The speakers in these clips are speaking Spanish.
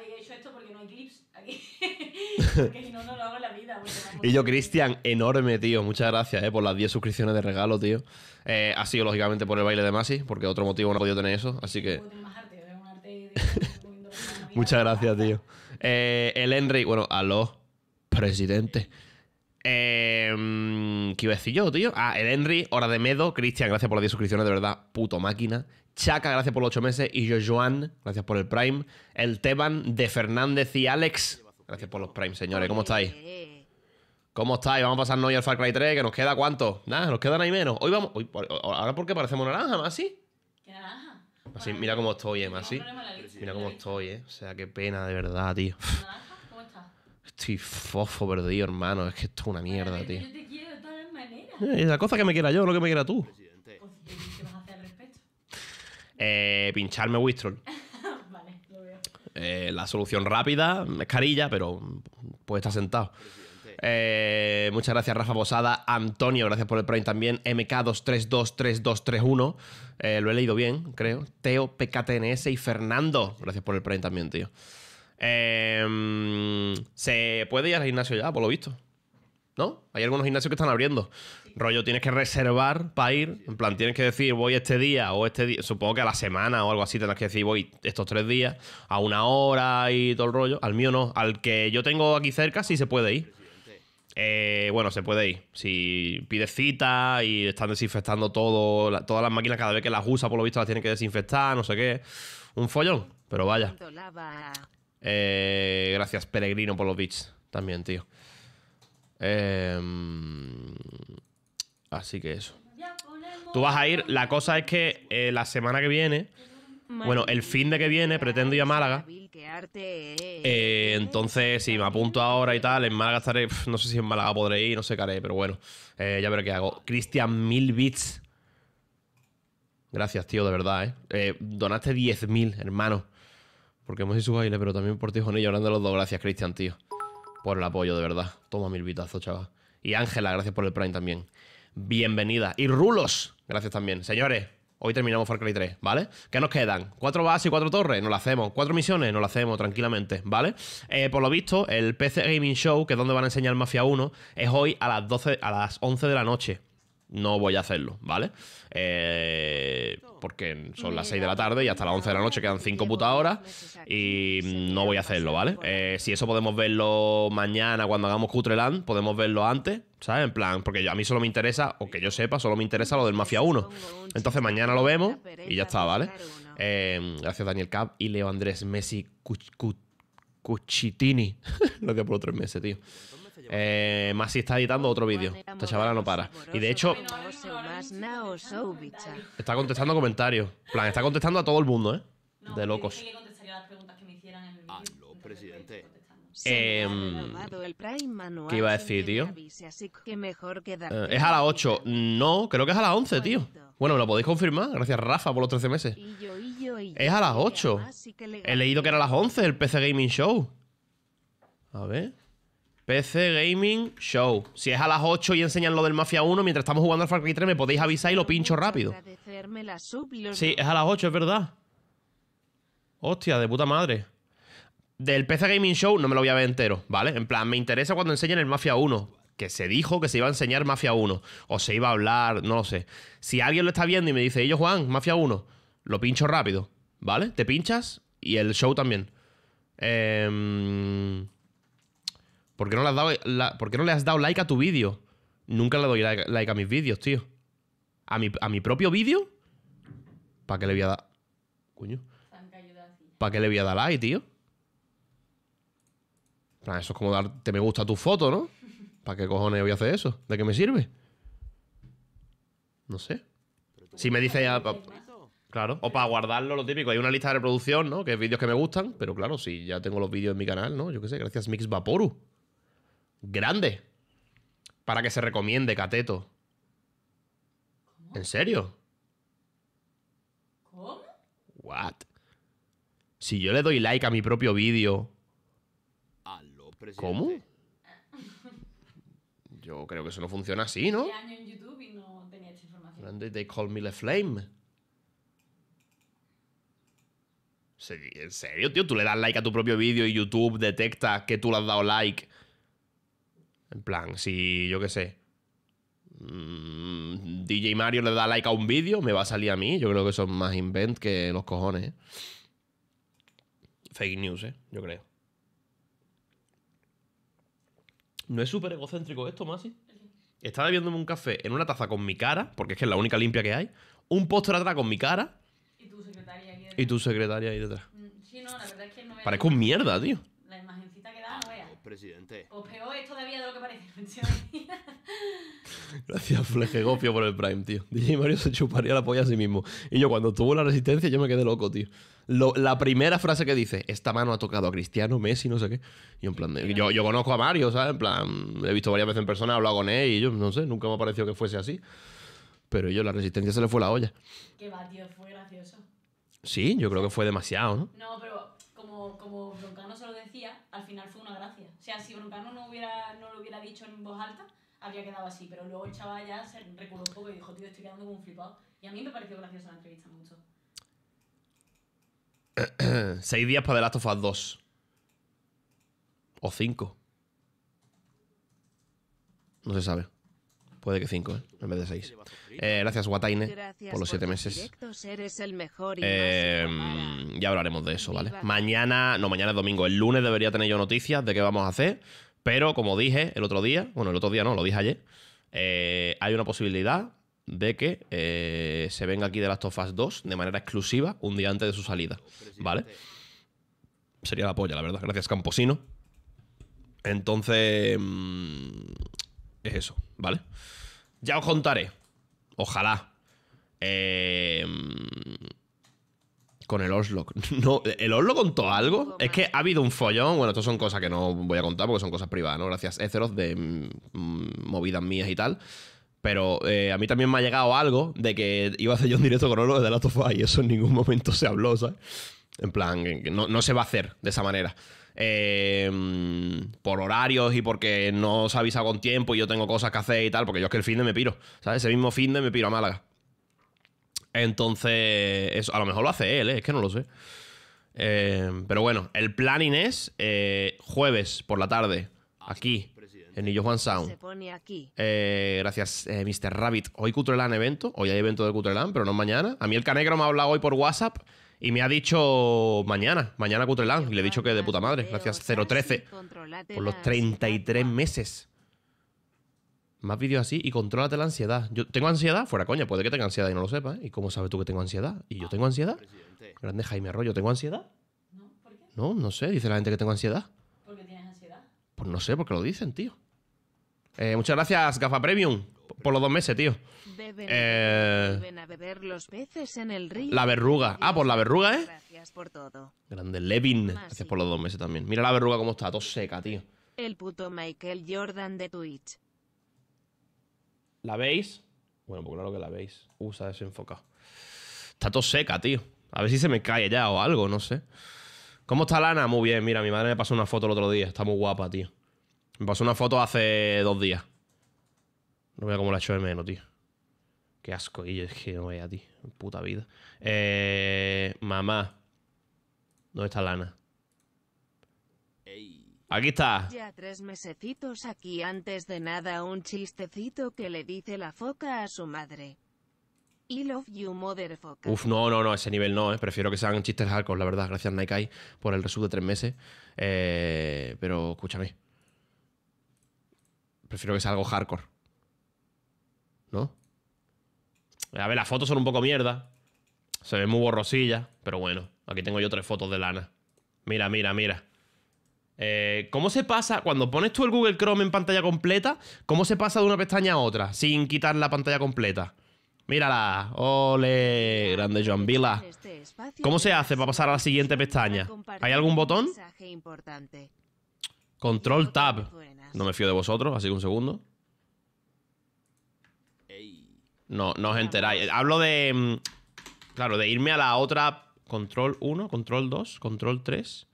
Y he hecho esto porque no hay clips aquí. porque si no, no lo hago en la vida. Y yo, Cristian, enorme, tío. Muchas gracias, eh, por las 10 suscripciones de regalo, tío. Eh, ha sido, lógicamente, por el baile de Masi, porque otro motivo no he podido tener eso. Así que Muchas gracias, tío. Eh, el Henry, bueno, aló, presidente. Eh, ¿Qué iba a decir yo, tío? Ah, el Henry, Hora de Medo, Cristian, gracias por las 10 suscripciones, de verdad, puto máquina. Chaka, gracias por los 8 meses. Y yo, Joan, gracias por el Prime. El Teban de Fernández y Alex, gracias por los Prime, señores. ¿Cómo estáis? ¿Cómo estáis? Vamos a pasarnos hoy al Far Cry 3, que nos queda cuánto. Nada, nos quedan ahí menos. Hoy vamos. Hoy, ahora, ¿por qué parecemos naranja, más así? ¿Qué naranja? Así, mira cómo estoy, eh, Masi. Mira cómo estoy, eh. O sea, qué pena, de verdad, tío. Estoy fofo perdido, hermano. Es que esto es una mierda, tío. Yo te quiero de todas maneras. Eh, la cosa que me quiera yo, no que me quiera tú. ¿qué vas a hacer al respecto? Eh, pincharme Wistrol. vale, lo veo. Eh, la solución rápida, es carilla, pero puede estar sentado. Eh, muchas gracias, Rafa Posada. Antonio, gracias por el Prime también. MK2323231. Eh, lo he leído bien, creo. Teo, PKTNS y Fernando. Gracias por el Prime también, tío. Eh, se puede ir al gimnasio ya, por lo visto. ¿No? Hay algunos gimnasios que están abriendo. Rollo, tienes que reservar para ir. En plan, tienes que decir, voy este día o este día. Supongo que a la semana o algo así tendrás que decir, voy estos tres días, a una hora y todo el rollo. Al mío no. Al que yo tengo aquí cerca sí se puede ir. Eh, bueno, se puede ir. Si pides cita y están desinfectando todo, la- todas las máquinas, cada vez que las usa, por lo visto, las tienen que desinfectar, no sé qué. Un follón. Pero vaya. Eh, gracias, Peregrino, por los bits. También, tío. Eh, así que eso. Tú vas a ir. La cosa es que eh, la semana que viene, bueno, el fin de que viene, pretendo ir a Málaga. Eh, entonces, si me apunto ahora y tal, en Málaga estaré. No sé si en Málaga podré ir, no sé qué haré, pero bueno, ya veré qué hago. Cristian, mil bits. Gracias, tío, de verdad, ¿eh? eh donaste 10.000, hermano. Porque hemos hecho su baile, pero también por ti, Jonillo, hablando de los dos. Gracias, Cristian, tío. Por el apoyo, de verdad. Toma mil bitazos, chaval. Y Ángela, gracias por el Prime también. Bienvenida. Y Rulos, gracias también. Señores, hoy terminamos Far Cry 3, ¿vale? ¿Qué nos quedan? ¿Cuatro bases y cuatro torres? Nos lo hacemos. ¿Cuatro misiones? Nos lo hacemos tranquilamente, ¿vale? Eh, por lo visto, el PC Gaming Show, que es donde van a enseñar Mafia 1, es hoy a las 12, a las 11 de la noche. No voy a hacerlo, ¿vale? Eh, porque son las 6 de la tarde y hasta las 11 de la noche quedan 5 putas horas y no voy a hacerlo, ¿vale? Eh, si eso podemos verlo mañana cuando hagamos Cutreland, podemos verlo antes, ¿sabes? En plan, porque a mí solo me interesa, o que yo sepa, solo me interesa lo del Mafia 1. Entonces mañana lo vemos y ya está, ¿vale? Eh, gracias Daniel Cap y Leo Andrés Messi Cuch- Cu- Cuchitini. Gracias por los tres meses, tío. Eh, Masi está editando otro vídeo. Esta chavala no para. Y de hecho, está contestando comentarios. En plan, está contestando a todo el mundo, ¿eh? De locos. presidente. ¿Qué ¿qué iba a decir, tío? Eh, es a las 8. No, creo que es a las 11, tío. Bueno, ¿me lo podéis confirmar? Gracias, Rafa, por los 13 meses. Es a las 8. He leído que era a las 11 el PC Gaming Show. A ver. PC Gaming Show. Si es a las 8 y enseñan lo del Mafia 1 mientras estamos jugando al Far Cry 3, me podéis avisar y lo pincho rápido. Sí, es a las 8, es verdad. Hostia, de puta madre. Del PC Gaming Show no me lo voy a ver entero, ¿vale? En plan, me interesa cuando enseñen el Mafia 1. Que se dijo que se iba a enseñar Mafia 1. O se iba a hablar, no lo sé. Si alguien lo está viendo y me dice, yo Juan, Mafia 1, lo pincho rápido, ¿vale? Te pinchas y el show también. Em, ¿por, qué no le has dado la- ¿Por qué no le has dado like a tu vídeo? Nunca le doy like, a mis vídeos, tío. ¿A mi, a mi propio vídeo? ¿Para qué le voy a dar? Coño. ¿Para qué le voy a dar like, tío? Eso es como darte me gusta tu foto, ¿no? ¿Para qué cojones voy a hacer eso? ¿De qué me sirve? No sé. Si me dice ya. Claro. O para guardarlo, lo típico. Hay una lista de reproducción, ¿no? Que es vídeos que me gustan. Pero claro, si ya tengo los vídeos en mi canal, ¿no? Yo qué sé. Gracias, Mix Vaporu. Grande. Para que se recomiende, Cateto. ¿En serio? ¿Cómo? What? Si yo le doy like a mi propio vídeo. ¿cómo? Yo creo que eso no funciona así, ¿no? Años en YouTube y no tenía esta información. Grande, They call me the flame. ¿En serio, tío? Tú le das like a tu propio vídeo y YouTube detecta que tú le has dado like. En plan, si yo qué sé. mm, DJ Mario le da like a un vídeo, me va a salir a mí. Yo creo que son más invent que los cojones. ¿eh? Fake news, ¿eh? Yo creo. ¿No es súper egocéntrico esto, Masi? Estaba bebiéndome un café en una taza con mi cara, porque es que es la única limpia que hay. Un póster atrás con mi cara Y tu secretaria aquí. y tu secretaria ahí detrás. Mm, Sí, no, la verdad es que no Parezco un mierda, tío. La imagencita que da, no veas. Presidente. O peor es todavía de lo que parece. Gracias, Flejegofio, por el Prime, tío. DJ Mario se chuparía la polla a sí mismo. Y yo, cuando tuvo la resistencia, yo me quedé loco, tío. Lo- la primera frase que dice, esta mano ha tocado a Cristiano, Messi, no sé qué. Y en plan, de- yo, yo conozco a Mario, ¿sabes? En plan, he visto varias veces en persona, he hablado con él y yo, no sé, nunca me ha parecido que fuese así. Pero yo, la resistencia se le fue la olla. que va, tío, fue gracioso. Sí, yo creo que fue demasiado, ¿no? No, pero como, como Broncano se lo decía, al final fue una gracia. O sea, si Broncano no, hubiera, no lo hubiera dicho en voz alta, habría quedado así. Pero luego el chaval ya se reculó un poco y dijo, tío, estoy quedando como un flipado. Y a mí me pareció graciosa la entrevista mucho. Seis días para The Last of Us 2. O cinco. No se sabe. Puede que cinco, ¿eh? En vez de seis. Eh, gracias, Wataine, Gracias por los siete tus meses. directos, eres el mejor y Eh, ya hablaremos de eso, ¿vale? Viva. Mañana, no, mañana es domingo. El lunes debería tener yo noticias de qué vamos a hacer. Pero como dije el otro día, bueno, el otro día no, lo dije ayer, eh, hay una posibilidad de que eh, se venga aquí de Last of Us 2 de manera exclusiva un día antes de su salida, ¿vale? Sería la polla, la verdad. Gracias, Camposino. Entonces, mm, es eso, ¿vale? Ya os contaré. Ojalá. Eh, con el Oslo. No, ¿El Oslo contó algo? Es que ha habido un follón. Bueno, esto son cosas que no voy a contar porque son cosas privadas, ¿no? Gracias, Ezeros, de mm, movidas mías y tal. Pero eh, a mí también me ha llegado algo de que iba a hacer yo un directo con Oslo de The Last of Us y eso en ningún momento se habló, ¿sabes? En plan, no, no se va a hacer de esa manera. Eh, mm, por horarios y porque no se avisa con tiempo y yo tengo cosas que hacer y tal, porque yo es que el fin de me piro, ¿sabes? Ese mismo fin de me piro a Málaga. Entonces, eso, a lo mejor lo hace él, ¿eh? es que no lo sé. Eh, pero bueno, el planning es eh, jueves por la tarde, aquí, en Illo Juan Sound. Se pone aquí. Eh, gracias, eh, Mr. Rabbit. Hoy Cutrelan evento. Hoy hay evento de Cutrelan, pero no mañana. A mí el Canegro me ha hablado hoy por WhatsApp y me ha dicho mañana. Mañana Cutrelan. Y le he dicho que de puta madre. Gracias, 013. Por los 33 meses. Más vídeos así y contrólate la ansiedad. Yo tengo ansiedad, fuera coña, puede que tenga ansiedad y no lo sepa. ¿eh? ¿Y cómo sabes tú que tengo ansiedad? ¿Y yo tengo ansiedad? Grande Jaime Arroyo, ¿tengo ansiedad? ¿No? ¿Por qué? No, no sé, dice la gente que tengo ansiedad. Porque tienes ansiedad. Pues no sé, porque lo dicen, tío. Eh, muchas gracias, Gafa Premium, por los dos meses, tío. Beben, Eh, a beber los peces en el río. La verruga. Ah, por la verruga, ¿eh? Gracias por todo. Grande Levin. Gracias sí. por los dos meses también. Mira la verruga cómo está, todo seca, tío. El puto Michael Jordan de Twitch. ¿La veis? Bueno, no lo que la veis. Uh, se ha desenfocado. Está todo seca, tío. A ver si se me cae ya o algo, no sé. ¿Cómo está Lana? Muy bien, mira, mi madre me pasó una foto el otro día. Está muy guapa, tío. Me pasó una foto hace dos días. No vea cómo la echo de menos, tío. Qué asco, y es que no vea, tío. Puta vida. Eh, mamá. ¿Dónde está Lana? Ey. Aquí está. Ya tres mesecitos aquí antes de nada un chistecito que le dice la foca a su madre. I love you, motherfucker. Uf, no, no, no, ese nivel no, eh. Prefiero que sean chistes hardcore, la verdad. Gracias, Nike, por el resub de tres meses. Eh, pero escúchame. Prefiero que sea algo hardcore. ¿No? A ver, las fotos son un poco mierda. Se ven muy borrosillas, pero bueno. Aquí tengo yo tres fotos de lana. Mira, mira, mira. Eh, ¿Cómo se pasa, cuando pones tú el Google Chrome en pantalla completa, cómo se pasa de una pestaña a otra sin quitar la pantalla completa? Mírala. Ole, grande Joan Vila. ¿Cómo se hace para pasar a la siguiente pestaña? ¿Hay algún botón? Control Tab. No me fío de vosotros, así que un segundo. No, no os enteráis. Hablo de. mm, Claro, de irme a la otra. Control 1, Control 2, Control 3.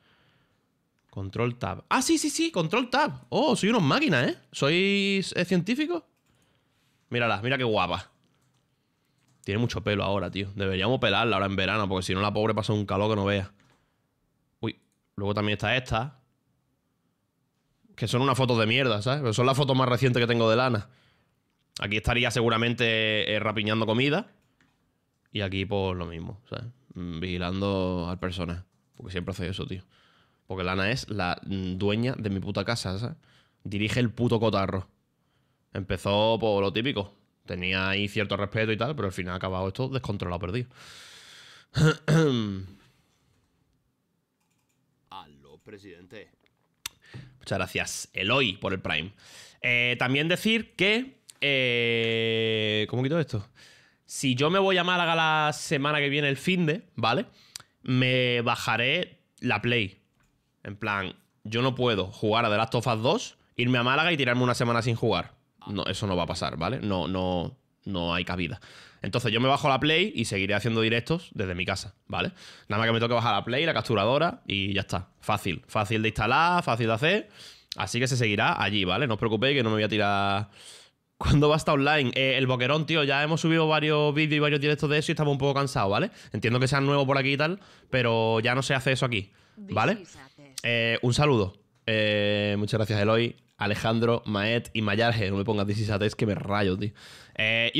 Control Tab. Ah, sí, sí, sí, Control Tab. Oh, soy unos máquinas, ¿eh? ¿Sois eh, científicos? Mírala, mira qué guapa. Tiene mucho pelo ahora, tío. Deberíamos pelarla ahora en verano, porque si no la pobre pasa un calor que no vea. Luego también está esta. Que son unas fotos de mierda, ¿sabes? Pero son las fotos más recientes que tengo de Lana. Aquí estaría seguramente eh, rapiñando comida. Y aquí, pues lo mismo, ¿sabes? Mm, Vigilando al personaje. Porque siempre hace eso, tío. Porque Lana es la dueña de mi puta casa, ¿sabes? Dirige el puto cotarro. Empezó por lo típico. Tenía ahí cierto respeto y tal, pero al final ha acabado esto descontrolado, perdido. Aló, presidente. Muchas gracias, Eloy, por el Prime. Eh, también decir que. Eh, ¿Cómo quito esto? Si yo me voy a Málaga la semana que viene, el fin de, ¿vale? Me bajaré la Play. En plan, yo no puedo jugar a The Last of Us 2, irme a Málaga y tirarme una semana sin jugar. No, eso no va a pasar, ¿vale? No, no, no hay cabida. Entonces yo me bajo la Play y seguiré haciendo directos desde mi casa, ¿vale? Nada más que me toque bajar la Play, la capturadora y ya está. Fácil. Fácil de instalar, fácil de hacer. Así que se seguirá allí, ¿vale? No os preocupéis que no me voy a tirar... ¿Cuándo va a estar online? Eh, el boquerón, tío, ya hemos subido varios vídeos y varios directos de eso y estamos un poco cansados, ¿vale? Entiendo que sean nuevos por aquí y tal, pero ya no se hace eso aquí, ¿vale? Eh, un saludo. Eh, muchas gracias, Eloy, Alejandro, Maet y Mayarge. No me pongas Disisates que me rayo, tío.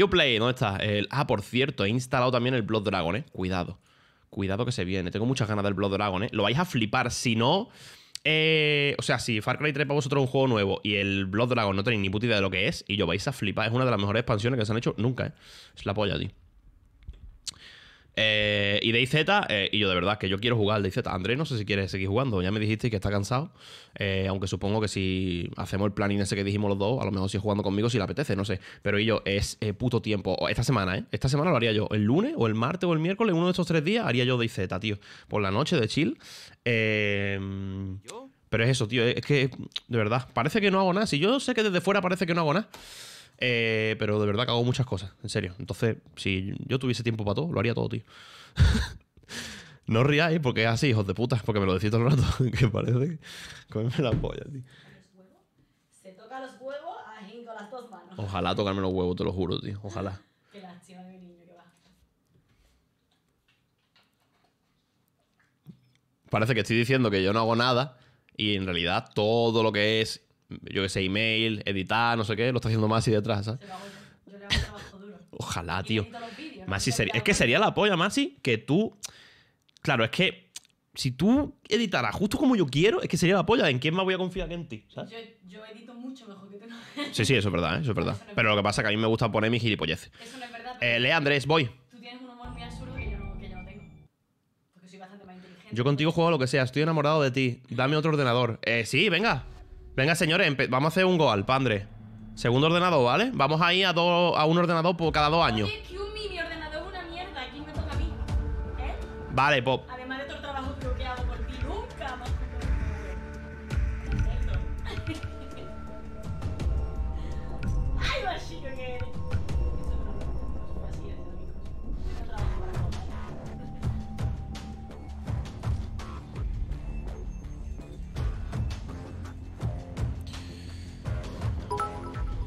Uplay, ¿dónde está? El- ah, por cierto, he instalado también el Blood Dragon, ¿eh? Cuidado. Cuidado que se viene. Tengo muchas ganas del Blood Dragon, ¿eh? Lo vais a flipar. Si no. Eh, o sea, si Far Cry 3 para vosotros es un juego nuevo y el Blood Dragon no tenéis ni puta idea de lo que es, y yo vais a flipar. Es una de las mejores expansiones que se han hecho nunca, ¿eh? Es la polla, tío. Eh, y DayZ, eh, y yo de verdad que yo quiero jugar al DayZ. André, no sé si quieres seguir jugando. Ya me dijiste que está cansado. Eh, aunque supongo que si hacemos el planning ese que dijimos los dos, a lo mejor sigue jugando conmigo si le apetece, no sé. Pero y yo, es eh, puto tiempo. Esta semana, ¿eh? Esta semana lo haría yo. El lunes, o el martes, o el miércoles, uno de estos tres días, haría yo DayZ, tío. Por la noche de chill. Eh. ¿Yo? Pero es eso, tío. Es que, de verdad, parece que no hago nada. Si yo sé que desde fuera parece que no hago nada. Eh, pero de verdad que hago muchas cosas, en serio. Entonces, si yo tuviese tiempo para todo, lo haría todo, tío. no os riáis porque es así, hijos de puta, porque me lo decís todo el rato. que parece. Comerme la polla, tío. Se toca los huevos ajín con las dos manos. Ojalá tocarme los huevos, te lo juro, tío. Ojalá. Qué lástima de mi niño que va. Parece que estoy diciendo que yo no hago nada y en realidad todo lo que es, yo que sé, email, editar, no sé qué, lo está haciendo Masi detrás, ¿sabes? Yo. Yo le hago trabajo duro. Ojalá, tío. Masi sería, es que sería la polla, Masi, que tú. Claro, es que si tú editaras justo como yo quiero, es que sería la polla. ¿En quién más voy a confiar que en ti? ¿sabes? Yo, yo edito mucho mejor que tú. Sí, sí, eso es verdad, ¿eh? eso es verdad. Pero lo que pasa es que a mí me gusta poner mis gilipolleces. Eso no es verdad. Eh, Lea, Andrés, voy. Yo contigo juego lo que sea, estoy enamorado de ti. Dame otro ordenador. Eh, sí, venga. Venga, señores, vamos a hacer un goal, pa' Andrés. Segundo ordenador, ¿vale? Vamos a ir a, a un ordenador por cada dos años. Oye, Qme, mi ordenador es una mierda. Aquí me toca a mí. ¿Eh? Vale, pues.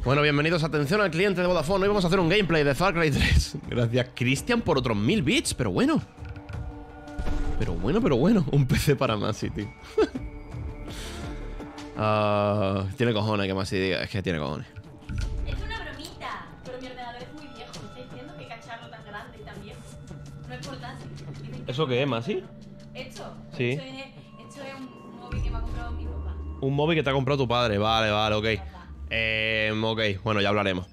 Bueno, bienvenidos. Atención al cliente de Vodafone. Hoy vamos a hacer un gameplay de Far Cry 3. Gracias, Cristian, por otros mil bits. Pero bueno. Pero bueno, pero bueno. Un PC para Masi, tío. Ah, tiene cojones que Masi diga. Es que tiene cojones. Es una bromita, pero mi ordenador es muy viejo. ¿Me estáis diciendo que cacharro tan grande y tan viejo? No es portátil. ¿Eso qué es, Masi? ¿Esto? Sí. Esto es, esto es un móvil que me ha comprado mi papá. Un móvil que te ha comprado tu padre. Vale, vale, ok. Eh, ok, bueno, ya hablaremos.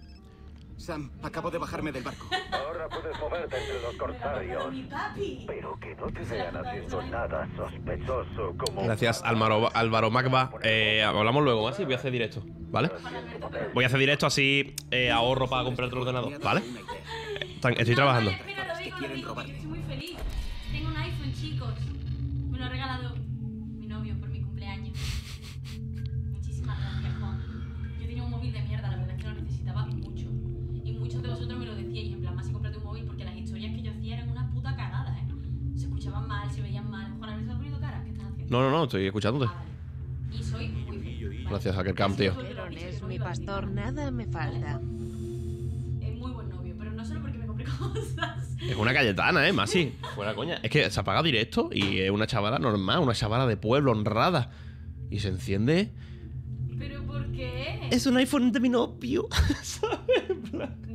Sam, acabo de bajarme del barco. Ahora puedes moverte entre los corsarios. mi papi. Pero que no te vean haciendo nada sospechoso como... Gracias, Álvaro, Álvaro Magba. Eh, hablamos luego, Masi. Voy a hacer directo, ¿vale? Voy a hacer directo así eh, ahorro para comprar otro ordenador, ¿vale? Estoy trabajando. Quieren estoy muy feliz. Tengo un iPhone, chicos. Me lo ha regalado De vosotros me lo decíais, en plan, más si cómprate un móvil porque las historias que yo hacía eran una puta cagada, ¿eh? Se escuchaban mal, se veían mal. Juan, ¿me estás poniendo cara? ¿Qué estás haciendo? No, no, no, estoy escuchándote. Ah, vale. Y soy muy feliz. Gracias, Hackercam, tío. Aaron es mi pastor, nada me falta. Es muy buen novio, pero no solo porque me compré cosas. Es una Cayetana, ¿eh? Más sí. Fuera coña. Es que se apaga directo y es una chavala normal, una chavala de pueblo, honrada. Y se enciende. ¿Pero por qué? Es un iPhone de mi novio. No, malito.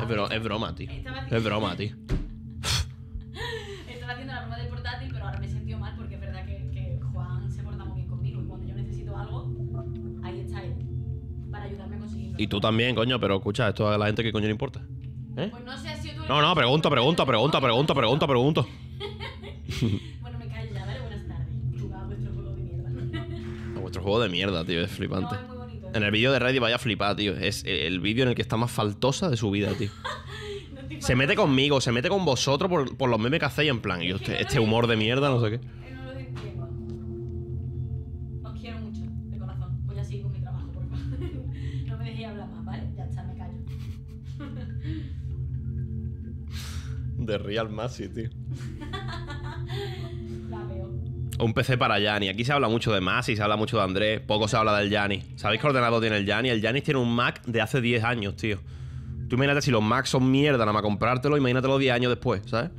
Es, bro- es broma, tío. Haciendo- Es broma, tío. Estaba haciendo la broma del portátil, pero ahora me he sentido mal porque es verdad que, que Juan se porta muy bien conmigo y cuando yo necesito algo, ahí está él. Para ayudarme a conseguirlo. Y tú también, coño, pero escucha, esto a la gente que coño le importa. ¿Eh? Pues no sé, sido tú No, no, pregunto, pregunto, pregunto, pregunto, pregunto, pregunto. Bueno, me callo ya, vale, buenas tardes. Jugad a vuestro juego de mierda. Vuestro juego de mierda, tío, es flipante. No. En el vídeo de Reddit vaya a flipar, tío. Es el vídeo en el que está más faltosa de su vida, tío. No Se mete conmigo, se mete con vosotros por, por los memes que hacéis en plan. Y este, no este humor de mierda, no sé qué. Os quiero mucho, de corazón. Voy a seguir con mi trabajo, por favor. No me dejéis hablar más, ¿vale? Ya está, me callo. De Real Masi, tío. Un PC para Yanni. Aquí se habla mucho de Masi, se habla mucho de Andrés. Poco se habla del Yanni. ¿Sabéis qué ordenador tiene el Yanni? El Yanni tiene un Mac de hace 10 años, tío. Tú imagínate si los Macs son mierda nada más comprártelo, imagínatelo 10 años después, ¿sabes?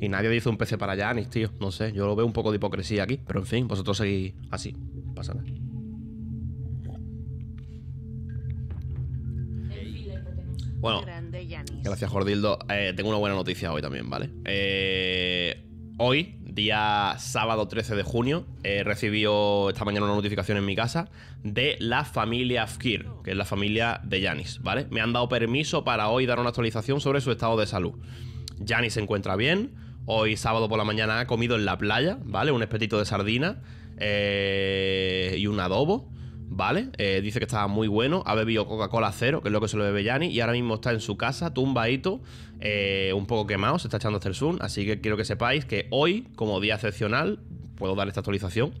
Y nadie dice un PC para Yanis, tío. No sé, yo lo veo un poco de hipocresía aquí. Pero en fin, vosotros seguís así. Pasa nada. Bueno. Gracias, Jordildo. Eh, tengo una buena noticia hoy también, ¿vale? Eh, hoy, día sábado 13 de junio, he recibido esta mañana una notificación en mi casa de la familia Fkir, que es la familia de Yanis, ¿vale? Me han dado permiso para hoy dar una actualización sobre su estado de salud. Yanis se encuentra bien. Hoy, sábado por la mañana, ha comido en la playa, ¿vale? Un espetito de sardina eh, y un adobo. ¿Vale? Eh, dice que estaba muy bueno. Ha bebido Coca-Cola cero, que es lo que se lo bebe Yanni. Y ahora mismo está en su casa, tumbadito, eh, un poco quemado, se está echando hasta el zoom. Así que quiero que sepáis que hoy, como día excepcional, puedo dar esta actualización.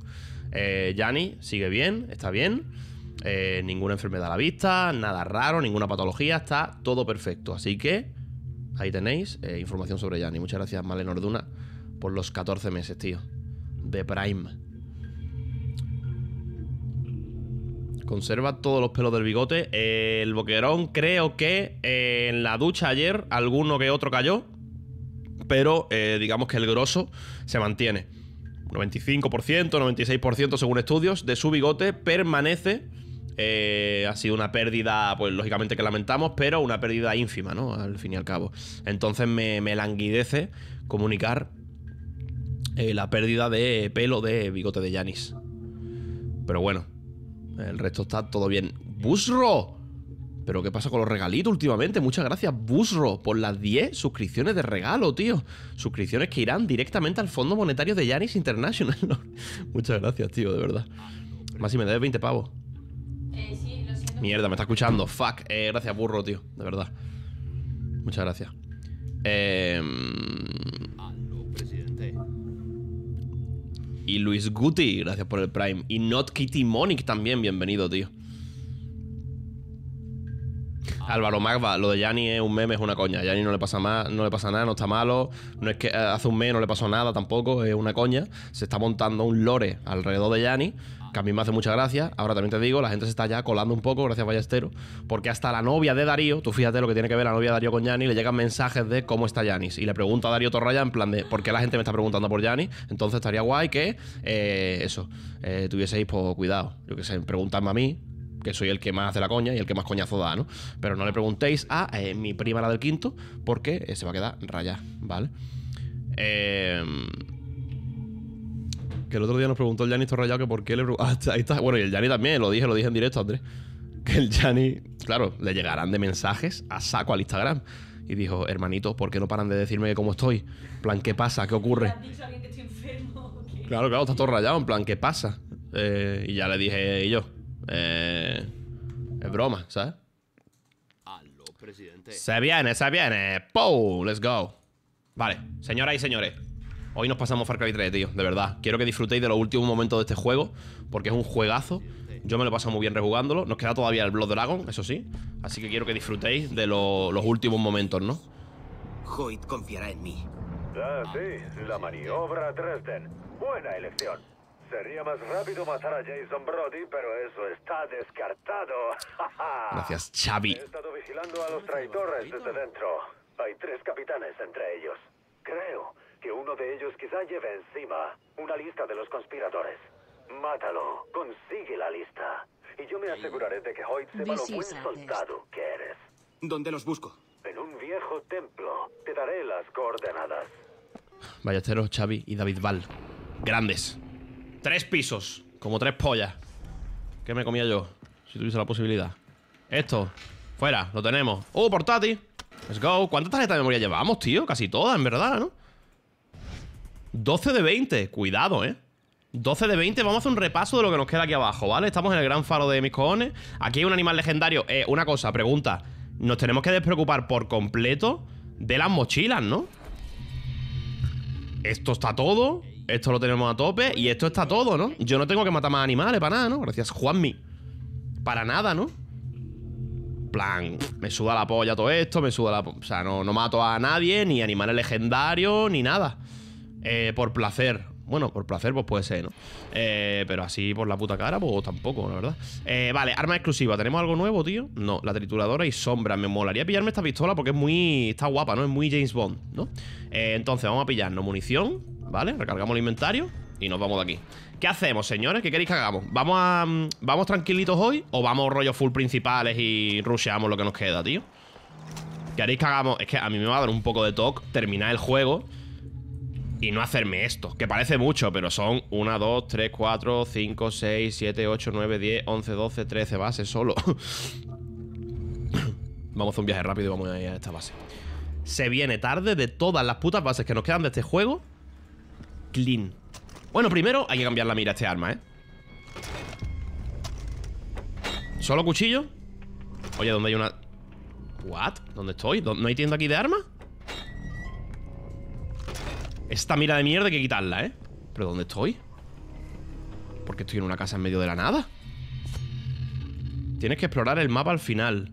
Eh, Yanni sigue bien, está bien. Eh, ninguna enfermedad a la vista, nada raro, ninguna patología, está todo perfecto. Así que ahí tenéis información sobre Yanni. Muchas gracias, Malen Orduna, por los 14 meses, tío. De Prime. Conserva todos los pelos del bigote. El boquerón, creo que eh, en la ducha ayer alguno que otro cayó. Pero eh, digamos que el grosso se mantiene. 95%, 96% según estudios de su bigote permanece. Eh, ha sido una pérdida, pues lógicamente que lamentamos, pero una pérdida ínfima, ¿no? Al fin y al cabo. Entonces me, me languidece comunicar la pérdida de pelo de bigote de Yanis. Pero bueno, el resto está todo bien. ¡Busro! ¿Pero qué pasa con los regalitos últimamente? Muchas gracias, Busro, por las 10 suscripciones de regalo, tío. Suscripciones que irán directamente al Fondo Monetario de Yanis International. Muchas gracias, tío, de verdad. Más si me debes 20 pavos. Eh, sí, lo siento. Mierda, me está escuchando. Fuck. Eh, gracias, burro, tío. De verdad. Muchas gracias. Eh, y Luis Guti, gracias por el Prime. Y Not Kitty Monic también, bienvenido, tío. Álvaro Magva, lo de Yanni es un meme, es una coña. Yanni no le pasa más, no le pasa nada, no está malo. No es que eh, hace un mes no le pasó nada tampoco, es una coña. Se está montando un lore alrededor de Yanni, que a mí me hace mucha gracia. Ahora también te digo, la gente se está ya colando un poco, gracias Ballestero, porque hasta la novia de Darío, tú fíjate lo que tiene que ver la novia de Darío con Yanni, le llegan mensajes de cómo está Yanis. Y le pregunta a Darío Torraya en plan de, ¿por qué la gente me está preguntando por Yanis? Entonces estaría guay que, eh, eso, eh, tuvieseis, pues, cuidado. Yo que sé, preguntarme a mí, que soy el que más hace la coña y el que más coñazo da, ¿no? Pero no le preguntéis a eh, mi prima la del quinto, porque eh, se va a quedar rayada, ¿vale? Eh, que el otro día nos preguntó el Yanni Torrayado que por qué le... Ah, ahí está. Bueno, y el Yanni también, lo dije, lo dije en directo, Andrés. Que el Yanni, claro, le llegarán de mensajes a saco al Instagram. Y dijo, hermanito, ¿por qué no paran de decirme que cómo estoy? En plan, ¿qué pasa? ¿Qué ¿Le ocurre? has dicho a alguien que estoy enfermo o qué? Claro, claro, está todo rayado, en plan, ¿qué pasa? Eh, y ya le dije yo, eh, es broma, ¿sabes? Aló, presidente. Se viene, se viene. ¡Pou! Let's go. Vale, señoras y señores. Hoy nos pasamos Far Cry 3, tío, de verdad. Quiero que disfrutéis de los últimos momentos de este juego, porque es un juegazo. Yo me lo he pasado muy bien rejugándolo. Nos queda todavía el Blood Dragon, eso sí. Así que quiero que disfrutéis de lo- los últimos momentos, ¿no? Hoyt confiará en mí. Ah, sí, la maniobra Dresden. Buena elección. Sería más rápido matar a Jason Brody, pero eso está descartado. Gracias, Xavi. He estado vigilando a los traidores desde dentro. Hay tres capitanes entre ellos. Creo que uno de ellos quizá lleve encima una lista de los conspiradores. Mátalo, consigue la lista. Y yo me aseguraré de que Hoyt sepa lo buen soldado que eres. ¿Dónde los busco? En un viejo templo. Te daré las coordenadas. Ballesteros, Xavi y David Val. Grandes. Tres pisos. Como tres pollas. ¿Qué me comía yo? Si tuviese la posibilidad. Esto. Fuera. Lo tenemos. ¡Oh, portátil! Let's go. ¿Cuántas tarjetas de memoria llevamos, tío? Casi todas, en verdad, ¿no? 12 de 20. Cuidado, ¿eh? 12 de 20. Vamos a hacer un repaso de lo que nos queda aquí abajo, ¿vale? Estamos en el gran faro de mis cojones. Aquí hay un animal legendario. Eh, una cosa, pregunta. Nos tenemos que despreocupar por completo de las mochilas, ¿no? Esto está todo. Esto lo tenemos a tope. Y esto está todo, ¿no? Yo no tengo que matar más animales para nada, ¿no? Gracias, Juanmi. Para nada, ¿no? plan, me suda la polla todo esto, me suda la... O sea, no, no mato a nadie, ni animales legendarios, ni nada. Eh, por placer. Bueno, por placer, pues puede ser, ¿no? Eh, pero así por la puta cara, pues tampoco, la verdad. Eh, vale, arma exclusiva. ¿Tenemos algo nuevo, tío? No, la trituradora y sombra. Me molaría pillarme esta pistola porque es muy. Está guapa, ¿no? Es muy James Bond, ¿no? Eh, entonces, vamos a pillarnos munición, ¿vale? Recargamos el inventario y nos vamos de aquí. ¿Qué hacemos, señores? ¿Qué queréis que hagamos? ¿Vamos a. mm, ¿Vamos tranquilitos hoy? ¿O vamos rollo full principales y rusheamos lo que nos queda, tío? ¿Qué haréis que hagamos? Es que a mí me va a dar un poco de toque terminar el juego y no hacerme esto, que parece mucho, pero son 1, 2, 3, 4, 5, 6, 7, 8, 9, 10, 11, 12, 13 bases solo. vamos a un viaje rápido y vamos a ir a esta base. Se viene tarde de todas las putas bases que nos quedan de este juego. Clean. Bueno, primero hay que cambiar la mira a este arma, ¿eh? ¿Solo cuchillo? Oye, ¿dónde hay una...? ¿What? ¿Dónde estoy? ¿Dó- ¿No hay tienda aquí de armas? Esta mira de mierda hay que quitarla, ¿eh? ¿Pero dónde estoy? Porque estoy en una casa en medio de la nada. Tienes que explorar el mapa al final.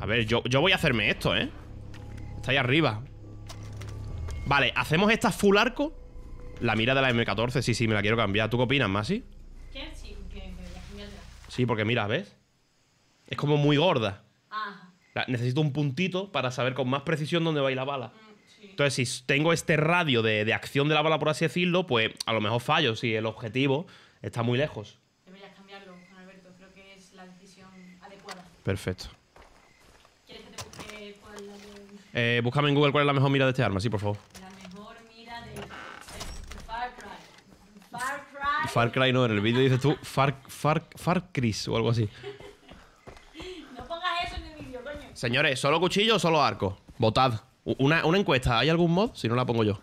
A ver, yo, yo voy a hacerme esto, ¿eh? Está ahí arriba. Vale, ¿hacemos esta full arco? La mira de la M14, sí, sí, me la quiero cambiar. ¿Tú qué opinas, Masi? ¿Qué? Sí, que, que la cambiártela. Sí, porque mira, ¿ves? Es como muy gorda. La- Necesito un puntito para saber con más precisión dónde va a ir la bala. mm. Entonces, si tengo este radio de, de acción de la bala, por así decirlo, pues a lo mejor fallo si el objetivo está muy lejos. Deberías cambiarlo, Juan Alberto. Creo que es la decisión adecuada. Perfecto. ¿Quieres que te busque cuál es la, de- Eh, búscame en Google cuál es la mejor mira de este arma, sí, por favor. la mejor mira de, de Far Cry? Far Cry. Far Cry no, en el vídeo dices tú Far, Far, Far Cris o algo así. No pongas eso en el vídeo, coño. Señores, ¿solo cuchillo o solo arco? Votad. Una, una encuesta, ¿hay algún mod? Si no la pongo yo.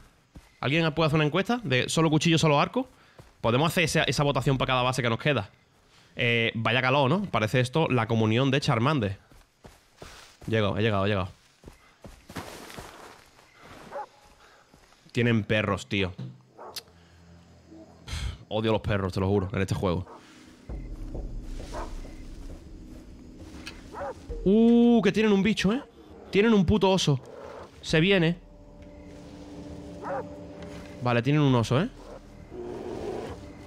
¿Alguien puede hacer una encuesta de solo cuchillo, solo arco? Podemos hacer esa, esa votación para cada base que nos queda. Eh, vaya calor, ¿no? Parece esto la comunión de Charmander. Llego, he llegado, he llegado. Tienen perros, tío. Odio los perros, te lo juro, en este juego. Uh, que tienen un bicho, ¿eh? Tienen un puto oso. Se viene. Vale, tienen un oso, ¿eh?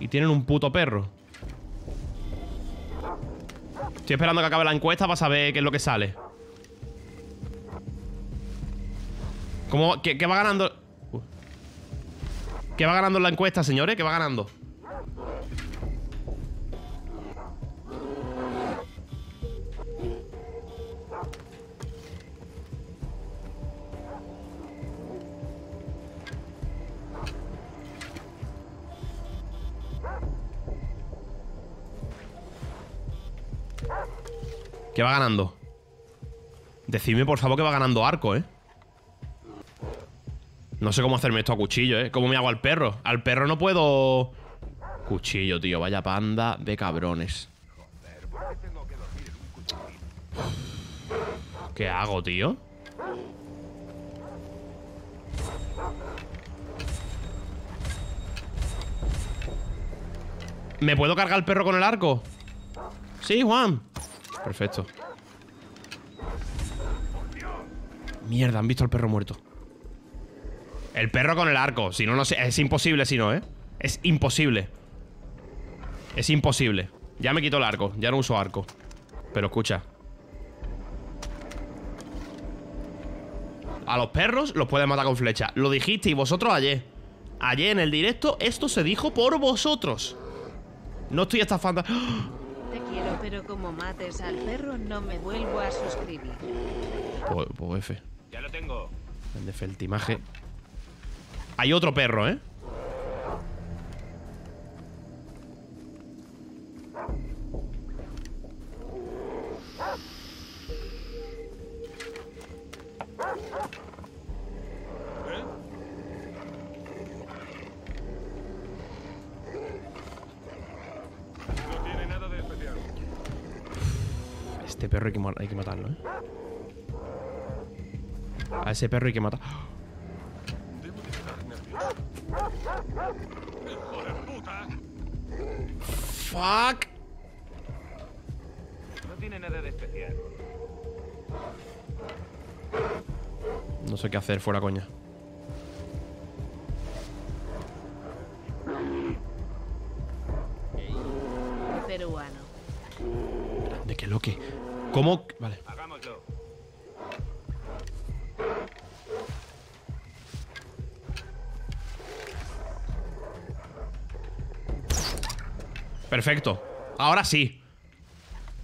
Y tienen un puto perro. Estoy esperando que acabe la encuesta para saber qué es lo que sale. ¿Cómo? ¿Qué, qué va ganando? ¿Qué va ganando la encuesta, señores? ¿Qué va ganando? ¿Qué va ganando? Decidme, por favor, que va ganando arco, ¿eh? No sé cómo hacerme esto a cuchillo, ¿eh? ¿Cómo me hago al perro? Al perro no puedo... Cuchillo, tío. Vaya panda de cabrones. ¿Qué hago, tío? ¿Me puedo cargar el perro con el arco? Sí, Juan. Perfecto. Mierda, han visto al perro muerto. El perro con el arco. Si no, no sé. Es imposible si no, ¿eh? Es imposible. Es imposible. Ya me quito el arco. Ya no uso arco. Pero escucha. a los perros los puedes matar con flecha. Lo dijisteis vosotros ayer. Ayer en el directo, esto se dijo por vosotros. No estoy estafando. ¡Ah! Quiero, pero como mates al perro no me vuelvo a suscribir. Pues F. Ya lo tengo. El de Feltimaje. Hay otro perro, ¿eh? Este perro hay que, hay que matarlo, ¿eh? A ese perro hay que matar. Debo de quedarme aquí. ¡Hijo de puta! ¡Fuck! No tiene nada de especial. No sé qué hacer fuera coña. Peruano. ¿De qué lo que? ¿Cómo? Vale. Hagámoslo. Perfecto. Ahora sí.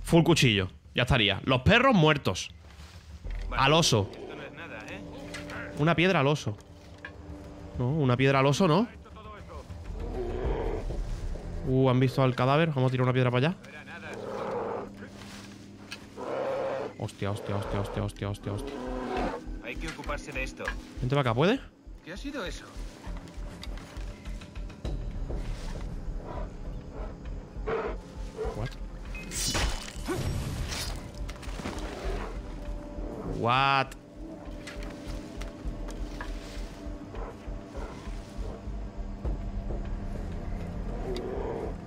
Full cuchillo. Ya estaría. Los perros muertos. Al oso. Esto no es nada, ¿eh? Una piedra al oso. No, una piedra al oso, ¿no? Uh, ¿han visto al cadáver? Vamos a tirar una piedra para allá. No era nada. Hostia, hostia, hostia, hostia, hostia, hostia, hostia. Hay que ocuparse de esto. Vente para acá, ¿puede? ¿Qué ha sido eso? What? What?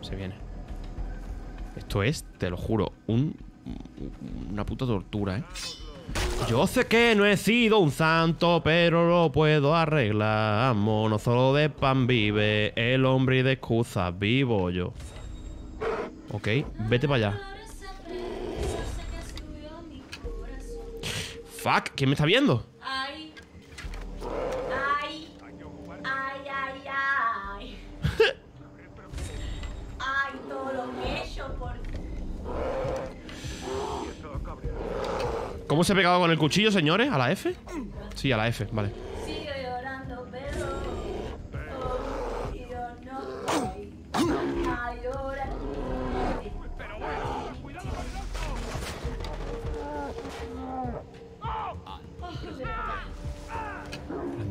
Se viene. Esto es, te lo juro, un, una puta tortura, ¿eh? Yo sé que no he sido un santo, pero lo puedo arreglar. Mono solo de pan vive, el hombre de excusas vivo yo. Ok, vete para allá. Fuck, ¿quién me está viendo? ¿Cómo se ha pegado con el cuchillo, señores? ¿A la F? Sí, a la F, vale.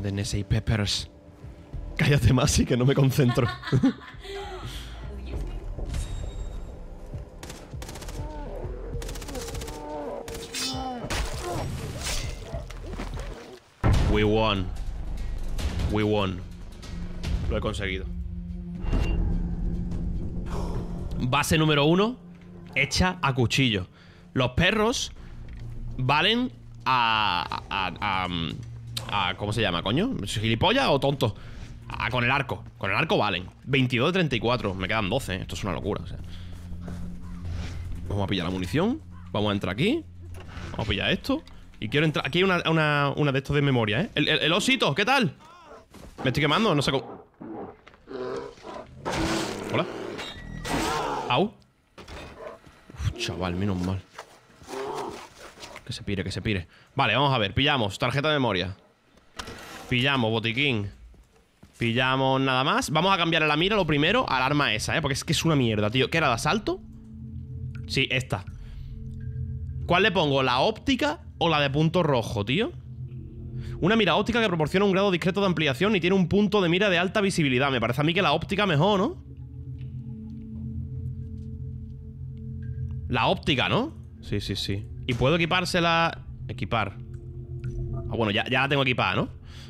Grande NSI Peppers. Cállate más y que no me concentro. We won. We won. Lo he conseguido. Base número uno, hecha a cuchillo. Los perros valen a, a, a- a- a- ¿Cómo se llama, coño? ¿Gilipollas o tonto? Con el arco. Con el arco valen. 22 de 34. Me quedan 12. Esto es una locura. o sea. Vamos a pillar la munición. Vamos a entrar aquí. Vamos a pillar esto. Y quiero entrar. Aquí hay una, una, una de estos de memoria, ¿eh? El, osito, ¿qué tal? Me estoy quemando, no sé cómo. Hola. Au. Uf, chaval, menos mal. Que se pire, que se pire. Vale, vamos a ver. Pillamos tarjeta de memoria. Pillamos botiquín. Pillamos nada más. Vamos a cambiarle la mira lo primero al arma esa, ¿eh? Porque es que es una mierda, tío. ¿Qué era de asalto? Sí, esta. ¿Cuál le pongo? ¿La óptica o la de punto rojo, tío? Una mira óptica que proporciona un grado discreto de ampliación y tiene un punto de mira de alta visibilidad. Me parece a mí que la óptica mejor, ¿no? La óptica, ¿no? Sí, sí, sí. ¿Y puedo equipársela? Equipar. Ah, bueno, ya, ya la tengo equipada, ¿no?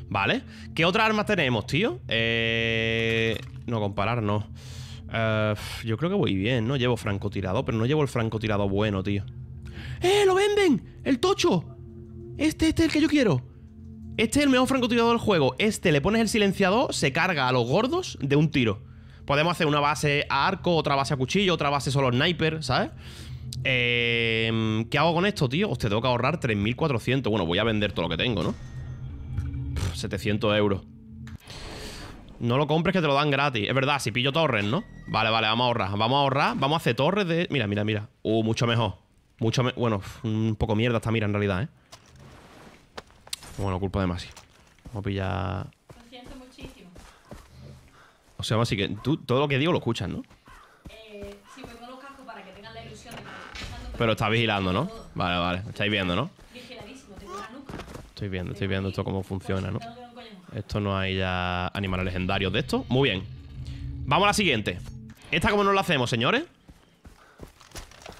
Vale. ¿Qué otras armas tenemos, tío? Eh... No, comparar, no. Eh, yo creo que voy bien, ¿no? Llevo francotirador, pero no llevo el francotirador bueno, tío. ¡Eh, lo venden! ¡El tocho! Este, este es el que yo quiero. Este es el mejor francotirador del juego. Este le pones el silenciador, se carga a los gordos de un tiro. Podemos hacer una base a arco, otra base a cuchillo, otra base solo sniper, ¿sabes? Eh, ¿Qué hago con esto, tío? Hostia, tengo que ahorrar 3.400. Bueno, voy a vender todo lo que tengo, ¿no? 700 euros. No lo compres que te lo dan gratis. Es verdad, si pillo torres, ¿no? Vale, vale, vamos a ahorrar. Vamos a ahorrar. Vamos a hacer torres de... Mira, mira, mira. Uh, mucho mejor. Mucho. Bueno, un poco mierda esta mira en realidad, ¿eh? Bueno, culpa de Masi. Vamos a pillar... Lo siento muchísimo. O sea, Masi, que tú todo lo que digo lo escuchas, ¿no? Eh, sí, me pongo los cascos para que tengan la ilusión de que estoy Pero estás vigilando, ¿no? todo. Vale, vale. Estáis viendo, ¿no? Vigiladísimo, tengo la nuca. Estoy viendo, estoy viendo esto cómo funciona, ¿no? Esto no hay ya animales legendarios de esto. Muy bien. Vamos a la siguiente. ¿Esta cómo nos la hacemos, señores?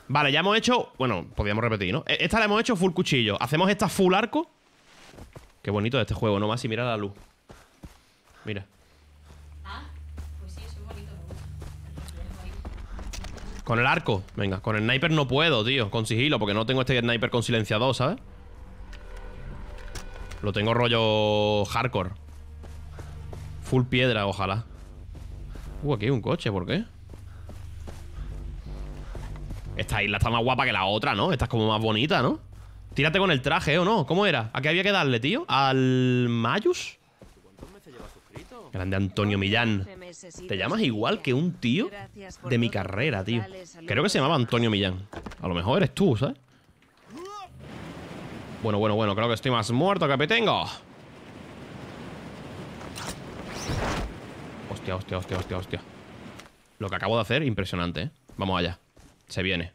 Vale, ya hemos hecho... Bueno, podríamos repetir, ¿no? E- Esta la hemos hecho full cuchillo. ¿Hacemos esta full arco? Qué bonito este juego, ¿no? Más y mira la luz. Mira. Con el arco. Venga, con el sniper no puedo, tío. Con sigilo, porque no tengo este sniper con silenciador, ¿sabes? Lo tengo rollo hardcore. Full piedra, ojalá. Uh, aquí hay un coche, ¿por qué? Esta isla está más guapa que la otra, ¿no? Esta es como más bonita, ¿no? Tírate con el traje, ¿o no? ¿Cómo era? ¿A qué había que darle, tío? ¿Al Mayus? Grande Antonio Millán. Te llamas igual que un tío de mi carrera, tío. Creo que se llamaba Antonio Millán. A lo mejor eres tú, ¿sabes? Bueno, bueno, bueno, creo que estoy más muerto que petengo. Hostia, hostia, hostia, hostia, hostia. Lo que acabo de hacer, impresionante, ¿eh? Vamos allá. Se viene.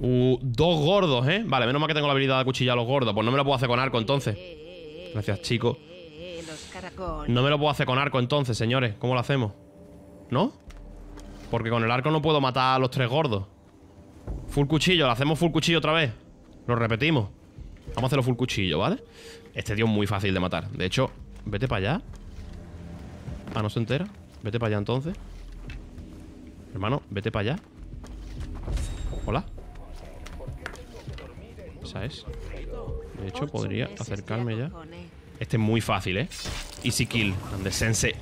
Uh, dos gordos, ¿eh? Vale, menos mal que tengo la habilidad de cuchillar a los gordos. Pues no me lo puedo hacer con arco entonces. Gracias, chico. No me lo puedo hacer con arco entonces, señores. ¿Cómo lo hacemos? ¿No? Porque con el arco no puedo matar a los tres gordos. Full cuchillo, lo hacemos full cuchillo otra vez. Lo repetimos. Vamos a hacerlo full cuchillo, ¿vale? Este tío es muy fácil de matar. De hecho, vete para allá. Ah, no se entera. Vete para allá entonces. Hermano, vete para allá. Hola. Esa es. De hecho, podría acercarme ya. Este es muy fácil, ¿eh? Easy kill. Donde sense.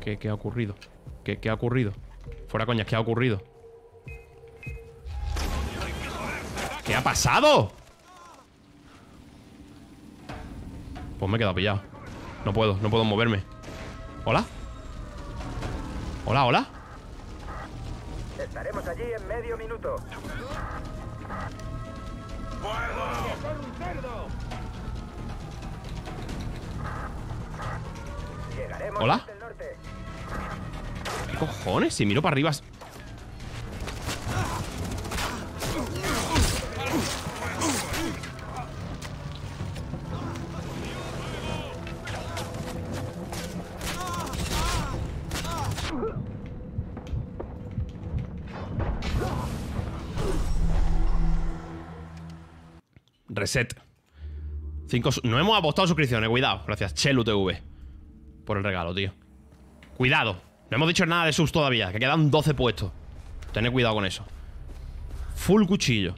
¿Qué, qué ha ocurrido? ¿Qué, ¿Qué ha ocurrido? Fuera coñas, ¿qué ha ocurrido? ¿Qué ha pasado? Pues me he quedado pillado. No puedo, no puedo moverme. ¿Hola? ¿Hola, hola? Estaremos allí en medio minuto. Llegaremos ¿Hola? ¿Qué cojones? Si miro para arriba. Reset. Cinco no hemos apostado suscripciones, cuidado. Gracias, Chelu TV. Por el regalo, tío. Cuidado. No hemos dicho nada de subs todavía, que quedan 12 puestos. Tened cuidado con eso. Full cuchillo.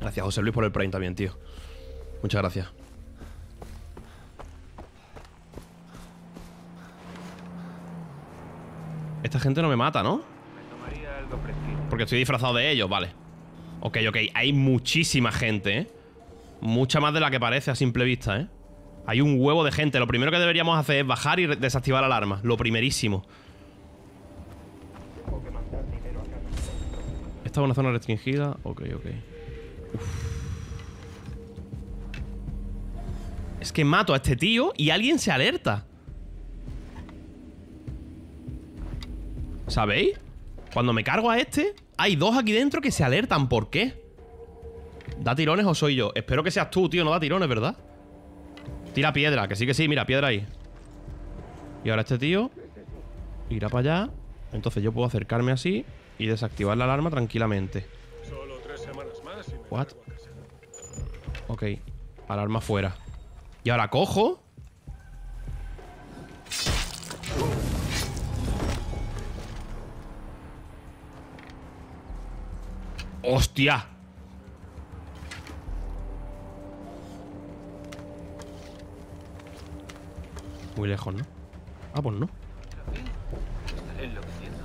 Gracias, José Luis, por el Prime también, tío. Muchas gracias. Esta gente no me mata, ¿no? Me tomaría algo fresquito. Porque estoy disfrazado de ellos, vale. Ok, ok. Hay muchísima gente, ¿eh? Mucha más de la que parece a simple vista, ¿eh? Hay un huevo de gente. Lo primero que deberíamos hacer es bajar y desactivar la alarma. Lo primerísimo. Esta es una zona restringida. Ok, ok. Es que mato a este tío y alguien se alerta. ¿Sabéis? Cuando me cargo a este, hay dos aquí dentro que se alertan. ¿Por qué? ¿Da tirones o soy yo? Espero que seas tú, tío. No da tirones, ¿verdad? Tira piedra, que sí que sí. Mira, piedra ahí. Y ahora este tío irá para allá. Entonces yo puedo acercarme así y desactivar la alarma tranquilamente. Solo tres semanas más y me What? Ok. Alarma fuera. Y ahora cojo. ¡Hostia! Muy lejos, ¿no? Ah, pues no. Enloqueciendo.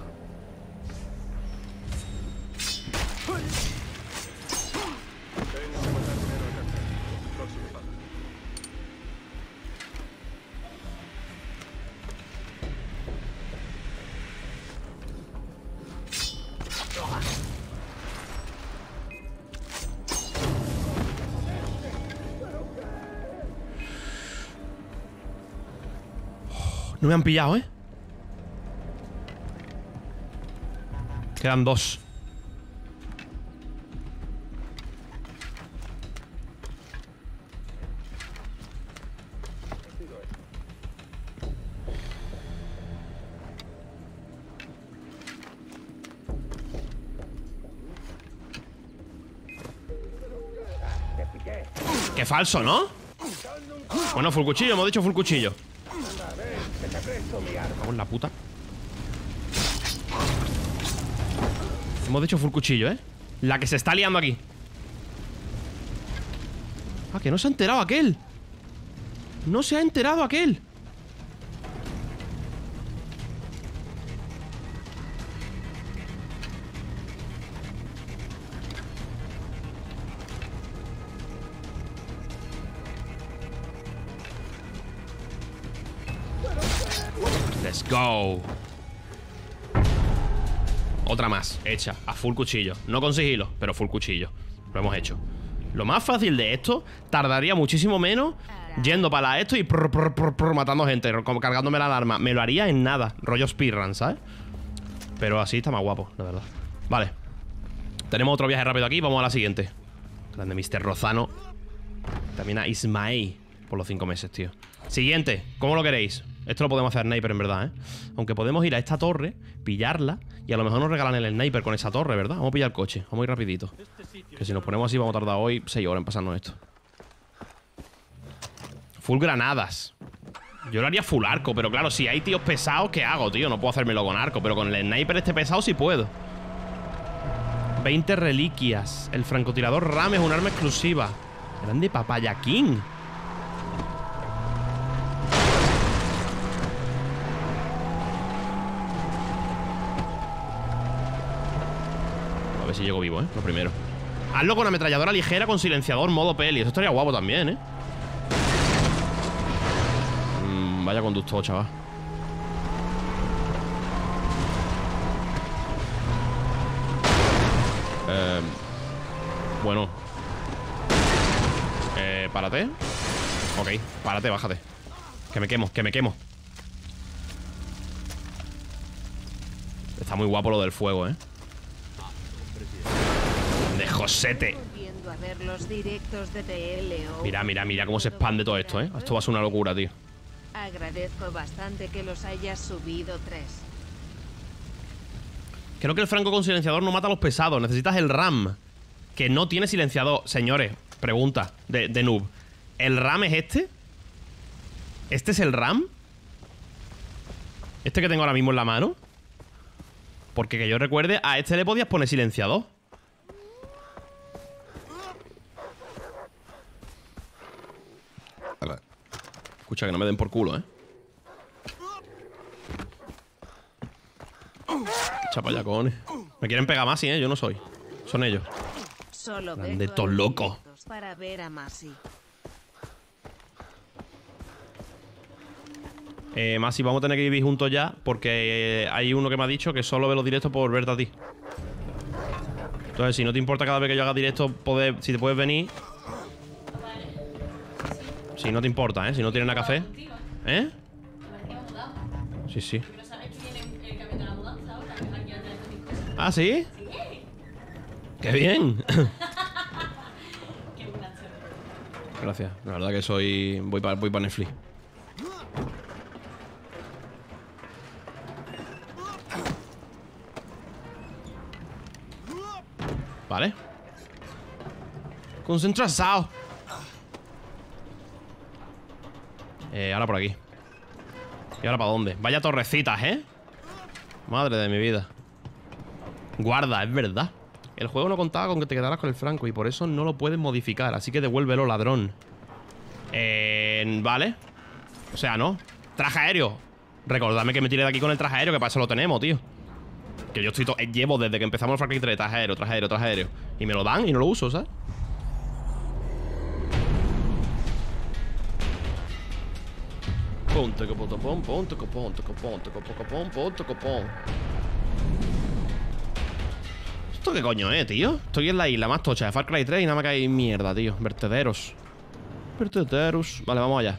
No me han pillado, ¿eh? Quedan dos. Qué falso, ¿no? Bueno, full cuchillo, hemos dicho full cuchillo. La puta. Hemos dicho full cuchillo, ¿eh? La que se está liando aquí. Ah, que no se ha enterado aquel. No se ha enterado aquel. Hecha, a full cuchillo. No con sigilo, pero full cuchillo. Lo hemos hecho. Lo más fácil de esto tardaría muchísimo menos yendo para esto y matando gente, como cargándome la alarma. Me lo haría en nada, rollo speedrun, ¿sabes? Pero así está más guapo, la verdad. Vale. Tenemos otro viaje rápido aquí, vamos a la siguiente. Grande Mr. Rozano. También a Ismael por los cinco meses, tío. Siguiente, ¿cómo lo queréis? Esto lo podemos hacer sniper en verdad, ¿eh? Aunque podemos ir a esta torre, pillarla y a lo mejor nos regalan el sniper con esa torre, ¿verdad? Vamos a pillar el coche, vamos a ir rapidito. Que si nos ponemos así vamos a tardar hoy 6 horas en pasarnos esto. Full granadas. Yo lo haría full arco, pero claro, si hay tíos pesados, ¿qué hago, tío? No puedo hacérmelo con arco, pero con el sniper este pesado sí puedo. 20 reliquias. El francotirador RAM es un arma exclusiva. Grande Papaya King. Ver si llego vivo, ¿eh? Lo primero. Hazlo con ametralladora ligera con silenciador modo peli. Eso estaría guapo también, ¿eh? Mm, vaya conductor, chaval. Eh, bueno. Eh, párate. Ok, párate, bájate. Que me quemo, que me quemo. Está muy guapo lo del fuego, ¿eh? De Josete. Mira, mira, mira cómo se expande todo esto, ¿eh? Esto va a ser una locura, tío. Agradezco bastante que los hayas subido tres. Creo que el franco con silenciador no mata a los pesados. Necesitas el RAM. Que no tiene silenciador. Señores, pregunta de, de noob. ¿El RAM es este? ¿Este es el RAM? ¿Este que tengo ahora mismo en la mano? Porque que yo recuerde, a este le podías poner silenciador. Escucha, que no me den por culo, ¿eh? Chapayacones. Me quieren pegar más, ¿eh? Yo no soy. Son ellos. Solo a estos locos. Para ver a Masi. Eh, Masi, vamos a tener que vivir juntos ya porque eh, hay uno que me ha dicho que solo ve los directos por verte a ti. Entonces, si no te importa cada vez que yo haga directo, poder, si te puedes venir. Si no te importa, ¿eh? Si no que hacer. Contigo, ¿Eh? mudado. Sí, sí. A. ¿Ah, sí? ¡Qué bien! Gracias. La verdad que soy. Voy para voy pa Netflix. Vale. Concentrado. Eh, ahora por aquí. ¿Y ahora para dónde? Vaya torrecitas, ¿eh? Madre de mi vida. Guarda, es verdad. El juego no contaba con que te quedaras con el franco y por eso no lo puedes modificar. Así que devuélvelo, ladrón. Eh, vale. O sea, no. Traje aéreo. Recordadme que me tiré de aquí con el traje aéreo, que para eso lo tenemos, tío. Que yo estoy to- llevo desde que empezamos el Far Cry 3, traje aéreo, traje aéreo, traje aéreo. Y me lo dan y no lo uso, ¿sabes? Ponte pon, ponte copón, copón, copón, ponte copón. ¿Esto qué coño es, tío? Estoy en la isla más tocha de Far Cry 3 y nada me cae mierda, tío. Vertederos. Vertederos. Vale, vamos allá.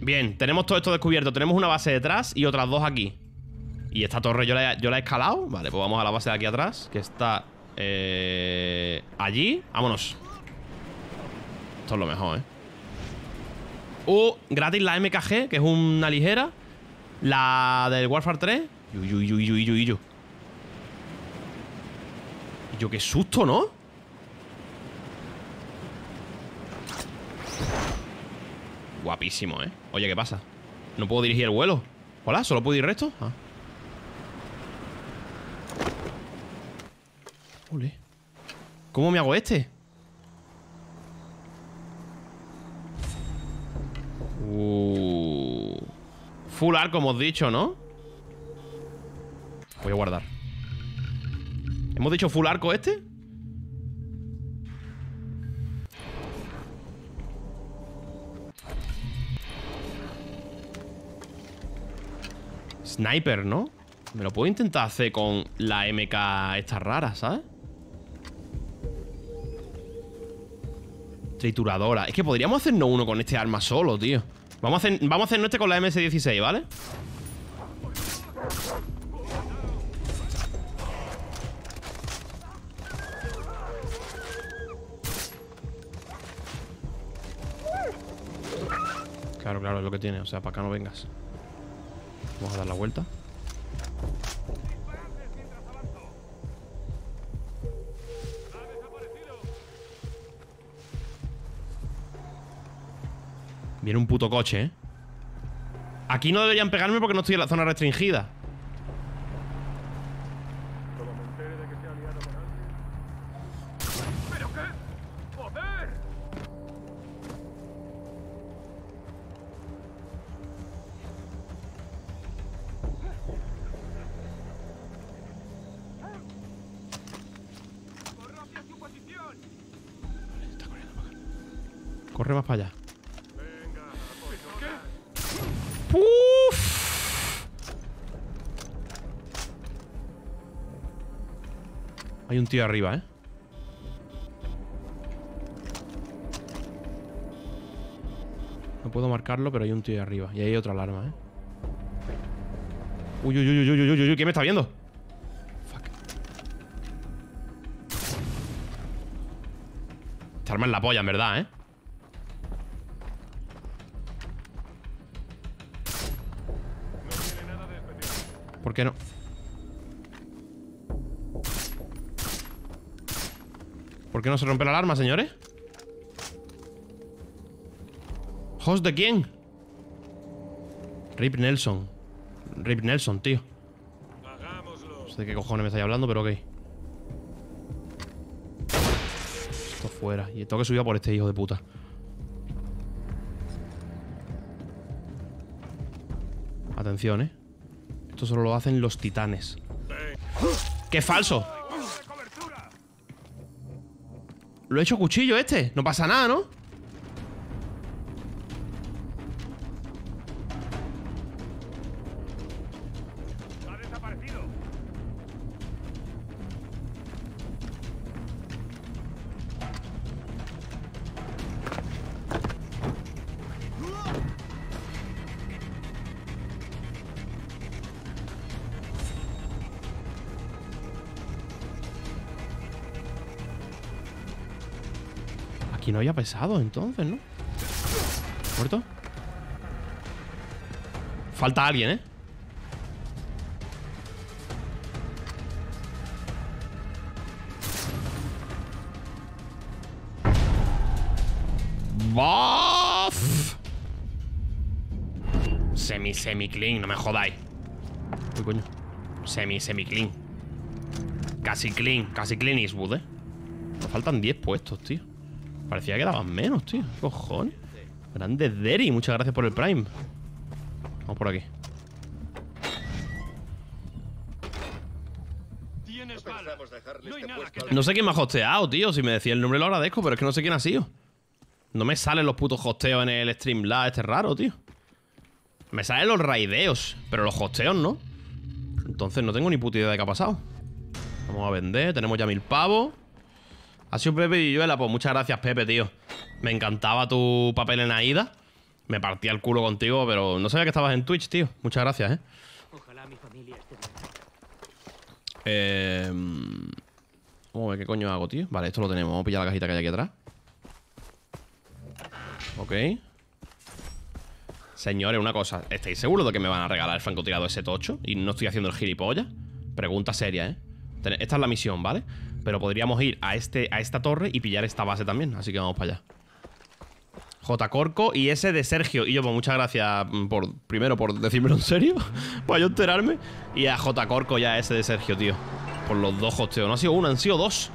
Bien, tenemos todo esto descubierto. Tenemos una base detrás y otras dos aquí. Y esta torre yo la, he- yo la he escalado. Vale, pues vamos a la base de aquí atrás, que está eh, allí. Vámonos. Esto es lo mejor, ¿eh? Uh, gratis la MKG, que es una ligera. La del Warfare 3. Yuyu, yuyu, yuyu, yuyu. Y yo, qué susto, ¿no? Guapísimo, ¿eh? Oye, ¿qué pasa? No puedo dirigir el vuelo. Hola, ¿solo puedo ir recto? Ah. Ole. ¿Cómo me hago este? Uh. Full arco, hemos dicho, ¿no? Voy a guardar. ¿Hemos dicho full arco este? Sniper, ¿no? Me lo puedo intentar hacer con la MK esta rara, ¿sabes? Trituradora. Es que podríamos hacernos uno con este arma solo, tío. Vamos a, hacer, vamos a hacernos este con la MS-16, ¿vale? Claro, claro, es lo que tiene. O sea, para acá no vengas. Vamos a dar la vuelta. Viene un puto coche, ¿eh? Aquí no deberían pegarme porque no estoy en la zona restringida. Como me entere de Hay un tío arriba, ¿eh? No puedo marcarlo, pero hay un tío arriba. Y hay otra alarma, ¿eh? Uy, uy, uy, uy, uy, uy, uy, uy, ¿quién me está viendo? Fuck. Esta arma es la polla, en verdad, ¿eh? ¿Por qué no? ¿Por qué no se rompe la alarma, señores? ¿Host de quién? Rip Nelson. Rip Nelson, tío. No sé de qué cojones me estáis hablando, pero ok. Esto fuera. Y tengo que subir a por este hijo de puta. Atención, eh. Esto solo lo hacen los titanes. ¡Qué falso! Lo he hecho cuchillo este. No pasa nada, ¿no? Había pesado entonces, ¿no? ¿Muerto? Falta alguien, ¿eh? ¡Baf! Semi, semi clean, no me jodáis. Uy, coño. Semi, semi clean. Casi clean, casi clean Eastwood, ¿eh? Nos faltan 10 puestos, tío. Parecía que daban menos, tío. Cojones. Grande Derry, muchas gracias por el Prime. Vamos por aquí. No sé quién me ha hosteado, tío. Si me decía el nombre lo agradezco, pero es que no sé quién ha sido. No me salen los putos hosteos en el Streamlab este raro, tío. Me salen los raideos, pero los hosteos no. Entonces no tengo ni puta idea de qué ha pasado. Vamos a vender, tenemos ya mil pavos. Ha sido Pepe Villuela, pues muchas gracias, Pepe, tío. Me encantaba tu papel en Aida. Me partía el culo contigo, pero no sabía que estabas en Twitch, tío. Muchas gracias, eh. Ojalá mi familia esté bien. Eh, Vamos a ver qué coño hago, tío. Vale, esto lo tenemos. Vamos a pillar la cajita que hay aquí atrás. Ok. Señores, una cosa. ¿Estáis seguros de que me van a regalar el francotirador ese tocho? Y no estoy haciendo el gilipollas. Pregunta seria, ¿eh? Esta es la misión, ¿vale? Pero podríamos ir a, este, a esta torre y pillar esta base también. Así que vamos para allá. J. Corco y ese de Sergio. Y yo, pues muchas gracias mm, por primero por decírmelo en serio. para yo enterarme. Y a J. Corco y a ese de Sergio, tío. Por los dos hosteos. No ha sido uno, han sido dos.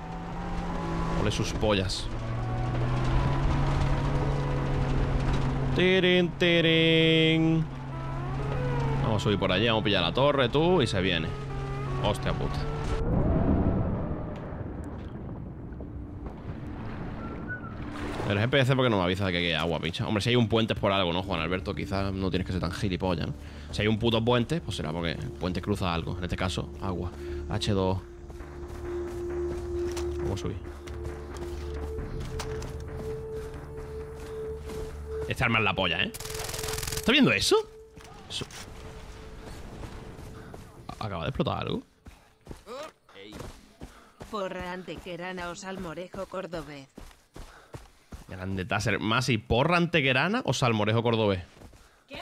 Ole sus pollas. Tirin, tirin. Vamos a subir por allí, vamos a pillar la torre, tú, y se viene. Hostia puta. El GPS porque no me avisa de que hay agua, pincha. Hombre, si hay un puente es por algo, ¿no, Juan Alberto? Quizás no tienes que ser tan gilipollas, ¿no? Si hay un puto puente, pues será porque el puente cruza algo. En este caso, agua. H2. Vamos a subir. Este arma es la polla, ¿eh? ¿Estás viendo eso? Acaba de explotar algo. Porra antequerana o salmorejo cordobés. Grande Taser. Masi, ¿porra antequerana o salmorejo cordobés? ¿Qué?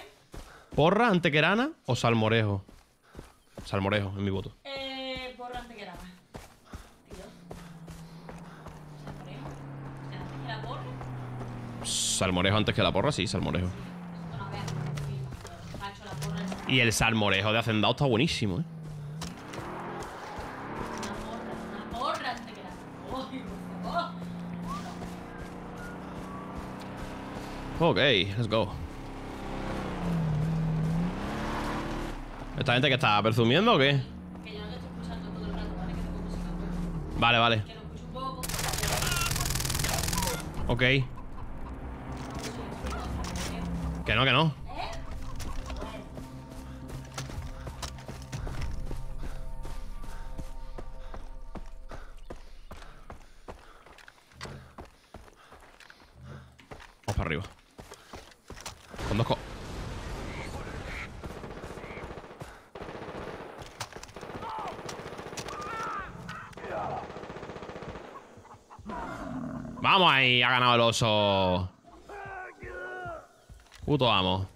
¿Porra antequerana o salmorejo? Salmorejo, en mi voto. Eh, por antequerana. Salmorejo. ¿En antes que la porra? Salmorejo antes que la porra, sí, salmorejo. Porra Y el salmorejo de Hacendado está buenísimo, ¿eh? porra. Una porra antequerana. Uy, por favor. Ok, let's go. ¿Esta gente que está presumiendo o qué? Que yo no te estoy escuchando todo el rato, ¿vale? Que tengo música. pues. Vale, vale. Que lo escucho un poco. Ok. Que no, que no. Vamos para arriba. Con dos co- Vamos ahí, ha ganado el oso. Puto amo.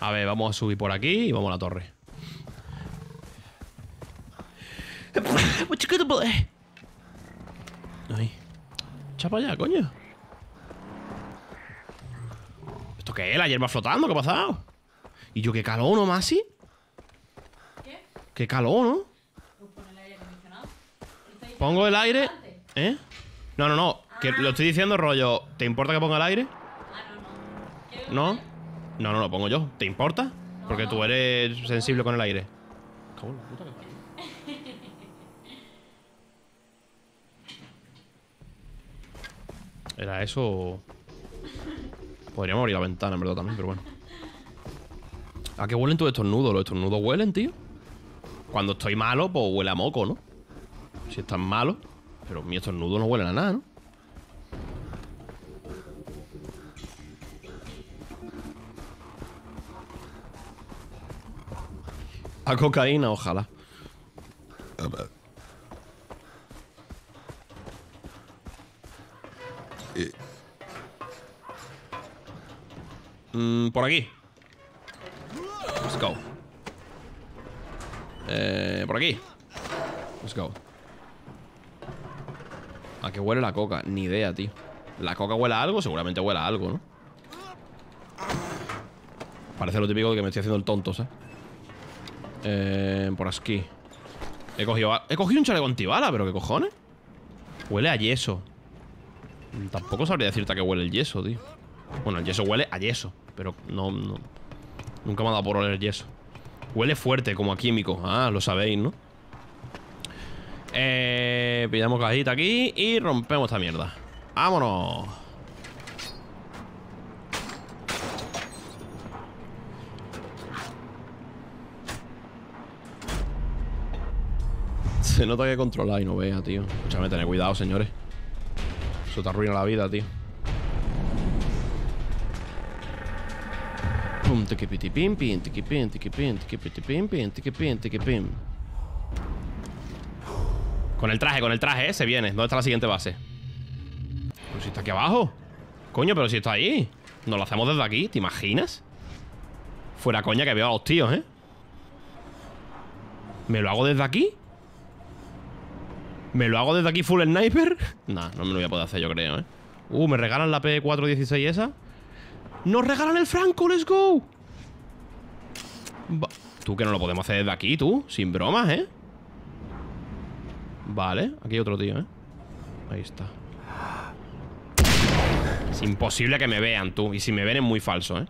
A ver, vamos a subir por aquí y vamos a la torre. Ay. Chapa ya, coño. ¿Esto qué? ¿La hierba flotando? ¿Qué ha pasado? ¿Y yo qué calor, no, Masi? ¿Qué? ¿Qué calor, no? Pues el aire acondicionado. ¿Está ahí Pongo el aire. ¿Eh? No, no, no. Que lo estoy diciendo rollo. ¿Te importa que ponga el aire? Ah, no, no. ¿Quieres que lo ¿No? No, no, lo pongo yo. ¿Te importa? Porque tú eres sensible con el aire. Puta que. Era eso. Podríamos abrir la ventana, en verdad, también, pero bueno. ¿A qué huelen todos estos nudos? ¿Los estornudos huelen, tío? Cuando estoy malo, pues huele a moco, ¿no? Si están malos. Pero mi estornudo no huelen a nada, ¿no? A cocaína, ojalá. Mm, por aquí. Let's go. Eh, por aquí. Let's go. ¿A qué huele la coca? Ni idea, tío. ¿La coca huele a algo? Seguramente huele a algo, ¿no? Parece lo típico de que me estoy haciendo el tonto, ¿sabes? Eh, por aquí. He cogido, he cogido un chaleco antibala, pero ¿qué cojones? Huele a yeso. Tampoco sabría decirte a qué huele el yeso, tío. Bueno, el yeso huele a yeso, pero no, no. Nunca me ha dado por oler yeso. Huele fuerte, como a químico. Ah, lo sabéis, ¿no? Eh, pillamos cajita aquí y rompemos esta mierda. ¡Vámonos! Se nota que controla y no vea, tío. Escúchame, tened cuidado, señores. Eso te arruina la vida, tío. Pum, pim, pim, tiquipim, tiquipim. Con el traje, con el traje. Se viene. ¿Dónde está la siguiente base? Pero si está aquí abajo. Coño, pero si está ahí. Nos lo hacemos desde aquí, ¿te imaginas? Fuera coña que veo a los tíos, ¿eh? ¿Me lo hago desde aquí? ¿Me lo hago desde aquí full sniper? Nah, no me lo voy a poder hacer yo creo, ¿eh? Uh, ¿me regalan la P416 esa? ¡Nos regalan el Franco! ¡Let's go! Tú que no lo podemos hacer desde aquí, tú Sin bromas, ¿eh? Vale, aquí hay otro tío, ¿eh? Ahí está Es imposible que me vean, tú Y si me ven es muy falso, ¿eh?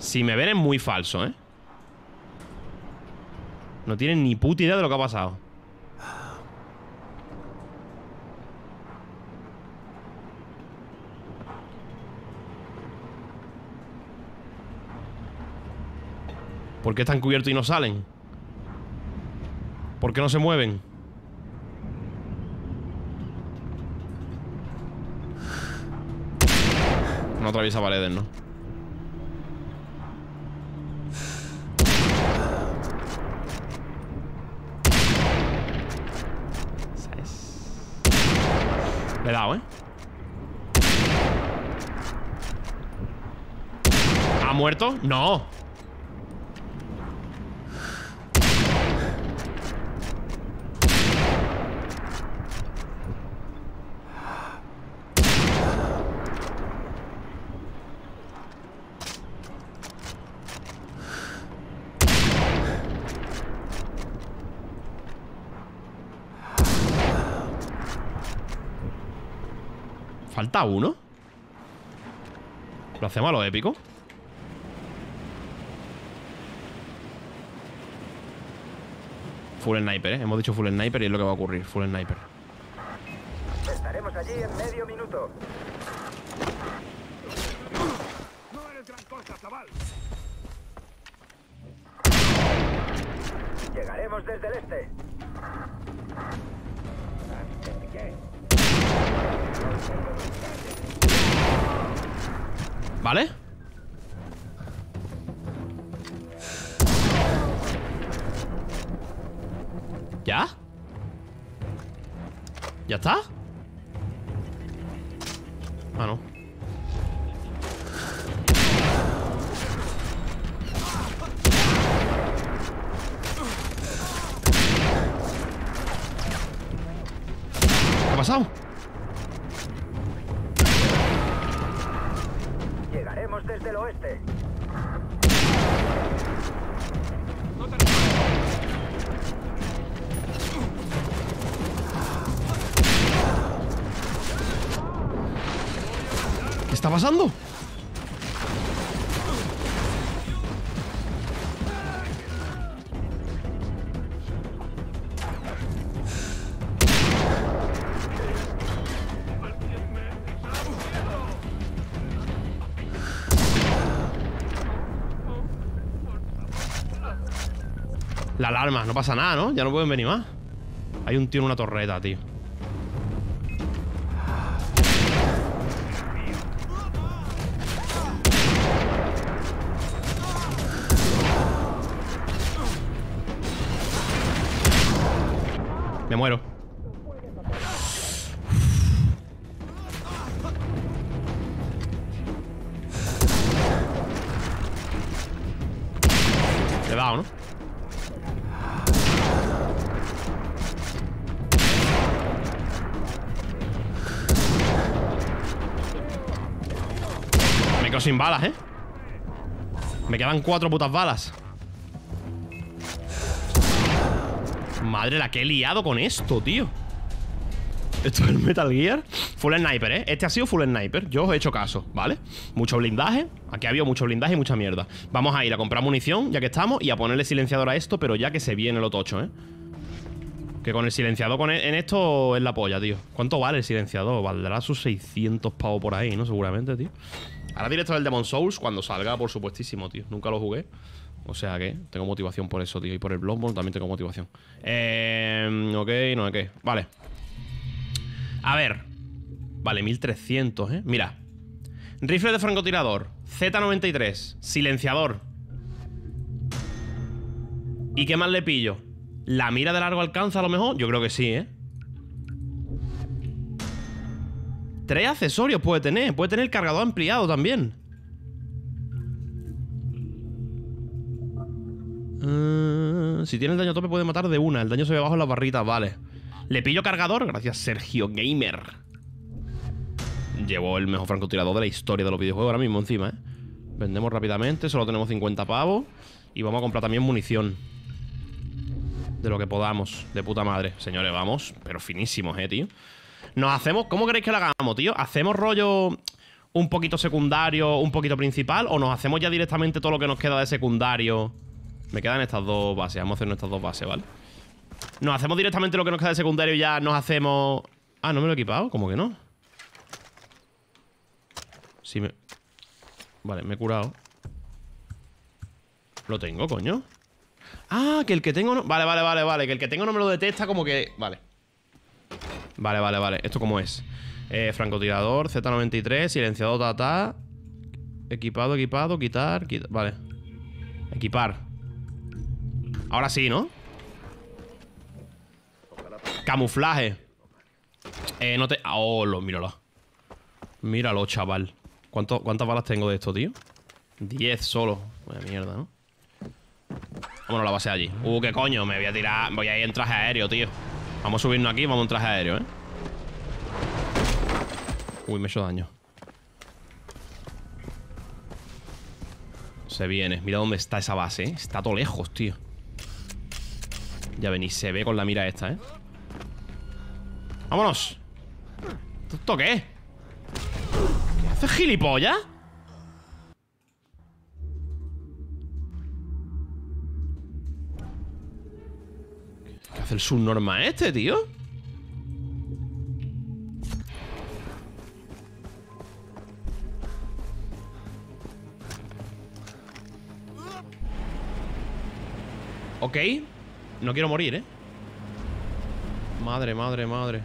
Si me ven es muy falso, ¿eh? No tienen ni puta idea de lo que ha pasado ¿Por qué están cubiertos y no salen? ¿Por qué no se mueven? No atraviesa paredes, ¿no? Le he dado, ¿eh? ¿Ha muerto? No. Falta uno. Lo hacemos a lo épico. Full sniper, ¿eh? Hemos dicho full sniper y es lo que va a ocurrir. Full sniper. Estaremos allí en medio minuto. No eres gran cosa, chaval. Llegaremos desde el este. ¿Vale? ¿Ya? ¿Ya está? Ah, no. ¿Qué ha pasado? Llegaremos desde el oeste. ¿Qué está pasando? Alarma, no pasa nada, ¿no? Ya no pueden venir más. Hay un tío en una torreta, tío. Me muero. Quedan cuatro putas balas. Madre la que he liado con esto, tío. Esto es el Metal Gear. Full sniper, ¿eh? Este ha sido full sniper. Yo os he hecho caso, ¿vale? Mucho blindaje. Aquí ha habido mucho blindaje y mucha mierda. Vamos a ir a comprar munición, ya que estamos, y a ponerle silenciador a esto, pero ya que se viene lo tocho, ¿eh? Que con el silenciador e- en esto es la polla, tío. ¿Cuánto vale el silenciador? Valdrá sus 600 pavos por ahí, ¿no? Seguramente, tío. Ahora directo del Demon Souls cuando salga, por supuestísimo, tío. Nunca lo jugué. O sea que tengo motivación por eso, tío. Y por el Bloodborne también tengo motivación. Eh, ok, no, ok. Vale. A ver. Vale, 1300, ¿eh? Mira. Rifle de francotirador. Z93. Silenciador. ¿Y qué más le pillo? ¿La mira de largo alcance a lo mejor? Yo creo que sí, ¿eh? Tres accesorios puede tener. Puede tener el cargador ampliado también. Eh, si tiene el daño a tope puede matar de una. El daño se ve bajo las barritas, vale. Le pillo cargador. Gracias, Sergio Gamer. Llevo el mejor francotirador de la historia de los videojuegos ahora mismo encima, ¿eh? Vendemos rápidamente. Solo tenemos 50 pavos. Y vamos a comprar también munición. De lo que podamos. De puta madre. Señores, vamos. Pero finísimos, eh, tío. Nos hacemos. ¿Cómo queréis que lo hagamos, tío? ¿Hacemos rollo un poquito secundario, un poquito principal? ¿O nos hacemos ya directamente todo lo que nos queda de secundario? Me quedan estas dos bases. Vamos a hacer nuestras dos bases, ¿vale? Nos hacemos directamente lo que nos queda de secundario y ya nos hacemos. Ah, no me lo he equipado. ¿Cómo que no? Sí, me. Vale, me he curado. Lo tengo, coño. Ah, que el que tengo no... Vale, vale, vale, vale. Que el que tengo no me lo detecta como que... Vale. Vale, vale, vale. ¿Esto cómo es? Eh, francotirador, Z93, silenciador, tata. Equipado, equipado, quitar, quitar. Vale. Equipar. Ahora sí, ¿no? Camuflaje. Eh, no te... Oh, lo, míralo. Míralo, chaval. ¿Cuánto, ¿Cuántas balas tengo de esto, tío? 10 solo. Vaya mierda, ¿no? Vámonos a la base allí. Uh, qué coño, me voy a tirar. Voy a ir en traje aéreo, tío. Vamos a subirnos aquí, vamos en traje aéreo, ¿eh? Uy, me he hecho daño. Se viene. Mira dónde está esa base, ¿eh? Está todo lejos, tío. Ya venís, se ve con la mira esta, ¿eh? ¡Vámonos! ¿Esto qué? ¿Qué hace gilipollas? Hace el subnorma este, tío? Ok. No quiero morir, ¿eh? Madre, madre, madre.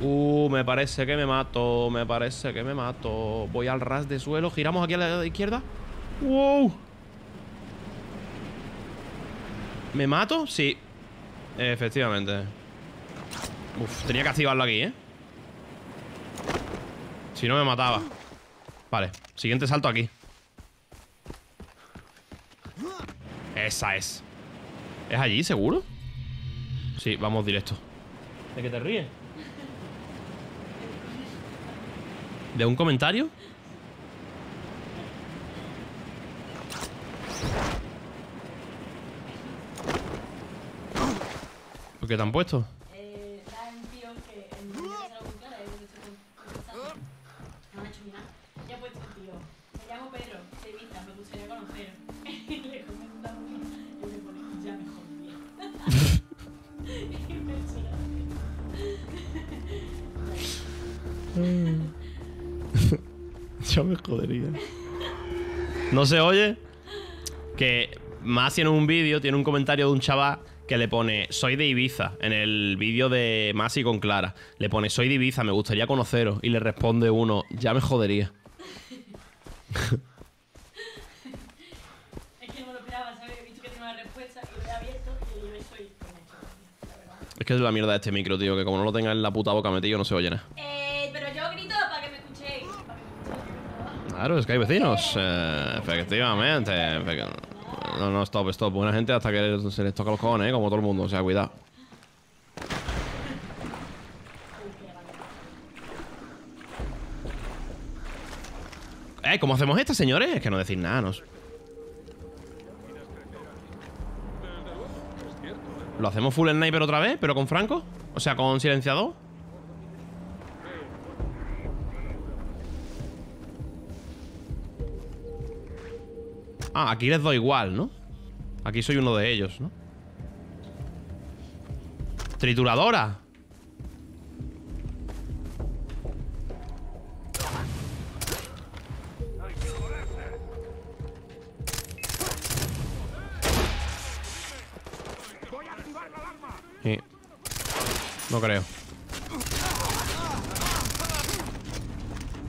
Uh, me parece que me mato. Me parece que me mato. Voy al ras de suelo. Giramos aquí a la izquierda. ¡Wow! ¿Me mato? Sí. Efectivamente. Uf, tenía que activarlo aquí, ¿eh? Si no me mataba. Vale, siguiente salto aquí. Esa es. ¿Es allí, seguro? Sí, vamos directo. ¿De qué te ríes? ¿De un comentario? ¿Por qué te han puesto? Eh, un tío que en mi se lo lo que estoy contestando. No han hecho ni nada. Ya he puesto un tío. Me llamo Pedro, de Ibiza, me gustaría conoceros. Y le comento a uno y me pone, ya me jodía. Yo me jodería. ¿No se oye? Que más en un vídeo tiene un comentario de un chaval que le pone Soy de Ibiza en el vídeo de Masi con Clara. Le pone Soy de Ibiza, me gustaría conoceros. Y le responde uno, ya me jodería. Es que no me lo esperaba, ¿sabes? He visto que tiene una respuesta y lo he abierto y yo soy con esto, la verdad. Es que es la mierda de este micro, tío, que como no lo tenga en la puta boca metido no se oye nada. Eh, pero yo grito para que me escuchéis. Para que me escuchéis. Claro, es que hay vecinos. Eh, efectivamente. Efe- No, no, stop, stop. Buena gente hasta que se les toca los cojones, ¿eh? como todo el mundo. O sea, cuidado. Eh, ¿cómo hacemos esta, señores? Es que no decir nada, ¿no? ¿Lo hacemos full sniper otra vez, pero con Franco? O sea, con silenciador. Ah, aquí les doy igual, ¿no? Aquí soy uno de ellos, ¿no? Trituradora. Sí. No creo.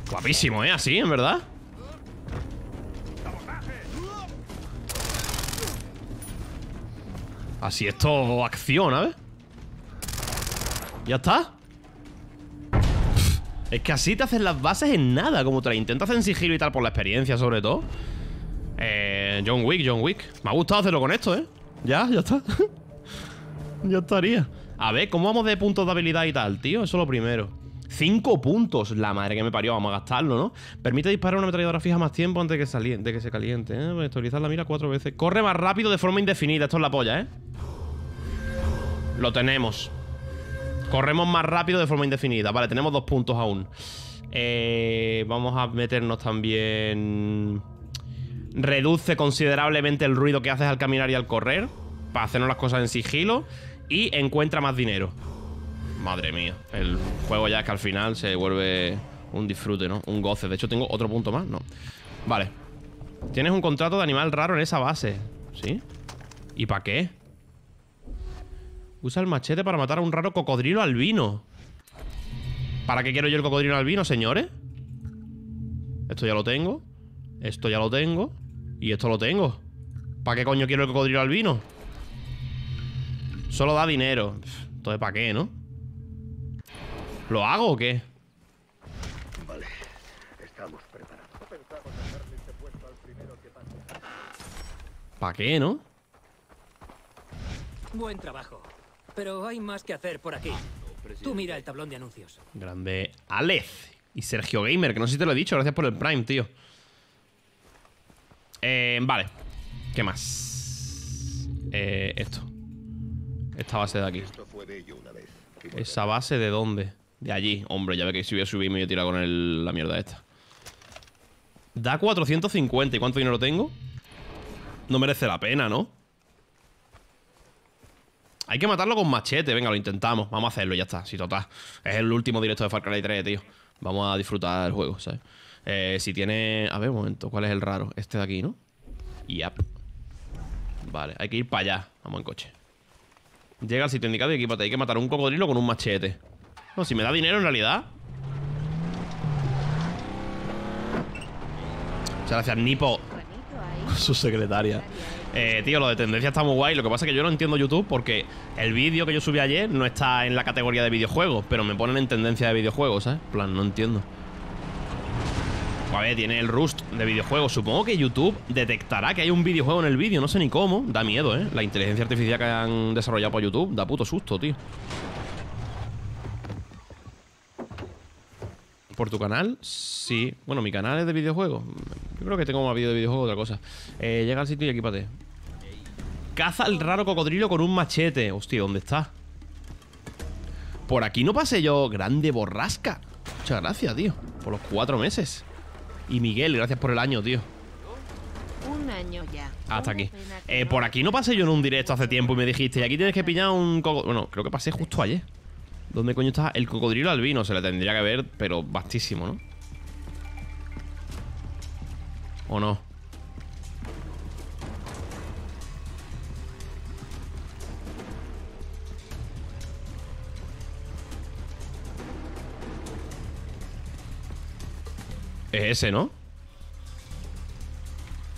Guapísimo, ¿eh? Así, en verdad. Así esto acción, ¿sabes? Ya está. Es que así te hacen las bases en nada, como te las intentas en sigilo y tal por la experiencia, sobre todo. Eh, John Wick, John Wick. Me ha gustado hacerlo con esto, ¿eh? Ya, ya está. ya estaría. A ver, ¿cómo vamos de puntos de habilidad y tal, tío? Eso es lo primero. Cinco puntos. La madre que me parió. Vamos a gastarlo, ¿no? Permite disparar una ametralladora fija más tiempo antes de que, de que se caliente, ¿eh? Estabilizar la mira cuatro veces. Corre más rápido de forma indefinida. Esto es la polla, ¿eh? Lo tenemos. Corremos más rápido de forma indefinida. Vale, tenemos dos puntos aún. Eh, vamos a meternos también... Reduce considerablemente el ruido que haces al caminar y al correr. Para hacernos las cosas en sigilo. Y encuentra más dinero. Madre mía. El juego ya es que al final se vuelve un disfrute, ¿no? Un goce. De hecho, tengo otro punto más. No. Vale. Tienes un contrato de animal raro en esa base. ¿Sí? ¿Y para qué? Usa el machete para matar a un raro cocodrilo albino. ¿Para qué quiero yo el cocodrilo albino, señores? Esto ya lo tengo. Esto ya lo tengo. Y esto lo tengo. ¿Para qué coño quiero el cocodrilo albino? Solo da dinero. Entonces, ¿para qué, no? ¿Lo hago o qué? Vale, estamos preparados. ¿Para qué, no? Buen trabajo. Pero hay más que hacer por aquí. Tú mira el tablón de anuncios. Grande Alez y Sergio Gamer, que no sé si te lo he dicho, gracias por el Prime, tío. Eh, vale. ¿Qué más? Eh, esto. Esta base de aquí. ¿Esa base de dónde? De allí. Hombre, ya ve que si voy a subir me voy a tirar con el- la mierda esta. Da 450. ¿Y cuánto dinero tengo? No merece la pena, ¿no? Hay que matarlo con machete. Venga, lo intentamos. Vamos a hacerlo, ya está. Sí, total. Es el último directo de Far Cry 3, tío. Vamos a disfrutar el juego, ¿sabes? Eh, si tiene... A ver, un momento. ¿Cuál es el raro? Este de aquí, ¿no? Yep. Vale, hay que ir para allá. Vamos en coche. Llega al sitio indicado y equipate. Hay que matar a un cocodrilo con un machete. No, si me da dinero en realidad. Muchas gracias, Nipo. Su secretaria. Eh, tío, lo de tendencia está muy guay. Lo que pasa es que yo no entiendo YouTube porque el vídeo que yo subí ayer no está en la categoría de videojuegos, pero me ponen en tendencia de videojuegos, ¿sabes? Plan, no entiendo. A ver, tiene el Rust de videojuegos. Supongo que YouTube detectará que hay un videojuego en el vídeo. No sé ni cómo. Da miedo, ¿eh? La inteligencia artificial que han desarrollado por YouTube. Da puto susto, tío. ¿Por tu canal? Sí. Bueno, mi canal es de videojuegos. Yo creo que tengo más vídeo de videojuegos otra cosa. Eh, llega al sitio y equípate. Caza al raro cocodrilo con un machete. Hostia, ¿dónde está? Por aquí no pasé yo. Grande borrasca. Muchas gracias, tío. Por los cuatro meses. Y Miguel, gracias por el año, tío. Un año ya. Hasta aquí. Eh, por aquí no pasé yo en un directo hace tiempo y me dijiste, y aquí tienes que pillar un cocodrilo. Bueno, creo que pasé justo ayer. ¿Dónde coño está? El cocodrilo albino se le tendría que ver, pero vastísimo, ¿no? ¿O no? Es ese, ¿no?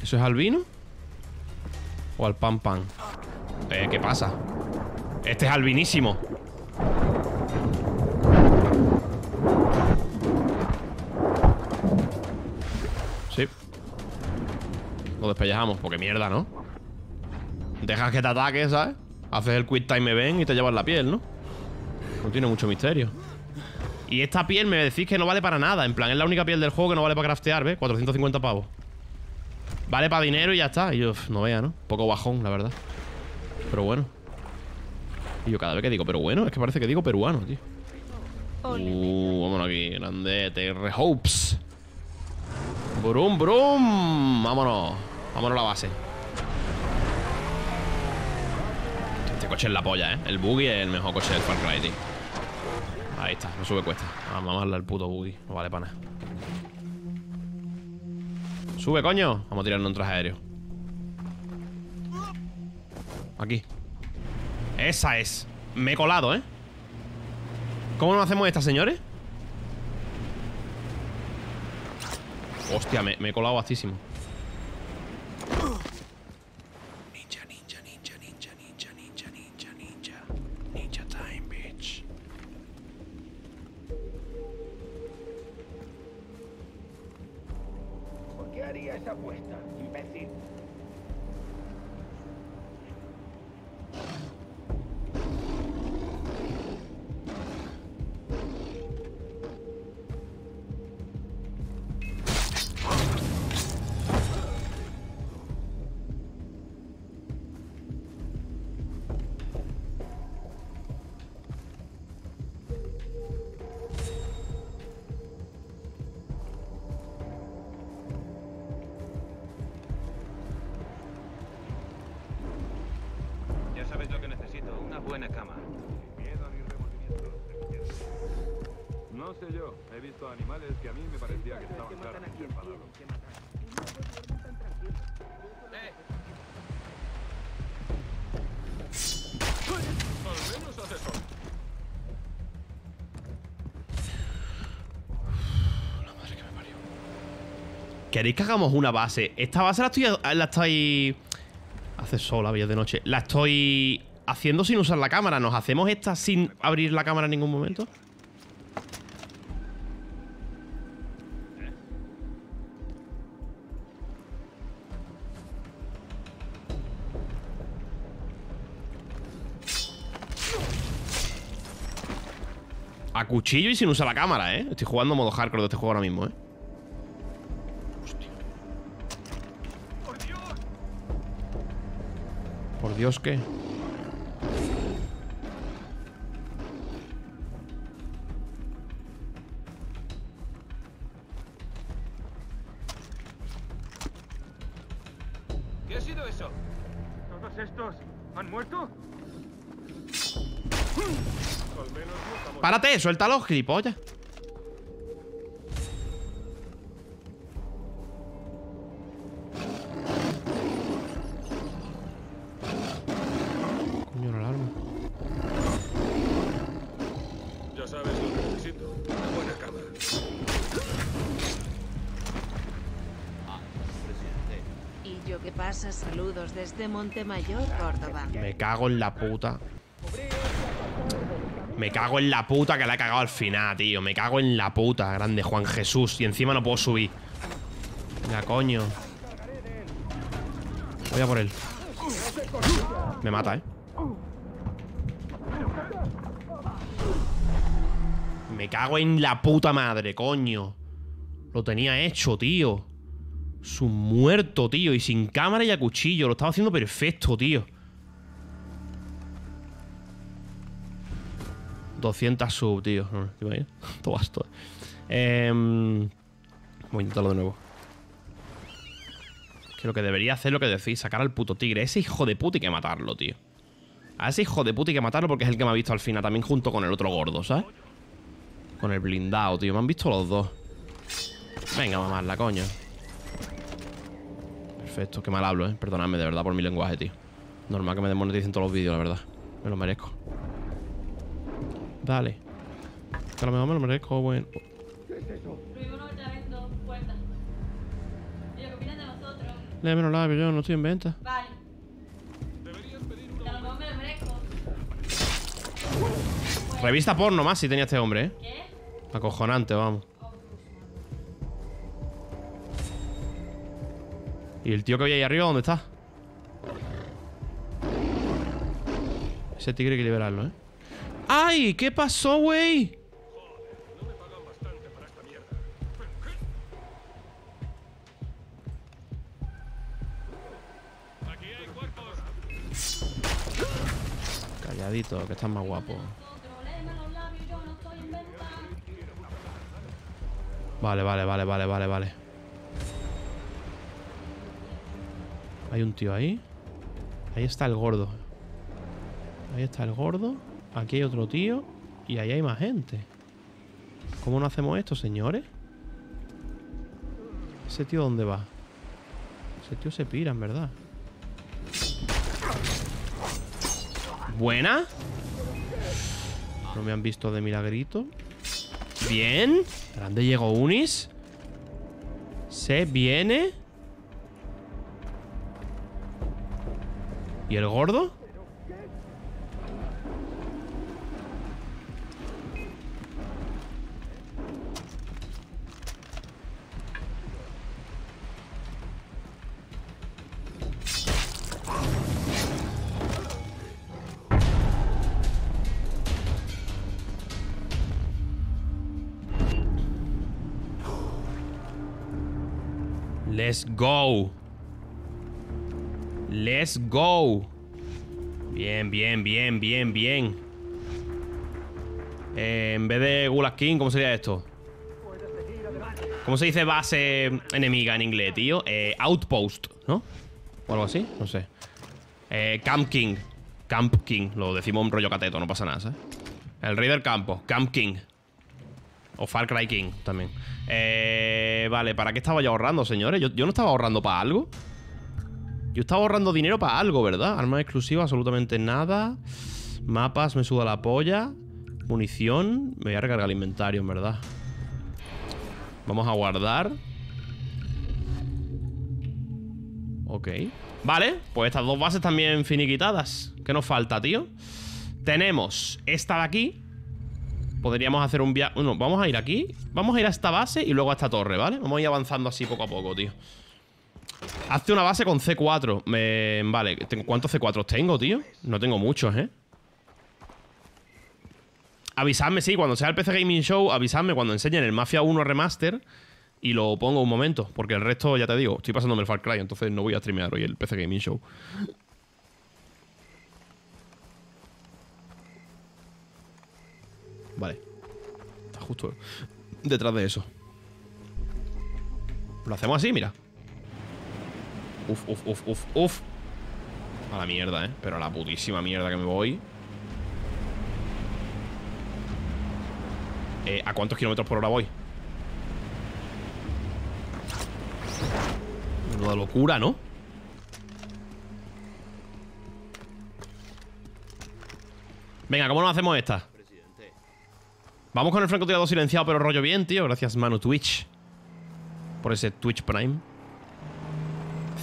¿Eso es albino? ¿O al pan pan? Eh, ¿qué pasa? Este es albinísimo. Lo despellejamos, porque mierda, ¿no? Dejas que te ataque, ¿sabes? Haces el quick time event y te llevas la piel, ¿no? No tiene mucho misterio. Y esta piel me decís que no vale para nada. En plan, es la única piel del juego que no vale para craftear, ¿ves? 450 pavos. Vale para dinero y ya está. Y yo, no vea, ¿no? Poco bajón, la verdad. Pero bueno. Y yo cada vez que digo, pero bueno, es que parece que digo peruano, tío. Uh, vámonos aquí, grande TR Hopes. Brum, brum. Vámonos. Vámonos a la base. Este coche es la polla, ¿eh? El buggy es el mejor coche del Far Cry, tío. Ahí está, no sube cuesta. Vamos a mamarle al puto buggy. No vale para nada. Sube, coño. Vamos a tirarnos un traje aéreo. Aquí. Esa es. Me he colado, ¿eh? ¿Cómo nos hacemos esta, señores? Hostia, me, he colado bastísimo. ¿Queréis que hagamos una base? Esta base la estoy... La estoy... Hace sol, había de noche. La estoy haciendo sin usar la cámara. ¿Nos hacemos esta sin abrir la cámara en ningún momento? A cuchillo y sin usar la cámara, ¿eh? Estoy jugando modo hardcore de este juego ahora mismo, ¿eh? Por Dios, ¿qué? ¿Qué ha sido eso? ¿Todos estos han muerto? Al menos no estamos... ¡Párate! ¡Suéltalo, gilipollas! Desde Montemayor, Córdoba. Me cago en la puta. Me cago en la puta que la he cagado al final, tío. Me cago en la puta, grande Juan Jesús. Y encima no puedo subir. Ya, coño. Voy a por él. Me mata, ¿eh? Me cago en la puta madre, coño. Lo tenía hecho, tío. Su muerto, tío. Y sin cámara y a cuchillo. Lo estaba haciendo perfecto, tío. 200 sub, tío. No, ¿te imaginas? Todo gasto. Eh, voy a intentarlo de nuevo. Que lo que debería hacer lo que decís, sacar al puto tigre. Ese hijo de puta hay que matarlo, tío. A ese hijo de puta hay que matarlo porque es el que me ha visto al final, también junto con el otro gordo, ¿sabes? Con el blindado, tío. Me han visto los dos. Venga, mamarla, coño. Perfecto, qué mal hablo, eh. Perdonadme de verdad por mi lenguaje, tío. Normal que me desmoneticen todos los vídeos, la verdad. Me lo merezco. Dale. Que a lo mejor me lo merezco, bueno. Prohibimos un tratamiento, puerta. ¿Y lo que opinan de nosotros? Léeme los labios, yo no estoy en venta. Vale. Que a lo mejor me lo merezco. Revista porno más si tenía este hombre, eh. ¿Qué? Acojonante, vamos. ¿Y el tío que había ahí arriba dónde está? Ese tigre hay que liberarlo, ¿eh? ¡Ay! ¿Qué pasó, güey? Calladito, que estás más guapo. Vale, vale, vale, vale, vale, vale. Hay un tío ahí. Ahí está el gordo. Ahí está el gordo. Aquí hay otro tío. Y ahí hay más gente. ¿Cómo no hacemos esto, señores? ¿Ese tío dónde va? Ese tío se pira, en verdad. Buena. No me han visto de milagrito. Bien. Grande llegó Unis. Se viene. ¿Y el gordo? Let's go. Let's go. Bien, bien, bien, bien, bien. Eh, en vez de Gulag King, ¿cómo sería esto? ¿Cómo se dice base enemiga en inglés, tío? Eh, outpost, ¿no? O algo así, no sé. Eh, Camp King. Camp King. Lo decimos en rollo cateto, no pasa nada, ¿sabes? El rey del campo. Camp King. O Far Cry King también. Eh, vale, ¿para qué estaba yo ahorrando, señores? Yo, yo no estaba ahorrando para algo. Yo estaba ahorrando dinero para algo, ¿verdad? Arma exclusiva, absolutamente nada. Mapas, me suda la polla. Munición. Me voy a recargar el inventario, en verdad. Vamos a guardar. Ok. Vale, pues estas dos bases también finiquitadas. ¿Qué nos falta, tío? Tenemos esta de aquí. Podríamos hacer un viaje... Bueno, vamos a ir aquí. Vamos a ir a esta base y luego a esta torre, ¿vale? Vamos a ir avanzando así poco a poco, tío. Hazte una base con C4. Me... Vale, ¿cuántos C4 tengo, tío? No tengo muchos, ¿eh? Avisadme, sí, cuando sea el PC Gaming Show, avisadme cuando enseñen el Mafia 1 Remaster y lo pongo un momento, porque el resto, ya te digo, estoy pasándome el Far Cry, entonces no voy a streamear hoy el PC Gaming Show. Vale. Está justo detrás de eso. Lo hacemos así, mira. Uf, uf, uf, uf, uf. A la mierda, ¿eh? Pero a la putísima mierda que me voy. Eh, ¿A cuántos kilómetros por hora voy? Menuda locura, ¿no? Venga, ¿cómo nos hacemos esta? Vamos con el francotirador silenciado, pero rollo bien, tío. Gracias, Manu Twitch. Por ese Twitch Prime.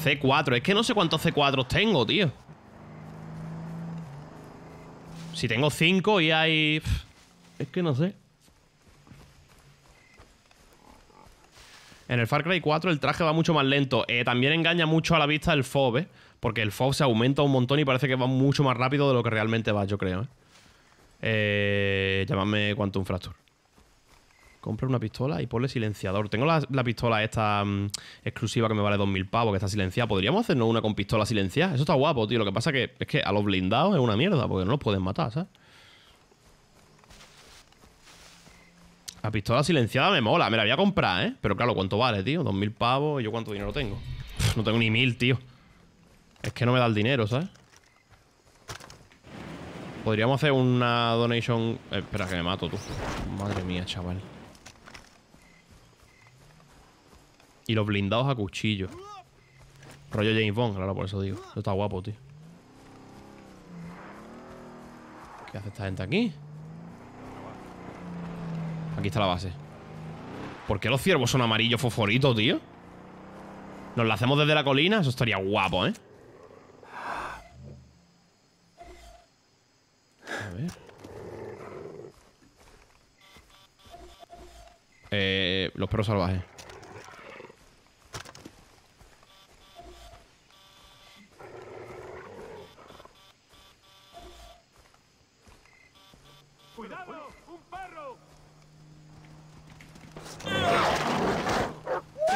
C4. Es que no sé cuántos C4 tengo, tío. Si tengo 5 y hay... Es que no sé. En el Far Cry 4 el traje va mucho más lento. Eh, también engaña mucho a la vista el FOB, ¿eh? Porque el FOB se aumenta un montón y parece que va mucho más rápido de lo que realmente va, yo creo, ¿eh? Eh, llamadme Quantum Fracture. Compra una pistola y ponle silenciador. Tengo la, la pistola esta mm, exclusiva que me vale 2000 pavos, que está silenciada. ¿Podríamos hacernos una con pistola silenciada? Eso está guapo, tío. Lo que pasa que es que a los blindados es una mierda, porque no los pueden matar, ¿sabes? La pistola silenciada me mola. Me la voy a comprar, ¿eh? Pero claro, ¿cuánto vale, tío? 2000 pavos. ¿Y yo cuánto dinero tengo? No tengo ni mil, tío. Es que no me da el dinero, ¿sabes? Podríamos hacer una donation... Eh, espera, que me mato, tú. Madre mía, chaval. Y los blindados a cuchillo. Rollo James Bond, claro, por eso digo. Esto está guapo, tío. ¿Qué hace esta gente aquí? Aquí está la base. ¿Por qué los ciervos son amarillos fosforitos, tío? ¿Nos la hacemos desde la colina? Eso estaría guapo, ¿eh? A ver. Eh, los perros salvajes.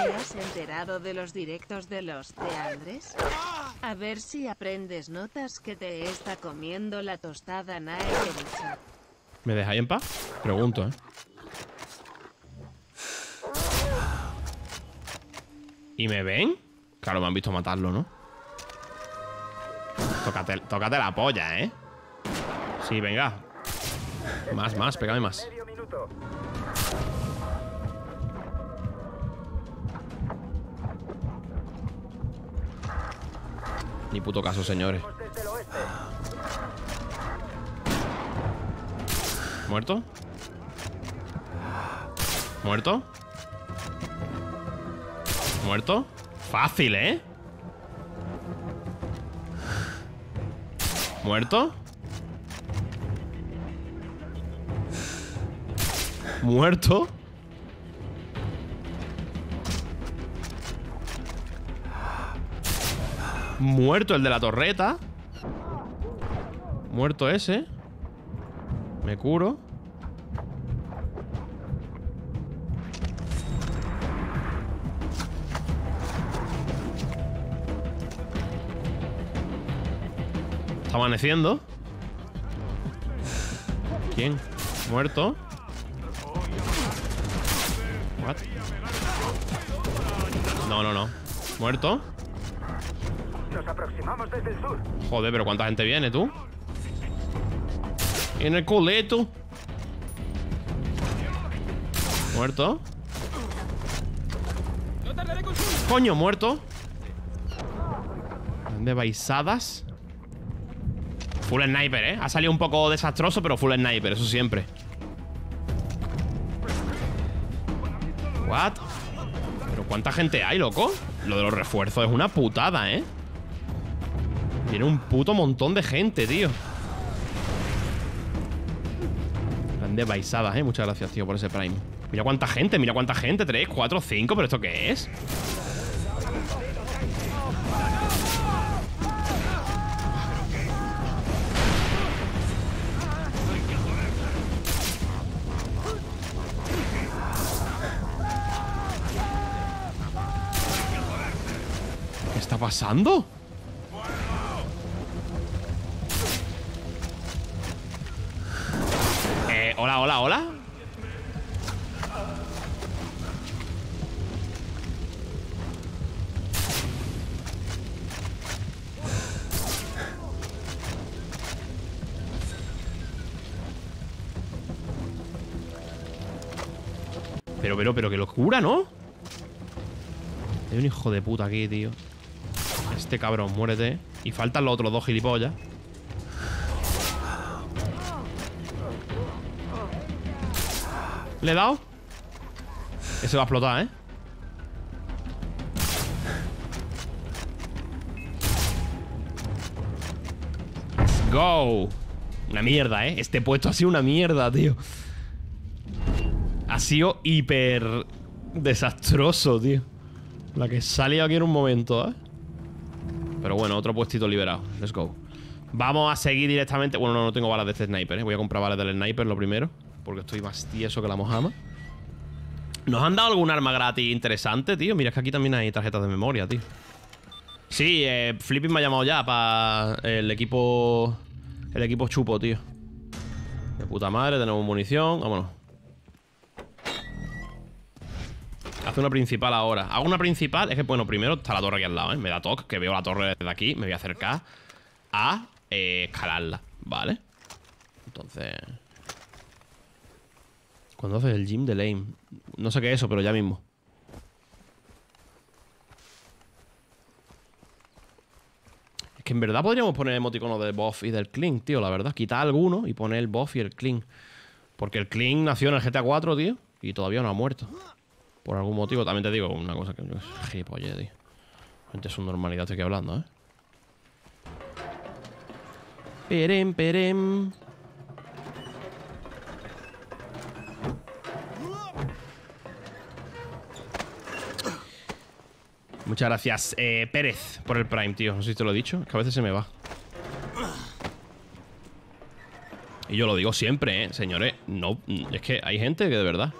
¿Te has enterado de los directos de los de Andrés? A ver si aprendes notas que te está comiendo la tostada Nae. ¿Me dejáis en paz? Pregunto, ¿eh? ¿Y me ven? Claro, me han visto matarlo, ¿no? Tócate, tócate la polla, ¿eh? Sí, venga. Más, más, pégame más. Ni puto caso, señores. ¿Muerto? ¿Muerto? ¿Muerto? Fácil, ¿eh? ¿Muerto? ¿Muerto? Muerto el de la torreta Muerto ese Me curo Está amaneciendo ¿Quién? ¿Muerto? No, no, no ¿Muerto? Nos. Joder, pero ¿cuánta gente viene, tú? En el culeto ¿Muerto? Coño, muerto De baisadas Full sniper, ¿eh? Ha salido un poco desastroso, pero full sniper, eso siempre What? ¿Pero cuánta gente hay, loco? Lo de los refuerzos es una putada, ¿eh? Tiene un puto montón de gente, tío Grandes baisadas, ¿eh? Muchas gracias, tío, por ese prime Mira cuánta gente, mira cuánta gente 3, 4, 5, ¿pero esto qué es? ¿Qué está pasando? Locura, ¿no? Hay un hijo de puta aquí, tío. Este cabrón, muérete. Y faltan los otros dos gilipollas. ¿Le he dado? Ese va a explotar, ¿eh? Go. Una mierda, ¿eh? Este puesto ha sido una mierda, tío. Ha sido hiper desastroso, tío. La que salió aquí en un momento, ¿eh? Pero bueno, otro puestito liberado. Let's go. Vamos a seguir directamente. Bueno, no, no tengo balas de este sniper, ¿eh? Voy a comprar balas del sniper lo primero. Porque estoy más tieso que la mojama. ¿Nos han dado algún arma gratis interesante, tío? Mira, es que aquí también hay tarjetas de memoria, tío. Sí, eh, Flipping me ha llamado ya para el equipo. El equipo chupo, tío. De puta madre, tenemos munición. Vámonos. Hace una principal ahora. Hago una principal. Es que, bueno, primero está la torre aquí al lado, ¿eh? Me da toque, que veo la torre desde aquí. Me voy a acercar a eh, escalarla, ¿vale? Entonces. Cuando haces el gym de lame. No sé qué es eso, pero ya mismo. Es que en verdad podríamos poner emoticono del buff y del clean, tío, la verdad. Quitar alguno y poner el buff y el clean. Porque el clean nació en el GTA 4, tío. Y todavía no ha muerto. Por algún motivo. También te digo una cosa que... Gilipollez, tío. Gente, su normalidad estoy aquí hablando, ¿eh? Perem, perem. Muchas gracias, eh, Pérez, por el Prime, tío. No sé si te lo he dicho. Es que a veces se me va. Y yo lo digo siempre, ¿eh? Señores, no... Es que hay gente que de verdad...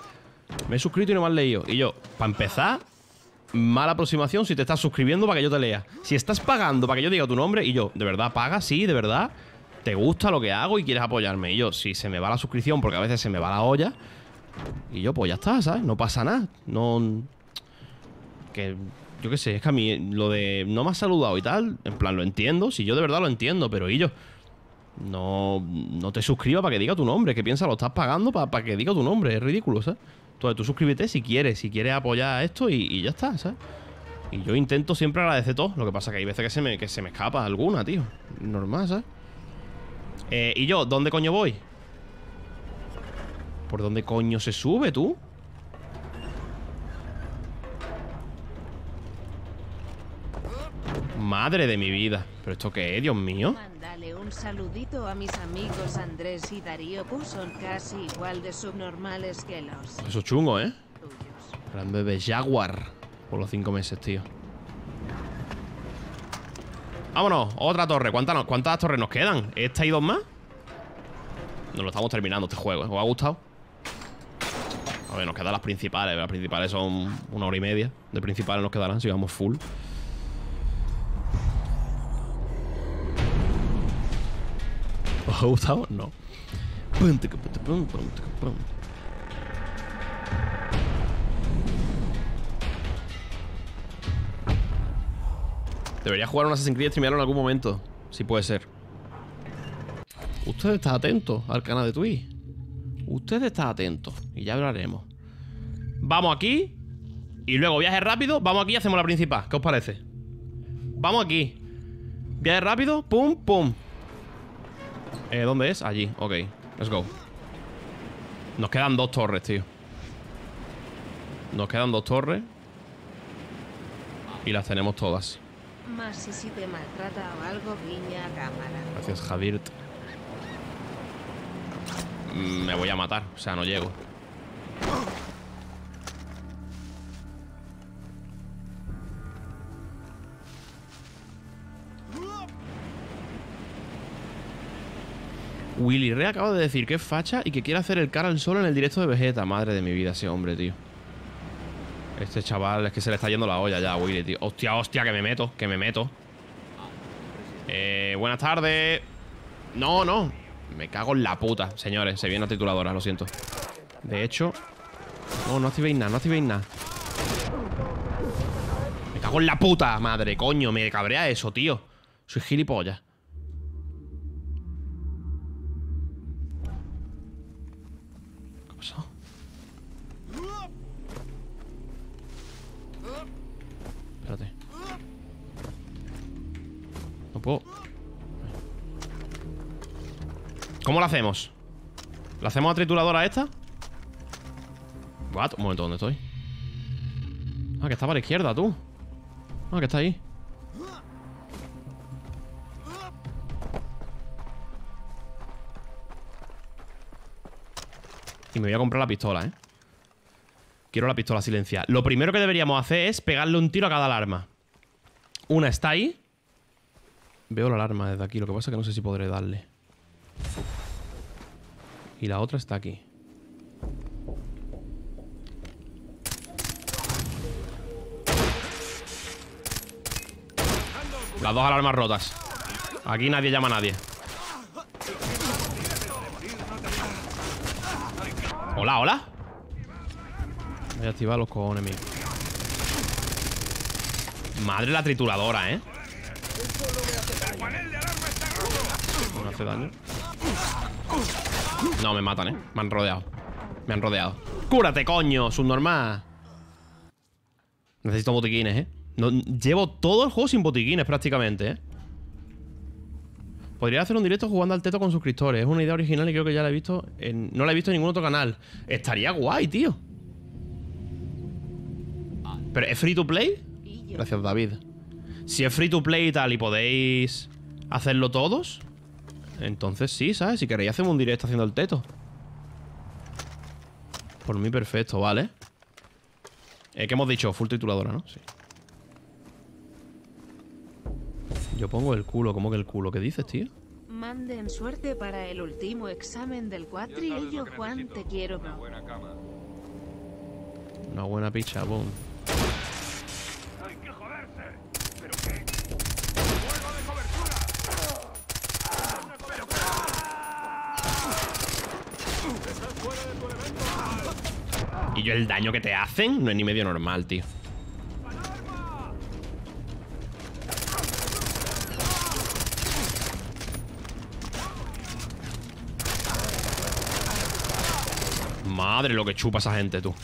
Me he suscrito y no me han leído. Y yo, para empezar, mala aproximación si te estás suscribiendo para que yo te lea. Si estás pagando para que yo diga tu nombre y yo, de verdad, paga, sí, de verdad. Te gusta lo que hago y quieres apoyarme. Y yo, si se me va la suscripción, porque a veces se me va la olla. Y yo, pues ya está, ¿sabes? No pasa nada. No... Que... Yo qué sé, es que a mí lo de no me has saludado y tal, en plan, lo entiendo. Si yo de verdad lo entiendo, pero y yo... No, no te suscribas para que diga tu nombre. ¿Qué piensas? Lo estás pagando para que diga tu nombre. Es ridículo, ¿sabes? Entonces tú suscríbete si quieres, si quieres apoyar esto y, ya está, ¿sabes? Y yo intento siempre agradecer todo. Lo que pasa que hay veces que se me, que se me escapa alguna, tío. Normal, ¿sabes? Eh, ¿Y yo? ¿Dónde coño voy? ¿Por dónde coño se sube, tú? Madre de mi vida. ¿Pero esto qué es, Dios mío? Un saludito a mis amigos Andrés y Darío, pues son casi igual de subnormales que los Eso es chungo, ¿eh? tuyos. Gran bebé Jaguar. Por los cinco meses, tío. Vámonos, otra torre. ¿Cuántas, ¿Cuántas torres nos quedan? ¿Esta y dos más? Nos lo estamos terminando este juego, ¿eh? ¿Os ha gustado? A ver, nos quedan las principales. Las principales son una hora y media. De principales nos quedarán si vamos full. ¿Os ha gustado? No. Debería jugar un Assassin's Creed y streamearlo en algún momento. Si puede ser. Usted está atento al canal de Twitch. Usted está atento. Y ya hablaremos. Vamos aquí. Y luego viaje rápido. Vamos aquí y hacemos la principal. ¿Qué os parece? Vamos aquí. Viaje rápido. Pum, pum. Eh, ¿Dónde es? Allí. Ok. Let's go. Nos quedan dos torres, tío. Nos quedan dos torres. Y las tenemos todas. Más si si te maltrata o algo, guiña a cámara. Gracias, Javier. Mm, Me voy a matar, o sea, no llego. Willy Ray acaba de decir que es facha y que quiere hacer el cara al solo en el directo de Vegeta. Madre de mi vida, ese hombre, tío. Este chaval es que se le está yendo la olla ya a Willy, tío. Hostia, hostia, que me meto, que me meto. Eh, buenas tardes. No, no. Me cago en la puta. Señores, se viene la tituladora, lo siento. De hecho... No, no activéis nada, no activéis nada. Me cago en la puta madre, coño. Me cabrea eso, tío. Soy gilipollas. ¿Cómo la hacemos? ¿La hacemos a trituradora esta? What? Un momento, ¿dónde estoy? Ah, que está para la izquierda, tú Ah, que está ahí Y me voy a comprar la pistola, ¿eh? Quiero la pistola silenciada Lo primero que deberíamos hacer es pegarle un tiro a cada alarma Una está ahí Veo la alarma desde aquí Lo que pasa es que no sé si podré darle. Y la otra está aquí. Las dos alarmas rotas. Aquí nadie llama a nadie. Hola, hola. Voy a activar los cojones míos Madre la trituradora, ¿eh? No me hace daño No, me matan, ¿eh? Me han rodeado Me han rodeado ¡Cúrate, coño! Subnormal Necesito botiquines, ¿eh? No, llevo todo el juego sin botiquines prácticamente, ¿eh? Podría hacer un directo jugando al teto con suscriptores. Es una idea original y creo que ya la he visto. En, no la he visto en ningún otro canal. Estaría guay, tío. ¿Pero es free to play? Gracias, David. Si es free to play y tal y podéis hacerlo todos, entonces sí, ¿sabes? Si queréis hacemos un directo haciendo el teto. Por mí perfecto, ¿vale? Eh, ¿Qué hemos dicho? Full tituladora, ¿no? Sí. Yo pongo el culo, ¿cómo que el culo? ¿Qué dices, tío? Manden suerte para el último examen del cuatrillo, Juan, te quiero, Una buena cama. Una buena picha, boom. Y yo el daño que te hacen no es ni medio normal, tío. Madre lo que chupa esa gente, tú.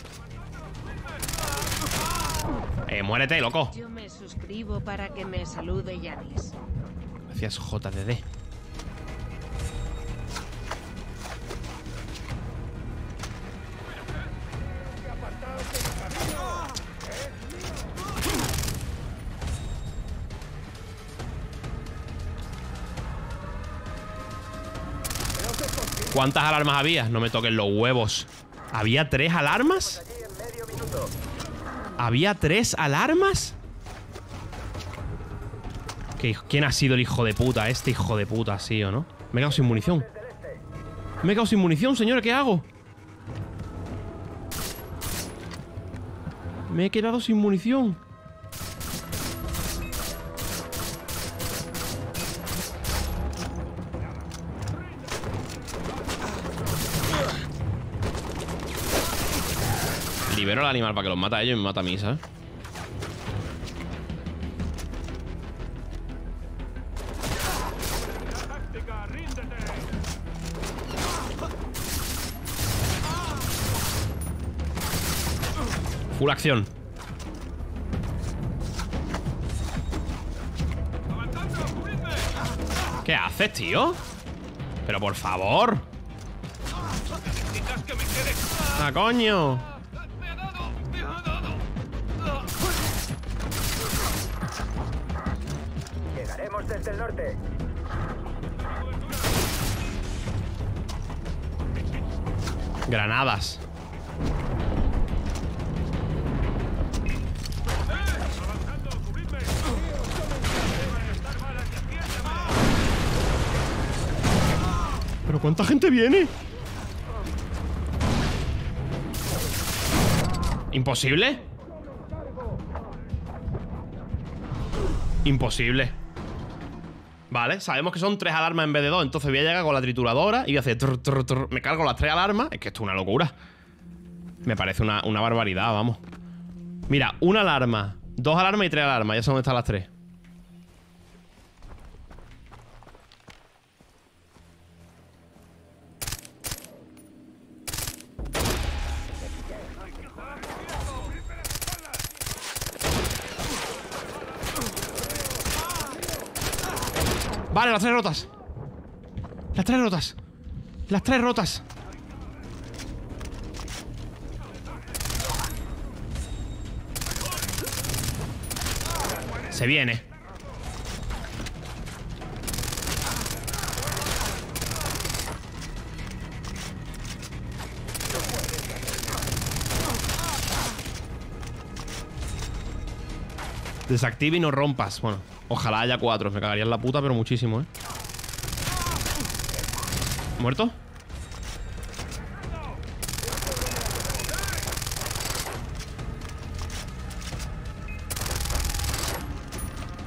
Eh, muérete, loco. Yo me suscribo para que me salude Yanis. Gracias, JDD. ¿Cuántas alarmas había? No me toquen los huevos. ¿Había tres alarmas? ¿Había tres alarmas? ¿Qué- ¿Quién ha sido el hijo de puta? Este hijo de puta, sí o no. Me he quedado sin munición. Me he quedado sin munición, señores. ¿Qué hago? Me he quedado sin munición. Libero al animal para que los mata a ellos y me mata a mí, ¿sabes? Full acción. ¿Qué haces, tío? Pero por favor. ¡Ah, coño! Norte. Granadas. ¿Pero cuánta gente viene? ¿Imposible? Imposible. Vale, sabemos que son tres alarmas en vez de dos. Entonces voy a llegar con la trituradora y voy a hacer... Me cargo las tres alarmas. Es que esto es una locura. Me parece una, una barbaridad, vamos. Mira, una alarma, dos alarmas y tres alarmas. Ya sé dónde están las tres. Vale, las tres rotas. Las tres rotas. Las tres rotas. Se viene. Desactive y no rompas. Bueno, ojalá haya cuatro. Me cagaría en la puta, pero muchísimo, ¿eh? ¿Muerto?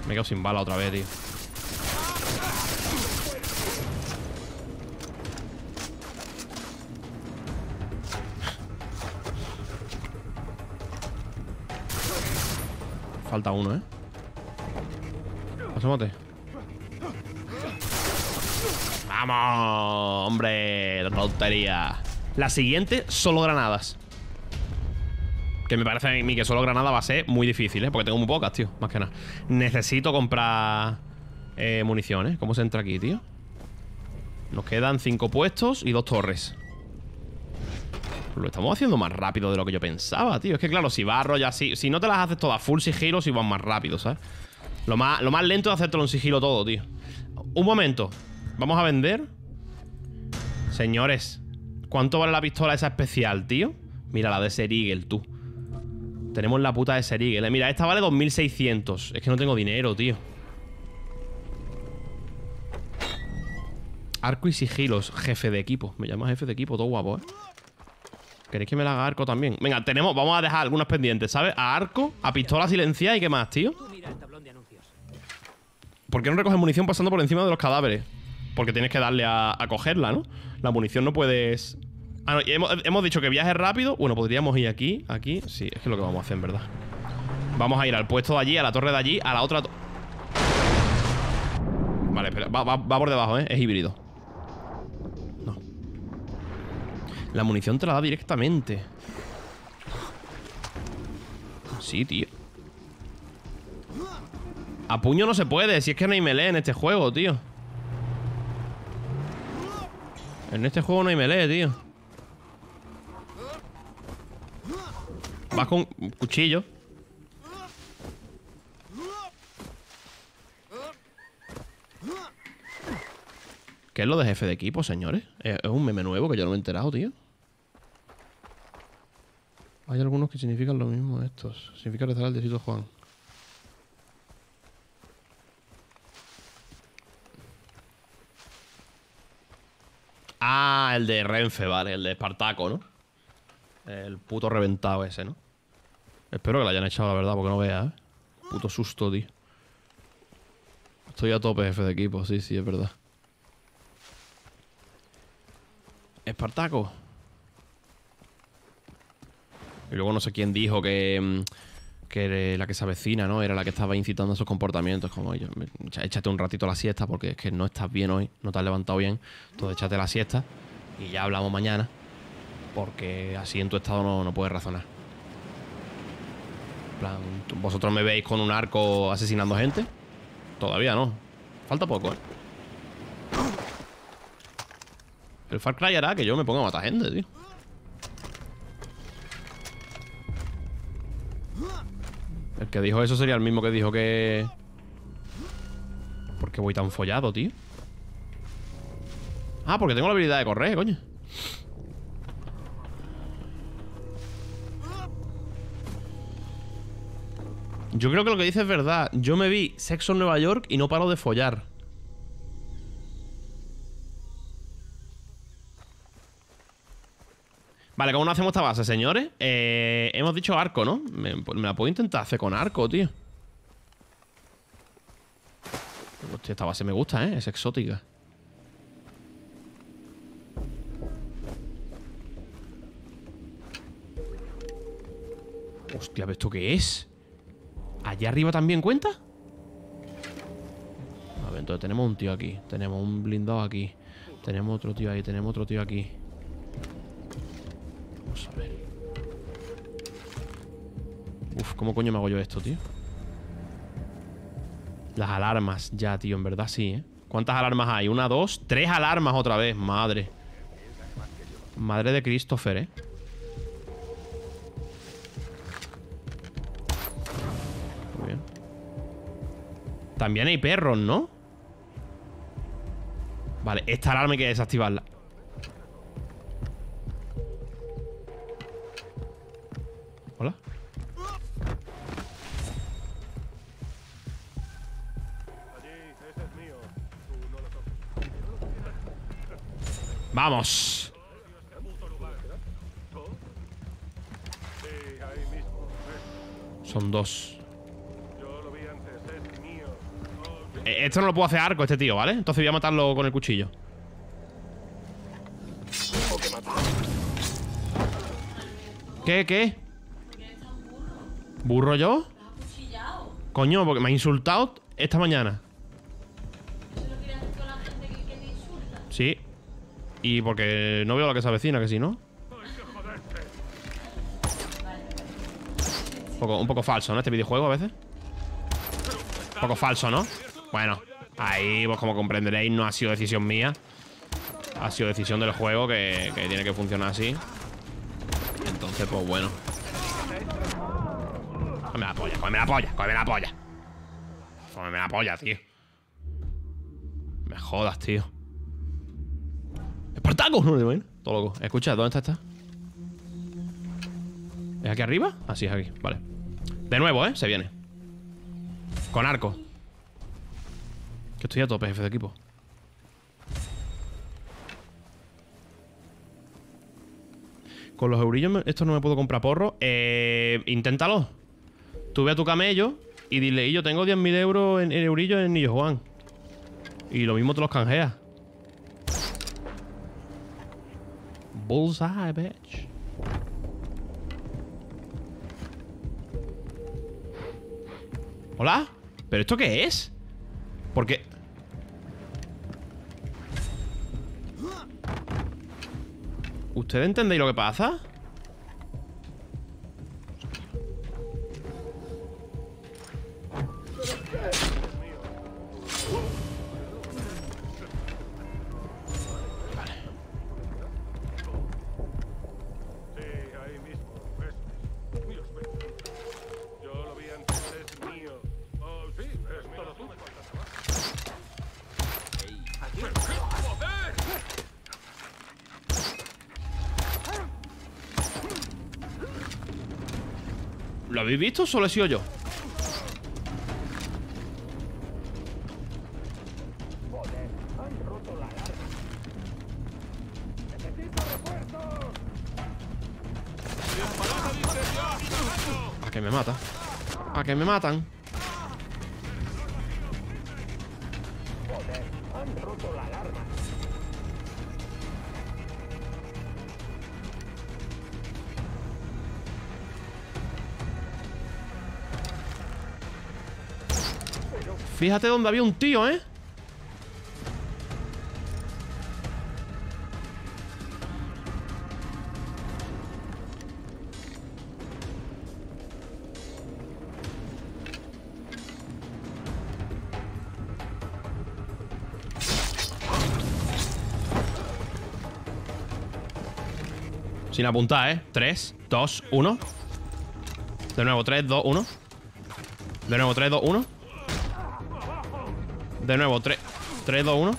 Me he quedado sin bala otra vez, tío. Falta uno, ¿eh? ¡Vamos! ¡Hombre! ¡Tontería! La siguiente, solo granadas. Que me parece a mí que solo granada va a ser muy difícil, ¿eh? Porque tengo muy pocas, tío. Más que nada. Necesito comprar eh, munición, ¿eh? ¿Cómo se entra aquí, tío? Nos quedan cinco puestos y dos torres. Lo estamos haciendo más rápido de lo que yo pensaba, tío. Es que claro, si barro ya así... Si no te las haces todas full sigilo, si van más rápido, ¿sabes? Lo más, lo más lento es hacértelo en sigilo todo, tío. Un momento. Vamos a vender. Señores, ¿cuánto vale la pistola esa especial, tío? Mira, la de Serigel, tú. Tenemos la puta de Serigel. eh. Mira, esta vale 2600. Es que no tengo dinero, tío. Arco y sigilos, jefe de equipo. Me llama jefe de equipo, todo guapo, ¿eh? ¿Queréis que me la haga arco también? Venga, tenemos, vamos a dejar algunas pendientes, ¿sabes? A arco, a pistola silenciada y qué más, tío. Tú mira el tablón de anuncios. ¿Por qué no recoges munición pasando por encima de los cadáveres? Porque tienes que darle a, cogerla, ¿no? La munición no puedes... Ah, no, hemos, dicho que viaje rápido. Bueno, podríamos ir aquí, aquí. Sí, es que es lo que vamos a hacer, en verdad. Vamos a ir al puesto de allí, a la torre de allí, a la otra... Vale, espera. Va- va por debajo, ¿eh? Es híbrido. No. La munición te la da directamente. Sí, tío. A puño no se puede, si es que no hay melee en este juego, tío. En este juego no hay melee, tío. Vas con cuchillo. ¿Qué es lo de jefe de equipo, señores? Es es un meme nuevo que yo no me he enterado, tío. Hay algunos que significan lo mismo estos. Significa rezar al diosito Juan. Ah, el de Renfe, vale. El de Espartaco, ¿no? El puto reventado ese, ¿no? Espero que lo hayan echado, la verdad, porque no vea, ¿eh? Puto susto, tío. Estoy a tope, jefe de equipo. Sí, sí, es verdad. Espartaco. Y luego no sé quién dijo que, mm, que la que se avecina, ¿no? Era la que estaba incitando esos comportamientos. Como echa- échate un ratito la siesta porque es que no estás bien hoy, no te has levantado bien. Entonces échate la siesta y ya hablamos mañana. Porque así en tu estado no, no puedes razonar. Plan, ¿vosotros me veis con un arco asesinando gente? Todavía no. Falta poco, ¿eh? El Far Cry hará que yo me ponga a matar gente, tío. El que dijo eso sería el mismo que dijo que... ¿Por qué voy tan follado, tío? Ah, porque tengo la habilidad de correr, coño. Yo creo que lo que dice es verdad. Yo me vi Sexo en Nueva York y no paro de follar. Vale, ¿cómo no hacemos esta base, señores? Eh, hemos dicho arco, ¿no? Me, pues me la puedo intentar hacer con arco, tío. Hostia, esta base me gusta, ¿eh? Es exótica. Hostia, ¿esto qué es? ¿Allá arriba también cuenta? A ver, entonces tenemos un tío aquí. Tenemos un blindado aquí. Tenemos otro tío ahí. Tenemos otro tío aquí. A ver. Uf, ¿cómo coño me hago yo esto, tío? Las alarmas, ya, tío, en verdad sí, ¿eh? ¿Cuántas alarmas hay? Una, dos, tres alarmas otra vez, madre. Madre de Christopher, ¿eh? Muy bien. También hay perros, ¿no? Vale, esta alarma hay que desactivarla. Hola. Vamos. Son dos. Eh, Esto no lo puedo hacer arco, este tío, ¿vale? Entonces voy a matarlo con el cuchillo. ¿Qué, qué? ¿Burro yo? Coño, porque me ha insultado esta mañana. Sí. Y porque no veo a la que se avecina, que si no. Un poco, un poco falso, ¿no? Este videojuego a veces. Un poco falso, ¿no? Bueno, ahí, pues como comprenderéis, no ha sido decisión mía. Ha sido decisión del juego que, que tiene que funcionar así. Entonces, pues bueno. Cómeme la polla, cómeme la polla, cómeme la polla. Cómeme la polla, tío. Me jodas, tío. ¡Espartaco! No, no, no, Todo loco. Escucha, ¿dónde está esta? ¿Es aquí arriba? Ah, sí, es aquí. Vale. De nuevo, ¿eh? Se viene. Con arco. Que estoy a tope, jefe de equipo. Con los eurillos, esto no me puedo comprar porro. Eh, inténtalo. Tú ve a tu camello y dile, y yo tengo 10.000 euros en, en en Nillo Juan. Y lo mismo te los canjeas. Bullseye, bitch. ¿Hola? ¿Pero esto qué es? Porque... ¿Usted ¿Ustedes entendéis lo que pasa? Lo. ¿Lo habéis visto o solo he sido yo? Me matan. Fíjate dónde había un tío, ¿eh? Sin apuntar, ¿eh? 3, 2, 1 De nuevo, 3, 2, 1 De nuevo, 3, 2, 1 De nuevo, 3, 3, 2, 1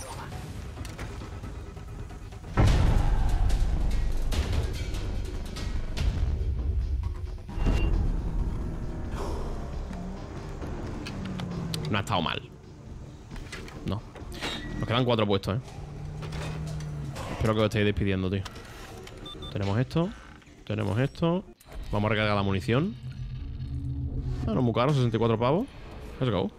No ha estado mal. No. Nos quedan cuatro puestos, ¿eh? Espero que os estéis despidiendo, tío tenemos esto. Tenemos esto. Vamos a recargar la munición. Ah, no, muy caro, 64 pavos. Let's go.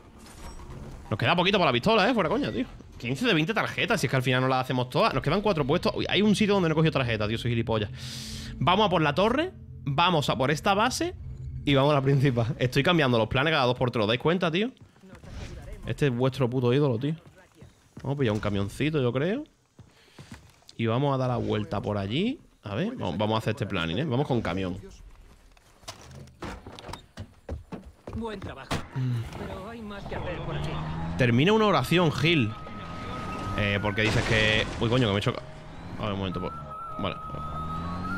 Nos queda poquito para la pistola, eh. Fuera coña, tío. 15 de 20 tarjetas, si es que al final no las hacemos todas. Nos quedan cuatro puestos. Hay un sitio donde no he cogido tarjetas, tío. Soy gilipollas. Vamos a por la torre. Vamos a por esta base. Y vamos a la principal. Estoy cambiando los planes cada dos por tres. ¿Os dais cuenta, tío? Este es vuestro puto ídolo, tío. Vamos a pillar un camioncito, yo creo. Y vamos a dar la vuelta por allí. A ver, vamos, vamos a hacer este planning, ¿eh? Vamos con camión. Buen trabajo. Pero hay más que hacer por aquí. Termina una oración, Gil. Eh, porque dices que. Uy, coño, que me choca. A ver, un momento. pues. Vale.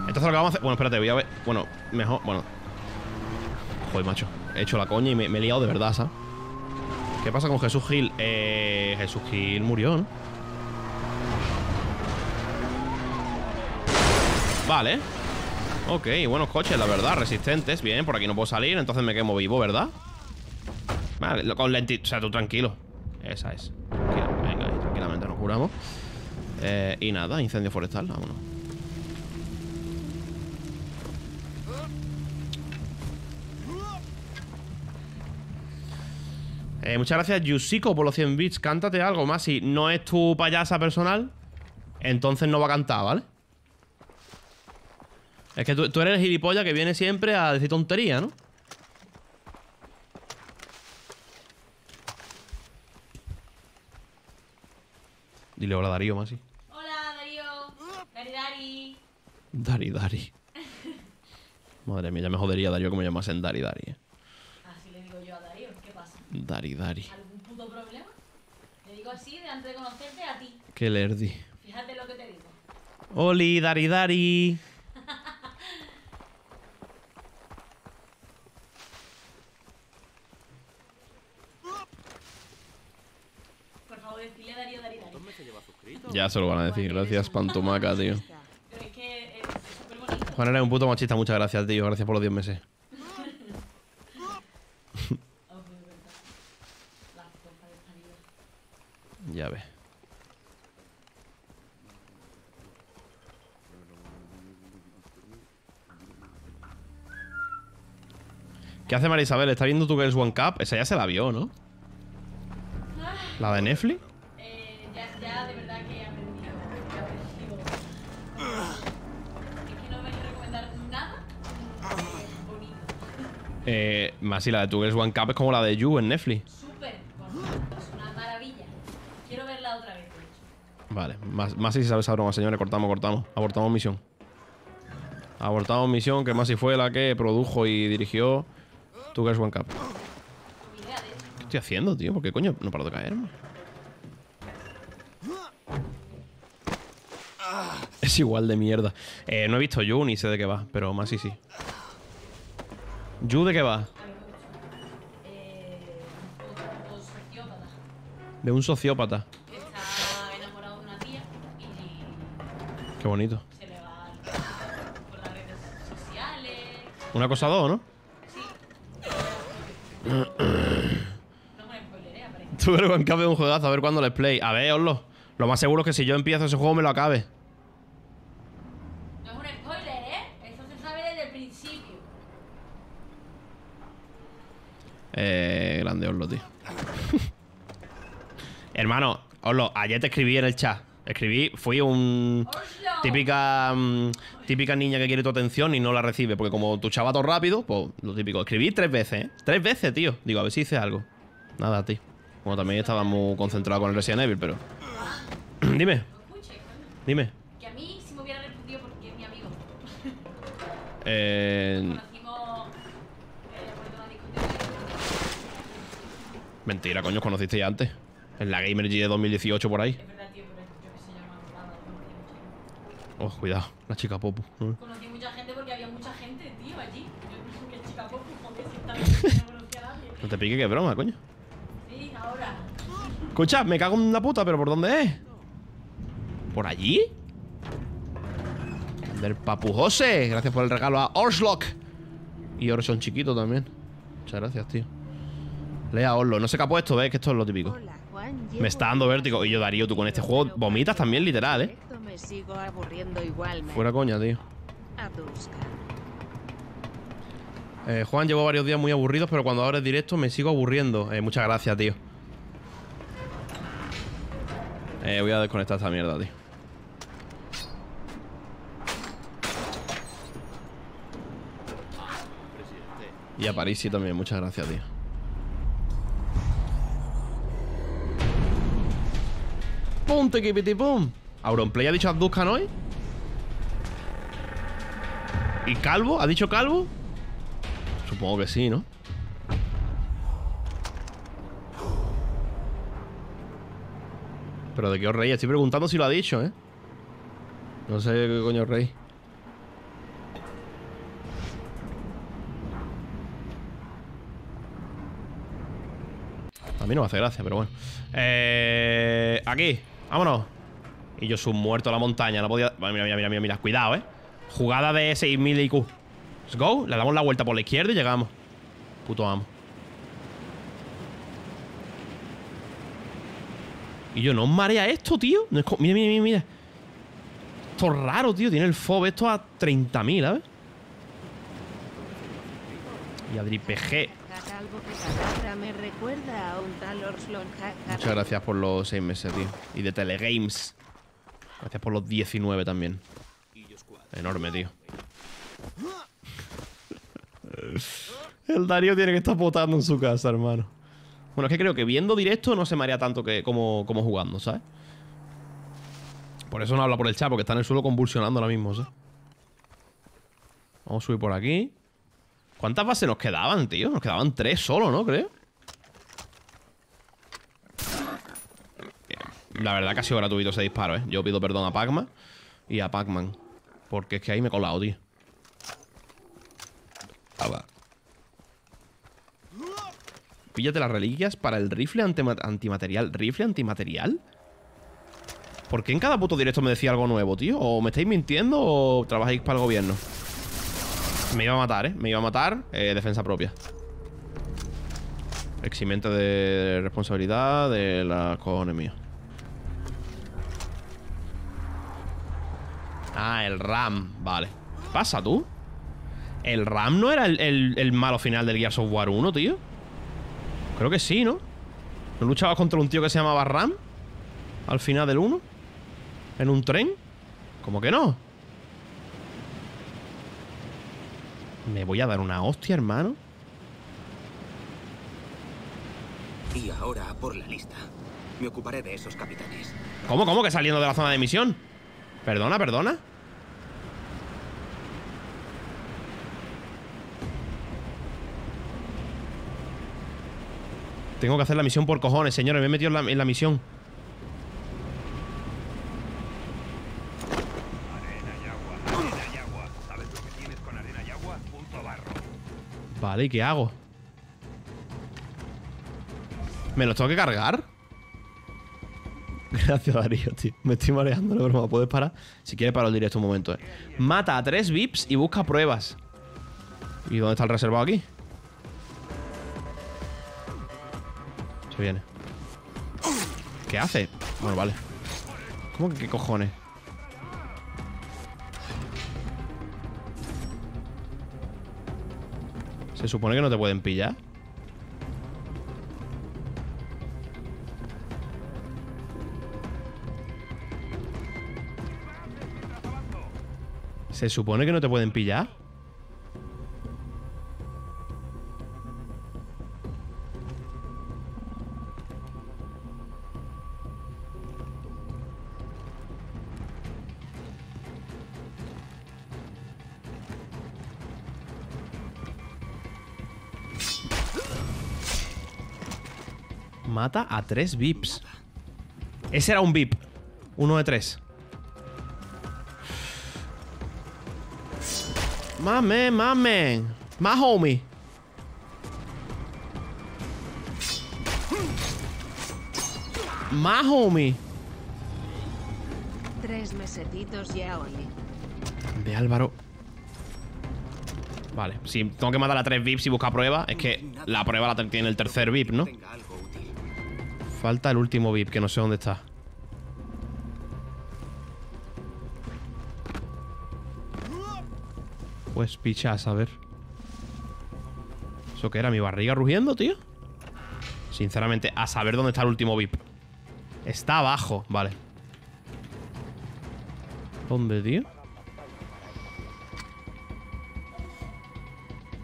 Entonces lo que vamos a hacer. Bueno, espérate, voy a ver. Bueno, mejor. Bueno. Joder, macho. He hecho la coña y me, me he liado de verdad, ¿sabes? ¿Qué pasa con Jesús Gil? Eh, Jesús Gil murió, ¿no? Vale. Ok, buenos coches, la verdad, resistentes. Bien, por aquí no puedo salir, entonces me quemo vivo, ¿verdad? Vale, con lenti... O sea, tú tranquilo. Esa es. Tranquila, venga, tranquilamente nos curamos. Eh, y nada, incendio forestal, vámonos. Eh, muchas gracias, Yusiko, por los 100 bits. Cántate algo más. Si no es tu payasa personal, entonces no va a cantar, ¿vale? Es que tú, tú eres el gilipollas que viene siempre a decir tontería, ¿no? Dile hola Darío, Masi. Hola, Darío. Dari, Dari. Dari, Dari. Madre mía, ya me jodería Darío que me llamasen Dari, Dari. eh. Así le digo yo a Darío. ¿Qué pasa? Dari, Dari. ¿Algún puto problema? Le digo así de antes de conocerte a ti. Qué lerdi. Fíjate lo que te digo. Oli, Dari, Dari. Por favor, decirle Darío, Dari, Dari. Ya se lo van a decir. Gracias, Pantomaca, tío. Pero es que es es súper bonito. Juan eres un puto machista. Muchas gracias, tío. Gracias por los 10 meses. Ya ves. ¿Qué hace María Isabel? ¿Está viendo tú que es One Cup? Esa ya se la vio, ¿no? ¿La de Netflix? Eh, ya, ya de Eh, más si la de Two Girls One Cup es como la de You en Netflix. Súper. Es una maravilla. Quiero verla otra vez, de hecho. Vale, más, más si sabes esa broma, señores. Cortamos, cortamos. Abortamos misión. Abortamos misión, que más si fue la que produjo y dirigió Two Girls One Cup. ¿Qué estoy haciendo, tío? ¿Por qué coño no paro de caerme? Es igual de mierda. Eh, no he visto Yu ni sé de qué va, pero más sí sí. ¿Yu de qué va? De un sociópata. Está enamorado de una tía y Qué bonito. se le va por las redes sociales. Un acosador, ¿no? No me spoileré, aparece. Tú eres Cup es un juegazo, a ver cuándo les play. A ver, Oslo. Lo más seguro es que si yo empiezo ese juego me lo acabe. No es un spoiler, ¿eh? Eso se sabe desde el principio. Eh, grande Oslo, tío. Hermano, Oslo, ayer te escribí en el chat. Escribí, fui un. Típica. mm, típica niña que quiere tu atención y no la recibe. Porque como tu chavato rápido, pues lo típico. Escribí tres veces, ¿eh? Tres veces, tío. Digo, a ver si hice algo. Nada, tío. Como también estaba muy concentrado con el Resident Evil, pero. Dime, dime. Que a mí sí me hubiera respondido porque es mi amigo. Eh, por una discoteca. Mentira, coño, os conocisteis antes. En la Gamer G de 2018 por ahí. Es verdad, tío, pero yo que sé, no acordaba. no Oh, cuidado, la chica Popu. ¿eh? Conocí mucha gente porque había mucha gente, tío, allí. Yo creo que chica poco, joder, si allí, no conocía a nadie. No te pique que broma, coño. Sí, ahora. Escucha, me cago en la puta, pero ¿por dónde es? ¿Por allí? Del Papu José. Gracias por el regalo a Orslock. Y Orson chiquito también. Muchas gracias, tío. Lea Orlo. No sé qué ha puesto, ¿ves? Que esto es lo típico. Hola, Juan. Me está dando vértigo. Y yo, Darío, tú con este juego vomitas también, literal, ¿eh? Directo Me sigo aburriendo igualmente. Fuera coña, tío. Eh, Juan, llevo varios días muy aburridos, pero cuando abres directo me sigo aburriendo. Eh, muchas gracias, tío. Eh, voy a desconectar esta mierda, tío. Y a Parisi también, muchas gracias, tío. ¡Pum! ¿Auronplay ha dicho Abduscan hoy? ¿Y Calvo? ¿Ha dicho Calvo? Supongo que sí, ¿no? ¿Pero de qué os reís? Estoy preguntando si lo ha dicho, ¿eh? No sé qué coño os reís. A mí no me hace gracia, pero bueno. Eh, aquí, vámonos. Y yo soy muerto a la montaña, no podía. Mira, mira, mira, mira, mira, cuidado, eh. Jugada de 6000 IQ. Let's go. Le damos la vuelta por la izquierda y llegamos. Puto amo. Y yo, ¿no marea esto, tío? Mira, mira, mira, mira. Esto es raro, tío. Tiene el FOB esto a 30.000, ¿sabes? Y Adri PG. Muchas gracias por los 6 meses, tío. Y de Telegames. Gracias por los 19 también. Enorme, tío. El Darío tiene que estar potando en su casa, hermano. Bueno, es que creo que viendo directo no se marea tanto que como, como jugando, ¿sabes? Por eso no habla por el chat, porque está en el suelo convulsionando ahora mismo, ¿sabes? Vamos a subir por aquí. ¿Cuántas bases nos quedaban, tío? Nos quedaban tres solo, ¿no? Creo. La verdad que ha sido gratuito ese disparo, ¿eh? Yo pido perdón a Pacman y a Pacman. Porque es que ahí me he colado, tío. Ahora. Píllate las reliquias para el rifle antima- antimaterial. ¿Rifle antimaterial? ¿Por qué en cada puto directo me decía algo nuevo, tío? ¿O me estáis mintiendo o trabajáis para el gobierno? Me iba a matar, ¿eh? Me iba a matar. eh, defensa propia. Eximente de responsabilidad de las cojones míos. Ah, el RAM. Vale. ¿Qué pasa, tú? ¿El RAM no era el, el- malo final del Gears of War 1, tío? Creo que sí, ¿no? ¿No luchabas contra un tío que se llamaba RAM? Al final del 1. ¿En un tren? ¿Cómo que no? Me voy a dar una hostia, hermano. Y ahora por la lista. Me ocuparé de esos capitanes. ¿Cómo, cómo que saliendo de la zona de misión? Perdona, perdona. Tengo que hacer la misión por cojones, señores. Me he metido en la, en la misión. ¿Y qué hago? ¿Me los tengo que cargar? Gracias, Darío, tío. Me estoy mareando, no broma. ¿Puedes parar? Si quieres, paro el directo un momento, eh. Mata a tres VIPs y busca pruebas. ¿Y dónde está el reservado aquí? Se viene. ¿Qué hace? Bueno, vale. ¿Cómo que qué cojones? Se supone que no te pueden pillar. Se supone que no te pueden pillar. Mata a tres VIPs. Ese era un VIP. Uno de tres. Mame, mame. My homie. My homie. Tres mesetitos ya, Oli. De Álvaro. Vale, si tengo que matar a tres VIPs y buscar prueba, es que la prueba la tiene el tercer VIP, ¿no? Falta el último VIP, que no sé dónde está. Pues pichas, a ver. ¿Eso qué era? ¿Mi barriga rugiendo, tío? Sinceramente, a saber dónde está el último VIP. Está abajo, vale. ¿Dónde, tío?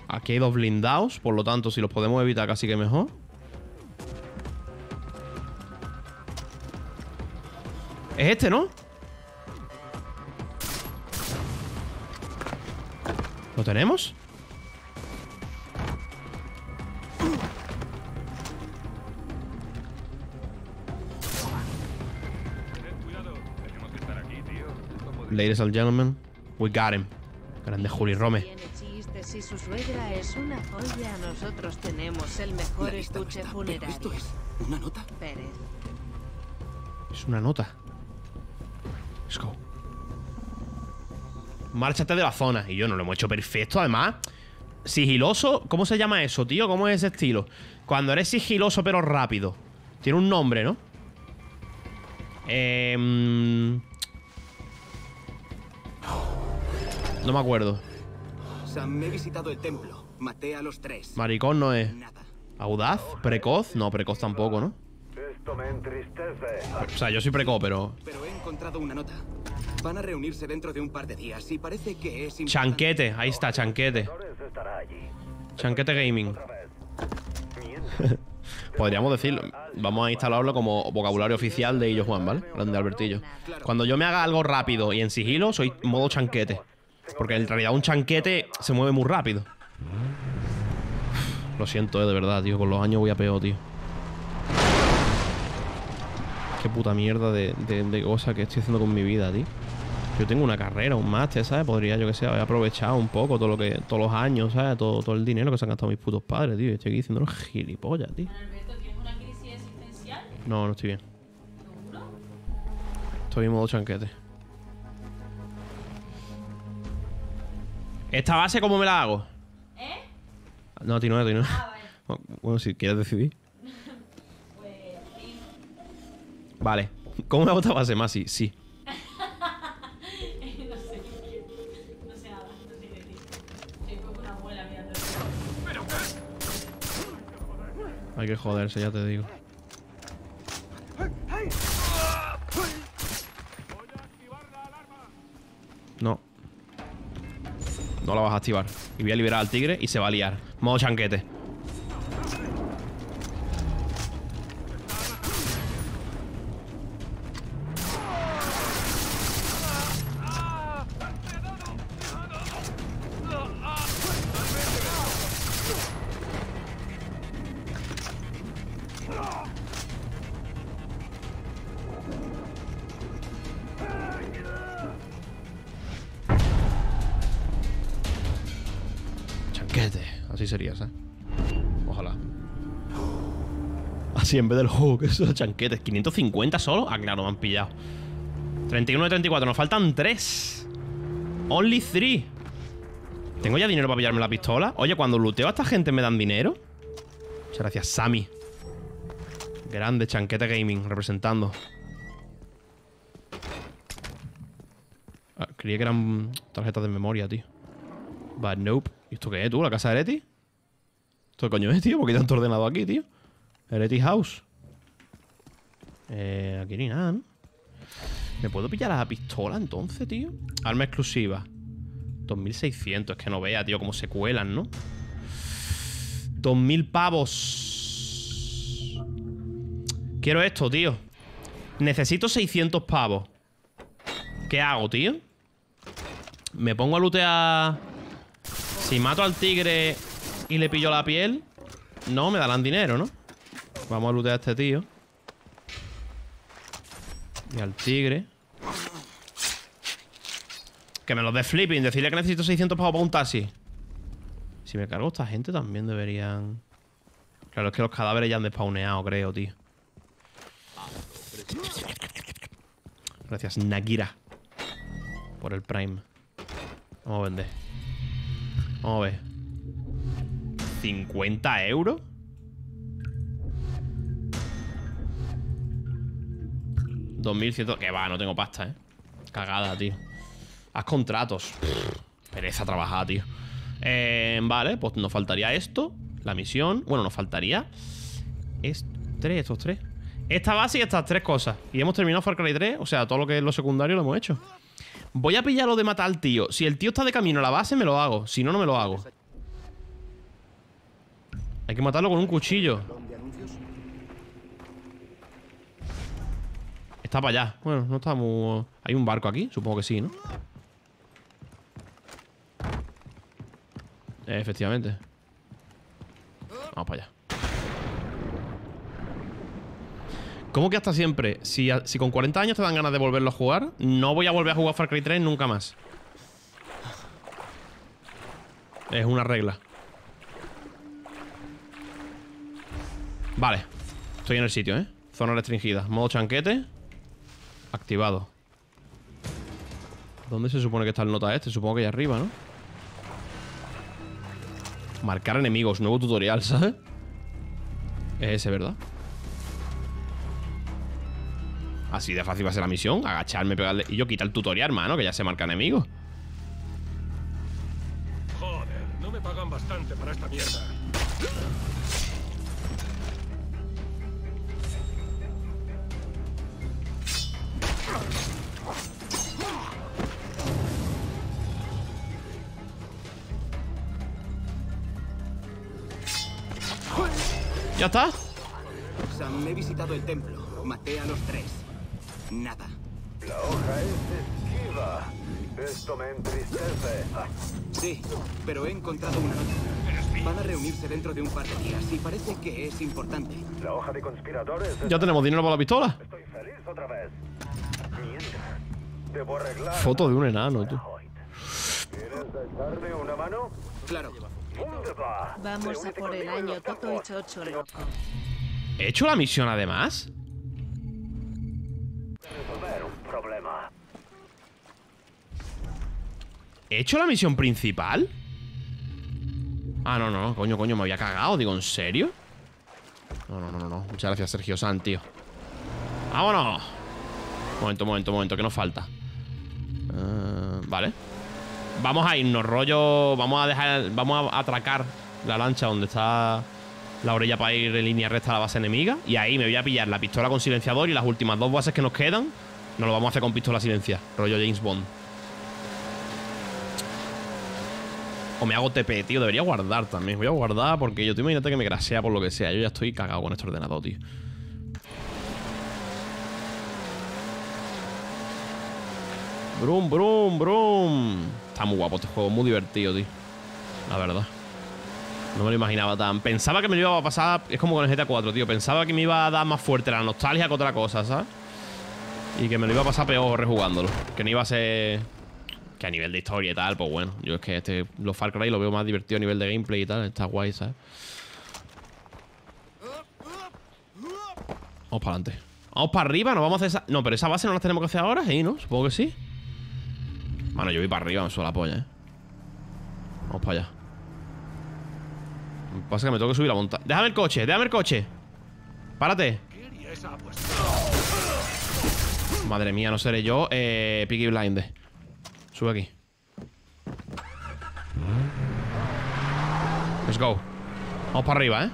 Aquí hay dos blindados, por lo tanto, si los podemos evitar casi que mejor. Es este, ¿no? ¿Lo tenemos? Ladies and gentlemen, we got him. Grande Juli Rome. Y su suegra es una joya. Nosotros tenemos el mejor estuche funerario. ¿Esto es una nota? Pérez. Es una nota. Let's go. Márchate de la zona. Y yo no lo hemos hecho perfecto, además. Sigiloso. ¿Cómo se llama eso, tío? ¿Cómo es ese estilo? Cuando eres sigiloso pero rápido. Tiene un nombre, ¿no? Eh, mm, no me acuerdo. Sam, he visitado el templo. Maté a los tres. Maricón no es. Nada. ¿Audaz? ¿Precoz? No, precoz tampoco, ¿no? Esto me entristece. O sea, yo soy precoz, pero... Pero he encontrado una nota. Van a reunirse dentro de un par de días y parece que es importante. Chanquete. Ahí está, chanquete. Chanquete Gaming. Podríamos decirlo. Vamos a instalarlo como vocabulario oficial de Illo Juan, ¿vale? Grande Albertillo. Cuando yo me haga algo rápido y en sigilo, soy modo chanquete. Porque en realidad un chanquete se mueve muy rápido. Lo siento, eh, de verdad, tío. Con los años voy a peor, tío. Qué puta mierda de, de, de cosa que estoy haciendo con mi vida, tío. Yo tengo una carrera, un máster, ¿sabes? Podría, yo que sé, haber aprovechado un poco todo lo que, todos los años, ¿sabes? Todo, todo el dinero que se han gastado mis putos padres, tío. Estoy aquí diciendo unos gilipollas, tío. Alberto, ¿tienes una crisis existencial? No, no estoy bien. ¿Seguro? Estoy en modo chanquete. ¿Esta base cómo me la hago? ¿Eh? No, ti no, ti no. Ah, vale. Bueno, si quieres decidir. Vale. ¿Cómo hago esta base, Masi? Sí. no sé. Nada, no sé qué decir. Soy como una abuela Hay que joderse, ya te digo. No. No la vas a activar. Y voy a liberar al tigre y se va a liar. Modo chanquete. 100 en vez del juego, que esos chanquetes. 550 solo. Ah, claro, me han pillado. 31 de 34, nos faltan 3. Only 3. ¿Tengo ya dinero para pillarme la pistola? Oye, cuando luteo a esta gente me dan dinero. Muchas gracias, Sammy. Grande, Chanquete Gaming, representando. Ah, creía que eran tarjetas de memoria, tío. But nope. ¿Y esto qué es, tú? ¿La casa de Leti? ¿Esto qué coño es, tío? ¿Por qué hay tanto ordenado aquí, tío? Ereti House. Eh, aquí ni nada, ¿no? ¿Me puedo pillar la pistola entonces, tío? Arma exclusiva. 2600. Es que no vea, tío, cómo se cuelan, ¿no? 2000 pavos. Quiero esto, tío. Necesito 600 pavos. ¿Qué hago, tío? Me pongo a lootear... Si mato al tigre y le pillo la piel, no, me darán dinero, ¿no? Vamos a lootear a este tío. Y al tigre. Que me los dé flipping. Decirle que necesito 600 pavos para un taxi. Si me cargo esta gente también deberían... Claro, es que los cadáveres ya han despawneado, creo, tío. Gracias, Nagira. Por el Prime. Vamos a vender. Vamos a ver. ¿50 euros? ¿2100? Que va, no tengo pasta, ¿eh? Cagada, tío. Haz contratos. Pereza trabajar, tío. Eh, vale, pues nos faltaría esto. La misión. Bueno, nos faltaría... Es tres, estos tres. Esta base y estas tres cosas. Y hemos terminado Far Cry 3. O sea, todo lo que es lo secundario lo hemos hecho. Voy a pillar lo de matar al tío. Si el tío está de camino a la base, me lo hago. Si no, no me lo hago. Hay que matarlo con un cuchillo. Está para allá. Bueno, no está muy... ¿Hay un barco aquí? Supongo que sí, ¿no? Eh, efectivamente. Vamos para allá. ¿Cómo que hasta siempre? Si, si con 40 años te dan ganas de volverlo a jugar, no voy a volver a jugar Far Cry 3 nunca más. Es una regla. Vale. Estoy en el sitio, ¿eh? Zona restringida. Modo chanquete. Activado. ¿Dónde se supone que está el nota este? Supongo que ahí arriba, ¿no? Marcar enemigos. Nuevo tutorial, ¿sabes? Es ese, ¿verdad? Así de fácil va a ser la misión. Agacharme, pegarle. Y yo quitar el tutorial, hermano, que ya se marca enemigos. ¿Ya está? Sam, he visitado el templo. Maté a los tres. Nada. La hoja es esquiva. Esto me entristece. Sí, pero he encontrado una nota. Van a reunirse dentro de un par de días y parece que es importante. La hoja de conspiradores. Ya tenemos dinero para la pistola. Estoy feliz otra vez. Mientras, debo arreglar. Foto de un enano, tú. ¿Quieres echarme una mano? Claro. Vamos a por el año Toto y Chocho loco. ¿He hecho la misión además? ¿He hecho la misión principal? Ah, no, no, coño, coño, me había cagado. Digo, ¿en serio? No, no, no, no. Muchas gracias, Sergio San, tío. ¡Vámonos! Momento, momento, momento, ¿qué nos falta? Eh, vale. Vamos a irnos, rollo. Vamos a dejar. Vamos a atracar la lancha donde está la orilla para ir en línea recta a la base enemiga. Y ahí me voy a pillar la pistola con silenciador y las últimas dos bases que nos quedan. Nos lo vamos a hacer con pistola silencia. Rollo James Bond. O me hago TP, tío. Debería guardar también. Voy a guardar porque yo, tú imagínate que me grasea por lo que sea. Yo ya estoy cagado con este ordenador, tío. Brum, brum, brum. Está muy guapo este juego, muy divertido, tío. La verdad. No me lo imaginaba tan. Pensaba que me lo iba a pasar. Es como con el GTA 4, tío. Pensaba que me iba a dar más fuerte la nostalgia que otra cosa, ¿sabes? Y que me lo iba a pasar peor rejugándolo. Que no iba a ser Que a nivel de historia y tal, pues bueno. Yo es que este, los Far Cry lo veo más divertido a nivel de gameplay y tal. Está guay, ¿sabes? Vamos para adelante. Vamos para arriba, nos vamos a hacer esa... No, pero esa base no la tenemos que hacer ahora, ¿sí? ¿No? Supongo que sí. Mano, yo voy para arriba, me suena la polla, ¿eh? Vamos para allá. Pasa que me tengo que subir la montaña. Déjame el coche, déjame el coche. Párate. Madre mía, no seré yo. Eh, Peaky Blinders. Sube aquí. Let's go. Vamos para arriba, ¿eh?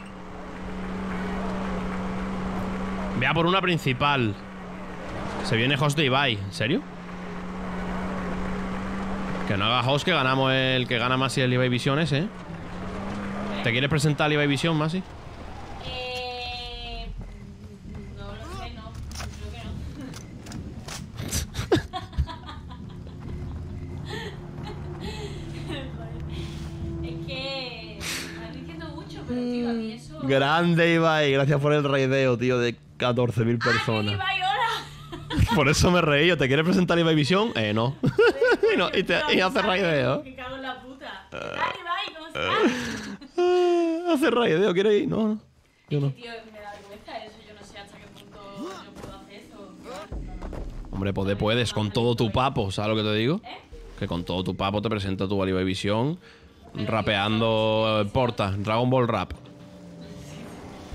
Vea por una principal. Se viene host de. ¿En serio? Que no haga host que ganamos el que gana Masi el Ibai Vision ese, ¿eh? ¿Te quieres presentar el Ibai Vision, Masi? Eh, no lo sé, no. Creo que no. es que estás diciendo mucho, pero tío, a mí eso. Grande Ibai, gracias por el raideo, tío, de 14.000 personas. ¡Ibai, hola! Por eso me reí yo. ¿Te quieres presentar Ibai Vision? Eh, no. y, no, y, te, y hace raideo. Me cago en la puta. ¿Qué tal, Ibai? ¿Cómo estás? Ah, hace raideo, ¿quieres ir? No, no. Yo no. Tío, me da vergüenza eso. Yo no sé hasta qué punto yo puedo hacer eso. Hombre, pues puedes, con todo tu papo, ¿sabes lo que te digo? Que con todo tu papo te presenta tu Ibai Vision rapeando eh, Porta, Dragon Ball Rap.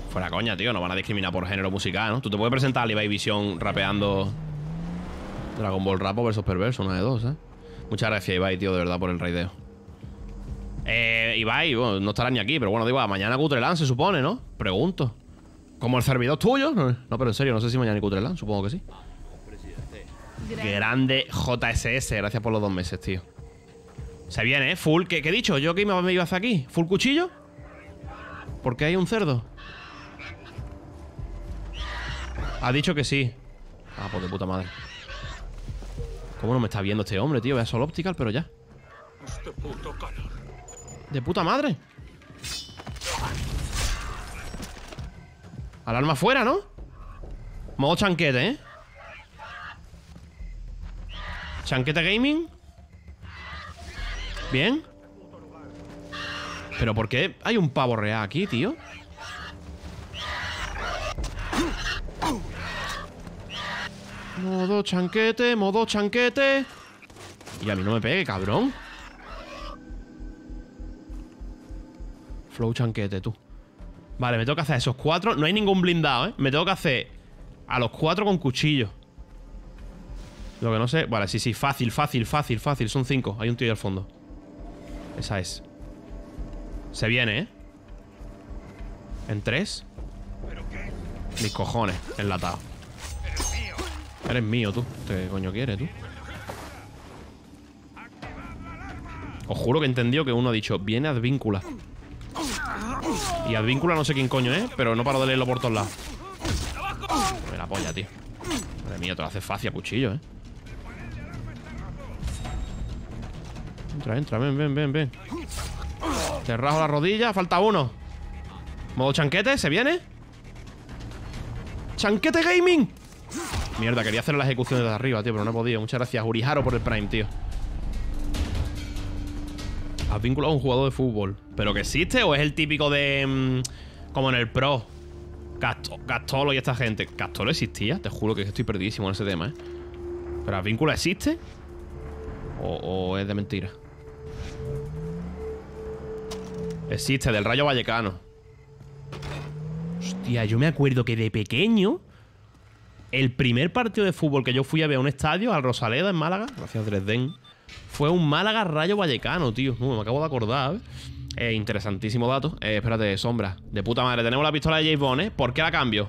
Fuera coña, tío, no van a discriminar por género musical, ¿no? Tú te puedes presentar a Vision rapeando Dragon Ball Rap o versus perverso, una de dos, ¿eh? Muchas gracias, Ibai, tío, de verdad, por el raideo. Eh, Ibai, bueno, no estará ni aquí, pero bueno, digo, a mañana Cutrelan se supone, ¿no? Pregunto. ¿Como el servidor tuyo? No, no, pero en serio, no sé si mañana Cutrelan, supongo que sí. Grande JSS, gracias por los dos meses, tío. Se viene, ¿eh? Full, ¿qué, qué he dicho? ¿Yo que me, iba a hacer aquí? ¿Full cuchillo? ¿Por qué hay un cerdo? Ha dicho que sí. Ah, pues de puta madre. ¿Cómo no me está viendo este hombre, tío? Vea solo optical, pero ya. Este puto calor. De puta madre. Alarma fuera, ¿no? Modo chanquete, ¿eh? Chanquete gaming. Bien. Pero ¿por qué hay un pavo real aquí, tío? Modo chanquete, modo chanquete. Y a mí no me pegue, cabrón. Flow chanquete, tú. Vale, me tengo que hacer esos cuatro. No hay ningún blindado, ¿eh? Me tengo que hacer a los cuatro con cuchillo. Lo que no sé... Vale, sí, sí, fácil, fácil, fácil, fácil. Son cinco. Hay un tío al fondo. Esa es. Se viene, ¿eh? En tres. Mis cojones, enlatado. Eres mío, tú. ¿Qué coño quieres, tú? Os juro que he entendido que uno ha dicho Viene Advíncula Y Advíncula no sé quién coño es Pero no paro de leerlo por todos lados Me la polla, tío Madre mía, te lo hace fácil a cuchillo, eh Entra, entra, ven, ven, ven, ven Te rajo la rodilla, falta uno Modo chanquete, ¿se viene? ¡Chanquete gaming! Mierda, quería hacer la ejecución desde arriba, tío Pero no he podido, muchas gracias Uriharo por el Prime, tío Has vinculado a un jugador de fútbol ¿Pero que existe o es el típico de... mm, como en el Pro? Casto- Castolo y esta gente ¿Castolo existía? Te juro que estoy perdidísimo en ese tema, ¿eh? ¿Pero Advíncula existe? ¿O, o es de mentira? Existe, del Rayo Vallecano Hostia, yo me acuerdo que de pequeño El primer partido de fútbol que yo fui a ver a un estadio Al Rosaleda en Málaga Gracias Dresden Fue un Málaga Rayo Vallecano, tío me acabo de acordar, ¿eh? Eh, interesantísimo dato. Eh, espérate, sombra. De puta madre. Tenemos la pistola de James Bond, ¿eh? ¿Por qué la cambio?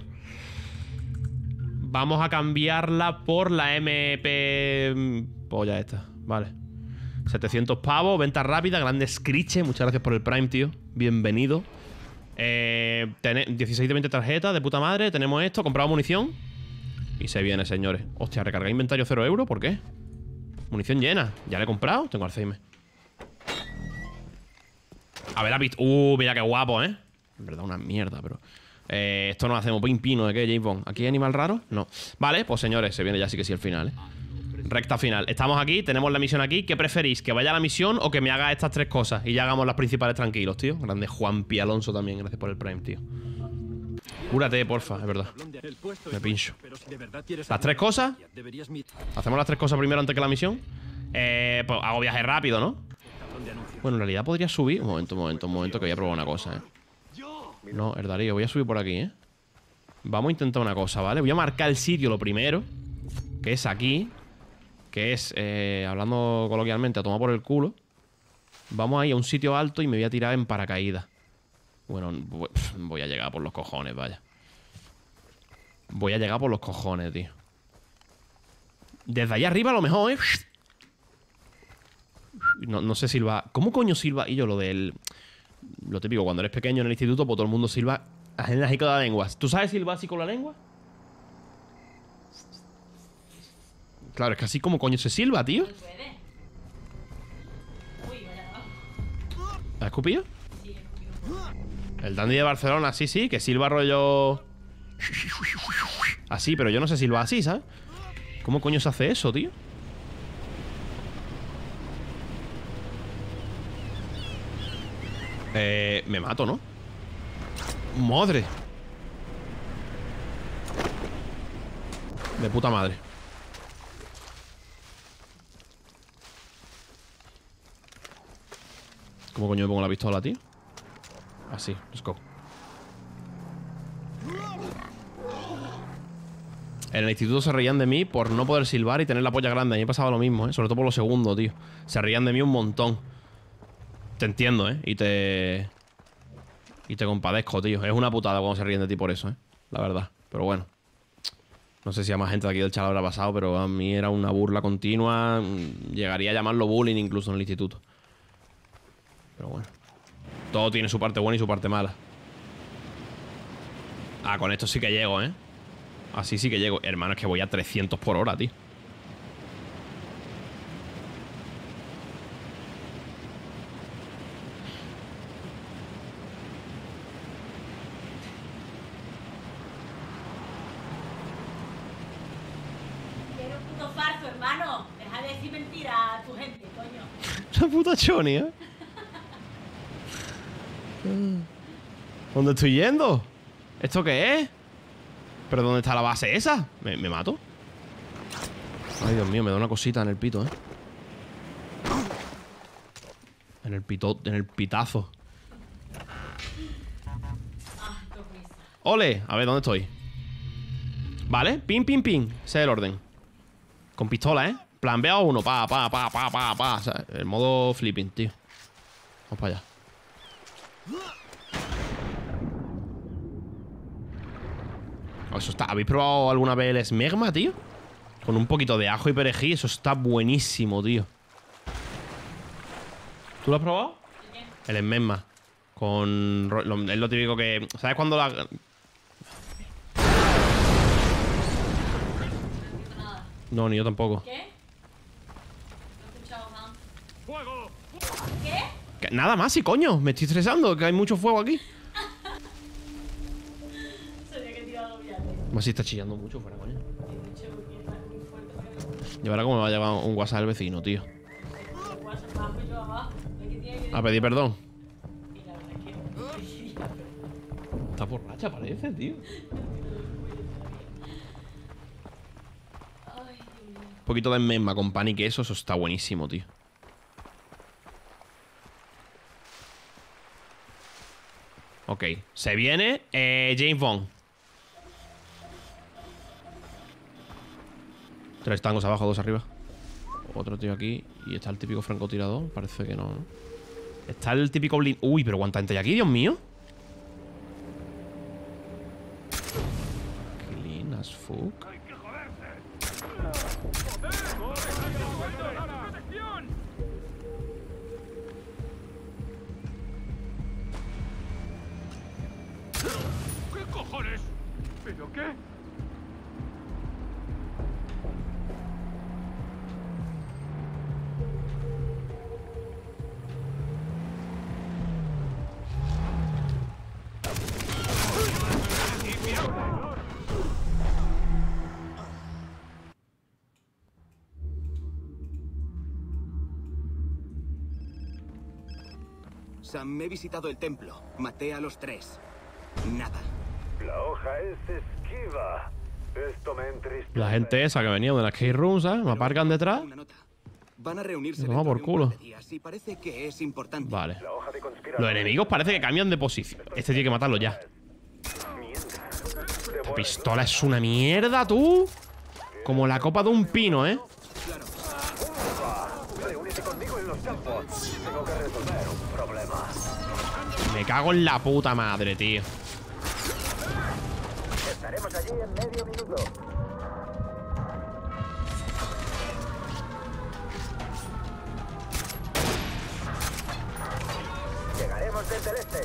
Vamos a cambiarla por la MP... mm, Polla esta. Vale. 700 pavos, venta rápida, grande scritch. Muchas gracias por el Prime, tío. Bienvenido. Eh, tene- 16 de 20 tarjetas, de puta madre. Tenemos esto, comprado munición. Y se viene, señores. Hostia, recargar inventario 0 euros, ¿por qué? Munición llena. Ya la he comprado, tengo Alzheimer. A ver la pista. Uh, mira qué guapo, ¿eh? En verdad, una mierda, pero. Eh, esto no hacemos pin pino de qué, James Bond. ¿Aquí hay animal raro? No. Vale, pues señores, se viene ya sí que sí el final, ¿eh? Recta final. Estamos aquí, tenemos la misión aquí. ¿Qué preferís? ¿Que vaya a la misión o que me haga estas tres cosas? Y ya hagamos las principales tranquilos, tío. Grande Juan Pi Alonso también. Gracias por el Prime, tío. Cúrate, porfa, es verdad. Me pincho. ¿Las tres cosas? ¿Hacemos las tres cosas primero antes que la misión? Eh, pues hago viaje rápido, ¿no? Bueno, en realidad podría subir. Un momento, un momento, un momento, que voy a probar una cosa, ¿eh? No, el Darío, voy a subir por aquí, ¿eh? Vamos a intentar una cosa, ¿vale? Voy a marcar el sitio lo primero, que es aquí, que es, eh, hablando coloquialmente, a tomar por el culo. Vamos ahí a un sitio alto y me voy a tirar en paracaídas. Bueno, voy- a llegar por los cojones, vaya. Voy a llegar por los cojones, tío. Desde allá arriba a lo mejor, ¿eh? No, no sé silba. ¿Cómo coño silba? Y yo lo del. Lo típico, cuando eres pequeño en el instituto, pues todo el mundo silba en la la lengua. ¿Tú sabes silbar así con la lengua? Claro, es que así como coño se silba, tío. No puede. Uy, vaya abajo. ¿Has escupido? Sí, escupido. El dandy de Barcelona, sí, sí, que silba rollo. Así, pero yo no sé silbar así, ¿sabes? ¿Cómo coño se hace eso, tío? Eh, me mato, ¿no? Madre. De puta madre. ¿Cómo coño me pongo la pistola, tío? Así, let's go. En el instituto se reían de mí por no poder silbar y tener la polla grande. A mí me pasaba lo mismo, ¿eh? Sobre todo por lo segundo, tío. Se reían de mí un montón. Te entiendo, ¿eh? Y te... Y te compadezco, tío. Es una putada cuando se ríen de ti por eso, ¿eh? La verdad. Pero bueno. No sé si a más gente de aquí del chat habrá pasado, pero a mí era una burla continua. Llegaría a llamarlo bullying incluso en el instituto. Pero bueno. Todo tiene su parte buena y su parte mala. Ah, con esto sí que llego, ¿eh? Así sí que llego. Hermano, es que voy a 300 por hora, tío. Eres un puto farso, hermano. Deja de decir mentiras a tu gente, coño. La puta Choni, ¿eh? ¿Dónde estoy yendo? ¿Esto qué es? ¿Pero dónde está la base esa? ¿Me, me mato? Ay, Dios mío, me da una cosita en el pito, ¿eh? En el pito, en el pitazo. ¡Ole! A ver, ¿dónde estoy? Vale, pin, pin, pin. Ese es el orden. Con pistola, ¿eh? Plan a uno, pa, pa, pa, pa, pa, pa. O sea, el modo flipping, tío. Vamos para allá. Oh, Eso está. ¿Habéis probado alguna vez el smegma, tío? Con un poquito de ajo y perejil. Eso está buenísimo, tío. ¿Tú lo has probado? El esmegma. Con. lo- es lo típico que. ¿Sabes cuando la. No, ni yo tampoco. ¿Qué? No he escuchado nada. ¡Fuego! ¿Qué? Que- Nada más, sí, coño. Me estoy estresando, que hay mucho fuego aquí. Sabía que viajes. Más si está chillando mucho fuera, coño. Y Y ahora cómo me va a llevar un WhatsApp el vecino, tío. y A pedir perdón. Y la verdad es que no quería, pero- Está borracha, parece, tío. Un poquito de memma con pan y queso, eso está buenísimo, tío. Ok, se viene eh, James Bond. Tres tangos abajo, dos arriba. Otro tío aquí. Y está el típico francotirador. Parece que no, ¿no? Está el típico blin... Uy, pero cuánta gente hay aquí, Dios mío. Clean as fuck. Sam, he visitado el templo. Maté a los tres. Nada. La hoja es esquiva. Esto me entristece. La gente esa que venía de las key ¿sabes? Me aparcan detrás. Van a reunirse Toma dentro por culo. par de días y parece que es importante. Vale. La. Los enemigos parece que cambian de posición. Este tiene que matarlo ya. La pistola es una mierda, tú. Como la copa de un pino, ¿eh? Reúnete conmigo en los campos. Tengo que resolver un problema. Me cago en la puta madre, tío. En medio minuto. Llegaremos desde el este.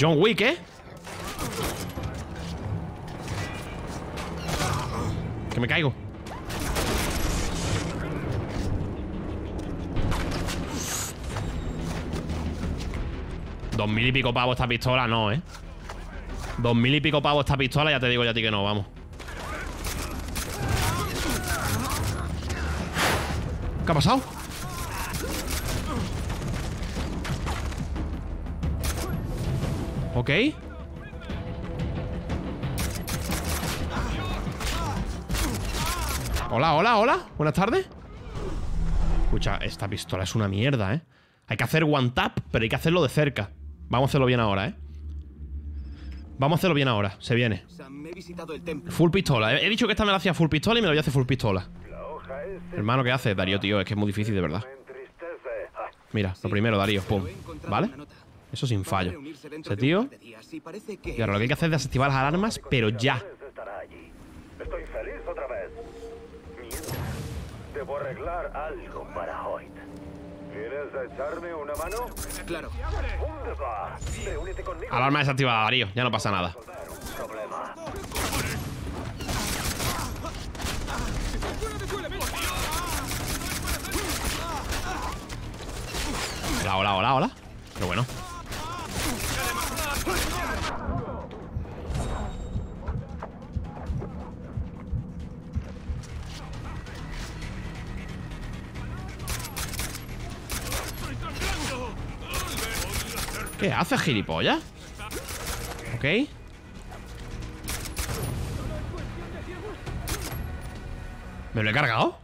John Wick, ¿eh? Que me caigo. Dos mil y pico pavos esta pistola, no, ¿eh? Dos mil y pico pavos esta pistola, ya te digo ya a ti que no, vamos. ¿Qué ha pasado? Ok. Hola, hola, hola. Buenas tardes. Escucha, esta pistola es una mierda, ¿eh? Hay que hacer one tap, pero hay que hacerlo de cerca. Vamos a hacerlo bien ahora, ¿eh? Vamos a hacerlo bien ahora. Se viene. Full pistola. He dicho que esta me la hacía full pistola y me la voy a hacer full pistola. Hermano, ¿qué haces, Darío, tío? Es que es muy difícil, de verdad. Mira, lo primero, Darío. Pum. ¿Vale? Eso sin fallo. Ese tío... y ahora lo que hay que hacer es desactivar las alarmas, pero ya. debo arreglar algo para Hoyt. ¿Quieres echarme una mano? Claro. Wunderbar. Reúnete conmigo. Alarma desactivada, Darío. Ya no pasa nada. Hola, hola, hola, hola. Pero bueno. ¿Qué haces, gilipollas? Ok. ¿Me lo he cargado?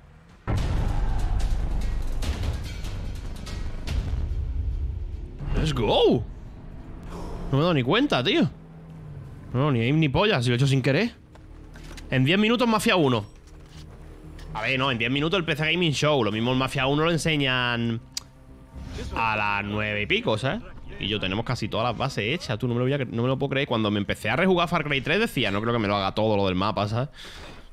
Let's go. No me he dado ni cuenta, tío. No, ni aim ni polla, si lo he hecho sin querer. En 10 minutos Mafia 1. A ver, no, en 10 minutos el PC Gaming Show. Lo mismo el Mafia 1 lo enseñan a las 9 y pico, ¿sabes? Y yo tenemos casi todas las bases hechas. Tú no me, lo puedo creer. Cuando me empecé a rejugar Far Cry 3 decía, no creo que me lo haga todo lo del mapa, ¿sabes?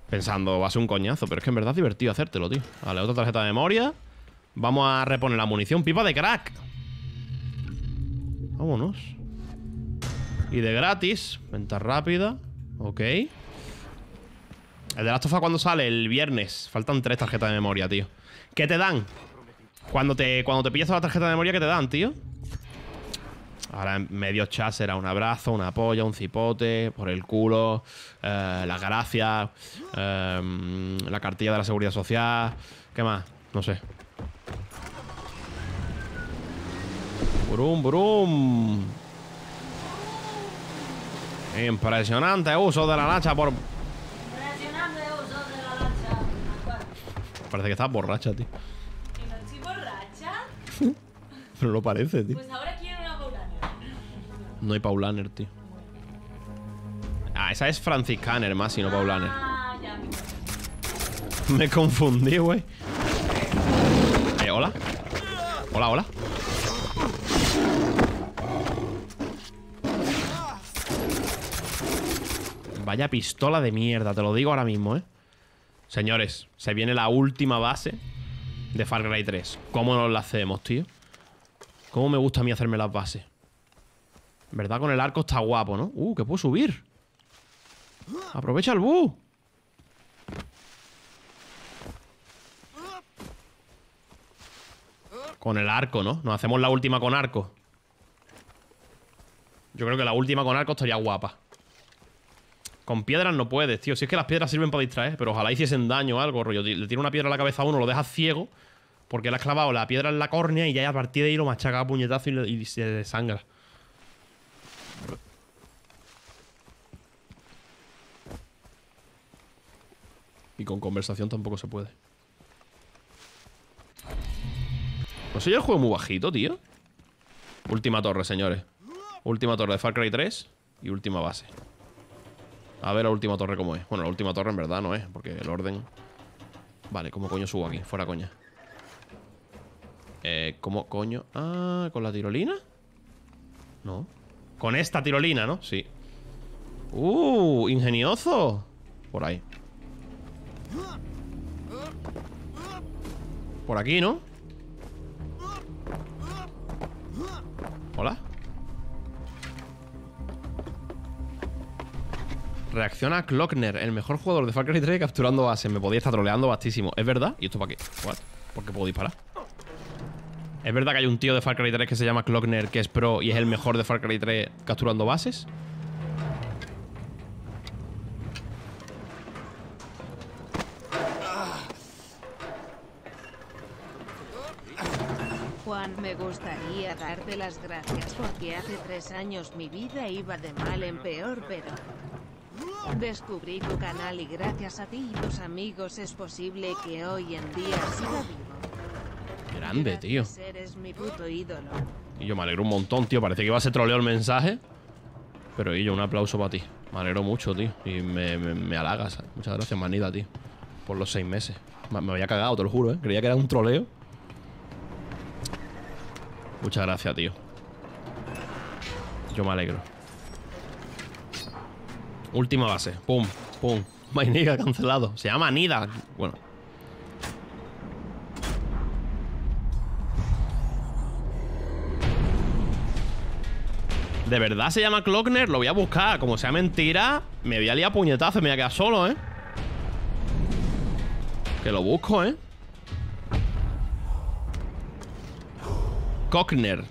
Pensando, va a ser un coñazo. Pero es que en verdad es divertido hacértelo, tío. Vale, otra tarjeta de memoria. Vamos a reponer la munición. Pipa de crack. Vámonos. Y de gratis. Venta rápida. Ok. El de Last of Us cuando sale el viernes. Faltan tres tarjetas de memoria, tío. ¿Qué te dan? Cuando te, cuando te pillas la tarjeta de memoria, ¿qué te dan, tío? Ahora en medio chat será un abrazo, una polla, un cipote, por el culo, eh, las gracias, eh, la cartilla de la seguridad social. ¿Qué más? No sé. Burum, burum. Impresionante uso de la lancha por. Impresionante uso de la lancha. Parece que estás borracha, tío. ¿Que no estoy borracha? Pero lo parece, tío. Pues ahora. No hay Paulaner, tío. Ah, esa es Franciscaner más, y no Paulaner. Me confundí, güey. Eh, hola. Hola, hola. Vaya pistola de mierda, te lo digo ahora mismo, ¿eh? Señores, se viene la última base de Far Cry 3. ¿Cómo nos la hacemos, tío? ¿Cómo me gusta a mí hacerme las bases? Verdad, con el arco está guapo, ¿no? Uh, que puedo subir. Aprovecha el bu. Con el arco, ¿no? Nos hacemos la última con arco. Yo creo que la última con arco estaría guapa. Con piedras no puedes, tío. Si es que las piedras sirven para distraer, pero ojalá hiciesen daño o algo, rollo. Le tira una piedra a la cabeza a uno, lo dejas ciego, porque le has clavado la piedra en la córnea y ya a partir de ahí lo machaca a puñetazo y, le- y se desangra. Y con conversación tampoco se puede. ¿No sé yo el juego muy bajito, tío? Última torre, señores. Última torre de Far Cry 3 y última base. A ver la última torre cómo es. Bueno, la última torre en verdad no es, porque el orden... Vale, ¿cómo coño subo aquí? Fuera coña. Eh, ¿cómo coño? Ah, ¿con la tirolina? No. Con esta tirolina, ¿no? Sí. ¡Uh! ¡Ingenioso! Por ahí. Por aquí, ¿no? Hola. Reacciona Klockner, el mejor jugador de Far Cry 3 capturando bases. Me podía estar troleando bastísimo. ¿Es verdad? ¿Y esto para qué? What? ¿Por qué puedo disparar? ¿Es verdad que hay un tío de Far Cry 3 que se llama Klockner, que es pro y es el mejor de Far Cry 3 capturando bases? Me gustaría darte las gracias porque hace tres años mi vida iba de mal en peor, pero... Descubrí tu canal y gracias a ti y tus amigos es posible que hoy en día siga vivo. Grande, tío. Eres mi puto ídolo. Y yo me alegro un montón, tío. Parece que iba a ser troleo el mensaje. Pero y yo, un aplauso para ti. Me alegro mucho, tío. Y me, me, me halagas. Muchas gracias, manida, tío. Por los seis meses. Me, me había cagado, te lo juro, ¿eh? Creía que era un troleo. Muchas gracias, tío. Yo me alegro. Última base. Pum, pum. Vainiga cancelado. Se llama Nida. Bueno. ¿De verdad se llama Klockner? Lo voy a buscar. Como sea mentira, me voy a liar puñetazo me voy a quedar solo, ¿eh? Que lo busco, ¿eh? Cockner.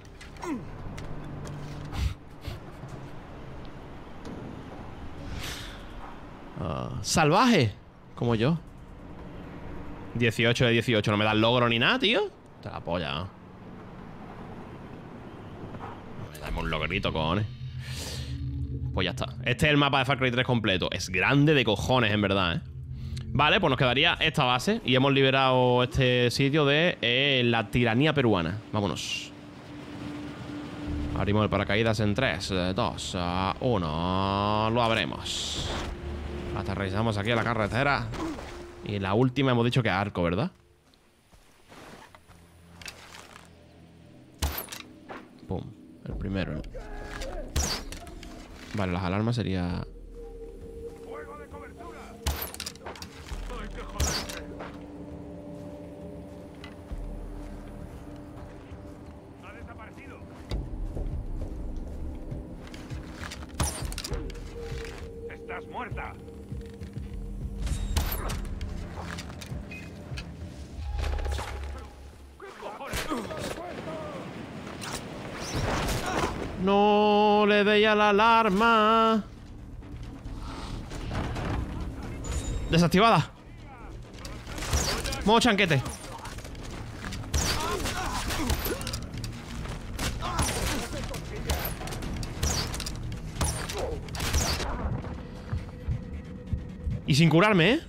Ah, salvaje. Como yo. 18 de 18. No me da logro ni nada, tío. Te la polla. ¿no? Dame un logrito, cojones. Pues ya está. Este es el mapa de Far Cry 3 completo. Es grande de cojones, en verdad, ¿eh? Vale, pues nos quedaría esta base y hemos liberado este sitio de eh, la tiranía peruana. Vámonos. Abrimos el paracaídas en 3, 2, 1. Lo abremos. Aterrizamos aquí a la carretera. Y la última hemos dicho que arco, ¿verdad? Pum. El primero. Vale, las alarmas sería... No le deis a la alarma. Desactivada. Modo chanquete. Y sin curarme, ¿eh?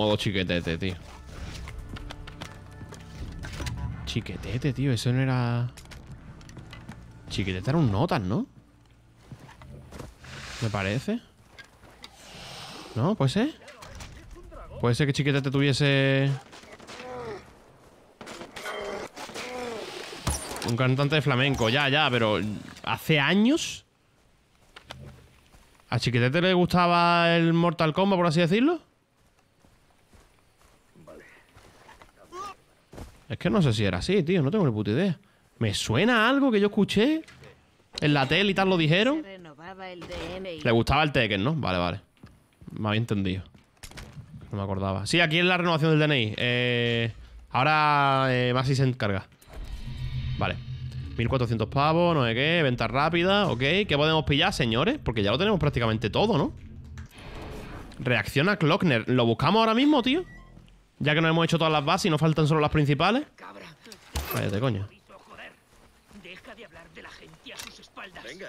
modo chiquetete, tío. Chiquetete, tío. Eso no era... Chiquetete era un notas, ¿no? Me parece. ¿No? ¿Puede ser? ¿Puede ser que Chiquetete tuviese... Un cantante de flamenco, ya, ya, pero... ¿Hace años? ¿A Chiquetete le gustaba el Mortal Kombat, por así decirlo? Es que no sé si era así, tío, no tengo ni puta idea. Me suena algo que yo escuché en la tele y tal lo dijeron. Le gustaba el Tekken, ¿no? Vale, vale. Me había entendido. No me acordaba. Sí, aquí es la renovación del DNI. Eh, ahora eh, Maxi se encarga. Vale. 1400 pavos, no sé qué. Venta rápida, ok. ¿Qué podemos pillar, señores? Porque ya lo tenemos prácticamente todo, ¿no? Reacciona Clockner. ¿Lo buscamos ahora mismo, tío? Ya que nos hemos hecho todas las bases y nos faltan solo las principales. Cállate, coño. Joder. Deja de hablar de la gente a sus espaldas. Venga.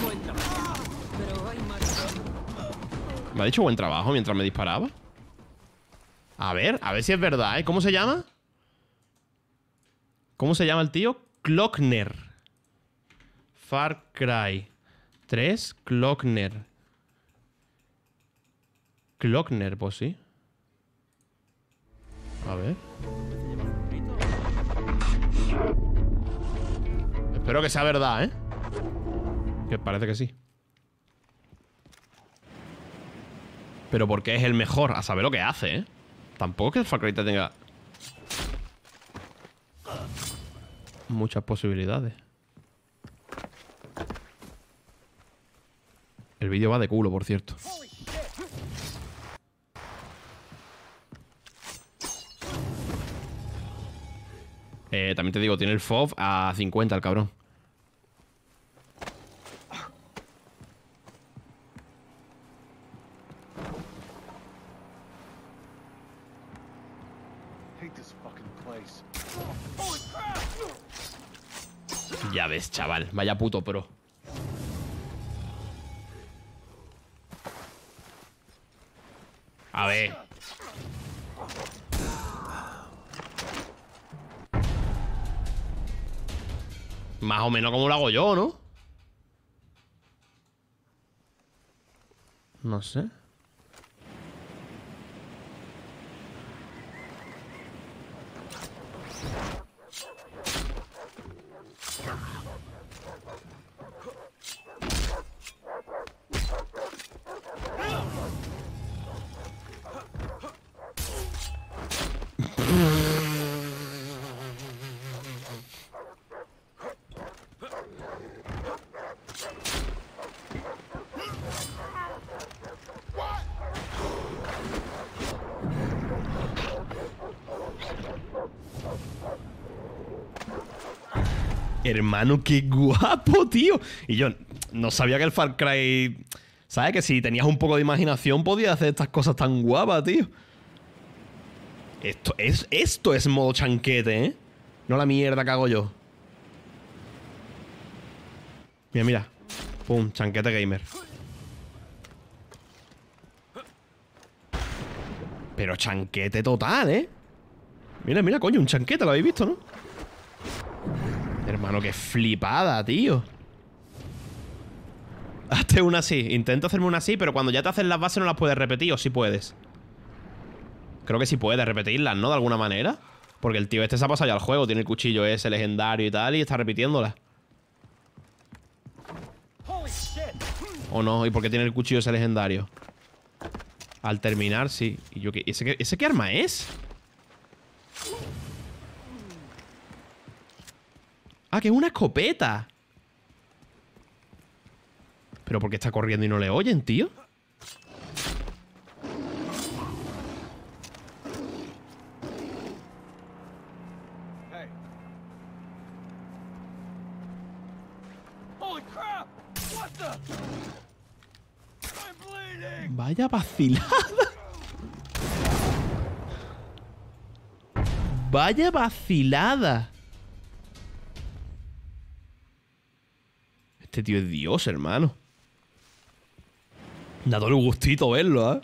Buen trabajo. Pero hay más. Me ha dicho buen trabajo mientras me disparaba. A ver, a ver si es verdad, ¿eh? ¿Cómo se llama? ¿Cómo se llama el tío? Clockner. Far Cry 3, Clockner. Clockner, pues sí. A ver. Espero que sea verdad, ¿eh? Que parece que sí. Pero porque es el mejor, a saber lo que hace, ¿eh? Tampoco que el Far Cry te tenga muchas posibilidades. El vídeo va de culo, por cierto. Eh, también te digo, tiene el FOV a 50 el cabrón. Ya ves, chaval. Vaya puto pro. A ver. Más o menos como lo hago yo, ¿no? No sé. Hermano, qué guapo, tío. Y yo no sabía que el Far Cry. ¿Sabes? Que si tenías un poco de imaginación podías hacer estas cosas tan guapas, tío. Esto es, esto es modo chanquete, ¿eh? No la mierda que hago yo. Mira, mira. Pum, chanquete gamer. Pero chanquete total, ¿eh? Mira, mira, coño, un chanquete, lo habéis visto, ¿no? Hermano, qué flipada, tío. Hazte una así. Intento hacerme una así, pero cuando ya te haces las bases no las puedes repetir, o sí puedes. Creo que sí puedes repetirlas, ¿no? De alguna manera. Porque el tío este se ha pasado ya al juego, tiene el cuchillo ese legendario y tal, y está repitiéndolas. ¿O no? ¿Y por qué tiene el cuchillo ese legendario? Al terminar, sí. ¿Y yo qué? ¿Ese, qué- ¿Ese qué arma es? Ah, que es una escopeta. ¿Pero por qué está corriendo y no le oyen, tío? Vaya vacilada. Vaya vacilada. este tío es Dios, hermano. Da todo el gustito verlo, ¿eh?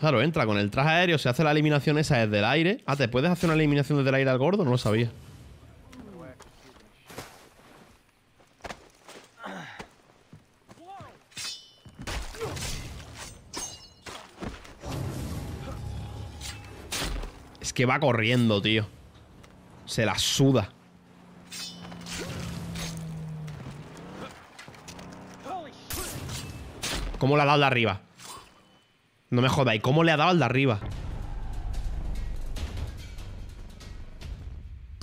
Claro, entra con el traje aéreo, se hace la eliminación esa desde el aire. Ah, ¿te puedes hacer una eliminación desde el aire al gordo? No lo sabía. Es que va corriendo, tío. Se la suda. ¿Cómo le ha dado al de arriba? No me jodáis, ¿cómo le ha dado al de arriba?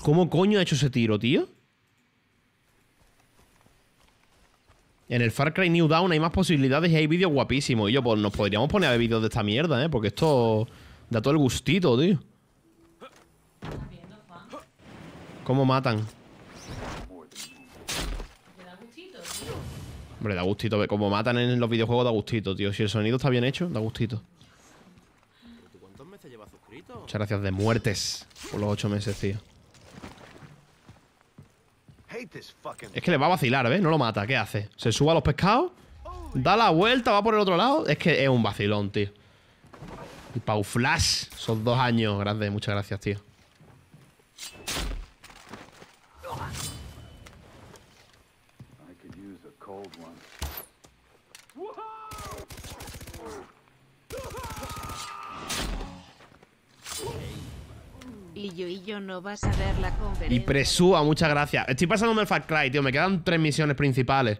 ¿Cómo coño ha hecho ese tiro, tío? En el Far Cry New Dawn hay más posibilidades y hay vídeos guapísimos. Y yo, pues nos podríamos poner a ver vídeos de esta mierda, ¿eh? Porque esto da todo el gustito, tío. ¿Cómo matan? Hombre, da gustito. Como matan en los videojuegos, da gustito, tío. Si el sonido está bien hecho, da gustito. ¿Tú cuántos meses llevas suscrito? Muchas gracias de muertes por los ocho meses, tío. Es que le va a vacilar, ¿ves? No lo mata. ¿Qué hace? Se sube a los pescados, da la vuelta, va por el otro lado. Es que es un vacilón, tío. Y Pau Flash, son dos años. Grande, muchas gracias, tío. Y yo no vas a ver la conferencia. Y Presúa, muchas gracias. Estoy pasándome el Far Cry, tío. Me quedan tres misiones principales.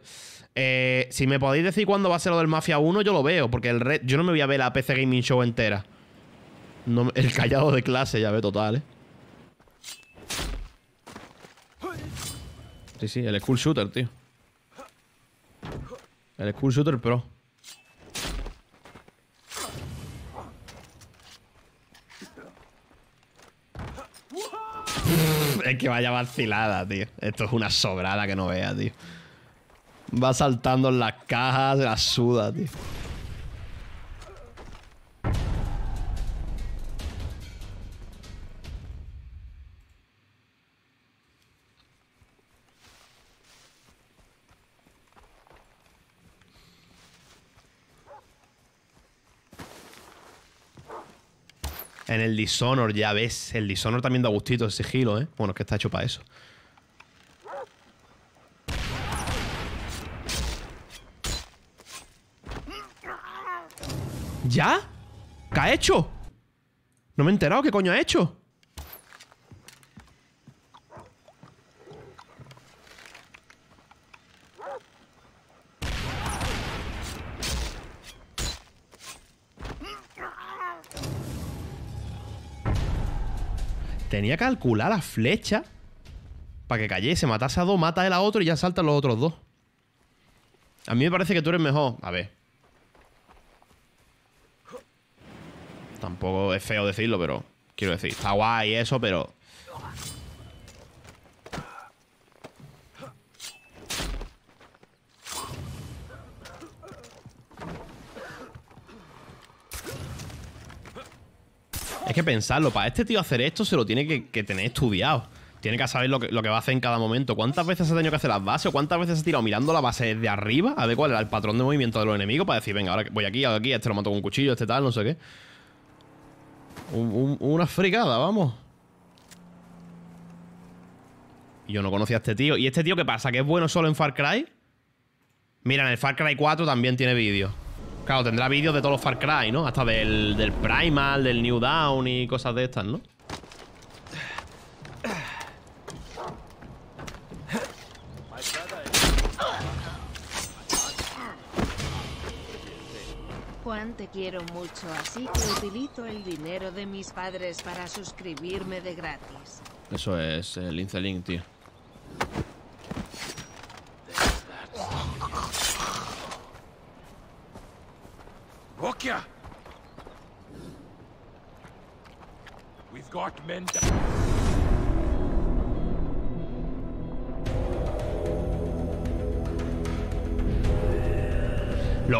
Eh, si me podéis decir cuándo va a ser lo del Mafia 1, yo lo veo. Porque el red, yo no me voy a ver la PC Gaming Show entera. El callado de clase, ya ve total, eh. Sí, sí, el School Shooter, tío. El School Shooter Pro. Es que vaya vacilada, tío. Esto es una sobrada que no vea, tío. Va saltando en las cajas, la suda, tío. En el Dishonor, ya ves. El Dishonor también da gustito ese sigilo, ¿eh? Bueno, es que está hecho para eso. ¿Ya? ¿Qué ha hecho? No me he enterado qué coño ha hecho. Tenía que calcular la flecha para que cayese, matase a dos, mata él a otro y ya saltan los otros dos. A mí me parece que tú eres mejor. A ver. Tampoco es feo decirlo, pero quiero decir, está guay eso, pero que pensarlo, para este tío hacer esto se lo tiene que, tener estudiado. Tiene que saber lo que, lo que va a hacer en cada momento. ¿Cuántas veces ha tenido que hacer las bases? ¿O cuántas veces ha tirado mirando la base desde arriba? A ver cuál era el patrón de movimiento de los enemigos para decir, venga, ahora voy aquí, hago aquí, este lo mato con un cuchillo, este tal, no sé qué. Un- un- una fricada, vamos. Yo no conocía a este tío. ¿Y este tío qué pasa? ¿Que es bueno solo en Far Cry? Mira, en el Far Cry 4 también tiene vídeos. Claro, tendrá vídeos de todos los Far Cry, ¿no? Hasta del, del Primal, del New Dawn y cosas de estas, ¿no? Juan, te quiero mucho, así que utilizo el dinero de mis padres para suscribirme de gratis. Eso es el Incelink, tío.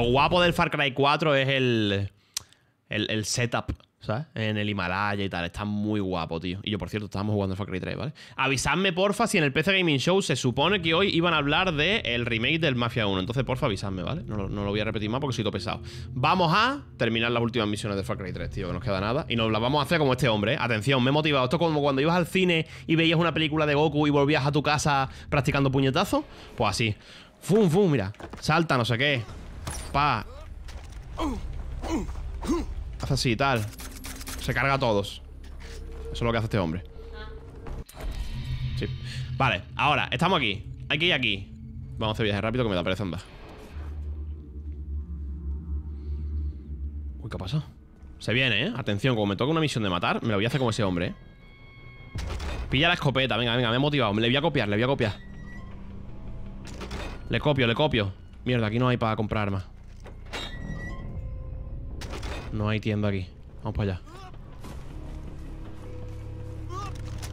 Guapo del Far Cry 4 es el, el, setup, ¿sabes? En el Himalaya y tal. Está muy guapo, tío. Y yo, por cierto, estábamos jugando el Far Cry 3, ¿vale? Avisadme, porfa, si en el PC Gaming Show se supone que hoy iban a hablar del el remake del Mafia 1. Entonces, porfa, avisadme, ¿vale? No, no lo voy a repetir más porque soy pesado. Vamos a terminar las últimas misiones del Far Cry 3, tío, que nos queda nada. Y nos las vamos a hacer como este hombre, ¿eh? Atención, me he motivado. Esto es como cuando ibas al cine y veías una película de Goku y volvías a tu casa practicando puñetazos. Pues así. Fum, fum, mira. Salta, no sé qué. Pa. Hace así, tal. Se carga a todos. es lo que hace este hombre. Vale, ahora, estamos aquí. Que ir aquí. Vamos a hacer viaje rápido que me da pereza andar. Uy, ¿qué ha pasado? Se viene, ¿eh? Atención, como me toca una misión de matar, me lo voy a hacer como ese hombre, ¿eh? Pilla la escopeta, venga, venga, me he motivado. Le voy a copiar, le voy a copiar. Le copio, le copio. Mierda, aquí no hay para comprar armas. No hay tienda aquí. Vamos para allá.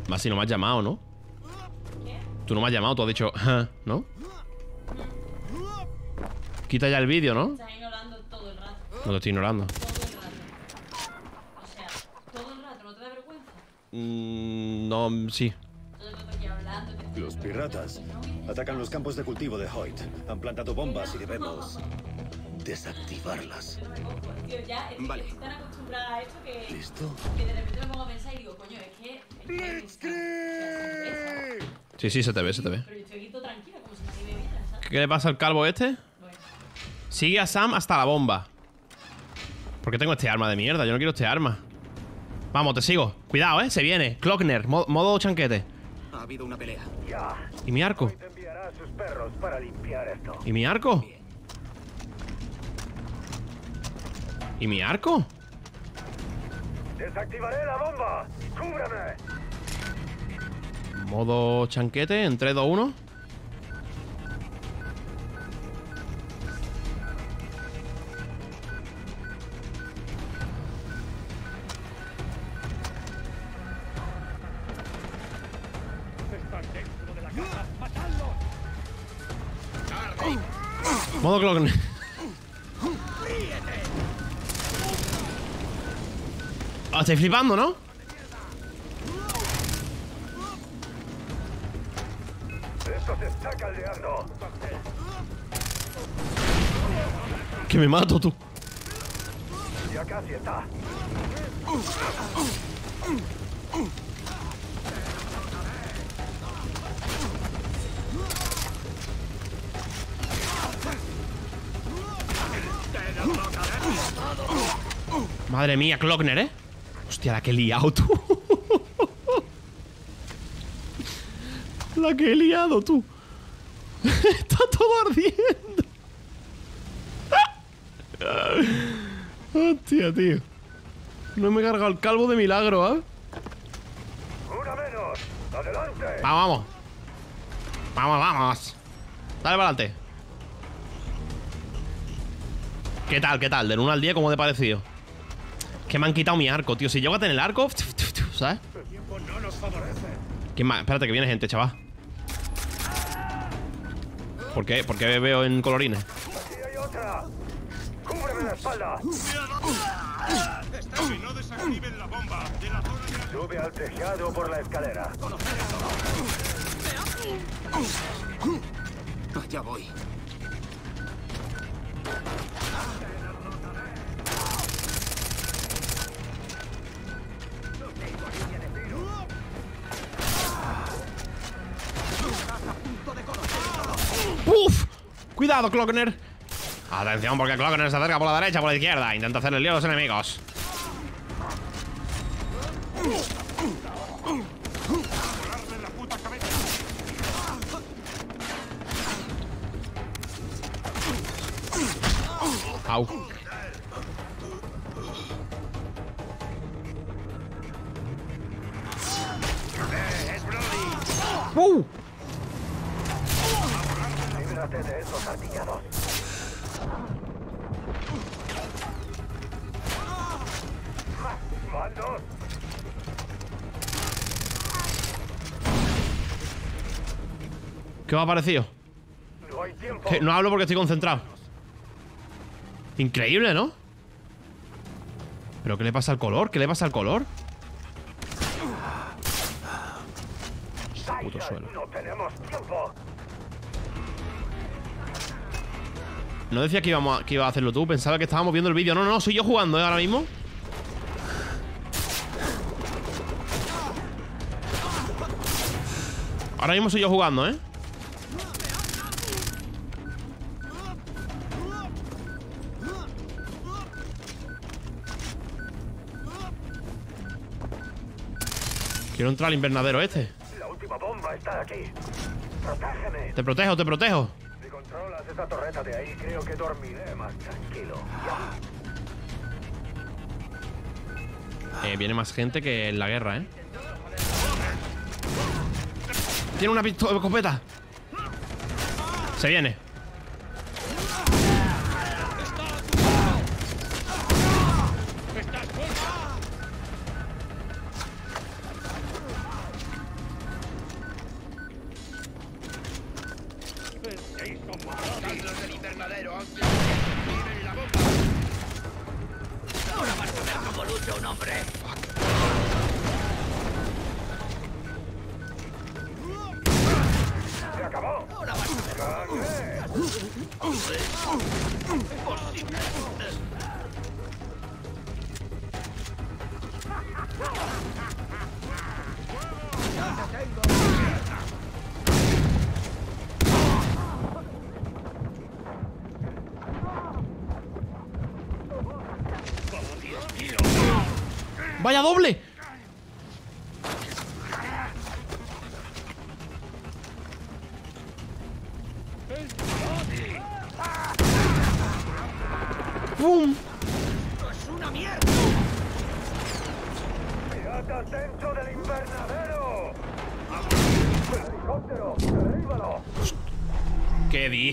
Más si no me has llamado, ¿no? Tú no me has llamado, tú has dicho, "Ja", ¿no? Quita ya el vídeo, ¿no? Estás ignorando todo el rato. No te estoy ignorando. Todo el rato. O sea, todo el rato, ¿no te da vergüenza? Mm, no, sí. Los piratas atacan los campos de cultivo de Hoyt. Han plantado bombas y debemos desactivarlas. Vale. estoy tan acostumbrada a esto que, ¿Listo? que de repente me pongo a pensar y digo, coño, es que. Es que o sea, se pesa. Sí, sí, se te ve, se te ve. ¿Qué le pasa al calvo este? Sigue a Sam hasta la bomba. ¿Por qué tengo este arma de mierda? Yo no quiero este arma. Vamos, te sigo. Cuidado, ¿eh? Se viene. Clockner, mo- modo chanquete. Ha habido una pelea. Ya. ¿Y mi arco? Sus perros para limpiar esto. ¿Y mi arco? ¿Y mi arco? Desactivaré la bomba. ¡Cúbreme! Modo chanquete en 3, 2, 1. Modo Clockner. Ah, estáis flipando, ¿no? Esto se está caldeando. Que me mato tú. Ya casi está. Madre mía, Clockner, ¿eh? Hostia, la que he liado tú. la que he liado tú. Está todo ardiendo. Hostia, tío. No me he cargado el calvo de milagro, ¿ah? Una menos. Adelante. Vamos, vamos. Vamos, vamos. Dale para adelante. ¿Qué tal, qué tal? Del 1 al 10, ¿cómo te ha parecido? Que me han quitado mi arco, tío. Si llego a tener el arco, ¿sabes? El tiempo no nos favorece. ¿Quién más? Espérate, que viene gente, chaval. ¿Por qué? ¿Por qué veo en colorines? Aquí hay otra. Cúbreme la espalda. Que no desactiven la bomba de la zona de Sube al tejado por la escalera. Allá voy. ¡Puf! Cuidado, Clockner. Atención, porque Clockner se acerca por la derecha, por la izquierda. Intenta hacerle lío a los enemigos. Au. ¡Uh! Líbrate de esos artillados. Van dos. ¿Qué me ha parecido? No hay tiempo. No hablo porque estoy concentrado. Increíble, ¿no? ¿Pero qué le pasa al color? ¿Qué le pasa al color? Puto suelo. No tenemos tiempo. No decía que, íbamos a- que iba a hacerlo tú, pensaba que estábamos viendo el vídeo. No, no, no, soy yo jugando, ¿eh? Ahora mismo. Ahora mismo soy yo jugando, ¿eh? Quiero entrar al invernadero este. La última bomba está aquí. Protégeme. Te protejo, te protejo. Si controlas esa torreta de ahí, creo que dormiré más tranquilo. Eh, viene más gente que en la guerra, ¿eh? Tiene una pistola, escopeta. Se viene.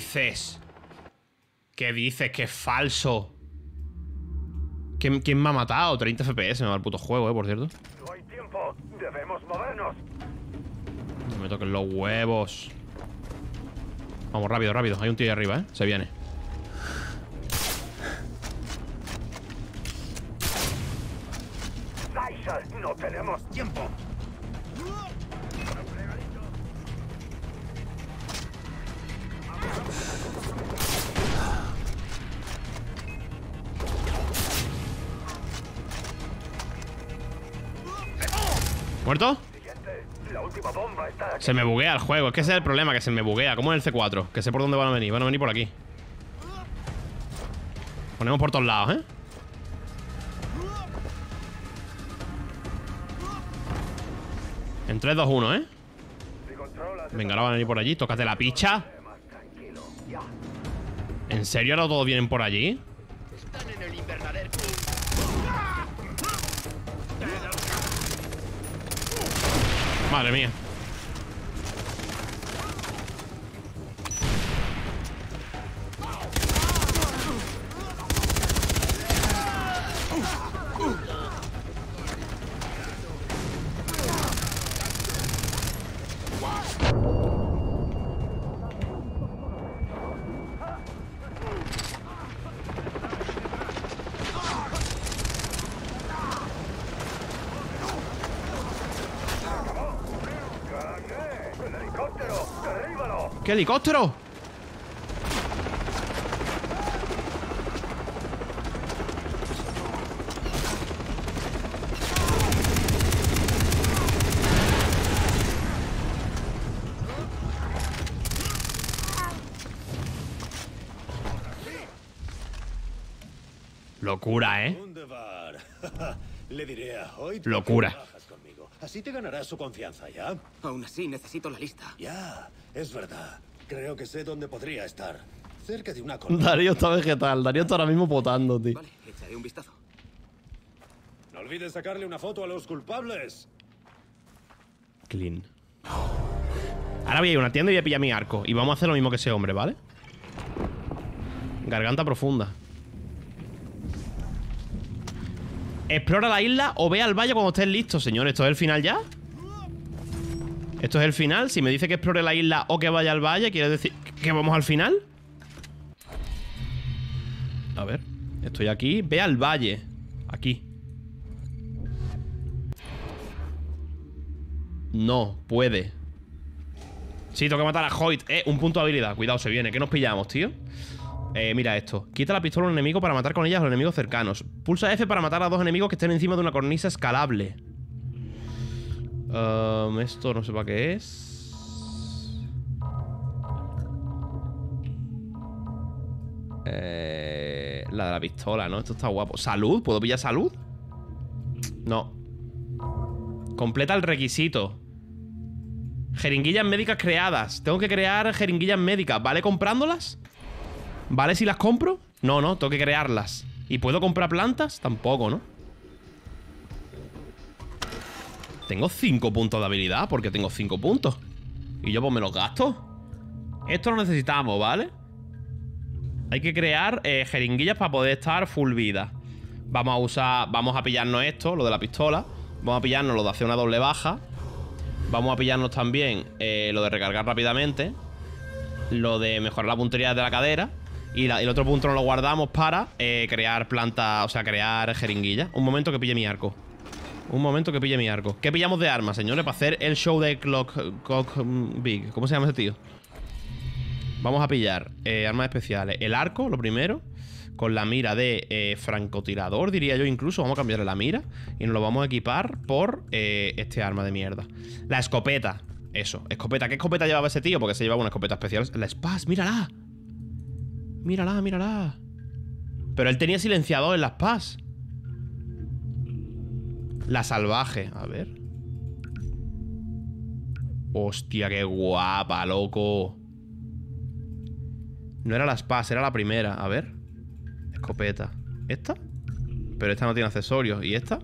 Dices? ¿Qué dices? ¡Qué falso! ¿Quién, quién me ha matado? 30 FPS me va el puto juego, eh, por cierto. No hay tiempo. Debemos movernos. No me toquen los huevos. Vamos, rápido, rápido. Hay un tío ahí arriba, ¿eh? Se viene. No tenemos tiempo. ¿Muerto? Se me buguea el juego. Es que ese es el problema, que se me buguea. Como en el C4. Que sé por dónde van a venir. Van a venir por aquí. Ponemos por todos lados, ¿eh? En 3, 2, 1, ¿eh? Venga, ahora van a venir por allí. Tócate la picha. ¿En serio ahora todos vienen por allí? Madre mía. ¿Qué helicóptero? Locura, ¿eh? Wunderbar. Le diré a Hoyt. Locura. Así te ganarás su confianza, ¿ya? Aún así, necesito la lista. Ya, es verdad. Creo que sé dónde podría estar. Cerca de una colina. Darío está vegetal. Darío está ahora mismo potando, tío. Vale, echaré un vistazo. No olvides sacarle una foto a los culpables. Clean. Ahora voy a ir a una tienda y voy a pillar mi arco. Y vamos a hacer lo mismo que ese hombre, ¿vale? Garganta profunda. Explora la isla o ve al valle cuando estés listo, señor. ¿Esto es el final ya? ¿Esto es el final? Si me dice que explore la isla o que vaya al valle, ¿quiere decir que vamos al final? A ver. Estoy aquí. Ve al valle. Aquí. No, puede. Sí, tengo que matar a Hoyt. Eh, un punto de habilidad. Cuidado, se viene. ¿Qué nos pillamos, tío? Eh, mira esto. Quita la pistola a un enemigo para matar con ella a los enemigos cercanos. Pulsa F para matar a dos enemigos que estén encima de una cornisa escalable. Um, esto no sé para qué es. Eh, la de la pistola, ¿no? Esto está guapo. ¿Salud? ¿Puedo pillar salud? No. Completa el requisito. Jeringuillas médicas creadas. Tengo que crear jeringuillas médicas. ¿Vale comprándolas? ¿Vale si las compro? No, no, tengo que crearlas. ¿Y puedo comprar plantas? Tampoco, ¿no? Tengo 5 puntos de habilidad porque tengo 5 puntos. Y yo pues me los gasto. Esto lo necesitamos, ¿vale? Hay que crear eh, jeringuillas para poder estar full vida. Vamos a usar, vamos a pillarnos esto, lo de la pistola. Vamos a pillarnos lo de hacer una doble baja. Vamos a pillarnos también eh, lo de recargar rápidamente. Lo de mejorar la puntería de la cadera. Y el otro punto nos lo guardamos para eh, crear plantas, o sea, crear jeringuillas. Un momento que pille mi arco. Un momento que pille mi arco. ¿Qué pillamos de armas, señores? Para hacer el show de Clock, Clock mm, Big. ¿Cómo se llama ese tío? Vamos a pillar eh, armas especiales. El arco, lo primero. Con la mira de eh, francotirador, diría yo incluso. Vamos a cambiarle la mira. Y nos lo vamos a equipar por este arma de mierda. La escopeta. Eso, escopeta. ¿Qué escopeta llevaba ese tío? Porque se llevaba una escopeta especial. La Spaz, mírala. Mírala, mírala. Pero él tenía silenciador en las Spaz. La salvaje. A ver. Hostia, qué guapa, loco. No era la Spaz, era la primera. A ver. Escopeta. ¿Esta? Pero esta no tiene accesorios. ¿Y esta?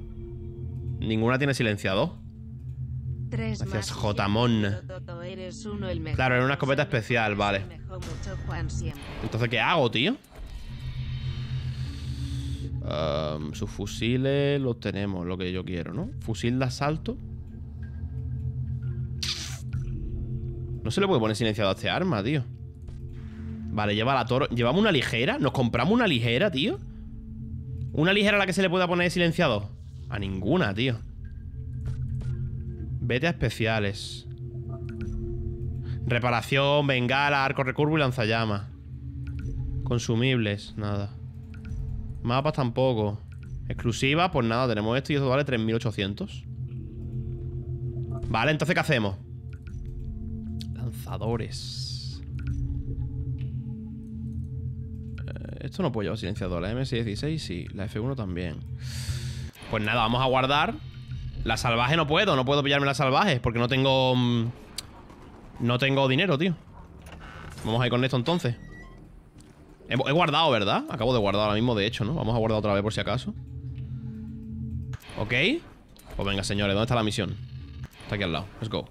Ninguna tiene silenciador. Tres Gracias, mejor. Claro, era una escopeta especial, vale. Entonces, ¿qué hago, tío? Um, sus fusiles los tenemos, lo que yo quiero, ¿no? Fusil de asalto. No se le puede poner silenciado a este arma, tío. Vale, lleva la toro. ¿Llevamos una ligera? ¿Nos compramos una ligera, tío? ¿Una ligera a la que se le pueda poner silenciado? A ninguna, tío. Vete a especiales. Reparación, bengala, arco recurvo y lanzallamas. Consumibles, nada. Mapas tampoco. Exclusiva, pues nada, tenemos esto y esto vale 3800. Vale, entonces ¿qué hacemos? Lanzadores. Eh, esto no puede llevar silenciador. La MS16 sí, la F1 también. Pues nada, vamos a guardar. La salvaje no puedo, no puedo pillarme la salvaje porque no tengo... mm, No tengo dinero, tío. Vamos a ir con esto entonces. He, guardado, ¿verdad? Acabo de guardar ahora mismo, de hecho, ¿no? Vamos a guardar otra vez por si acaso. Ok. Pues venga, señores, ¿dónde está la misión? Está aquí al lado. Let's go.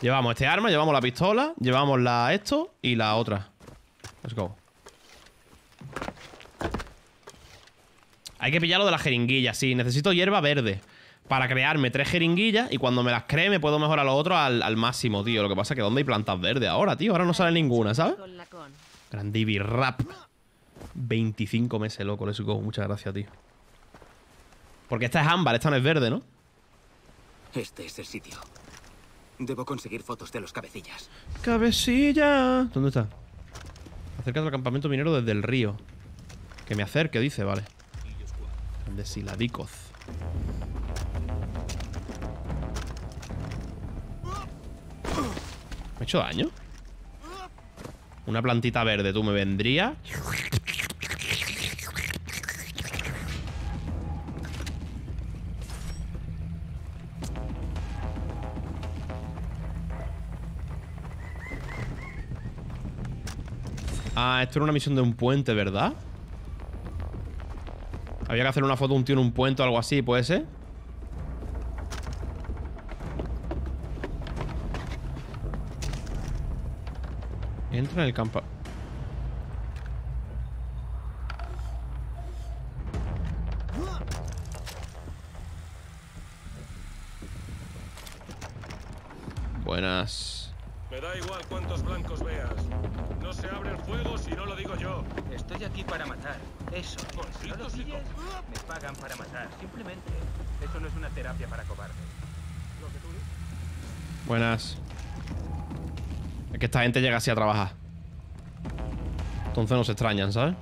Llevamos este arma, llevamos la pistola, llevamos la esto y la otra. Let's go. Hay que pillar lo de la jeringuilla, sí. Necesito hierba verde para crearme tres jeringuillas y cuando me las cree me puedo mejorar lo otro al, al máximo, tío. Lo que pasa es que ¿dónde hay plantas verdes ahora, tío? Ahora no sale ninguna, ¿sabes? Grandivi Rap. 25 meses, loco. Let's go. Muchas gracias, tío. Porque esta es ámbar, esta no es verde, ¿no? Este es el sitio. Debo conseguir fotos de los cabecillas. Cabecilla. ¿Dónde está? Acércate al campamento minero desde el río. Que me acerque, dice, vale. El de Siladicoz. ¿Me he hecho daño? Una plantita verde, tú me vendría. Ah, esto era una misión de un puente, ¿verdad? Había que hacer una foto de un tío en un puente o algo así, ¿puede ser? Entra en el campo. Buenas. Me da igual cuántos blancos veas. No se abre el fuego si no lo digo yo. Estoy aquí para matar. Eso. Si no lo pilles, me pagan para matar. Simplemente. Eso no es una terapia para cobardes. Buenas. Es que esta gente llega así a trabajar. Entonces no se extrañan, ¿sabes?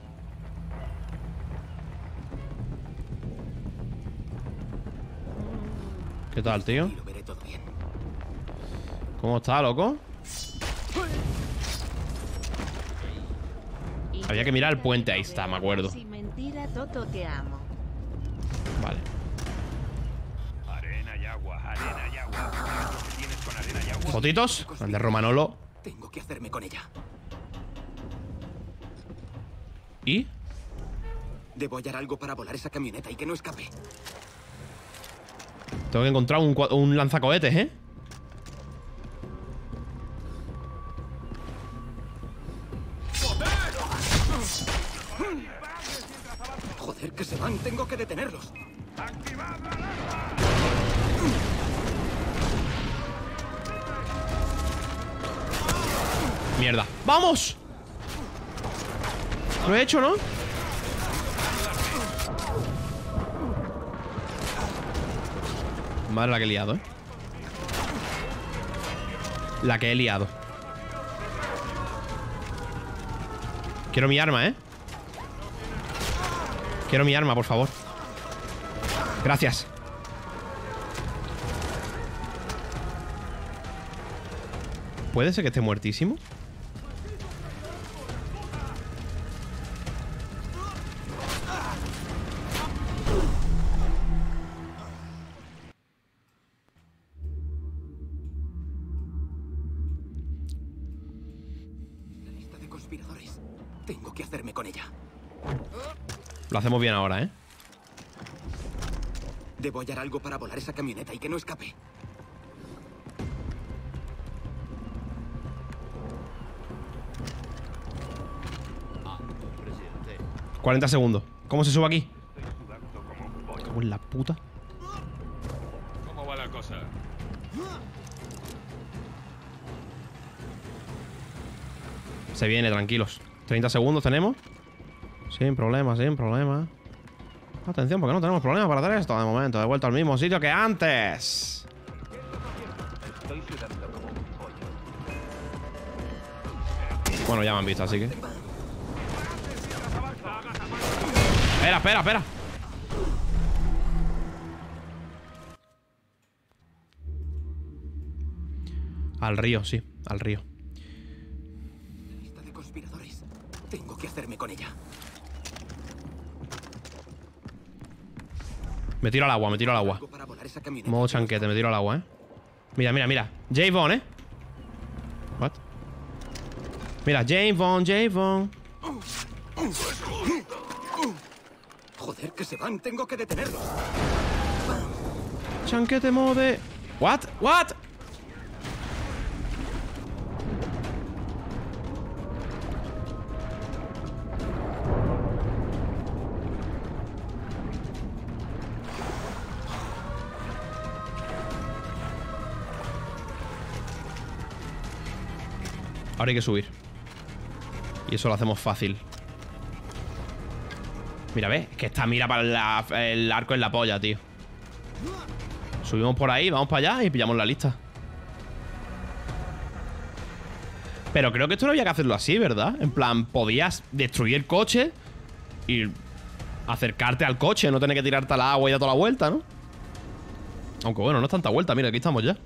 ¿Qué tal, tío? Lo veré todo bien. ¿Cómo está, loco? Había que mirar el puente, ahí está, me acuerdo. Sin mentira, Toto, te amo. Vale. Arena y agua, fotitos. De Romanolo. Tengo que hacerme con ella. ¿Y? Debo hallar algo para volar esa camioneta y que no escape. Tengo que encontrar un, un lanzacohetes, ¿eh? Lo he hecho, ¿no? Madre la que he liado, ¿eh? La que he liado. Quiero mi arma, ¿eh? Quiero mi arma, por favor. Gracias. ¿Puede ser que esté muertísimo? Lo hacemos bien ahora, ¿eh? Debo hallar algo para volar esa camioneta y que no escape. 40 segundos. ¿Cómo se sube aquí? Me cago en la puta. ¿Cómo va la cosa? Se viene, tranquilos. 30 segundos tenemos. Sin problema, sin problema. Atención, porque no tenemos problema para hacer esto de momento. He vuelto al mismo sitio que antes. Bueno, ya me han visto, así que. Espera, espera, espera. Al río, sí, al río. Lista de conspiradores. Tengo que hacerme con ella. Me tiro al agua, me tiro al agua. Modo chanquete, me tiro al agua, eh. Mira, mira, mira. J. Von, eh. What? Mira, J. Von, J. Von. Joder, que se van. Tengo que detenerlos. Chanquete mode. What? What? Ahora hay que subir. Y eso lo hacemos fácil. Mira, ve, que esta mira para el arco en la polla, tío. Subimos por ahí, vamos para allá y pillamos la lista. Pero creo que esto no había que hacerlo así, ¿verdad? En plan, podías destruir el coche y acercarte al coche, no tener que tirarte al agua y dar toda la vuelta, ¿no? Aunque bueno, no es tanta vuelta, mira, aquí estamos ya.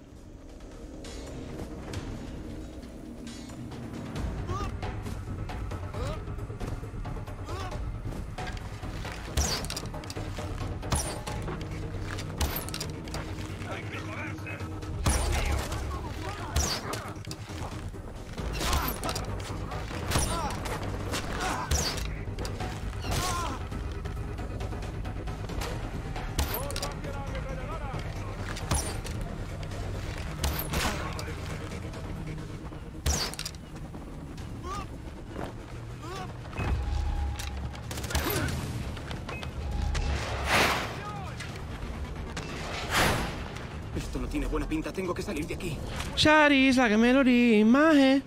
Charis, la que me lo maje.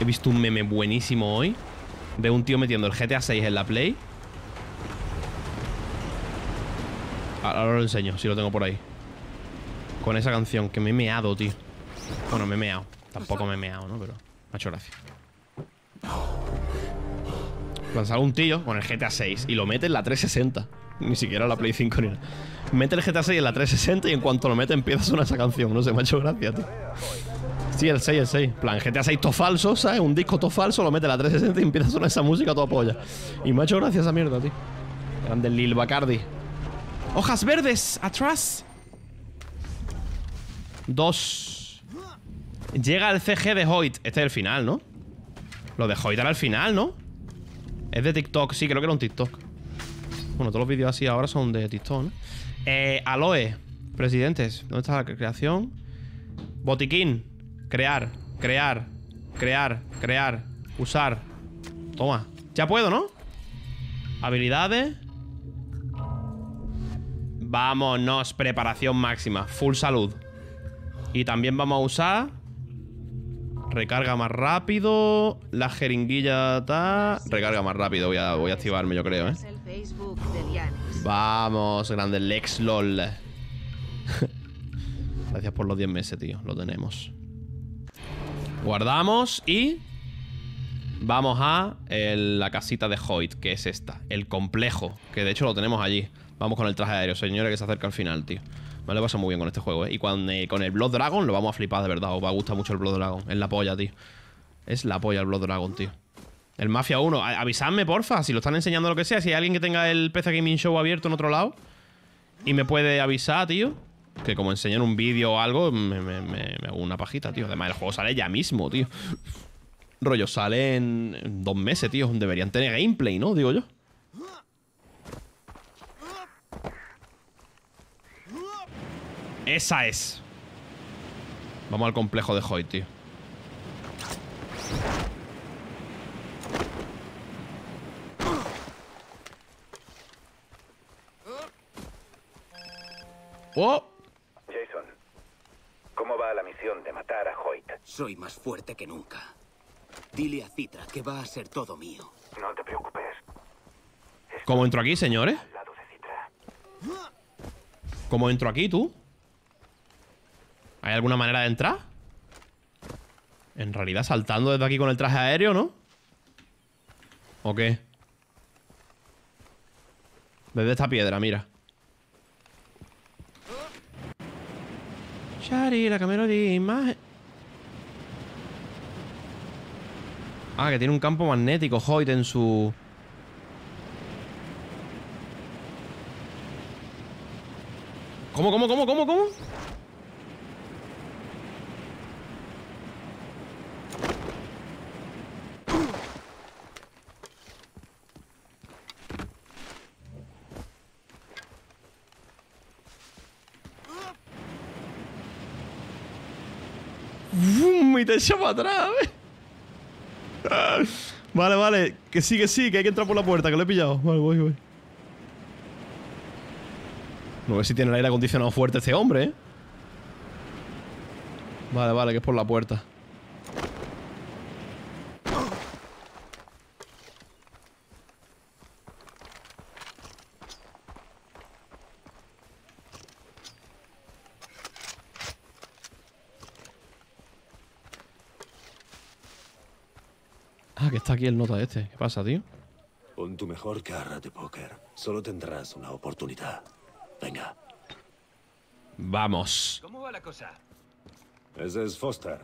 He visto un meme buenísimo hoy de un tío metiendo el GTA 6 en la Play. Ahora lo enseño, si lo tengo por ahí. Con esa canción, que me he meado, tío. Bueno, me he meado. Tampoco me he meado, ¿no? Pero ha hecho gracia. Lanzar un tío con el GTA 6 y lo mete en la 360. Ni siquiera la Play 5 ni nada. Mete el GTA 6 en la 360 y en cuanto lo mete empieza a sonar esa canción. No sé, me ha hecho gracia, tío. Sí, el 6, el 6. plan, GTA 6 todo falso, ¿sabes? Un disco todo falso, lo mete en la 360 y empieza a sonar esa música toda polla. Y me ha hecho gracia esa mierda, tío. Grande Lil Bacardi. ¡Hojas verdes! ¡Atrás! Dos. Llega el CG de Hoyt. Este es el final, ¿no? Lo de Hoyt era el final, ¿no? Es de TikTok. Sí, creo que era un TikTok. Bueno, todos los vídeos así ahora son de TikTok, ¿no? Eh, Aloe. Presidentes. ¿Dónde está la creación? Botiquín. Crear. Crear. Crear. Crear. Usar. Toma. Ya puedo, ¿no? Habilidades. Vámonos. Preparación máxima. Full salud. Y también vamos a usar Recarga más rápido La jeringuilla está Recarga más rápido, voy a, voy a activarme yo creo, ¿eh? Vamos, grande Lex LOL. Gracias por los 10 meses, tío Lo tenemos. Guardamos y Vamos a el- la casita de Hoyt Que es esta, el complejo Que de hecho lo tenemos allí. Vamos con el traje aéreo, señores, que se acerca al final, tío Me lo paso muy bien con este juego, ¿eh? Y cuando, eh, con el Blood Dragon lo vamos a flipar de verdad Os va a gustar mucho el Blood Dragon Es la polla, tío Es la polla el Blood Dragon, tío el Mafia 1, a- avisadme, porfa, si lo están enseñando lo que sea. Si hay alguien que tenga el PC Gaming Show abierto en otro lado y me puede avisar, tío. Que como enseñan un vídeo o algo, me, me- hago una pajita, tío. Además, el juego sale ya mismo, tío. Rollo, sale en dos meses, tío. Deberían tener gameplay, ¿no? Digo yo. Esa es. Vamos al complejo de Hoy, tío. ¡Oh! Jason, ¿cómo va la misión de matar a Hoyt? Soy más fuerte que nunca. Dile a Citra que va a ser todo mío. No te preocupes. ¿Cómo entro aquí, señores? ¿Cómo entro aquí, tú? ¿Hay alguna manera de entrar? En realidad saltando desde aquí con el traje aéreo, ¿no? ¿O qué? Desde esta piedra, mira. Shari, la cámara de imagen. Ah, que tiene un campo magnético, Hoyt, en su... ¿Cómo, cómo, cómo, cómo, cómo? Y te para atrás. Ah, Vale, vale. Que sí, que sí, que hay que entrar por la puerta, que lo he pillado. Vale, voy, voy. No ver si tiene el aire acondicionado fuerte este hombre, ¿eh? Vale, vale, que es por la puerta. Aquí el nota este. ¿Qué pasa, tío? Con tu mejor carra de póker, solo tendrás una oportunidad. Venga. Vamos. ¿Cómo va la cosa? Ese es Foster.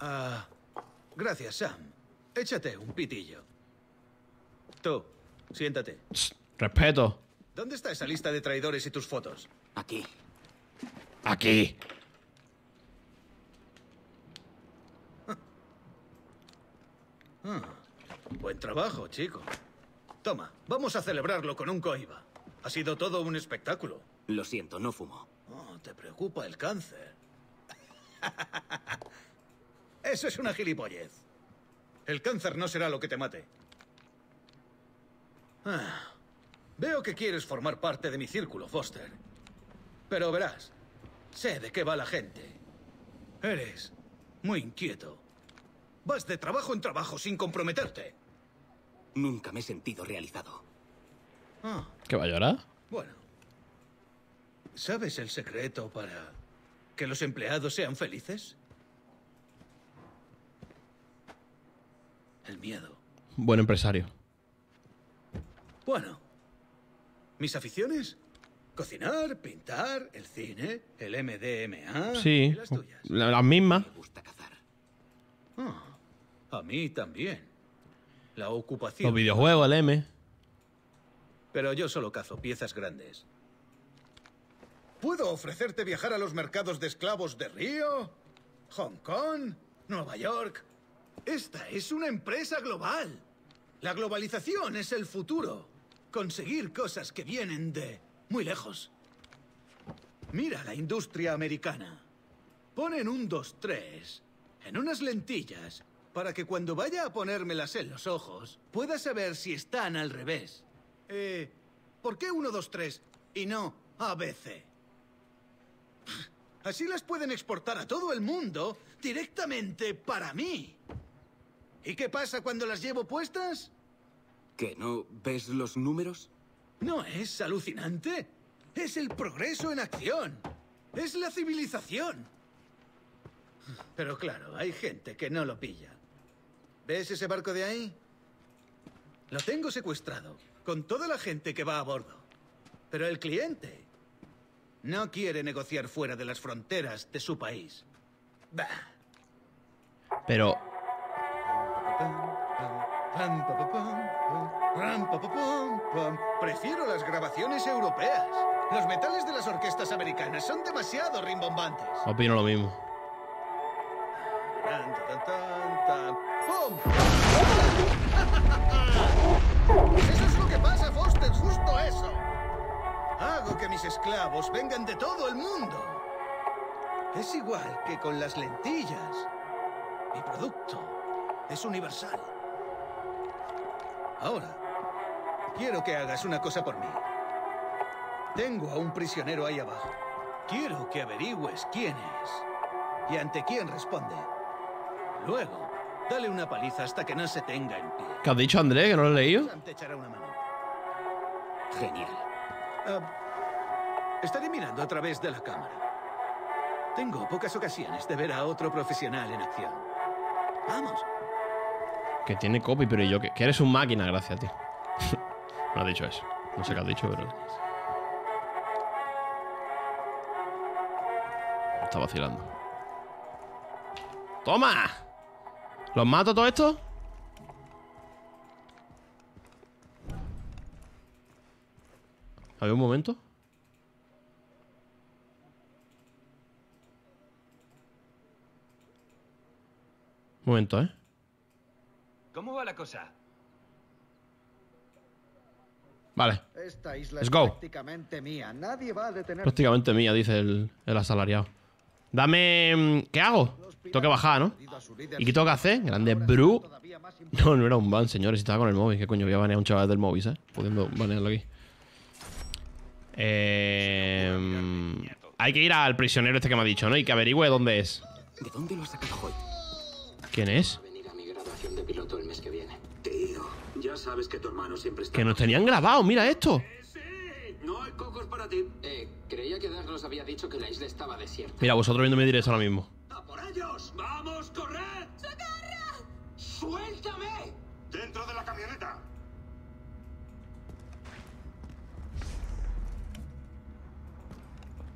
Ah, gracias, Sam. Échate un pitillo. Tú, siéntate. Respeto. ¿Dónde está esa lista de traidores y tus fotos? Aquí. Aquí. Ah, buen trabajo, chico. Toma, vamos a celebrarlo con un coiba. Ha sido todo un espectáculo. Lo siento, no fumo. Oh, te preocupa el cáncer. Eso es una gilipollez. El cáncer no será lo que te mate. Ah, veo que quieres formar parte de mi círculo, Foster. Pero verás, sé de qué va la gente. Eres muy inquieto. Vas de trabajo en trabajo sin comprometerte. Nunca me he sentido realizado. Ah, ¿Qué va a llorar? bueno. ¿Sabes el secreto para que los empleados sean felices? El miedo. Buen empresario. Bueno, mis aficiones: cocinar, pintar, el cine, el MDMA. sí. y las tuyas. la- Las mismas. Ah, a mí también. La ocupación. Los videojuegos, el M. pero yo solo cazo piezas grandes. Puedo ofrecerte viajar a los mercados de esclavos de Río, Hong Kong, Nueva York. Esta es una empresa global. La globalización es el futuro. Conseguir cosas que vienen de muy lejos. Mira la industria americana. Ponen un 2-3 en unas lentillas para que cuando vaya a ponérmelas en los ojos pueda saber si están al revés. Eh, ¿por qué 1, 2, 3 y no ABC? Así las pueden exportar a todo el mundo directamente para mí. ¿Y qué pasa cuando las llevo puestas? ¿Que no ves los números? ¿No es alucinante? Es el progreso en acción. Es la civilización. Pero claro, hay gente que no lo pilla. ¿Ves ese barco de ahí? Lo tengo secuestrado, con toda la gente que va a bordo. Pero el cliente no quiere negociar fuera de las fronteras de su país. Bah. Pero. Prefiero las grabaciones europeas. Los metales de las orquestas americanas son demasiado rimbombantes. opino lo mismo. Tan, tan, tan, tan. ¡Pum! Eso es lo que pasa, Foster, justo eso. Hago que mis esclavos vengan de todo el mundo. Es igual que con las lentillas. Mi producto es universal. Ahora, quiero que hagas una cosa por mí. Tengo a un prisionero ahí abajo. Quiero que averigües quién es y ante quién responde. Luego, dale una paliza hasta que no se tenga en pie. ¿Qué has dicho, André? ¿Que no lo he leído? Sam te echará una mano. Genial. Ah, estaré mirando a través de la cámara. Tengo pocas ocasiones de ver a otro profesional en acción. Vamos. Que tiene copy, pero ¿y yo que, que eres un máquina, gracias, tío. no has dicho eso. No sé qué has dicho, pero. Está vacilando. ¡Toma! ¿Los mato todo esto? A ver un momento. Un momento, ¿eh? ¿Cómo va la cosa? Vale. Esta isla Let's es go. prácticamente mía. Nadie va a detener. Prácticamente mía, dice el, el asalariado. Dame... mm, ¿Qué hago? Tengo que bajar, ¿no? ¿Y qué tengo que hacer? Grande Bru. No, no era un ban, señores. Estaba con el móvil. ¿Qué coño? Voy a banear a un chaval del móvil, ¿eh? Pudiendo banearlo aquí. Eh, hay que ir al prisionero este que me ha dicho, ¿no? Y que averigüe dónde es. ¿De dónde lo ha sacado Hoyt? ¿Quién es? Sabes. Que nos tenían grabado. Mira esto. No hay cocos para ti. Eh, creía que Dag nos había dicho que la isla estaba desierta. Mira, vosotros viéndome directo ahora mismo. ¡A por ellos! ¡Vamos, corred! ¡Socorro! ¡Suéltame! ¡Dentro de la camioneta!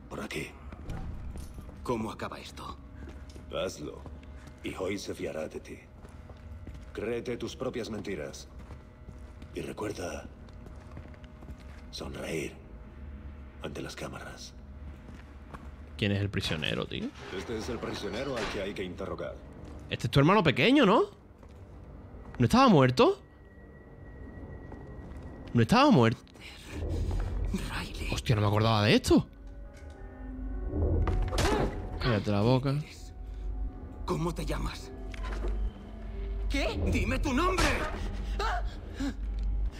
Por aquí. ¿Cómo acaba esto? Hazlo. Y hoy se fiará de ti. Créete tus propias mentiras. Y recuerda... Sonreír. Ante las cámaras. ¿Quién es el prisionero, tío? Este es el prisionero al que hay que interrogar. Este es tu hermano pequeño, ¿no? ¿No estaba muerto? ¿No estaba muerto? Hostia, no me acordaba de esto. Cállate la boca. ¿Cómo te llamas? ¿Qué? ¡Dime tu nombre! ¡Ah!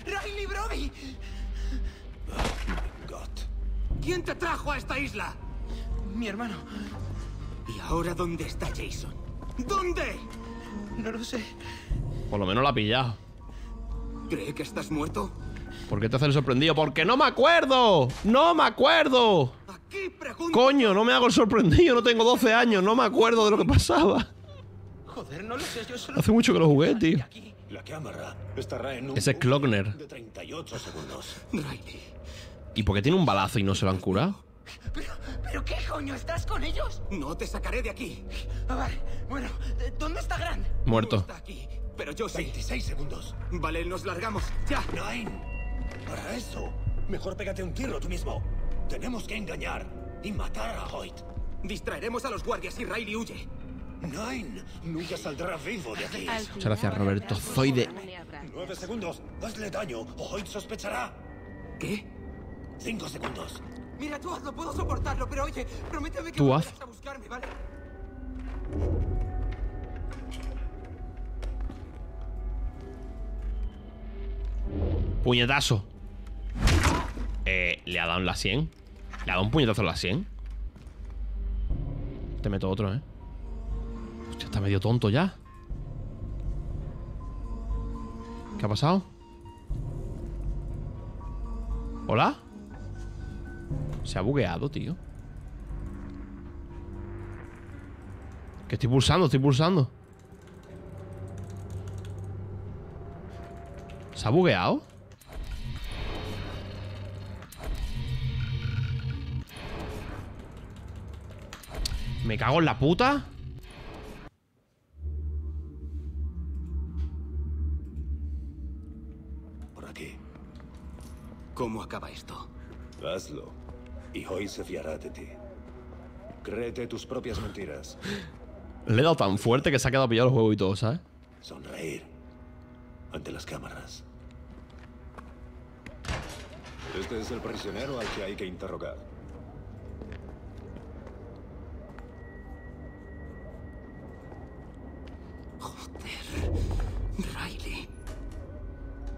¡Riley Brody! ¿Quién te trajo a esta isla? Mi hermano. ¿Y ahora dónde está Jason? ¿Dónde? No lo sé. Por lo menos la ha pillado. ¿Cree que estás muerto? ¿Por qué te haces el sorprendido? ¡Porque no me acuerdo! ¡No me acuerdo! Coño, no me hago el sorprendido, no tengo 12 años, no me acuerdo de lo que pasaba. Joder, no lo sé, yo solo... Hace mucho que lo jugué, tío. La cámara estará en un Ese es Klockner. de 38 segundos. ¿Y por qué tiene un balazo y no se lo han curado? ¿Pero qué coño? ¿Estás con ellos? No te sacaré de aquí. Ah, vale. Bueno, ¿dónde está Grant? Muerto. Pero yo sí. 26 segundos. Vale, nos largamos. Ya. Para eso, mejor pégate un tiro tú mismo. Tenemos que engañar y matar a Hoyt. Distraeremos a los guardias y Riley huye. Nine nunca saldrá vivo de aquí. Muchas gracias, Roberto Zoide. Nueve segundos. Hazle daño o Hoyt sospechará. ¿Qué? Cinco segundos. Mira, tú hazlo, puedo soportarlo, pero oye, prométeme que Tú haz. a buscarme, ¿vale? Puñetazo. Eh, le ha dado en la 100. Le ha dado un puñetazo en la 100. Te meto otro, ¿eh? Hostia, está medio tonto ya. ¿Qué ha pasado? ¿Hola? Se ha bugueado, tío. Que estoy pulsando, estoy pulsando. ¿Se ha bugueado? Me cago en la puta. Por aquí. ¿Cómo acaba esto? Hazlo. Y Hoyt se fiará de ti. Créete tus propias mentiras. Le he dado tan fuerte que se ha quedado pillado el juego y todo, ¿sabes? Sonreír. Ante las cámaras. Este es el prisionero al que hay que interrogar. Riley.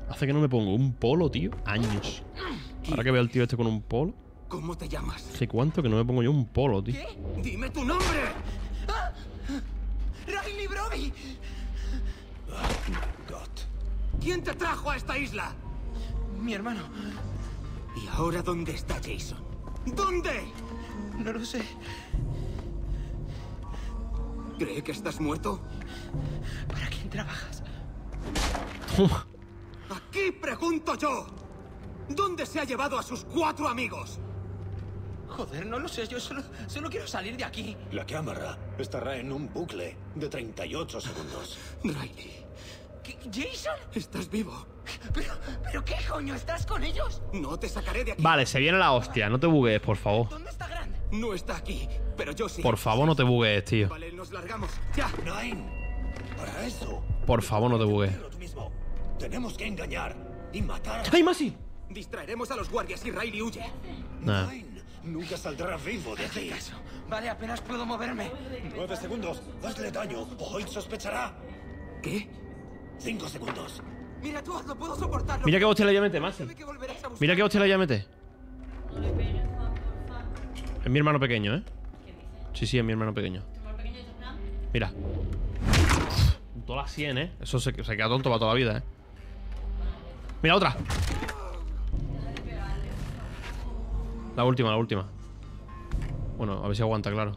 Hace que no me pongo un polo, tío. Años. Ahora que veo al tío este con un polo. ¿Cómo te llamas? ¿Hace cuánto que no me pongo yo un polo, tío? ¡Dime tu nombre! ¡Ah! ¡Riley Brody! ¿Quién te trajo a esta isla? Mi hermano. ¿Y ahora dónde está Jason? ¿Dónde? No lo sé. ¿Cree que estás muerto? ¿Para quién trabajas? Toma. Aquí pregunto yo. ¿Dónde se ha llevado a sus cuatro amigos? Joder, no lo sé. Yo solo, solo quiero salir de aquí. La cámara estará en un bucle de 38 segundos. Riley, ¿Qué- ¿Jason? estás vivo. ¿Pero, ¿Pero qué coño? ¿Estás con ellos? No te sacaré de aquí. Vale, se viene la hostia. No te bugues, por favor. ¿Dónde está Grant? No está aquí, pero yo sí. Por favor, no te bugues, tío. Vale, nos largamos. Ya. Nine. Para eso, Por favor, no te bugues. Tenemos que engañar y matar a ¡Ay, Masi! Distraeremos a los guardias y Riley huye. Nah. Nunca saldrá vivo de aquí. Vale, apenas puedo moverme. Nueve segundos. Hazle daño o Hoyt sospechará. ¿Qué? Cinco segundos. Mira, tú hazlo, puedo soportarlo. Mira qué hostia le meter, Masi. que. Mira qué hostia le meter. Es mi hermano pequeño, ¿eh? Sí, sí, es mi hermano pequeño. Mira. Todas las 100, ¿eh? Eso se, se queda tonto para toda la vida, ¿eh? Mira, otra. La última, la última. Bueno, a ver si aguanta, claro.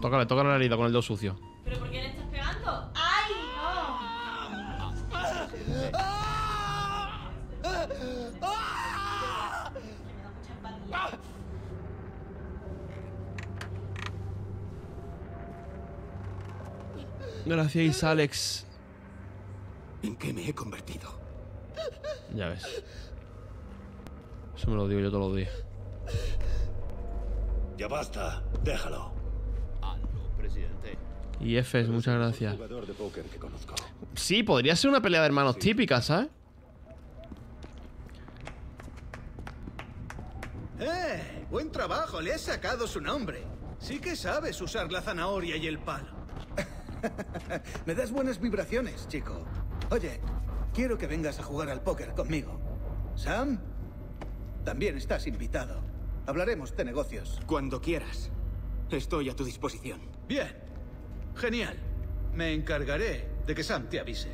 Tócale, tócale la herida con el dedo sucio. ¿Pero por qué le estás pegando? ¡Ay, no! Gracias, Alex. ¿En qué me he convertido? Ya ves. Eso me lo digo yo todos los días. Ya basta. Déjalo. presidente. Y F, muchas gracias. Sí, podría ser una pelea de hermanos típica, ¿sabes? ¡Eh! Buen trabajo, le has sacado su nombre. Sí que sabes usar la zanahoria y el palo. Me das buenas vibraciones, chico. Oye, quiero que vengas a jugar al póker conmigo. Sam, también estás invitado. Hablaremos de negocios. Cuando quieras. Estoy a tu disposición. Bien. Genial. Me encargaré de que Sam te avise.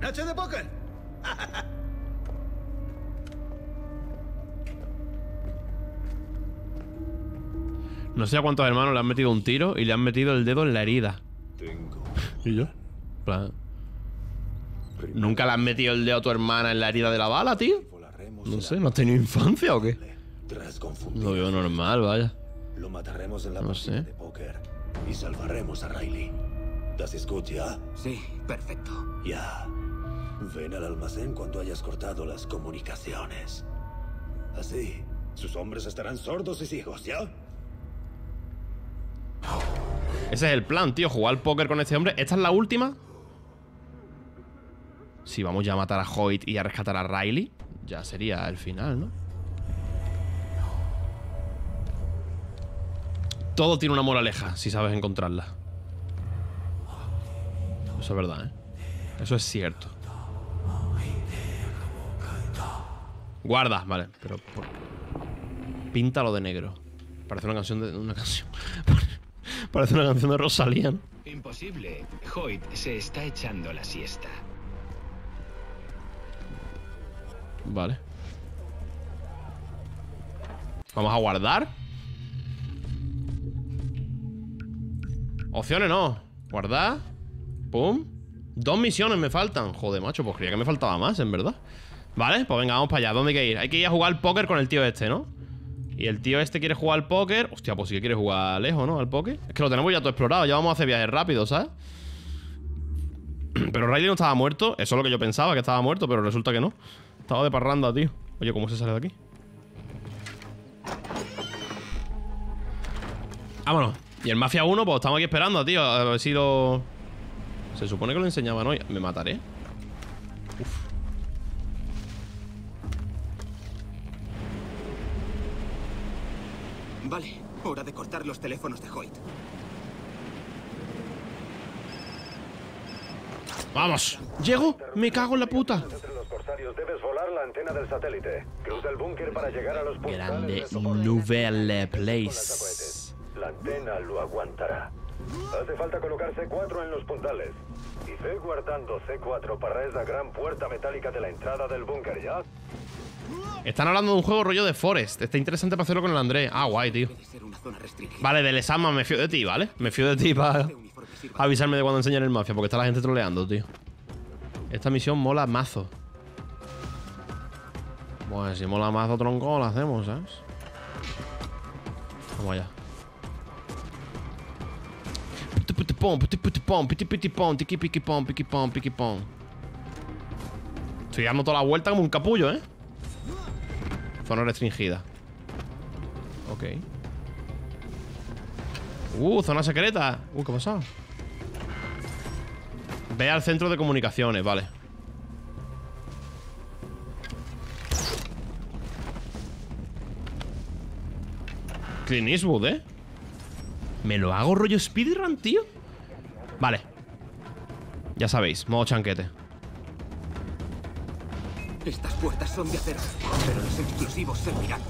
¡Noche de póker! No sé a cuántos hermanos le han metido un tiro y le han metido el dedo en la herida. Tengo. ¿Y yo? plan, ¿Nunca le han metido el dedo a tu hermana en la herida de la bala, tío? No sé, ¿no has tenido infancia o qué? Tras confundir, Lo veo normal, vaya. lo mataremos en la No partida sé. de póker y salvaremos a Riley. ¿Das escucha? Sí, perfecto. Ya. Ven al almacén cuando hayas cortado las comunicaciones. Así, sus hombres estarán sordos y ciegos, ¿ya? Ese es el plan, tío, jugar al póker con este hombre. ¿Esta es la última? Si vamos ya a matar a Hoyt y a rescatar a Riley, ya sería el final, ¿no? Todo tiene una moraleja, si sabes encontrarla. Eso es verdad, ¿eh? Eso es cierto. Guarda, vale, pero... por- Píntalo de negro. Parece una canción de... Una canción... Parece una canción de Rosalía, ¿no? Imposible. Hoyt se está echando la siesta. Vale. Vamos a guardar. Opciones no. Guardar. Pum. Dos misiones me faltan. Joder, macho, pues creía que me faltaba más, en verdad. Vale, pues venga, vamos para allá. ¿Dónde hay que ir? Hay que ir a jugar al póker con el tío este, ¿no? Y el tío este quiere jugar al póker. Hostia, pues sí que quiere jugar lejos, ¿no? Al póker. Es que lo tenemos ya todo explorado. Ya vamos a hacer viajes rápidos, ¿sabes? Pero Riley no estaba muerto. Eso es lo que yo pensaba, que estaba muerto, pero resulta que no. Estaba de parranda, tío. Oye, ¿cómo se sale de aquí? Vámonos. Y el Mafia 1, pues estamos aquí esperando, tío. A ver si lo. Se supone que lo enseñaban hoy. Me mataré. Vale, hora de cortar los teléfonos de Hoyt. ¡Vamos! ¡Llego! ¡Me cago en la puta! Entre los corsarios debes volar la antena del satélite. Cruza el búnker para llegar a los puntales Grande. Nouvelle Place. La antena lo aguantará. Hace falta colocar C4 en los puntales. Y ve guardando C4 para esa gran puerta metálica de la entrada del búnker, ¿ya? Están hablando de un juego rollo de Forest. Está interesante para hacerlo con el Andrés. Ah, guay, tío. Vale, del Esama me fío de ti, ¿vale? Me fío de ti para avisarme de cuando enseñan el mafia, porque está la gente troleando, tío. Esta misión mola mazo. Bueno, si mola mazo tronco, la hacemos, ¿sabes? Vamos allá. Estoy dando toda la vuelta como un capullo, ¿eh? Zona restringida. Ok. Uh, zona secreta. Uh, ¿qué ha? Ve al centro de comunicaciones, vale. Clint Eastwood, ¿eh? ¿Me lo hago rollo speedrun, tío? Vale. Ya sabéis, modo chanquete. Estas puertas son de acero, pero los explosivos servirán.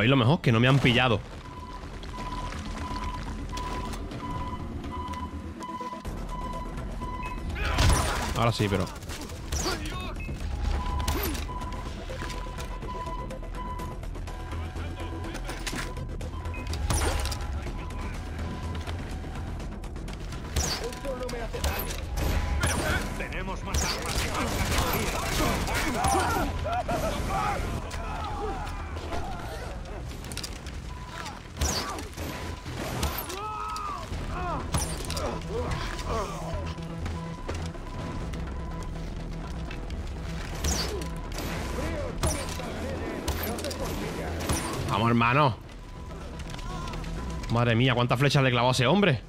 ¿Sabéis lo mejor? Que no me han pillado. Ahora sí, pero... hermano. Madre mía, cuántas flechas le clavó a ese hombre.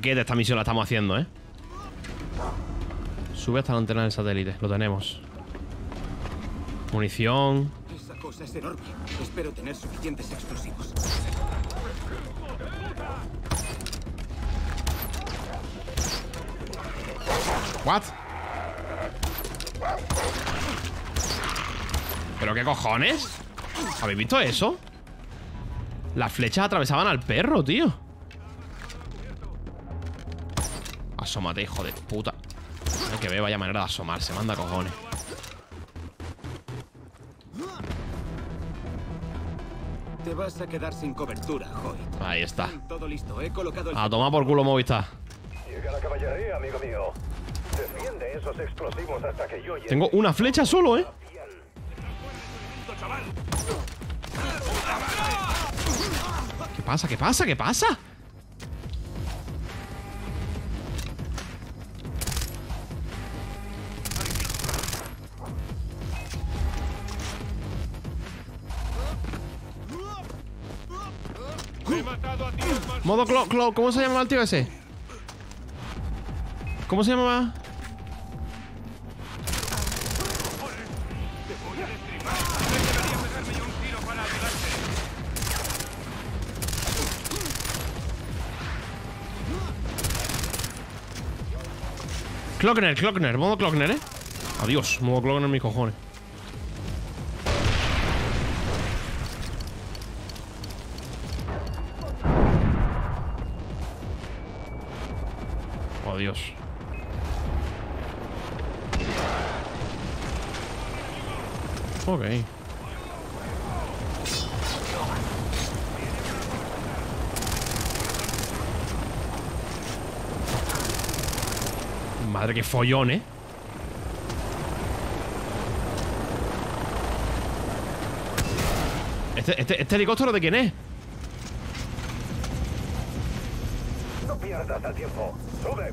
Chanquete esta misión la estamos haciendo, ¿eh? Sube hasta la antena del satélite. Lo tenemos. Munición. Esa cosa es enorme. Espero tener suficientes explosivos. ¿What? ¿Pero qué cojones? ¿Habéis visto eso? Las flechas atravesaban al perro, tío Asómate, hijo de puta Hay que ver, vaya manera de asomarse Manda cojones Te vas a quedar sin cobertura, Hoyt. Ahí está Todo listo. He colocado el... A tomar por culo Movistar Llega la caballería, amigo mío. Defiende esos explosivos hasta que yo llegue. Tengo una flecha solo, ¿eh? ¿Qué pasa? ¿Qué pasa? ¿Qué pasa? ¿Cómo se llamaba el tío ese? ¿Cómo se llamaba? Clockner, Clockner, modo Clockner, ¿eh? Adiós, modo Clockner mis cojones. Follón, ¿eh? ¿Este, este, este helicóptero de quién es? No pierdas el tiempo. Sube.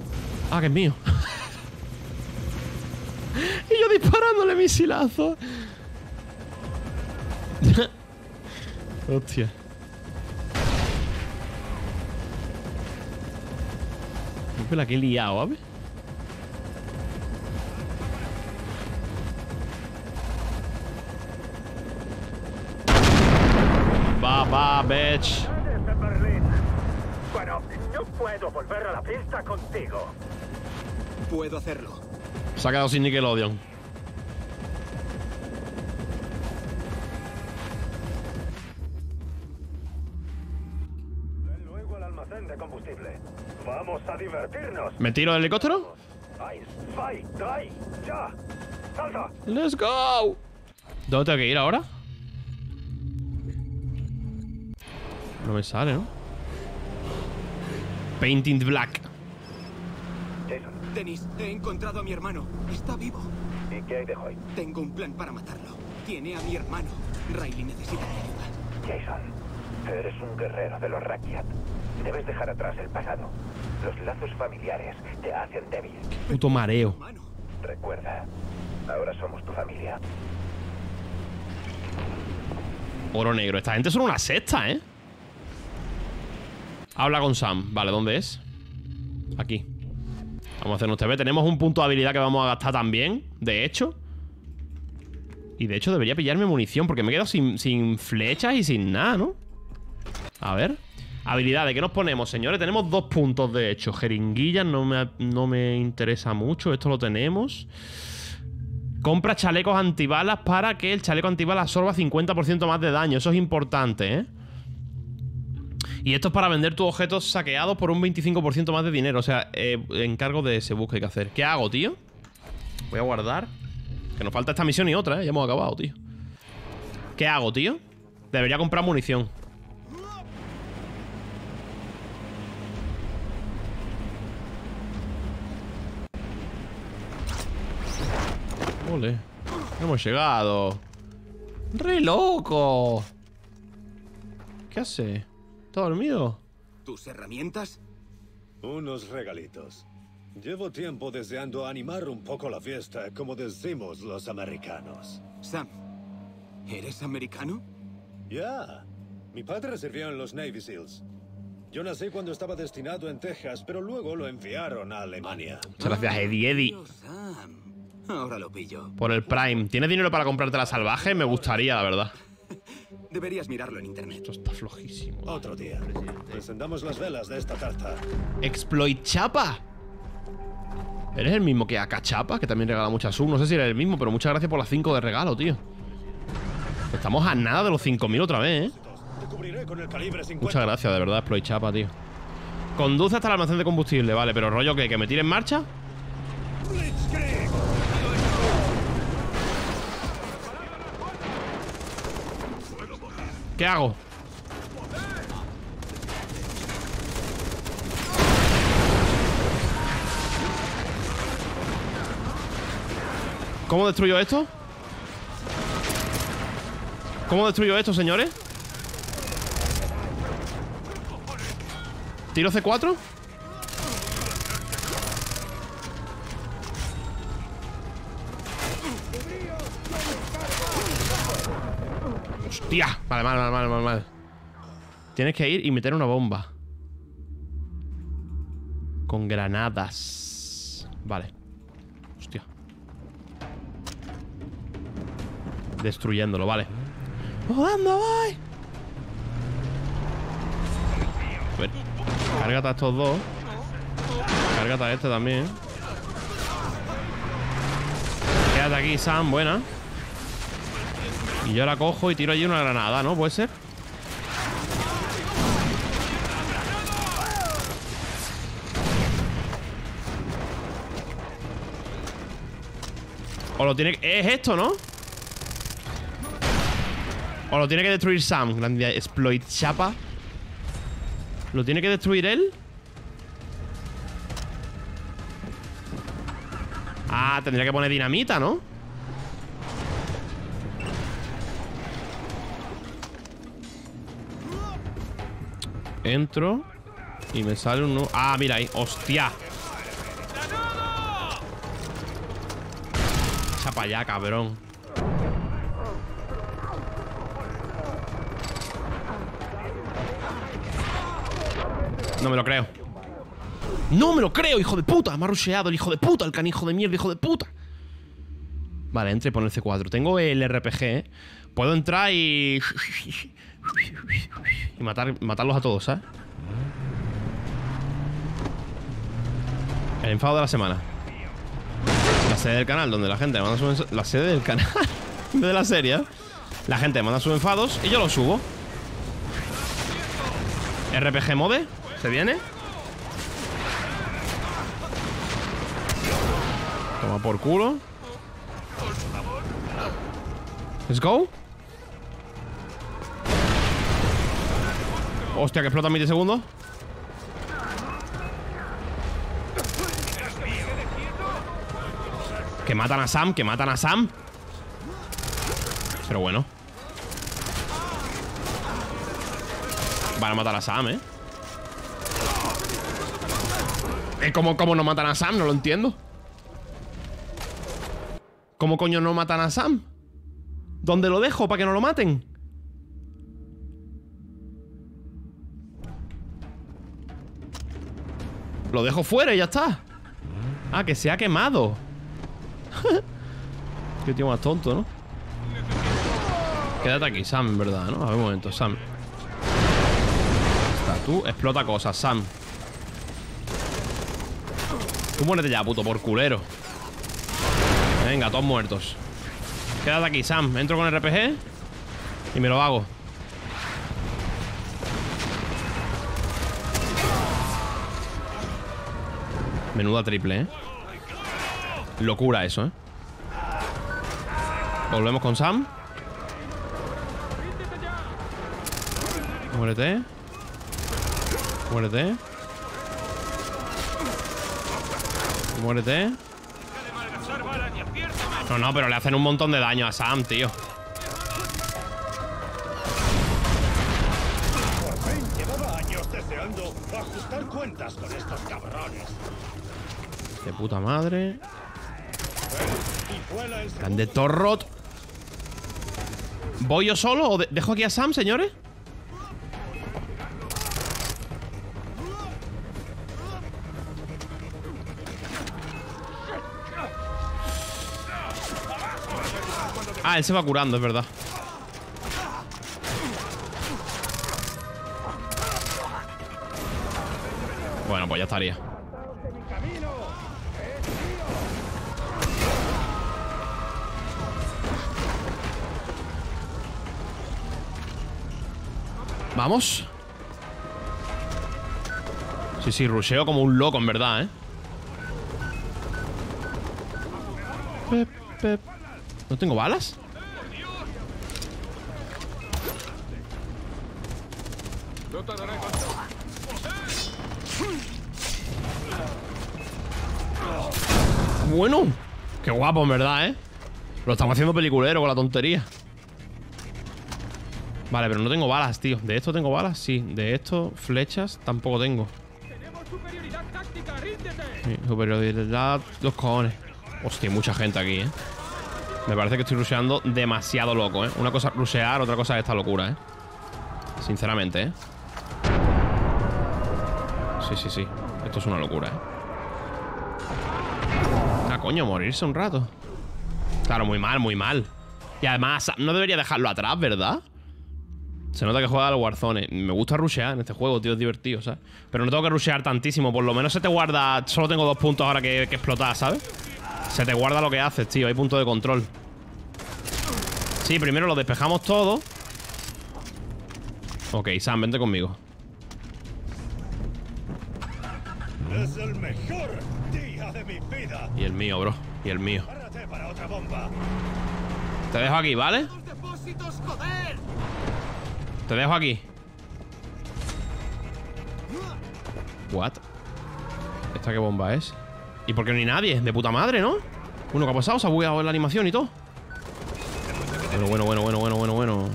Ah, que es mío. y yo disparándole misilazo. Hostia. La que he liado, ¿sabes? Va, va, bitch. Bueno, no puedo volver a la pista contigo. Puedo hacerlo. Se ha quedado sin Nickelodeon. Ven luego al almacén de combustible. Vamos a divertirnos. ¿Me tiro del helicóptero? ¡Let's go! ¿Dónde tengo que ir ahora? No me sale, ¿no? Painting black. Dennis, he encontrado a mi hermano. Está vivo. ¿Y qué hay de Hoy? Tengo un plan para matarlo. Tiene a mi hermano. Riley necesita mi ayuda. Jason, eres un guerrero de los Rakiat. Debes dejar atrás el pasado. Los lazos familiares te hacen débil. Puto mareo. Recuerda, ahora somos tu familia. Oro negro. Esta gente son una secta, ¿eh? Habla con Sam. Vale, ¿dónde es? Aquí. Vamos a hacer un TV. Tenemos un punto de habilidad que vamos a gastar también. De hecho. Y de hecho debería pillarme munición porque me he quedado sin, sin flechas y sin nada, ¿no? A ver. Habilidades, ¿qué nos ponemos, señores? Tenemos dos puntos, de hecho. Jeringuillas no me, no me interesa mucho. Esto lo tenemos. Compra chalecos antibalas para que el chaleco antibalas absorba 50% más de daño. Eso es importante, ¿eh? Y esto es para vender tus objetos saqueados por un 25% más de dinero. O sea, eh, encargo de ese bus que hay que hacer. ¿Qué hago, tío? Voy a guardar. Que nos falta esta misión y otra, ¿eh? Ya hemos acabado, tío. ¿Qué hago, tío? Debería comprar munición. Ole. Hemos llegado. ¡Re loco! ¿Qué hace? ¿Está dormido? ¿Tus herramientas? Unos regalitos. Llevo tiempo deseando animar un poco la fiesta, como decimos los americanos. Sam, ¿eres americano? Ya. Mi padre sirvió en los Navy SEALs. Yo nací cuando estaba destinado en Texas, pero luego lo enviaron a Alemania. Muchas gracias, Eddie Eddie. Ahora lo pillo. Por el Prime. ¿Tienes dinero para comprarte la salvaje? Me gustaría, la verdad. Deberías mirarlo en internet. Esto está flojísimo. Otro día. Encendamos las velas de esta tarta. Exploit Chapa. ¿Eres el mismo que Aka Chapa? Que también regala muchas sub. No sé si eres el mismo, pero muchas gracias por las 5 de regalo, tío. Estamos a nada de los 5.000 otra vez, ¿eh? Te cubriré con el calibre 50. Muchas gracias, de verdad, Exploit Chapa, tío. Conduce hasta el almacén de combustible, vale, pero rollo que, que me tire en marcha. ¿Qué hago? ¿Cómo destruyo esto? ¿Cómo destruyo esto, señores? ¿Tiro C4? Hostia, vale, mal, mal, mal, mal, mal. Tienes que ir y meter una bomba. Con granadas. Vale. Hostia. Destruyéndolo, vale. ¡Volando, voy! A. Cárgate a estos dos. Cárgate a este también. Quédate aquí, Sam, buena. Y yo la cojo y tiro allí una granada, ¿no? ¿Puede ser? O lo tiene que... Es esto, ¿no? O lo tiene que destruir Sam Grande exploit chapa ¿Lo tiene que destruir él? Ah, tendría que poner dinamita, ¿no? Entro Y me sale un nuevo... Ah, mira ahí. ¡Hostia! Echa para allá, cabrón. No me lo creo. No me lo creo, hijo de puta. Me ha rusheado el hijo de puta El canijo de mierda, hijo de puta. Vale, entre y poner C4 Tengo el RPG, ¿eh? Puedo entrar y... Y matar, matarlos a todos, ¿sabes? El enfado de la semana La sede del canal Donde la gente manda sus... La sede del canal De la serie. La gente manda sus enfados Y yo los subo RPG mode ¿Se viene? Toma por culo Let's go Hostia, que explota en 20 segundos Que matan a Sam, que matan a Sam Pero bueno Van a matar a Sam. Eh, ¿Cómo, ¿Cómo no matan a Sam? No lo entiendo ¿Cómo coño no matan a Sam? ¿Dónde lo dejo para que no lo maten? Lo dejo fuera y ya está. Ah, que se ha quemado. Qué tío más tonto, ¿no? Quédate aquí, Sam, en verdad, ¿no? A ver un momento, Sam. Está, tú explota cosas, Sam. Tú muérete ya, puto, por culero. Venga, todos muertos. Quédate aquí, Sam. Entro con el RPG Y me lo hago Menuda triple, ¿eh? Locura eso, ¿eh? Volvemos con Sam. Muérete. Muérete. Muérete. No, no, pero le hacen un montón de daño a Sam, tío puta madre. Grande Torrot. ¿Voy yo solo o dejo aquí a Sam, señores? Ah, él se va curando, es verdad. Bueno, pues ya estaría. Vamos. Sí, sí, rusheo como un loco, en verdad, ¿eh? Pep, pep. ¿No tengo balas? Bueno. Qué guapo, en verdad, ¿eh? Lo estamos haciendo peliculero con la tontería. Vale, pero no tengo balas, tío. ¿De esto tengo balas? Sí. De esto, flechas, tampoco tengo. Sí, superioridad, los cojones. Hostia, mucha gente aquí, ¿eh? Me parece que estoy rusheando demasiado loco, ¿eh? Una cosa es rushear, otra cosa es esta locura, ¿eh? Sinceramente, ¿eh? Sí, sí, sí. Esto es una locura, ¿eh? Ah, coño, morirse un rato. Claro, muy mal, muy mal. Y además, no debería dejarlo atrás, ¿verdad? Se nota que juega al Warzone. Me gusta rushear en este juego, tío, es divertido, ¿sabes? Pero no tengo que rushear tantísimo. Por lo menos se te guarda... Solo tengo dos puntos ahora que, que explotar, ¿sabes? Se te guarda lo que haces, tío. Hay punto de control. Sí, primero lo despejamos todo. Ok, Sam, vente conmigo. Es el mejor día de mi vida. Y el mío, bro. Y el mío. Prepárate para otra bomba. Te dejo aquí, ¿vale? ¡Depósitos, joder! Te dejo aquí. What? ¿Esta qué bomba es? ¿Y por qué no hay nadie? De puta madre, ¿no? Uno que ha pasado, se ha bugueado la animación y todo. Bueno, bueno, bueno, bueno, bueno, bueno, bueno.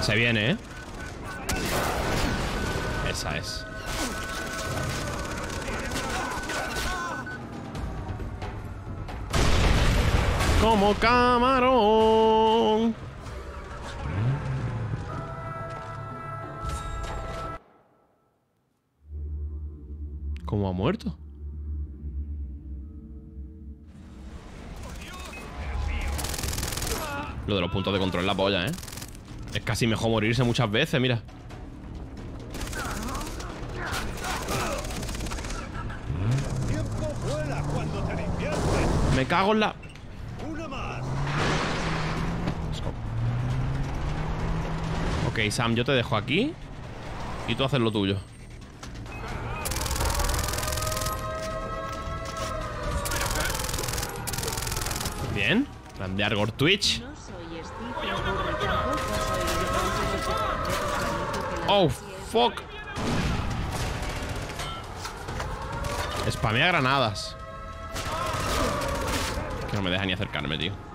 Se viene, ¿eh? Esa es. Como camarón. ¿Cómo ha muerto? Lo de los puntos de control la polla, ¿eh? Es casi mejor morirse muchas veces, mira. Me cago en la... Una más. Ok, Sam, yo te dejo aquí Y tú haces lo tuyo. Bien Grande Argor Twitch. Oh, fuck. Spamea granadas. Que no me deja ni acercarme, tío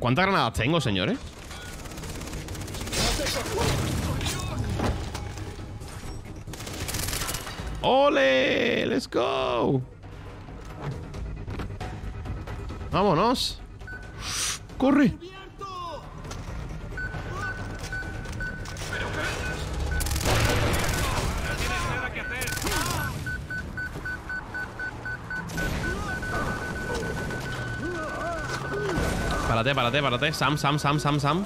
¿Cuántas granadas tengo, señores? ¡Ole! ¡Let's go! ¡Vámonos! ¡Corre! Párate, párate, párate. Sam, Sam, Sam, Sam, Sam.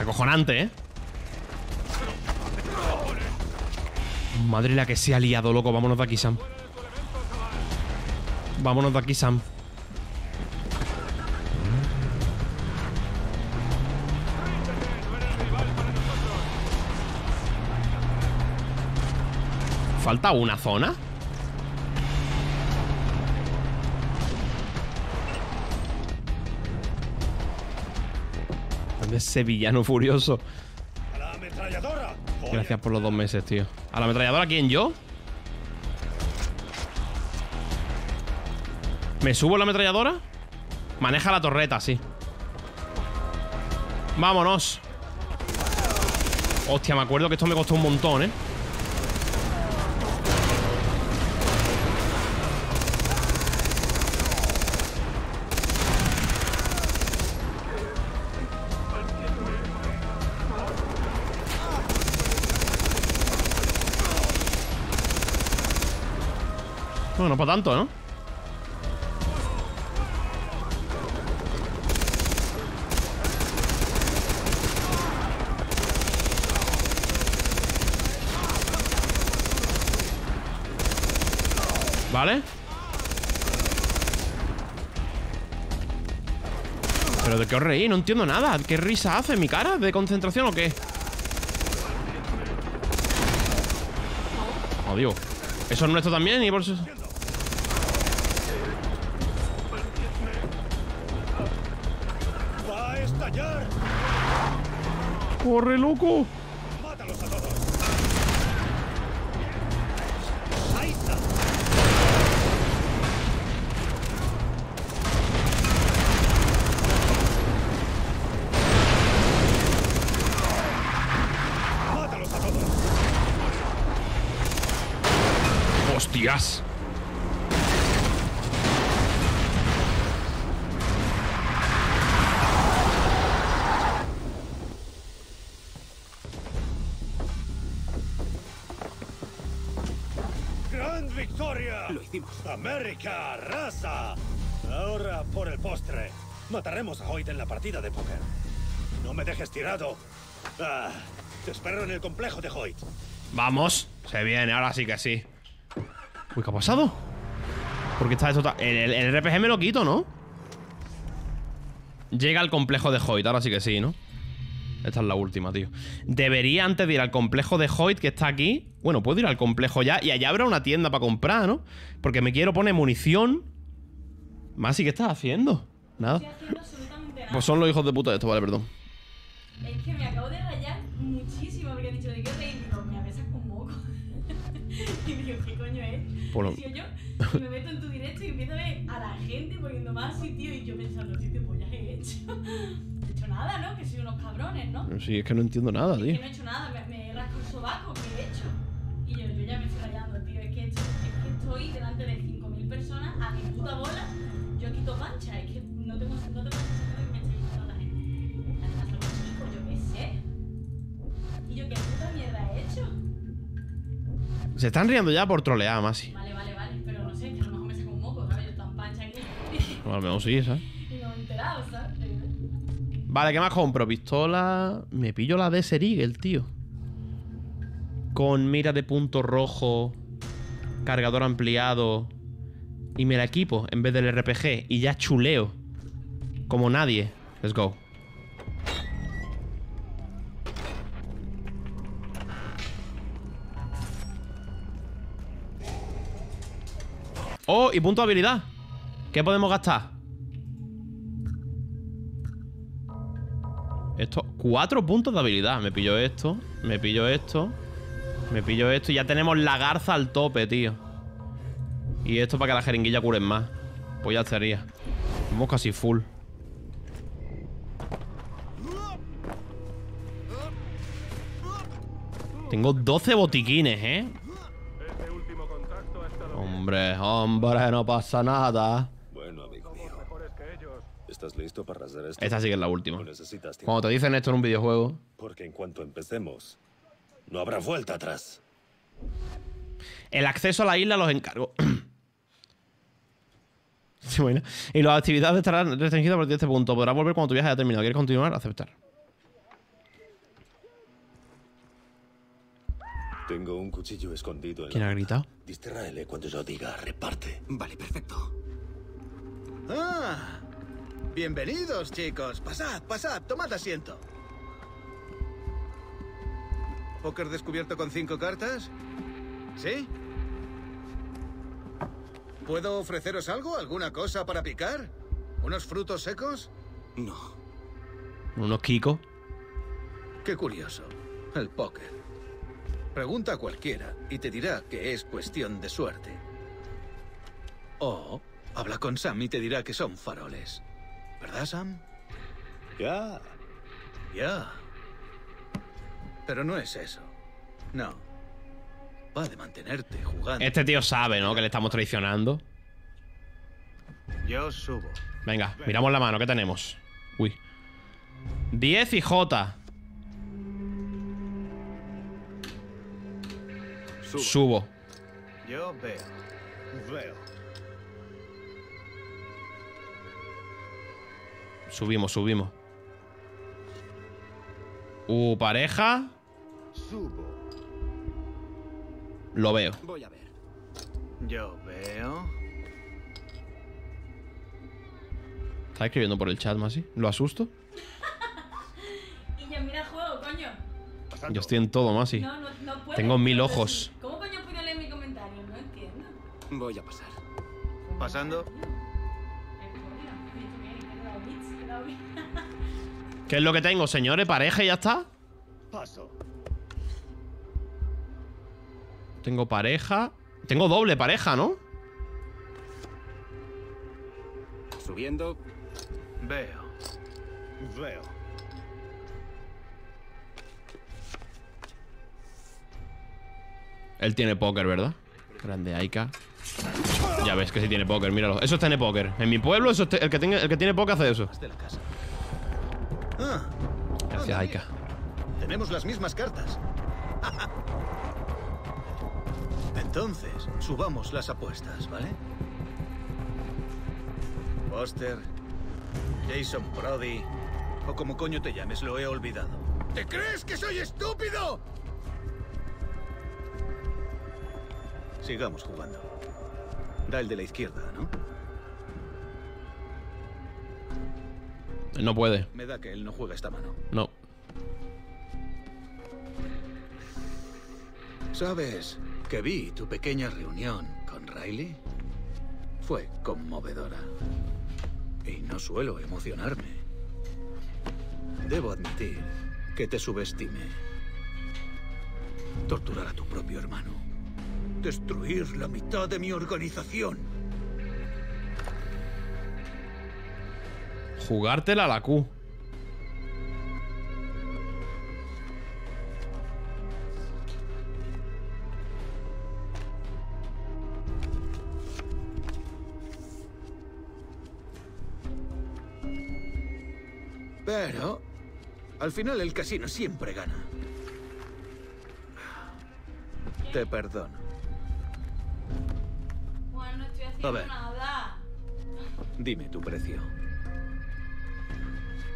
Acojonante, ¿eh? Madre la que se ha liado, loco. Vámonos de aquí, Sam. Vámonos de aquí, Sam. ¿Falta una zona? ¿Dónde es ese villano furioso? Gracias por los dos meses, tío. ¿A la ametralladora quién, yo? ¿Me subo la ametralladora? Maneja la torreta, sí. Vámonos. Hostia, me acuerdo que esto me costó un montón, ¿eh? Tanto, ¿no? ¿Vale? ¿Pero de qué os reí? No entiendo nada ¿Qué risa hace mi cara? ¿De concentración o qué? Oh, digo Eso es nuestro también y por eso... ¡Corre, loco! Mataremos a Hoyt en la partida de póker. No me dejes tirado. Ah, te espero en el complejo de Hoyt. Vamos Se viene, ahora sí que sí Uy, ¿qué ha pasado? Porque está esto el- el RPG me lo quito, ¿no? Llega al complejo de Hoyt, ahora sí que sí, ¿no? Esta es la última, tío Debería antes de ir al complejo de Hoyt Que está aquí Bueno, puedo ir al complejo ya Y allá habrá una tienda para comprar, ¿no? Porque me quiero poner munición Masi, ¿qué estás haciendo? Nada. Pues son los hijos de puta de esto, vale, perdón Es que me acabo de rayar muchísimo porque he dicho, ¿de qué reír? Digo, me besas con moco. y digo, ¿qué coño es? Lo- Y yo y me meto en tu directo y empiezo a ver a la gente poniendo más así, tío, y yo pensando, tío, ¿qué pollas he hecho? No he hecho nada, ¿no? Que soy unos cabrones, ¿no? Sí, es que no entiendo nada, Que tío no he hecho nada, me, me rasco el sobaco, ¿qué he hecho? Y yo, yo ya me estoy rayando, tío, es que, esto- es que estoy delante de 5.000 personas a mi puta bola, yo quito pancha, es que tengo, no tengo. Se están riendo ya por trolear, Masi Vale, vale, vale, pero no sé, que a lo mejor me saca un moco, ¿sabes? Yo tan pancha aquí A lo mejor sí, ¿sabes? y no me he enterado, ¿sabes? Vale, ¿qué más compro? Pistola. Me pillo la de Serigel, tío. Con mira de punto rojo. Cargador ampliado. Y me la equipo en vez del RPG. Y ya chuleo. Como nadie. Let's go. Oh, y punto de habilidad. ¿Qué podemos gastar? Esto, cuatro puntos de habilidad. Me pillo esto, me pillo esto, me pillo esto y ya tenemos la garza al tope, tío. Y esto para que la jeringuilla curen más. Pues ya estaría. Vamos casi full. Tengo 12 botiquines, ¿eh? Hombre, hombre, no pasa nada. Bueno, amigo mío. ¿Estás listo para hacer esto? Esta sí que es la última. Cuando te dicen esto en un videojuego, Porque en cuanto empecemos, no habrá vuelta atrás. El acceso a la isla los encargo. Sí, bueno. Y las actividades estarán restringidas a partir de este punto. Podrás volver cuando tu viaje haya terminado. ¿Quieres continuar? Aceptar. Tengo un cuchillo escondido en ¿Quién la... ha gritado? Distráele cuando yo diga reparte. Vale, perfecto. Ah, bienvenidos, chicos. Pasad, pasad, tomad asiento. ¿Póker descubierto con cinco cartas? ¿Sí? ¿Puedo ofreceros algo? ¿Alguna cosa para picar? ¿Unos frutos secos? No. Unos Kiko. Qué curioso. El póker. Pregunta a cualquiera y te dirá que es cuestión de suerte. O Habla con Sam y te dirá que son faroles. ¿Verdad, Sam? Ya. Ya. Pero no es eso. No. Va de mantenerte jugando. Este tío sabe, ¿no? Que le estamos traicionando. Yo subo. Venga, miramos la mano, ¿qué tenemos? Uy. 10 y J. Subo. Yo veo. Veo. Subimos, subimos. Uh, pareja. Subo. Lo veo. Voy a ver. Yo veo. Está escribiendo por el chat, Masi. ¿Lo asusto? Y yo, mira el juego, coño. Yo estoy en todo, Masi. No, no, no puedes. Tengo mil ojos. Voy a pasar. Pasando. ¿Qué es lo que tengo, señores? ¿Pareja y ya está? Paso. Tengo pareja. Tengo doble pareja, ¿no? Subiendo. Veo. Veo. Él tiene póker, ¿verdad? Grande Aika. Ya ves que sí tiene póker, míralo. Eso tiene póker. En mi pueblo, eso es te- el, que tenga- el que tiene póker hace eso. Casa. Ah, Gracias, Aika. tenemos las mismas cartas. Entonces, subamos las apuestas, ¿vale? Foster, Jason Brody, o como coño te llames, lo he olvidado. ¿Te crees que soy estúpido? Sigamos jugando. Da el de la izquierda, ¿no? No puede. Me da que él no juega esta mano. No. ¿Sabes que vi tu pequeña reunión con Riley? Fue conmovedora. Y no suelo emocionarme. Debo admitir que te subestimé. Torturar a tu propio hermano. Destruir la mitad de mi organización. Jugártela a la Q. Pero, al final el casino siempre gana. Te perdono. A ver. nada. Dime tu precio.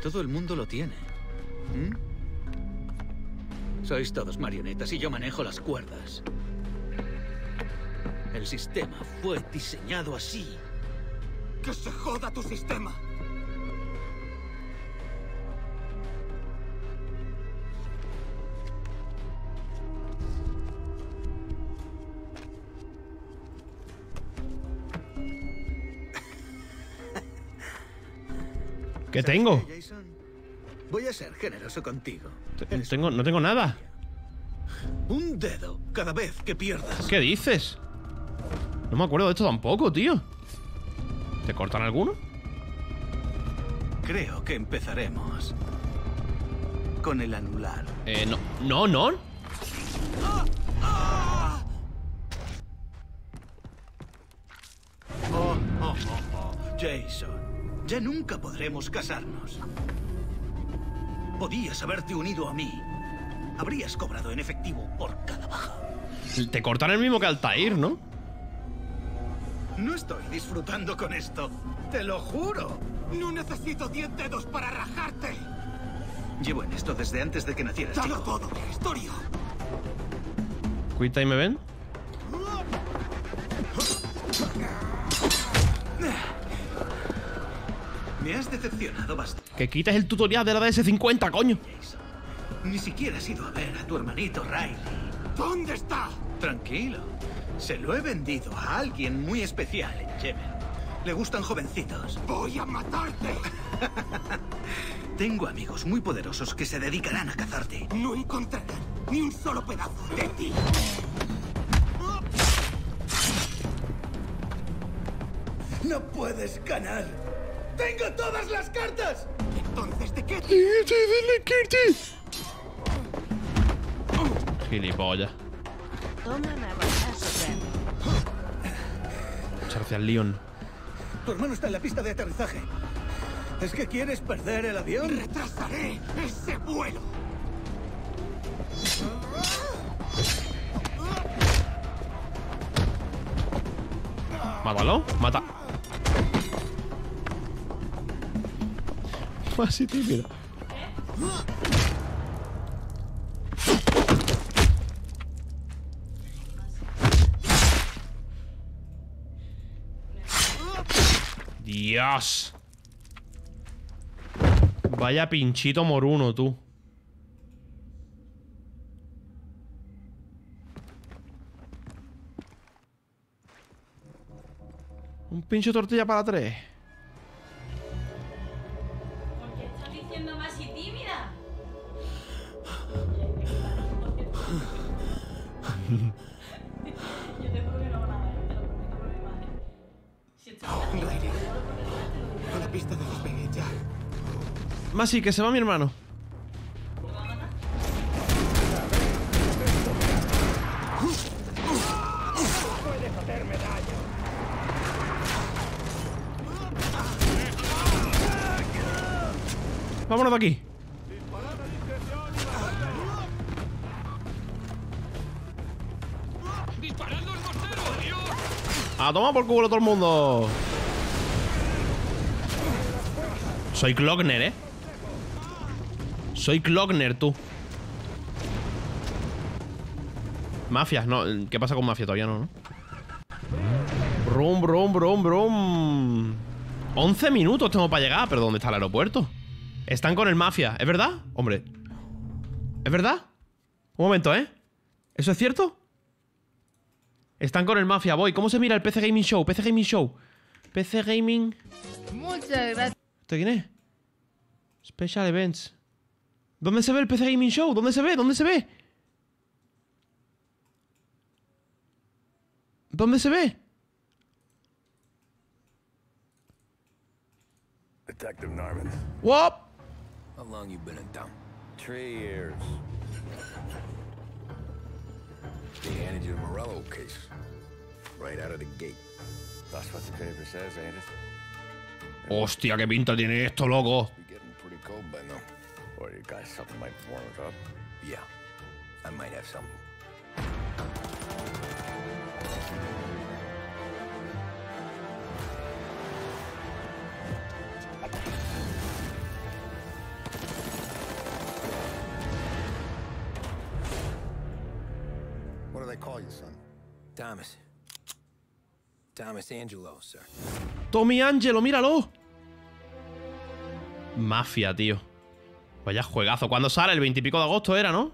Todo el mundo lo tiene. ¿Mm? Sois todos marionetas y yo manejo las cuerdas. El sistema fue diseñado así. ¡Que se joda tu sistema! ¿Qué ¿Sabes tengo? qué? Voy a ser generoso contigo. Te- tengo? No tengo nada. Un dedo cada vez que pierdas. ¿Qué dices? No me acuerdo de esto tampoco, tío. ¿Te cortan alguno? Creo que empezaremos con el anular. Eh, no. No, no. Oh, oh, oh, oh. Jason, ya nunca podremos casarnos. Podías haberte unido a mí. Habrías cobrado en efectivo por cada baja. Te cortan el mismo que Altair, ¿no? No estoy disfrutando con esto. Te lo juro. No necesito 10 dedos para rajarte. Llevo en esto desde antes de que nacieras, Dalo chico. todo historia. Quit Time Event. Me has decepcionado bastante. Que quites el tutorial de la DS50, coño. Ni siquiera has ido a ver a tu hermanito Riley. ¿Dónde está? Tranquilo. Se lo he vendido a alguien muy especial en Yemen. Le gustan jovencitos. Voy a matarte. Tengo amigos muy poderosos que se dedicarán a cazarte. No encontrarán ni un solo pedazo de ti. No puedes ganar. ¡Tengo todas las cartas! Entonces, ¿de qué? Gilipollas. Toma navajazo, perro. Muchas gracias, Leon. Tu hermano está en la pista de aterrizaje. ¿Es que quieres perder el avión? ¡Retrasaré ese vuelo! Mátalo, mata. Así tímida. Dios. Vaya pinchito moruno, tú. Un pincho tortilla para tres. Masi, que se va mi hermano. Vámonos de aquí. A tomar por culo todo el mundo. Soy Glockner, ¿eh? Soy Glockner, tú. Mafia, no. ¿Qué pasa con Mafia? Todavía no, ¿no? Brum, brum, brum, brum. 11 minutos tengo para llegar, pero ¿dónde está el aeropuerto? Están con el Mafia, ¿es verdad? Hombre. ¿Es verdad? Un momento, ¿eh? ¿Eso es cierto? Están con el Mafia, voy. ¿Cómo se mira el PC Gaming Show? PC Gaming Show. PC Gaming... Muchas gracias. ¿Esto quién es? Special Events. ¿Dónde se ve el PC Gaming Show? ¿Dónde se ve? ¿Dónde se ve? ¿Dónde se ve? Detective Narman. What? How long you been in town? Three years. They handed you the Morello case. Right out of the gate. That's what the paper says, ain't it? Hostia, qué pinta tiene esto, loco. Be getting pretty cold by now. Or you got something might warm it up? Yeah. I might have something. What do they call you, son? Thomas. Thomas Angelo, sir. Tommy Angelo, míralo. Mafia, tío. Vaya juegazo. ¿Cuándo sale? El 20 y pico de agosto era, ¿no?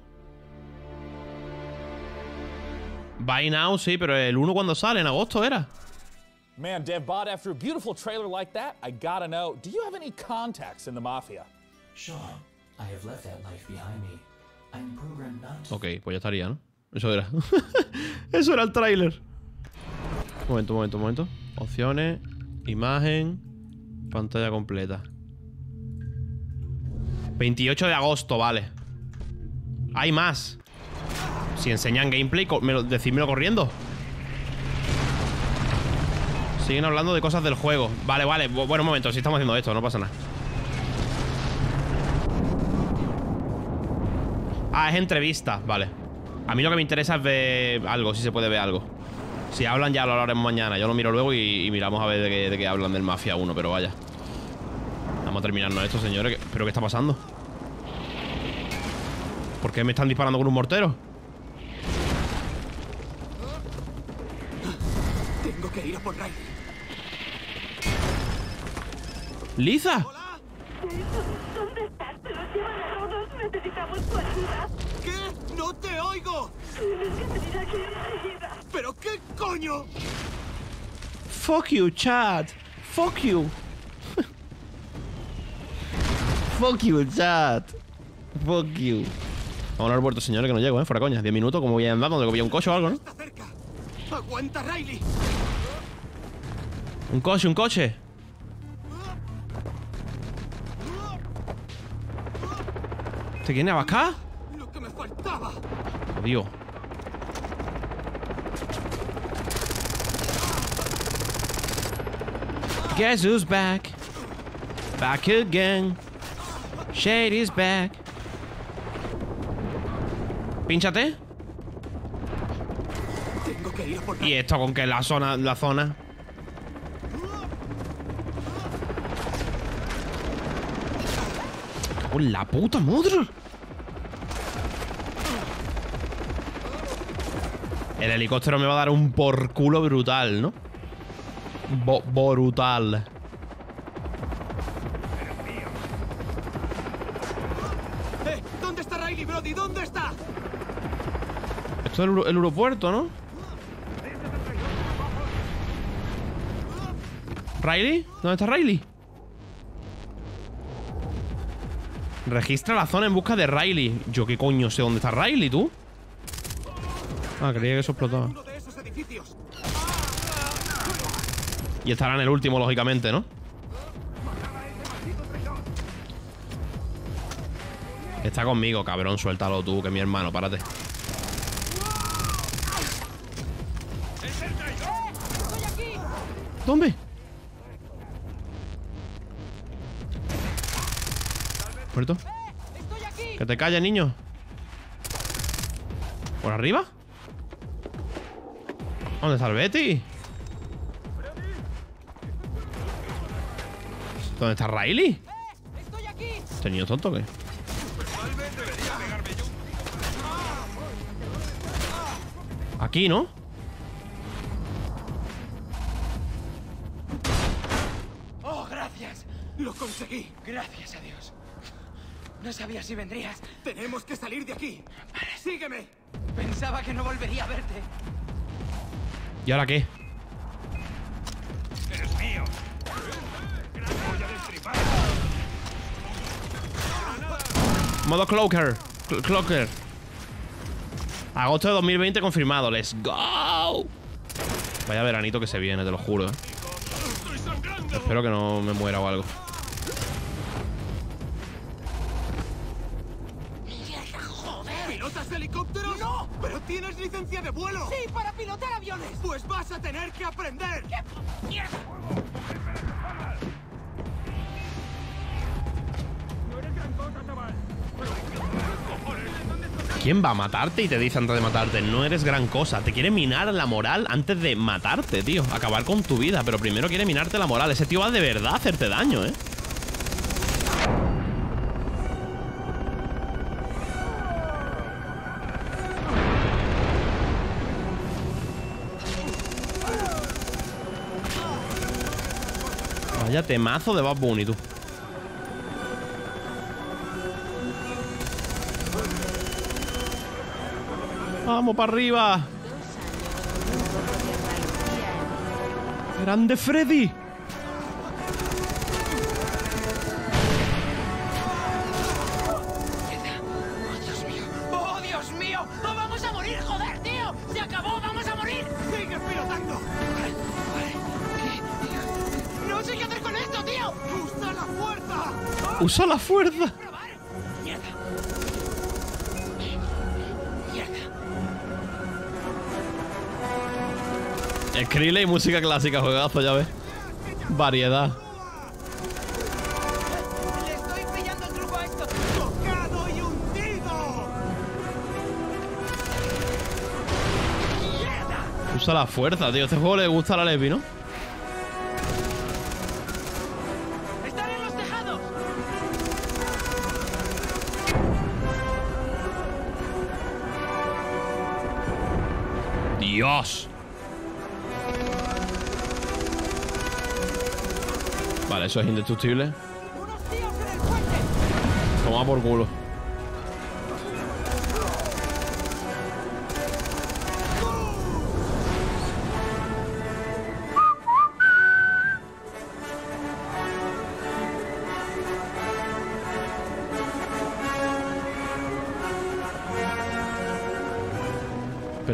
Buy now, sí, pero el 1 cuando sale, en agosto era. Man, DevBot, after a beautiful trailer like that, I gotta know, do you have any contacts in the Mafia? Sean, I have left that life behind me. I'm programmed not to. Ok, pues ya estaría, ¿no? Eso era. Eso era el tráiler. Momento, momento, momento. Opciones, imagen, pantalla completa. 28 de agosto, vale. Hay más. Si enseñan gameplay, decídmelo corriendo. Siguen hablando de cosas del juego. Vale, vale. Bu- Bueno, un momento. Si estamos haciendo esto, no pasa nada. Ah, es entrevista. Vale. A mí lo que me interesa es ver algo, si se puede ver algo. Si hablan ya lo hablaremos mañana. Yo lo miro luego y, y miramos a ver de qué, de qué hablan del Mafia 1, pero vaya. Vamos a terminarnos esto, señores. ¿Qué- ¿Pero qué está pasando? ¿Por qué me están disparando con un mortero? Tengo que ir a por Riley. ¡Liza! ¿Dónde estás? Te los llevan a todos. Necesitamos tu ayuda. ¿Qué? ¡No te oigo! Tienes que venir aquí enseguida. ¿Pero qué coño? Fuck you, chat. Fuck you. Fuck you, chat. Fuck you. Vamos al aeropuerto, señores, que no llego, ¿eh? Fuera coña. 10 minutos, como voy andando, tengo que pillar un coche o algo, ¿no? ¡Aguanta, Riley! Un coche, un coche. ¿Te quién es acá? Lo que me faltaba. Adiós. Guess who's back? Back again. Shade is back. Pínchate. Y esto con que la zona, la zona. ¡Con la puta madre! El helicóptero me va a dar un por culo brutal, ¿no? Bo brutal. Esto es el, el aeropuerto, ¿no? ¿Riley? ¿Dónde está Riley? Registra la zona en busca de Riley. Yo qué coño sé dónde está Riley, tú. Ah, creía que eso explotaba. Y estará en el último, lógicamente, ¿no? Está conmigo, cabrón. Suéltalo tú, que mi hermano. Párate. ¿Dónde? ¿Muerto? Que te calles, niño. ¿Por arriba? ¿Dónde está el Betty? ¿Dónde está Riley? ¿Este niño tonto qué? Aquí, ¿no? No sabía si vendrías. Tenemos que salir de aquí. Sígueme. Pensaba que no volvería a verte. ¿Y ahora qué? ¡Eres mío! Voy a destripar. Modo Cloaker. Cl- Cloaker. Agosto de 2020 confirmado. Let's go. Vaya veranito que se viene, te lo juro. ¿eh? Espero que no me muera o algo. Tienes licencia de vuelo! ¡Sí, para pilotar aviones! Pues vas a tener que aprender. ¿Quién va a matarte y te dice antes de matarte? No eres gran cosa. Te quiere minar la moral antes de matarte, tío. Acabar con tu vida. Pero primero quiere minarte la moral. Ese tío va de verdad a hacerte daño, ¿eh? Vaya temazo de Bad Bunny, tú. Vamos para arriba. Grande Freddy. Usa la fuerza. ¡Mierda! Y música clásica, juegazo, ya ves. Variedad. Usa la fuerza, tío. Este juego le gusta a la Levi, ¿no? Vale, eso es indestructible. Toma por culo.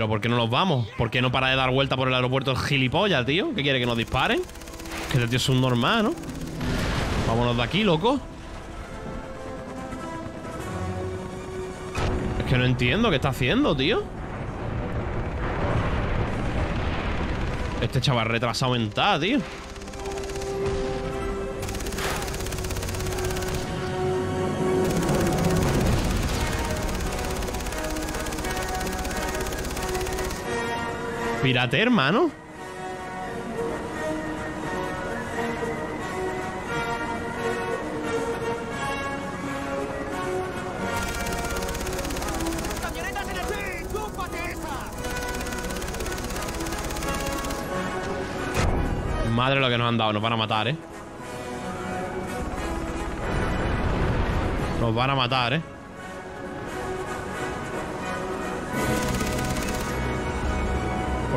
¿Por qué no nos vamos? ¿Por qué no para de dar vuelta por el aeropuerto el gilipollas, tío? ¿Qué quiere que nos disparen? Que este tío es un normal, ¿no? Vámonos de aquí, loco. Es que no entiendo qué está haciendo, tío. Este chaval retrasado mental, tío. Pirate, hermano. Madre lo que nos han dado, nos van a matar, ¿eh? Nos van a matar, ¿eh?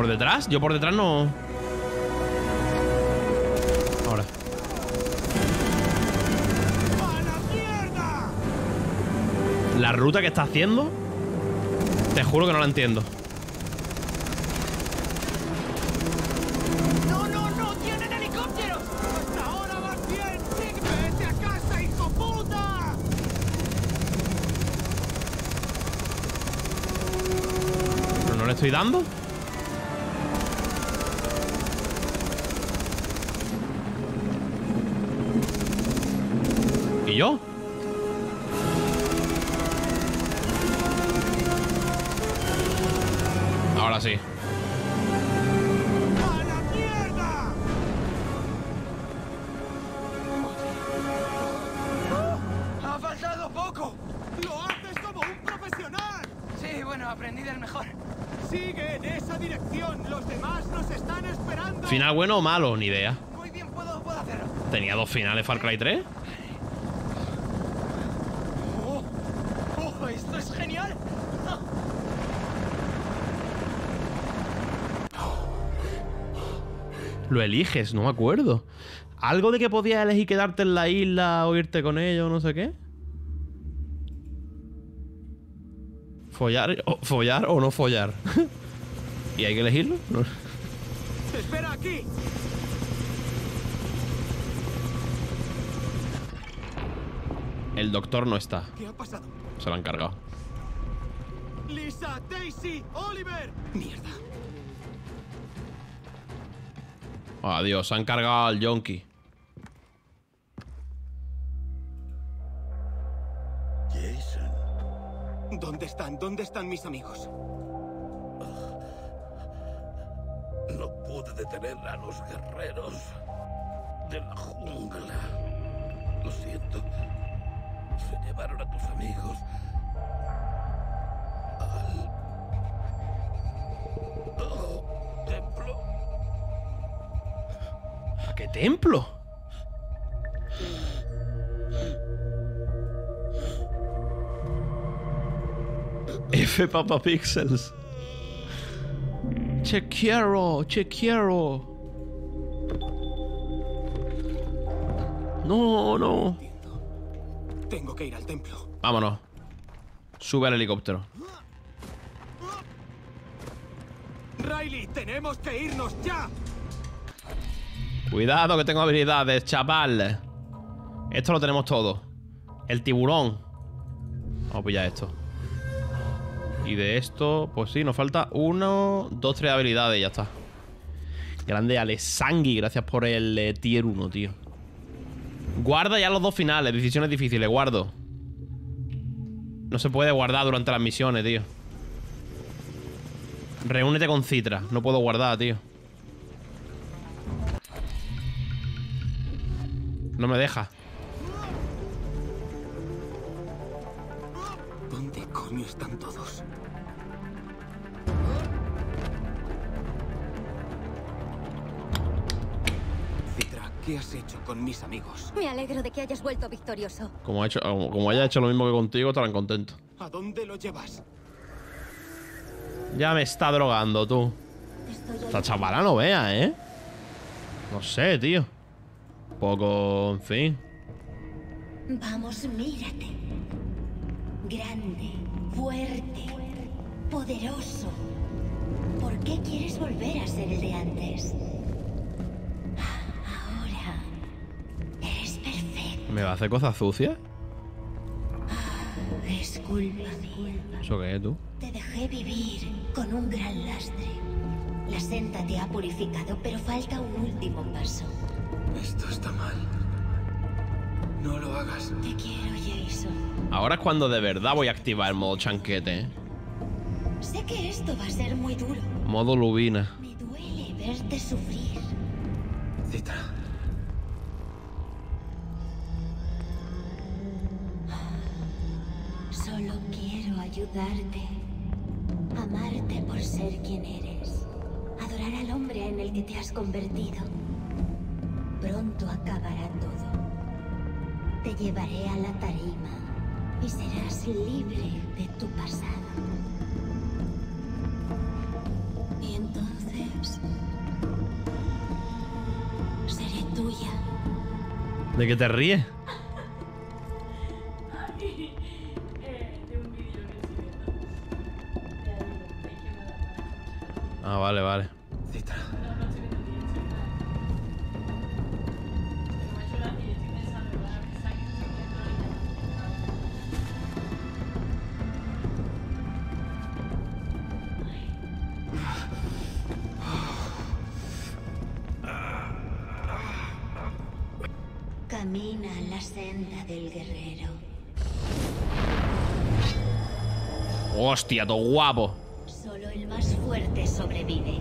¿Por detrás? Yo por detrás no... Ahora. La ruta que está haciendo Te juro que no la entiendo. ¡No, no, esperando. ¿Final bueno o malo? Ni idea. Muy bien, puedo, puedo hacerlo. ¿Tenía dos finales Far Cry 3? ¡Oh! ¡Oh! ¡Esto es genial! Lo eliges, no me acuerdo. ¿Algo de que podías elegir quedarte en la isla o irte con ellos o no sé qué? ¿Follar o, follar o no follar? ¿Y hay que elegirlo? No. El doctor no está. ¿Qué ha pasado? Se lo han cargado. ¡Lisa! ¡Daisy! ¡Oliver! ¡Mierda! Adiós, se han cargado al yonki. Jason. ¿Dónde están? ¿Dónde están mis amigos? A los guerreros de la jungla. Lo siento. Se llevaron a tus amigos. Al... Templo. ¿A qué templo? F Papa Pixels. Che quiero, che quiero. No, no. Tengo que ir al templo. Vámonos. Sube al helicóptero. Riley, tenemos que irnos ya. Cuidado que tengo habilidades, chaval. Esto lo tenemos todo. El tiburón. Vamos a pillar esto. Y de esto, pues sí, nos falta uno, dos, tres habilidades y ya está. Grande Alessangui, gracias por el eh, tier 1, tío. Guarda ya los dos finales, decisiones difíciles, guardo. No se puede guardar durante las misiones, tío. Reúnete con Citra. No puedo guardar, tío. No me deja. ¿Dónde coño están todos? ¿Qué has hecho con mis amigos? Me alegro de que hayas vuelto victorioso. Como, ha hecho, como haya hecho lo mismo que contigo, estarán contentos. ¿A dónde lo llevas? Ya me está drogando, tú. Esta chavala no vea, ¿eh? No sé, tío. Un poco, en fin. Vamos, mírate. Grande, fuerte, poderoso. ¿Por qué quieres volver a ser el de antes? ¿Me va a hacer cosas sucias? Es culpa mía. ¿Eso qué es tú? Te dejé vivir con un gran lastre. La senda te ha purificado, pero falta un último paso. Esto está mal. No lo hagas. Te quiero, Jason. Ahora es cuando de verdad voy a activar el modo chanquete, ¿eh? Sé que esto va a ser muy duro. Modo lubina. Me duele verte sufrir. Citra. Solo quiero ayudarte. Amarte por ser quien eres. Adorar al hombre en el que te has convertido. Pronto acabará todo. Te llevaré a la tarima y serás libre de tu pasado. Y entonces seré tuya. ¿De qué te ríes? Ah, vale, vale. Camina la senda del guerrero. Hostia, todo guapo. Solo el más fuerte sobrevive.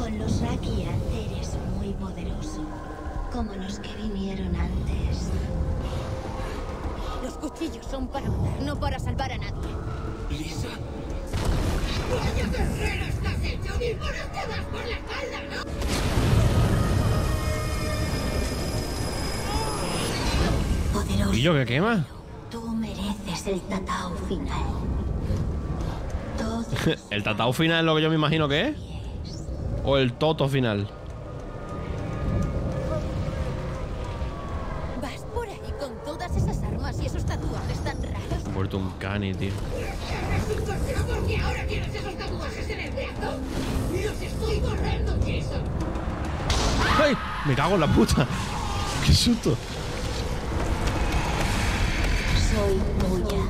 Con los Rakia eres muy poderoso, como los que vinieron antes. Los cuchillos son para matar, no para salvar a nadie. Lisa. ¡Vaya guerrero estás hecho! ¡Mismo no te vas por la espalda, no! Poderoso, ¿Y yo qué quema? tú mereces el tatao final. ¿El tatao final es lo que yo me imagino que es? ¿O el toto final? vas por ahí con todas esas armas y esos tatuajes tan raros. Ha muerto un cani, tío. ¿Pero por qué ahora tienes esos tatuajes en el brazo? ¡Los estoy borrando, Jason! ¡Ay! Me cago en la puta. ¡Qué susto! Soy tuya.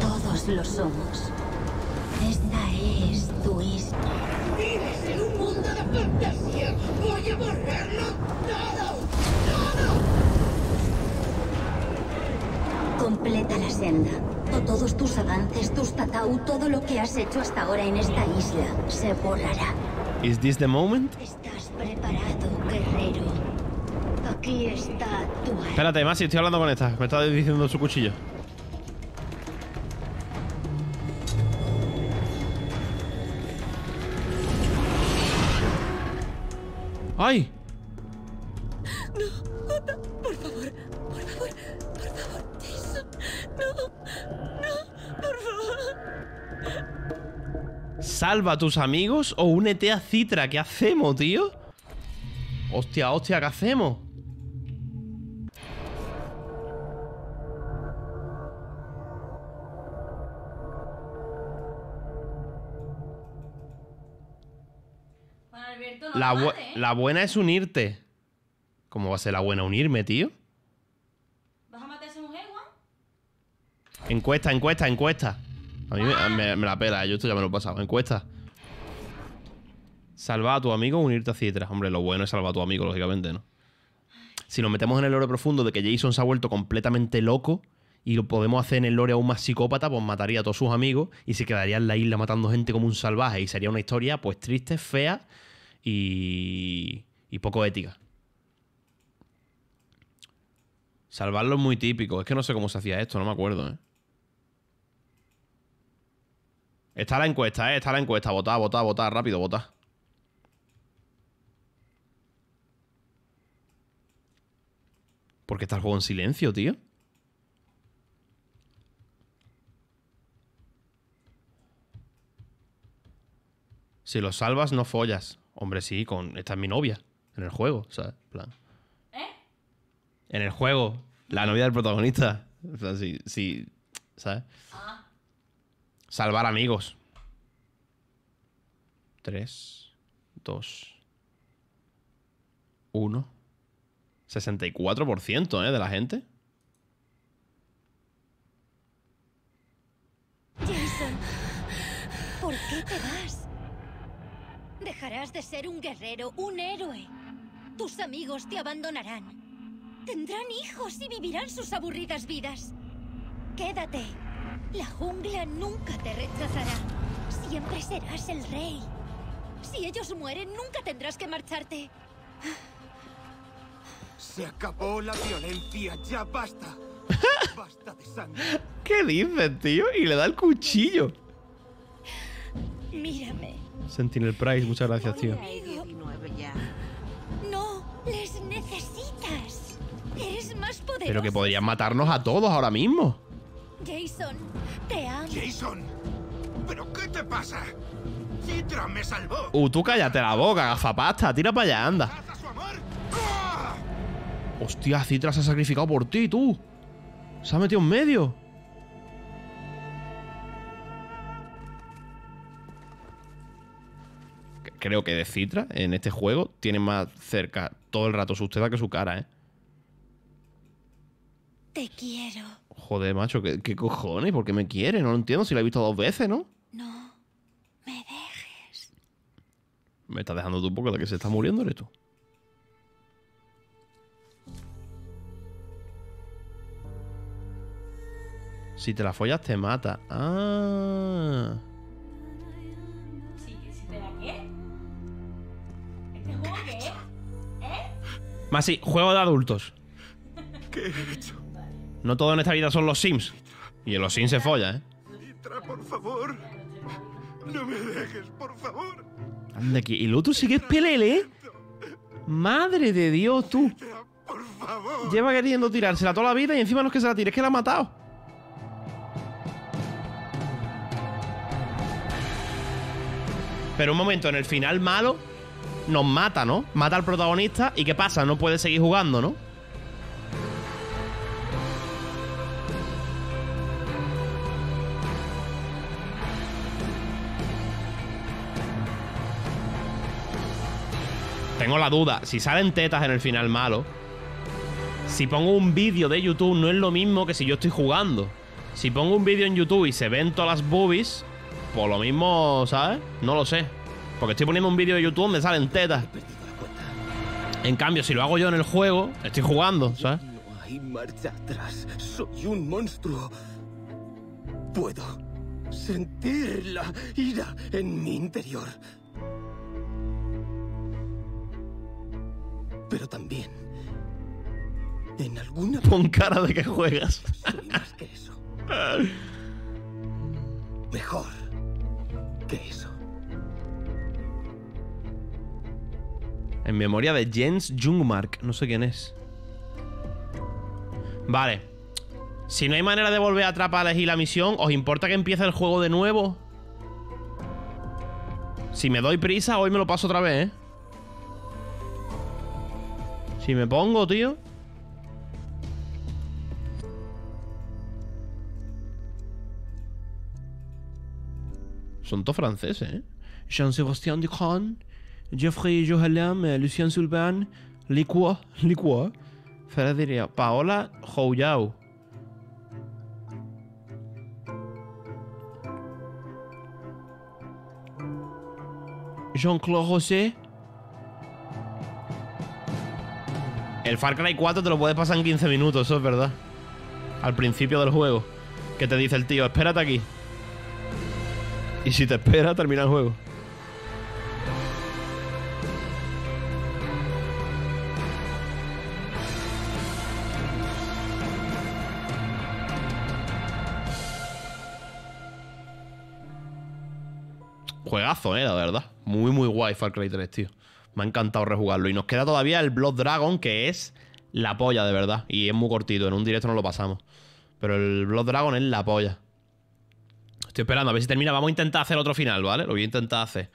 Todos lo somos. Esta es tu isla. ¡Vives en un mundo de fantasía! ¡Voy a borrarlo todo! ¡Todo! Completa la senda. O todos tus avances, tus tatau, todo lo que has hecho hasta ahora en esta isla se borrará. ¿Is this the moment? ¿Estás preparado, guerrero? Aquí está tu arma. Espérate, Masi, estoy hablando con esta. Me está diciendo su cuchillo. ¡Ay! No, Jota, por favor, por favor, por favor, Jason. No, no, por favor. ¿Salva a tus amigos o únete a Citra? ¿Qué hacemos, tío? Hostia, hostia, ¿qué hacemos? La, bu- ¿eh? la buena es unirte. ¿Cómo va a ser la buena unirme, tío? ¿Vas a matar a esa mujer, Juan? Encuesta, encuesta, encuesta. A mí me, me- me la pela, yo esto ya me lo he pasado. Encuesta. Salva a tu amigo o unirte a Citra. Hombre, lo bueno es salvar a tu amigo, lógicamente, ¿no? Si nos metemos en el lore profundo de que Jason se ha vuelto completamente loco y lo podemos hacer en el lore aún más psicópata, pues mataría a todos sus amigos y se quedaría en la isla matando gente como un salvaje. Y sería una historia, pues, triste, fea y. y poco ética. Salvarlo es muy típico. Es que no sé cómo se hacía esto, no me acuerdo, ¿eh? Está la encuesta, ¿eh? Está la encuesta. Votad, votad, votad. Rápido, votad. ¿Por qué está el juego en silencio, tío? Si lo salvas, no follas. Hombre, sí, con. Esta es mi novia. En el juego, ¿sabes? En plan. ¿Eh? En el juego. La novia del protagonista. O sea, sí, sí. ¿Sabes? Ah. Salvar amigos. Tres, dos, uno. 64%, ¿eh? De la gente. Jason, ¿por qué te vas? Dejarás de ser un guerrero, un héroe. Tus amigos te abandonarán. Tendrán hijos y vivirán sus aburridas vidas. Quédate. La jungla nunca te rechazará. Siempre serás el rey. Si ellos mueren, nunca tendrás que marcharte. Se acabó la violencia, ya basta. Basta de sangre. ¿Qué dices, tío? Y le da el cuchillo. Mírame. Sentinel Price, muchas gracias, tío. Hay 19 ya. No, les necesitas. Eres más poderoso. Pero que podrían matarnos a todos ahora mismo. Jason, te amo. Jason, ¿pero qué te pasa? Citra me salvó. Uh, tú cállate la boca, gafapasta. Tira para allá, anda. Hostia, Citra se ha sacrificado por ti, tú. Se ha metido en medio. Creo que de Citra, en este juego, tiene más cerca todo el rato su que su cara, ¿eh? Te quiero. Joder, macho, ¿qué, qué cojones? ¿Por qué me quiere? No lo entiendo, si la he visto dos veces, ¿no? No me dejes. Me estás dejando tú un poco de que se está muriendo, eres tú. Si te la follas, te mata. Ah. Sí, juego de adultos. ¿Qué he hecho? No todo en esta vida son los Sims. Y en los Sims se folla, ¿eh? Citra, por favor. No me dejes, por favor. Anda aquí. Y luego tú sigues pelele, ¿eh? Madre de Dios, tú. Por favor. Lleva queriendo tirársela toda la vida y encima no es que se la tire, es que la ha matado. Pero un momento, en el final malo nos mata, ¿no? Mata al protagonista y ¿qué pasa? No puede seguir jugando, ¿no? Tengo la duda, si salen tetas en el final malo, si pongo un vídeo de YouTube no es lo mismo que si yo estoy jugando. Si pongo un vídeo en YouTube y se ven todas las boobies, pues lo mismo, ¿sabes? No lo sé. Porque estoy poniendo un vídeo de YouTube donde salen tetas. En cambio, si lo hago yo en el juego, estoy jugando, ¿sabes? No hay marcha atrás. Soy un monstruo. Puedo sentir la ira en mi interior. Pero también, en alguna Pon cara de que juegas. soy más que eso. Mejor que eso. En memoria de Jens Jungmark. No sé quién es. Vale. Si no hay manera de volver atrás para elegir la misión, ¿os importa que empiece el juego de nuevo? Si me doy prisa, hoy me lo paso otra vez, ¿eh? Si me pongo, tío. Son todos franceses, ¿eh? Jean-Sébastien Ducron, Jeffrey Johalem, eh, Lucien Sulban, Liquo, Liquo, Frederica, Paola Jouyao. Jean-Claude José. El Far Cry 4 te lo puedes pasar en 15 minutos, eso es verdad. Al principio del juego. Que te dice el tío, espérate aquí. Y si te espera, termina el juego. Juegazo, eh, la verdad. Muy, muy guay Far Cry 3, tío. Me ha encantado rejugarlo. Y nos queda todavía el Blood Dragon, que es la polla, de verdad. Y es muy cortito, en un directo no lo pasamos. Pero el Blood Dragon es la polla. Estoy esperando a ver si termina. Vamos a intentar hacer otro final, ¿vale? Lo voy a intentar hacer.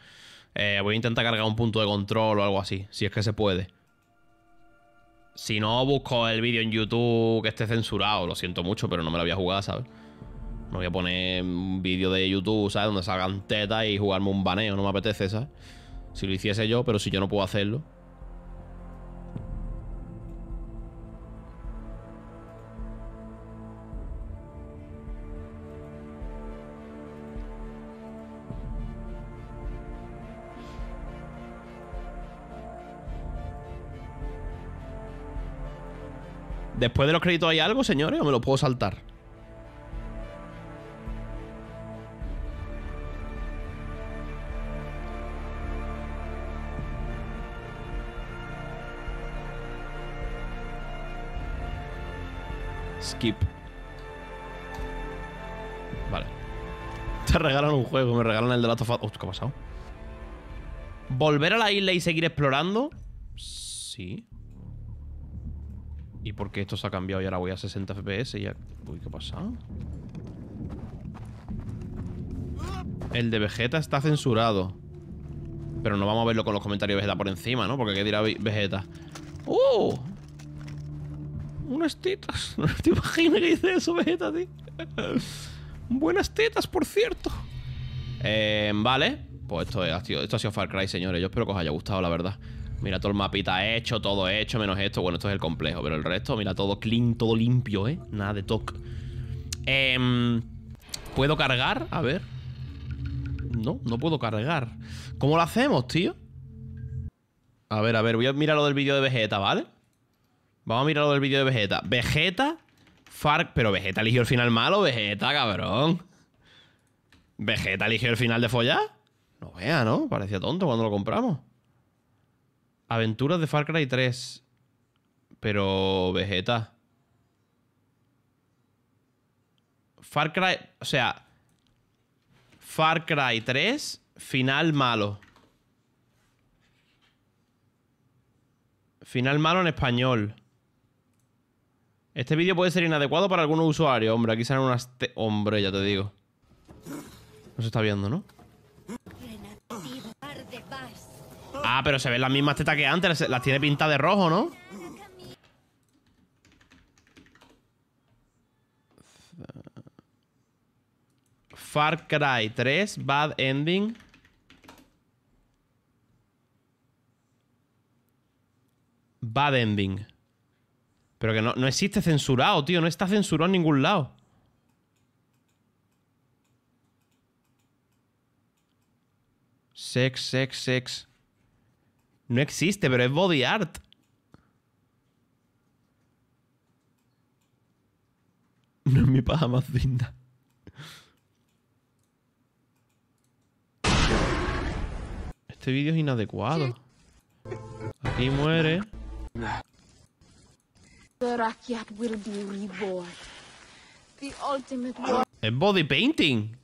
Eh, voy a intentar cargar un punto de control o algo así, si es que se puede. Si no, busco el vídeo en YouTube que esté censurado. Lo siento mucho, pero no me lo voy a jugar, ¿sabes? No voy a poner un vídeo de YouTube, ¿sabes? Donde salgan tetas y jugarme un baneo, no me apetece, ¿sabes? Si lo hiciese yo, pero si yo no puedo hacerlo. Después de los créditos hay algo, señores, o me lo puedo saltar. Skip. Vale. Te regalan un juego, me regalan el de la Us. Hostia, ¿Qué ha pasado? ¿Volver a la isla y seguir explorando? Sí. ¿Y por qué esto se ha cambiado y ahora voy a 60 FPS? Y ya... Uy, ¿qué ha pasado? El de Vegeta está censurado. Pero no vamos a verlo con los comentarios de Vegeta por encima, ¿no? Porque ¿qué dirá Ve- Vegeta? ¡Uh! Unas tetas. No te imaginas que dice eso, Vegeta, tío. Buenas tetas, por cierto. Eh, vale. Pues esto, es- esto ha sido Far Cry, señores. Yo espero que os haya gustado, la verdad. Mira, todo el mapita hecho, todo hecho, menos esto. Bueno, esto es el complejo, pero el resto, mira, todo clean, todo limpio, ¿eh? Nada de toque. Em, ¿Puedo cargar? A ver. No, no puedo cargar. ¿Cómo lo hacemos, tío? A ver, a ver, voy a mirar lo del vídeo de Vegeta, ¿vale? Vamos a mirar lo del vídeo de Vegeta. Vegeta, Far... Pero Vegeta eligió el final malo, Vegeta, cabrón. ¿Vegeta eligió el final de follar? No vea, ¿no? Parecía tonto cuando lo compramos. Aventuras de Far Cry 3. Pero Vegeta. Far Cry... O sea... Far Cry 3, final malo. Final malo en español. Este vídeo puede ser inadecuado para algunos usuarios. Hombre, aquí salen unas... Hombre, ya te digo. No se está viendo, ¿no? Ah, pero se ven las mismas tetas que antes. Las tiene pintadas de rojo, ¿no? Far Cry 3, Bad Ending. Bad Ending. Pero que no, no existe censurado, tío. No está censurado en ningún lado. Sex, sex, sex. No existe, pero es body art. No es mi paja más linda. Este vídeo es inadecuado. Aquí muere. The Rakyat will be reborn. The ultimate war. Es body painting.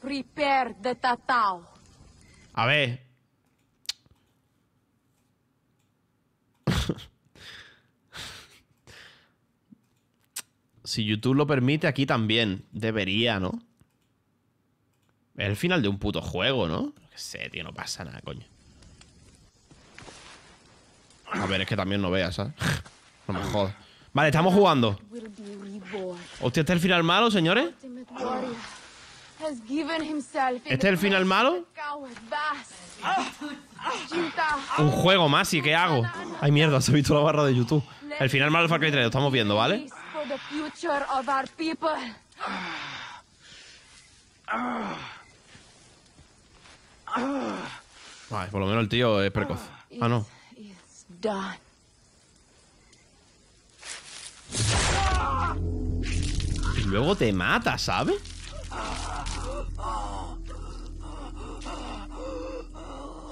Prepare the Tatao. A ver. si YouTube lo permite, aquí también. Debería, ¿no? Es el final de un puto juego, ¿no? Que sé, tío, no pasa nada, coño. A ver, es que también no veas, ¿sabes? No me jodas. Vale, estamos jugando. Hostia, ¿este es el final malo, señores? ¿Este es el final malo? Un juego más, ¿y qué hago? Ay, mierda, se ha visto la barra de YouTube. El final malo del Far Cry 3, lo estamos viendo, ¿vale? Vale, por lo menos el tío es precoz. Ah, no. Done. Y luego te mata, ¿sabes?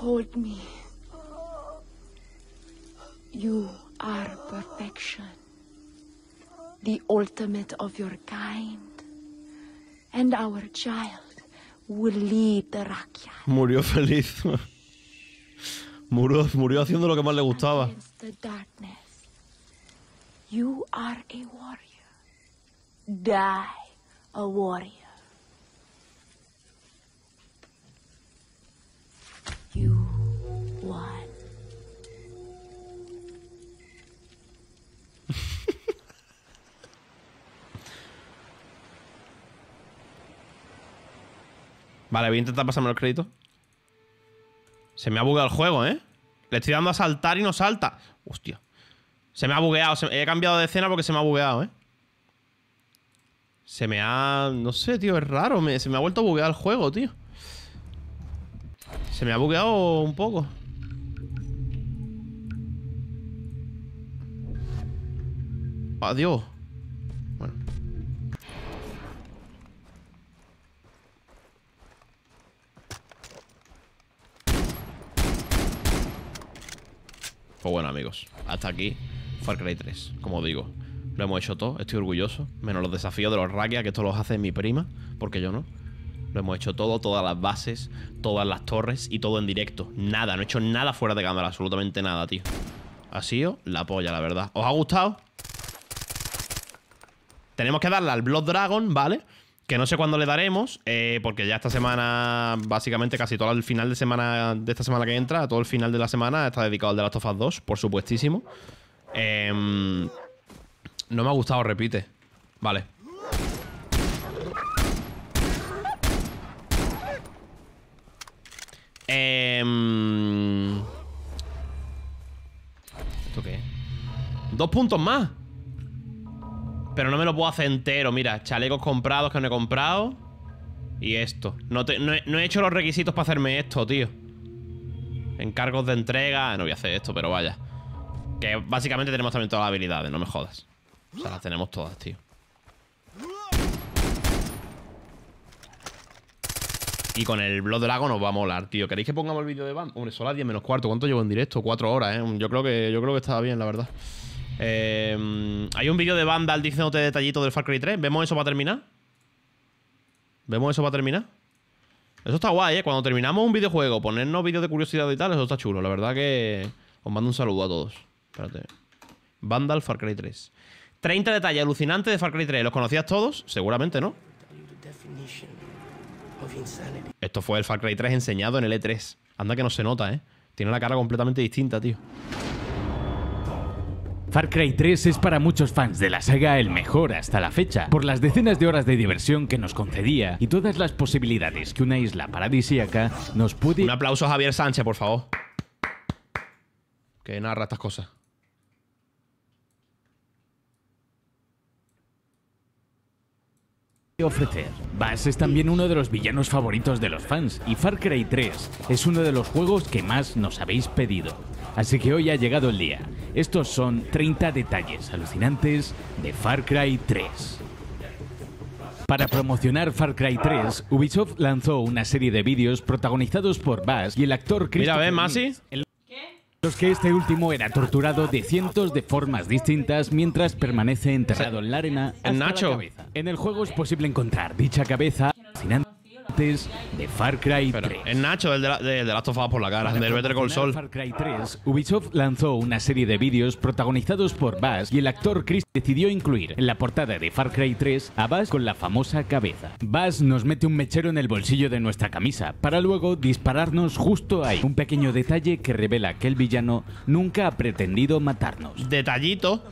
Hold me. You are perfection. The ultimate of your kind. And our child will lead the Rakyat Murió feliz. murió, murió haciendo lo que más le gustaba. against the darkness. You are a warrior. Die a warrior. You won. Vale, voy a intentar pasarme los créditos. Se me ha bugueado el juego, ¿eh? Le estoy dando a saltar y no salta. Hostia. Se me ha bugueado. He cambiado de escena porque se me ha bugueado, ¿eh? Se me ha... No sé, tío, es raro. Se me ha vuelto a buguear el juego, tío. Se me ha bugueado un poco. Adiós. Pues bueno, amigos. Hasta aquí Far Cry 3. Como digo, lo hemos hecho todo. Estoy orgulloso. Menos los desafíos de los Rakia, que esto los hace mi prima. Porque yo no. Lo hemos hecho todo, todas las bases, todas las torres y todo en directo. Nada, no he hecho nada fuera de cámara, absolutamente nada, tío. Ha sido la polla, la verdad. ¿Os ha gustado? Tenemos que darle al Blood Dragon, ¿vale? Que no sé cuándo le daremos, eh, porque ya esta semana, básicamente casi todo el final de semana de esta semana que entra, todo el final de la semana está dedicado al de Last of Us 2, por supuestísimo. Em, no me ha gustado, repite. Vale. Em, ¿Esto qué? Dos puntos más. Pero no me lo puedo hacer entero. Mira, chalecos comprados que no he comprado. Y esto. No, te- no he, hecho los requisitos para hacerme esto, tío. Encargos de entrega. No voy a hacer esto, pero vaya. Que básicamente tenemos también todas las habilidades, no me jodas. O sea, las tenemos todas, tío. Y con el Blood Dragon nos va a molar, tío. ¿Queréis que pongamos el vídeo de banda? Hombre, son las 10 menos cuarto. ¿Cuánto llevo en directo? Cuatro horas, ¿eh? Yo creo que, yo creo que estaba bien, la verdad. Eh, hay un vídeo de Vandal diciéndote detallitos del Far Cry 3. ¿Vemos eso para terminar? ¿Vemos eso para terminar? Eso está guay, ¿eh? Cuando terminamos un videojuego, ponernos vídeos de curiosidad y tal, eso está chulo. La verdad que os mando un saludo a todos. Espérate. Vandal Far Cry 3. 30 detalles alucinantes de Far Cry 3. ¿Los conocías todos? Seguramente, ¿no? Esto fue el Far Cry 3 enseñado en el E3. Anda que no se nota, ¿eh? Tiene la cara completamente distinta, tío. Far Cry 3 es para muchos fans de la saga el mejor hasta la fecha, por las decenas de horas de diversión que nos concedía y todas las posibilidades que una isla paradisíaca nos puede... Un aplauso a Javier Sánchez, por favor. Que narra estas cosas. ofrecer. Bass es también uno de los villanos favoritos de los fans y Far Cry 3 es uno de los juegos que más nos habéis pedido. Así que hoy ha llegado el día. Estos son 30 detalles alucinantes de Far Cry 3. Para promocionar Far Cry 3, Ubisoft lanzó una serie de vídeos protagonizados por Bass y el actor Mira, Christopher ¿ves, Masi? En los que este último era torturado de cientos de formas distintas mientras permanece enterrado en la arena hasta la Nacho. cabeza. En el juego es posible encontrar dicha cabeza fascinantes de Far Cry 3. Es Nacho, el de, la, de, de Last of Us por la cara, del Better Call Saul. Far Cry 3, Ubisoft lanzó una serie de vídeos protagonizados por Bass y el actor Chris decidió incluir en la portada de Far Cry 3 a Bass con la famosa cabeza. Bass nos mete un mechero en el bolsillo de nuestra camisa para luego dispararnos justo ahí. Un pequeño detalle que revela que el villano nunca ha pretendido matarnos. Detallito.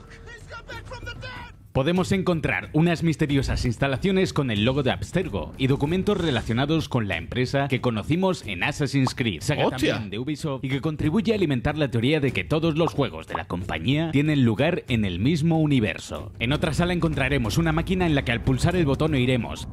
Podemos encontrar unas misteriosas instalaciones con el logo de Abstergo y documentos relacionados con la empresa que conocimos en Assassin's Creed, saga ¡Hostia! también de Ubisoft, y que contribuye a alimentar la teoría de que todos los juegos de la compañía tienen lugar en el mismo universo. En otra sala encontraremos una máquina en la que al pulsar el botón oiremos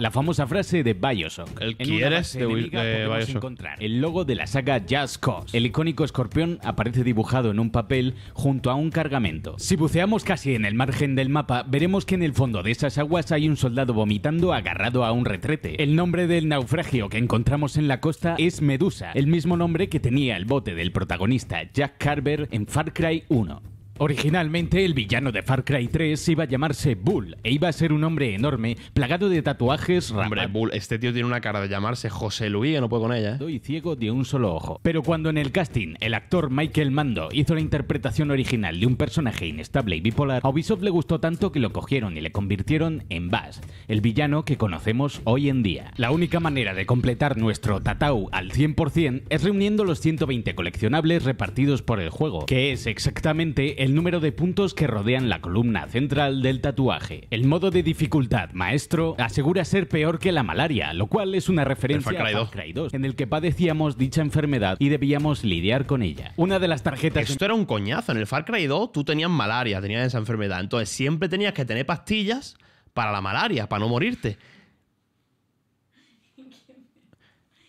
la famosa frase de Bioshock. ¿El En quieres de enemiga de podemos Bioshock? encontrar el logo de la saga Just Cause. El icónico escorpión aparece dibujado en un papel junto a un cargamento. Si buceamos casi en el margen del mapa, veremos que en el fondo de esas aguas hay un soldado vomitando agarrado a un retrete. El nombre del naufragio que encontramos en la costa es Medusa, el mismo nombre que tenía el bote del protagonista Jack Carver en Far Cry 1. Originalmente el villano de Far Cry 3 iba a llamarse Bull e iba a ser un hombre enorme, plagado de tatuajes, Hombre, Bull, este tío tiene una cara de llamarse José Luis que no puedo con ella, ¿eh? y ciego de un solo ojo. Pero cuando en el casting el actor Michael Mando hizo la interpretación original de un personaje inestable y bipolar, a Ubisoft le gustó tanto que lo cogieron y le convirtieron en Bass, el villano que conocemos hoy en día. La única manera de completar nuestro Tatau al 100% es reuniendo los 120 coleccionables repartidos por el juego, que es exactamente el número de puntos que rodean la columna central del tatuaje. El modo de dificultad maestro asegura ser peor que la malaria, lo cual es una referencia Far Cry a 2. Far Cry 2, en el que padecíamos dicha enfermedad y debíamos lidiar con ella. Una de las tarjetas Esto era un coñazo. En el Far Cry 2 tú tenías malaria, tenías esa enfermedad. Entonces siempre tenías que tener pastillas para la malaria, para no morirte.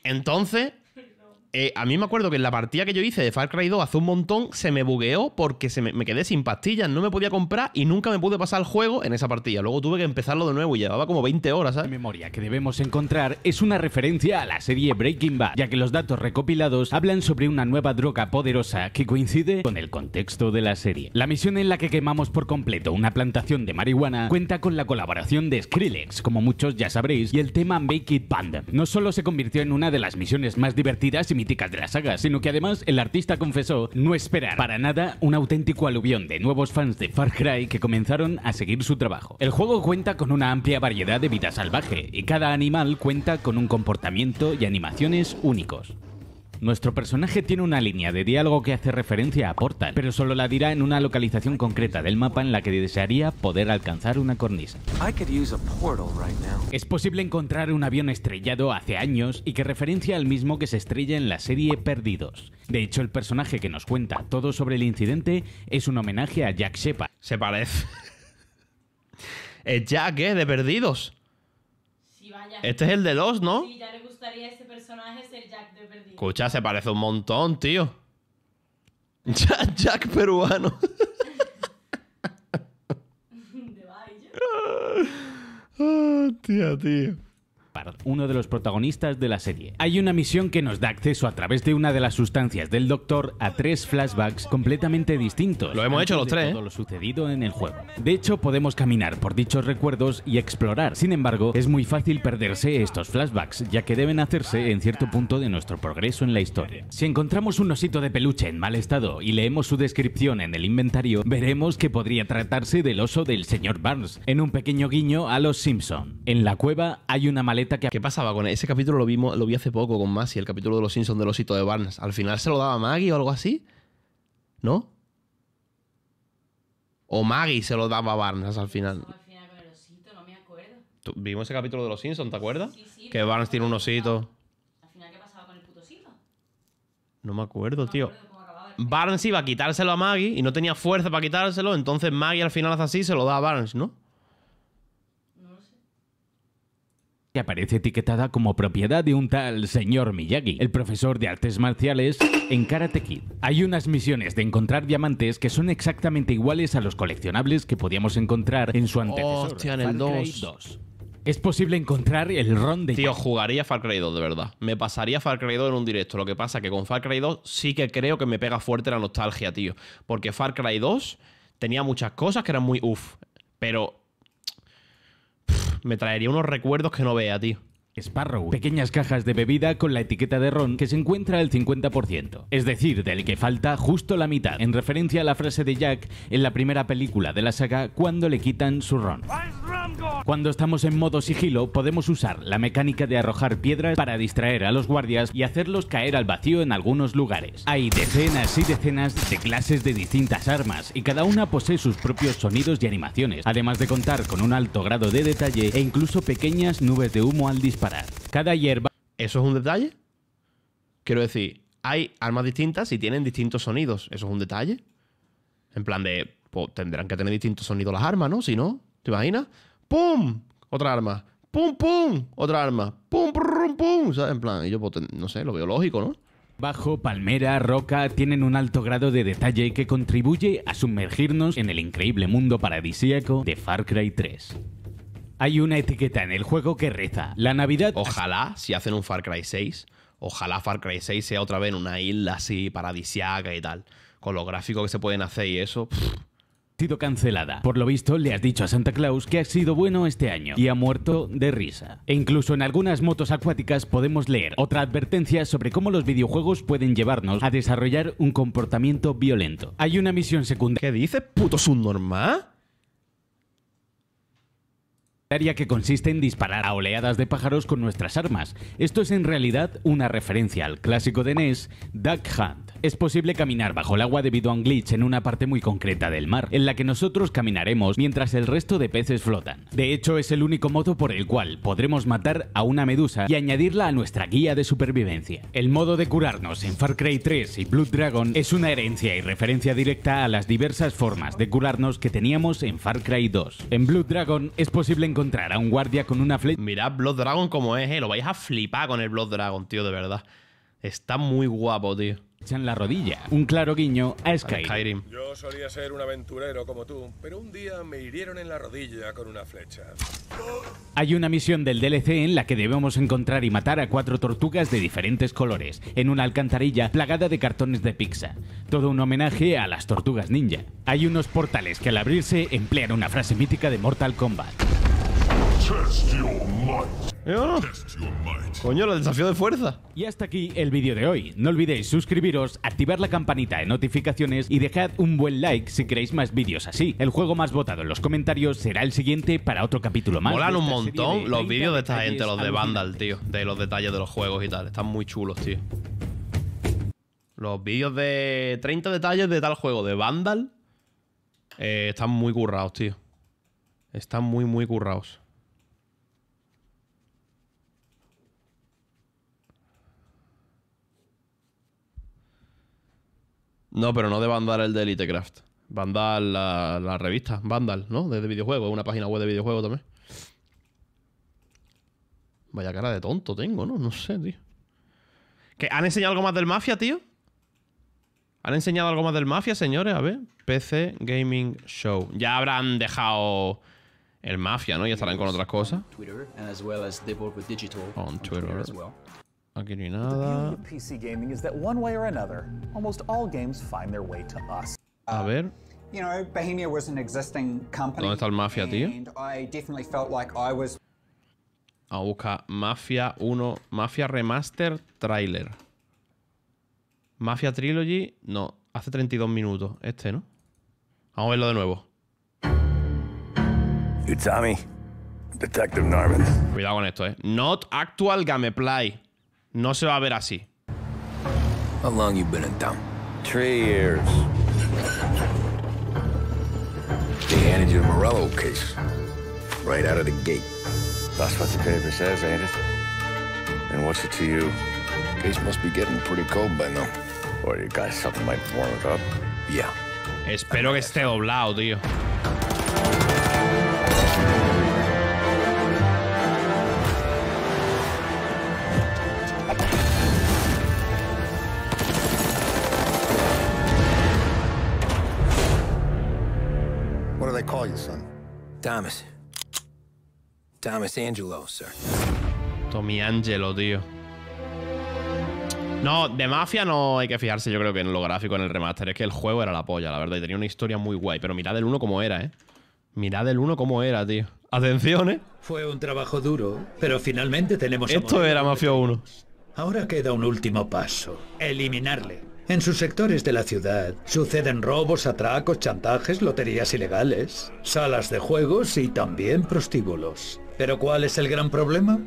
Entonces, eh, a mí me acuerdo que en la partida que yo hice de Far Cry 2 hace un montón se me bugueó porque se me, quedé sin pastillas, no me podía comprar y nunca me pude pasar el juego en esa partida. Luego tuve que empezarlo de nuevo y llevaba como 20 horas, La memoria que debemos encontrar es una referencia a la serie Breaking Bad, ya que los datos recopilados hablan sobre una nueva droga poderosa que coincide con el contexto de la serie. La misión en la que quemamos por completo una plantación de marihuana cuenta con la colaboración de Skrillex, como muchos ya sabréis, y el tema Make It Band. No solo se convirtió en una de las misiones más divertidas y de la saga, sino que además el artista confesó no esperar para nada un auténtico aluvión de nuevos fans de Far Cry que comenzaron a seguir su trabajo. El juego cuenta con una amplia variedad de vida salvaje y cada animal cuenta con un comportamiento y animaciones únicos. Nuestro personaje tiene una línea de diálogo que hace referencia a Portal, pero solo la dirá en una localización concreta del mapa en la que desearía poder alcanzar una cornisa. I could use a portal right now. Es posible encontrar un avión estrellado hace años y que referencia al mismo que se estrella en la serie Perdidos. De hecho, el personaje que nos cuenta todo sobre el incidente es un homenaje a Jack Shepard. Se parece. Es Jack, ¿eh? De Perdidos. Sí, vaya. Este es el de los, ¿no? Sí, ya le gustaría personaje ser Jack de perdido. Escucha, se parece un montón, tío. Jack, Jack peruano. De vaya. Hostia, tío. Uno de los protagonistas de la serie. Hay una misión que nos da acceso a través de una de las sustancias del Doctor a tres flashbacks completamente distintos. Lo hemos hecho los tres, Todo ¿eh? lo sucedido en el juego. De hecho, podemos caminar por dichos recuerdos y explorar. Sin embargo, es muy fácil perderse estos flashbacks, ya que deben hacerse en cierto punto de nuestro progreso en la historia. Si encontramos un osito de peluche en mal estado y leemos su descripción en el inventario, veremos que podría tratarse del oso del señor Barnes, en un pequeño guiño a los Simpson. En la cueva hay una maleta que ¿Qué pasaba con ese capítulo? Lo, vimos, lo vi hace poco con Masi, el capítulo de los Simpsons del osito de Barnes. ¿Al final se lo daba Maggie o algo así? ¿No? O Maggie se lo daba a Barnes al final. Al final con el osito, no me acuerdo. Tú- Vimos ese capítulo de los Simpsons, ¿te acuerdas? Sí, sí, que Barnes tiene un osito. Al final, ¿qué pasaba con el puto osito? No me acuerdo, tío. Barnes iba a quitárselo a Maggie y no tenía fuerza para quitárselo, entonces Maggie al final hace así y se lo da a Barnes, ¿no? Que aparece etiquetada como propiedad de un tal señor Miyagi, el profesor de artes marciales en Karate Kid. Hay unas misiones de encontrar diamantes que son exactamente iguales a los coleccionables que podíamos encontrar en su antecesor, Hostia, en el Far Cry 2. Es posible encontrar el ron de Tío, jugaría Far Cry 2, de verdad. Me pasaría Far Cry 2 en un directo. Lo que pasa es que con Far Cry 2 sí que creo que me pega fuerte la nostalgia, tío. Porque Far Cry 2 tenía muchas cosas que eran muy uff. Pero me traería unos recuerdos que no vea, tío. Sparrow. Pequeñas cajas de bebida con la etiqueta de ron que se encuentra al 50%. Es decir, del que falta justo la mitad, en referencia a la frase de Jack en la primera película de la saga cuando le quitan su ron. Cuando estamos en modo sigilo, podemos usar la mecánica de arrojar piedras para distraer a los guardias y hacerlos caer al vacío en algunos lugares. Hay decenas y decenas de clases de distintas armas y cada una posee sus propios sonidos y animaciones, además de contar con un alto grado de detalle e incluso pequeñas nubes de humo al disparar. Cada hierba ¿Eso es un detalle? Quiero decir, hay armas distintas y tienen distintos sonidos. ¿Eso es un detalle? En plan de, pues tendrán que tener distintos sonidos las armas, ¿no? Si no, ¿te imaginas? ¡Pum! Otra arma. ¡Pum, pum! Otra arma. ¡Pum, pum, pum! ¿Sabes? En plan, y yo, pues, no sé, lo veo lógico, ¿no? Bajo, palmera, roca tienen un alto grado de detalle que contribuye a sumergirnos en el increíble mundo paradisíaco de Far Cry 3. Hay una etiqueta en el juego que reza: La Navidad. Ojalá, si hacen un Far Cry 6, ojalá Far Cry 6 sea otra vez en una isla así paradisiaca y tal. Con los gráficos que se pueden hacer y eso. pff, ha sido cancelada. Por lo visto, le has dicho a Santa Claus que ha sido bueno este año y ha muerto de risa. E incluso en algunas motos acuáticas podemos leer otra advertencia sobre cómo los videojuegos pueden llevarnos a desarrollar un comportamiento violento. Hay una misión secundaria. ¿Qué dices, puto subnormal? Que consiste en disparar a oleadas de pájaros con nuestras armas. Esto es en realidad una referencia al clásico de NES, Duck Hunt. Es posible caminar bajo el agua debido a un glitch en una parte muy concreta del mar, en la que nosotros caminaremos mientras el resto de peces flotan. De hecho, es el único modo por el cual podremos matar a una medusa y añadirla a nuestra guía de supervivencia. El modo de curarnos en Far Cry 3 y Blood Dragon es una herencia y referencia directa a las diversas formas de curarnos que teníamos en Far Cry 2. En Blood Dragon es posible encontrar a un guardia con una flecha. Mirad Blood Dragon como es, eh. Lo vais a flipar con el Blood Dragon, tío, de verdad. Está muy guapo, tío. En la rodilla. Un claro guiño a Skyrim. Skyrim. Yo solía ser un aventurero como tú, pero un día me hirieron en la rodilla con una flecha. Hay una misión del DLC en la que debemos encontrar y matar a cuatro tortugas de diferentes colores, en una alcantarilla plagada de cartones de pizza. Todo un homenaje a las tortugas ninja. Hay unos portales que al abrirse emplean una frase mítica de Mortal Kombat. ¿Eh no? Coño, el desafío de fuerza. Y hasta aquí el vídeo de hoy. No olvidéis suscribiros, activar la campanita de notificaciones y dejad un buen like si queréis más vídeos así. El juego más votado en los comentarios será el siguiente para otro capítulo más. Molan un montón los 30 vídeos de esta gente, los de. Vandal, tío. De los detalles de los juegos y tal. Están muy chulos, tío. Los vídeos de 30 detalles de tal juego de Vandal eh, están muy currados, tío. Están muy, muy currados. No, pero no de Vandal el de Elitecraft. Vandal, la, la revista, Vandal, ¿no? De, de videojuegos, una página web de videojuegos también. Vaya cara de tonto tengo, ¿no? No sé, tío. ¿Que ¿Han enseñado algo más del Mafia, tío? ¿Han enseñado algo más del Mafia, señores? A ver. PC Gaming Show. Ya habrán dejado el Mafia, ¿no? Y estarán con otras cosas. Twitter, as well as they work with digital On Twitter. as well. Aquí no hay The nada. beauty of PC gaming is that one way or another, almost all games find their way to us. A ver. You know, Bohemia was an existing company. ¿Dónde está el Mafia, tío? And I definitely felt like I was Vamos a buscar Mafia 1. Mafia Remaster Trailer. Mafia Trilogy. No, hace 32 minutos. Este, ¿no? Vamos a verlo de nuevo. You Tommy? Detective Norman. Cuidado con esto, ¿eh? Not actual gameplay. No se va a ver así. How long you been in town? Three years. They handed you the Morello case. Right out of the gate. That's what the paper says, ain't it? And what's it to you? Case must be getting pretty cold by now. Or you got something might warm it up. Yeah. Espero que esté doblado, tío. Thomas. Thomas Angelo, sir. Tommy Angelo, tío. No, de Mafia no hay que fijarse, yo creo que en lo gráfico, en el remaster. Es que el juego era la polla, la verdad. Y tenía una historia muy guay. Pero mirad el 1 como era, ¿eh? Mirad el 1 como era, tío. Atención, ¿eh? Fue un trabajo duro, pero finalmente tenemos... Esto era Mafia 1. Ahora queda un último paso, eliminarle. En sus sectores de la ciudad suceden robos, atracos, chantajes, loterías ilegales, salas de juegos y también prostíbulos. ¿Pero cuál es el gran problema?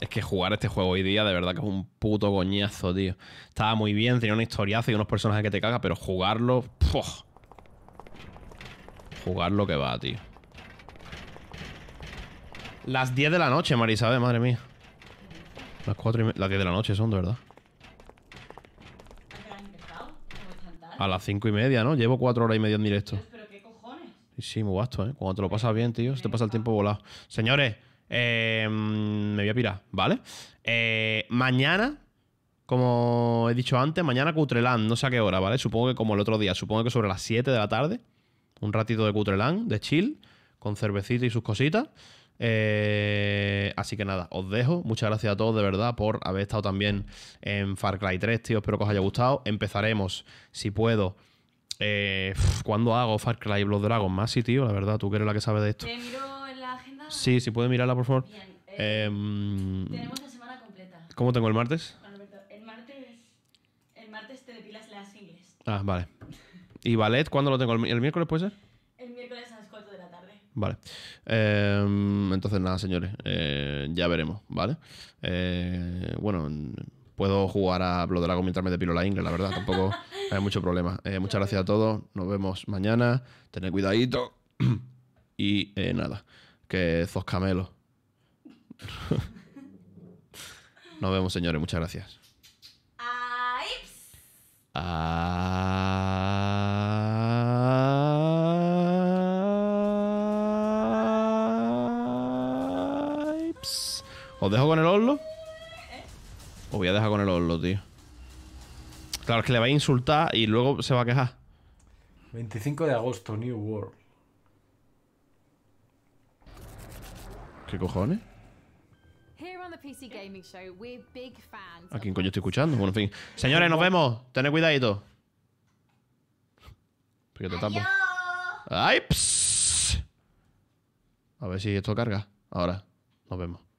Es que jugar este juego hoy día de verdad que es un puto coñazo, tío. Estaba muy bien, tenía una historiaza y unos personajes que te caga, pero jugarlo... ¡puf! Jugarlo que va, tío. Las 10 de la noche, Marisabel, madre mía. Las 4 y Las 10 de la noche son, de verdad. A las 5 y media, ¿no? Llevo 4 horas y media en directo. ¿Pero qué cojones? Sí, sí, muy vasto, ¿eh? Cuando te lo pasas bien, tío, se te pasa el tiempo volado. Señores, eh, mm, me voy a pirar, ¿vale? Eh, mañana, como he dicho antes, mañana Cutreland, no sé a qué hora, ¿vale? Supongo que como el otro día, supongo que sobre las 7 de la tarde. Un ratito de Cutreland, de chill, con cervecita y sus cositas. Eh, así que nada, os dejo. Muchas gracias a todos de verdad por haber estado también en Far Cry 3, tío. Espero que os haya gustado. Empezaremos, si puedo. Eh, ¿Cuándo hago Far Cry Blood Dragon? Más sí, tío, la verdad, tú que eres la que sabe de esto. ¿Te miro en la agenda? Sí, si puedes mirarla, por favor. Bien, Em, Tenemos la semana completa. ¿Cómo tengo el martes? Alberto, El martes, el martes te depilas las ingles. Ah, vale. ¿Y ballet cuándo lo tengo? ¿El, mi- el miércoles puede ser? El miércoles a las 4 de la tarde. Vale. Em, entonces, nada, señores. eh, ya veremos, ¿vale? Eh, bueno, puedo jugar a Blood Dragon mientras me depilo la ingle, la verdad. Tampoco hay mucho problema. Eh, muchas gracias a todos. Nos vemos mañana. Tened cuidadito. y nada. Que zos camelos. Nos vemos, señores. Muchas gracias. Os dejo con el Oslo. Os voy a dejar con el Oslo, tío. Claro, es que le va a insultar y luego se va a quejar. 25 de agosto, New World. ¿Qué cojones? ¿A quién coño estoy escuchando? Bueno, en fin. Señores, nos vemos. Tened cuidadito. Porque te tapo. ¡Ay! pss! A ver si esto carga. Ahora. Nos vemos.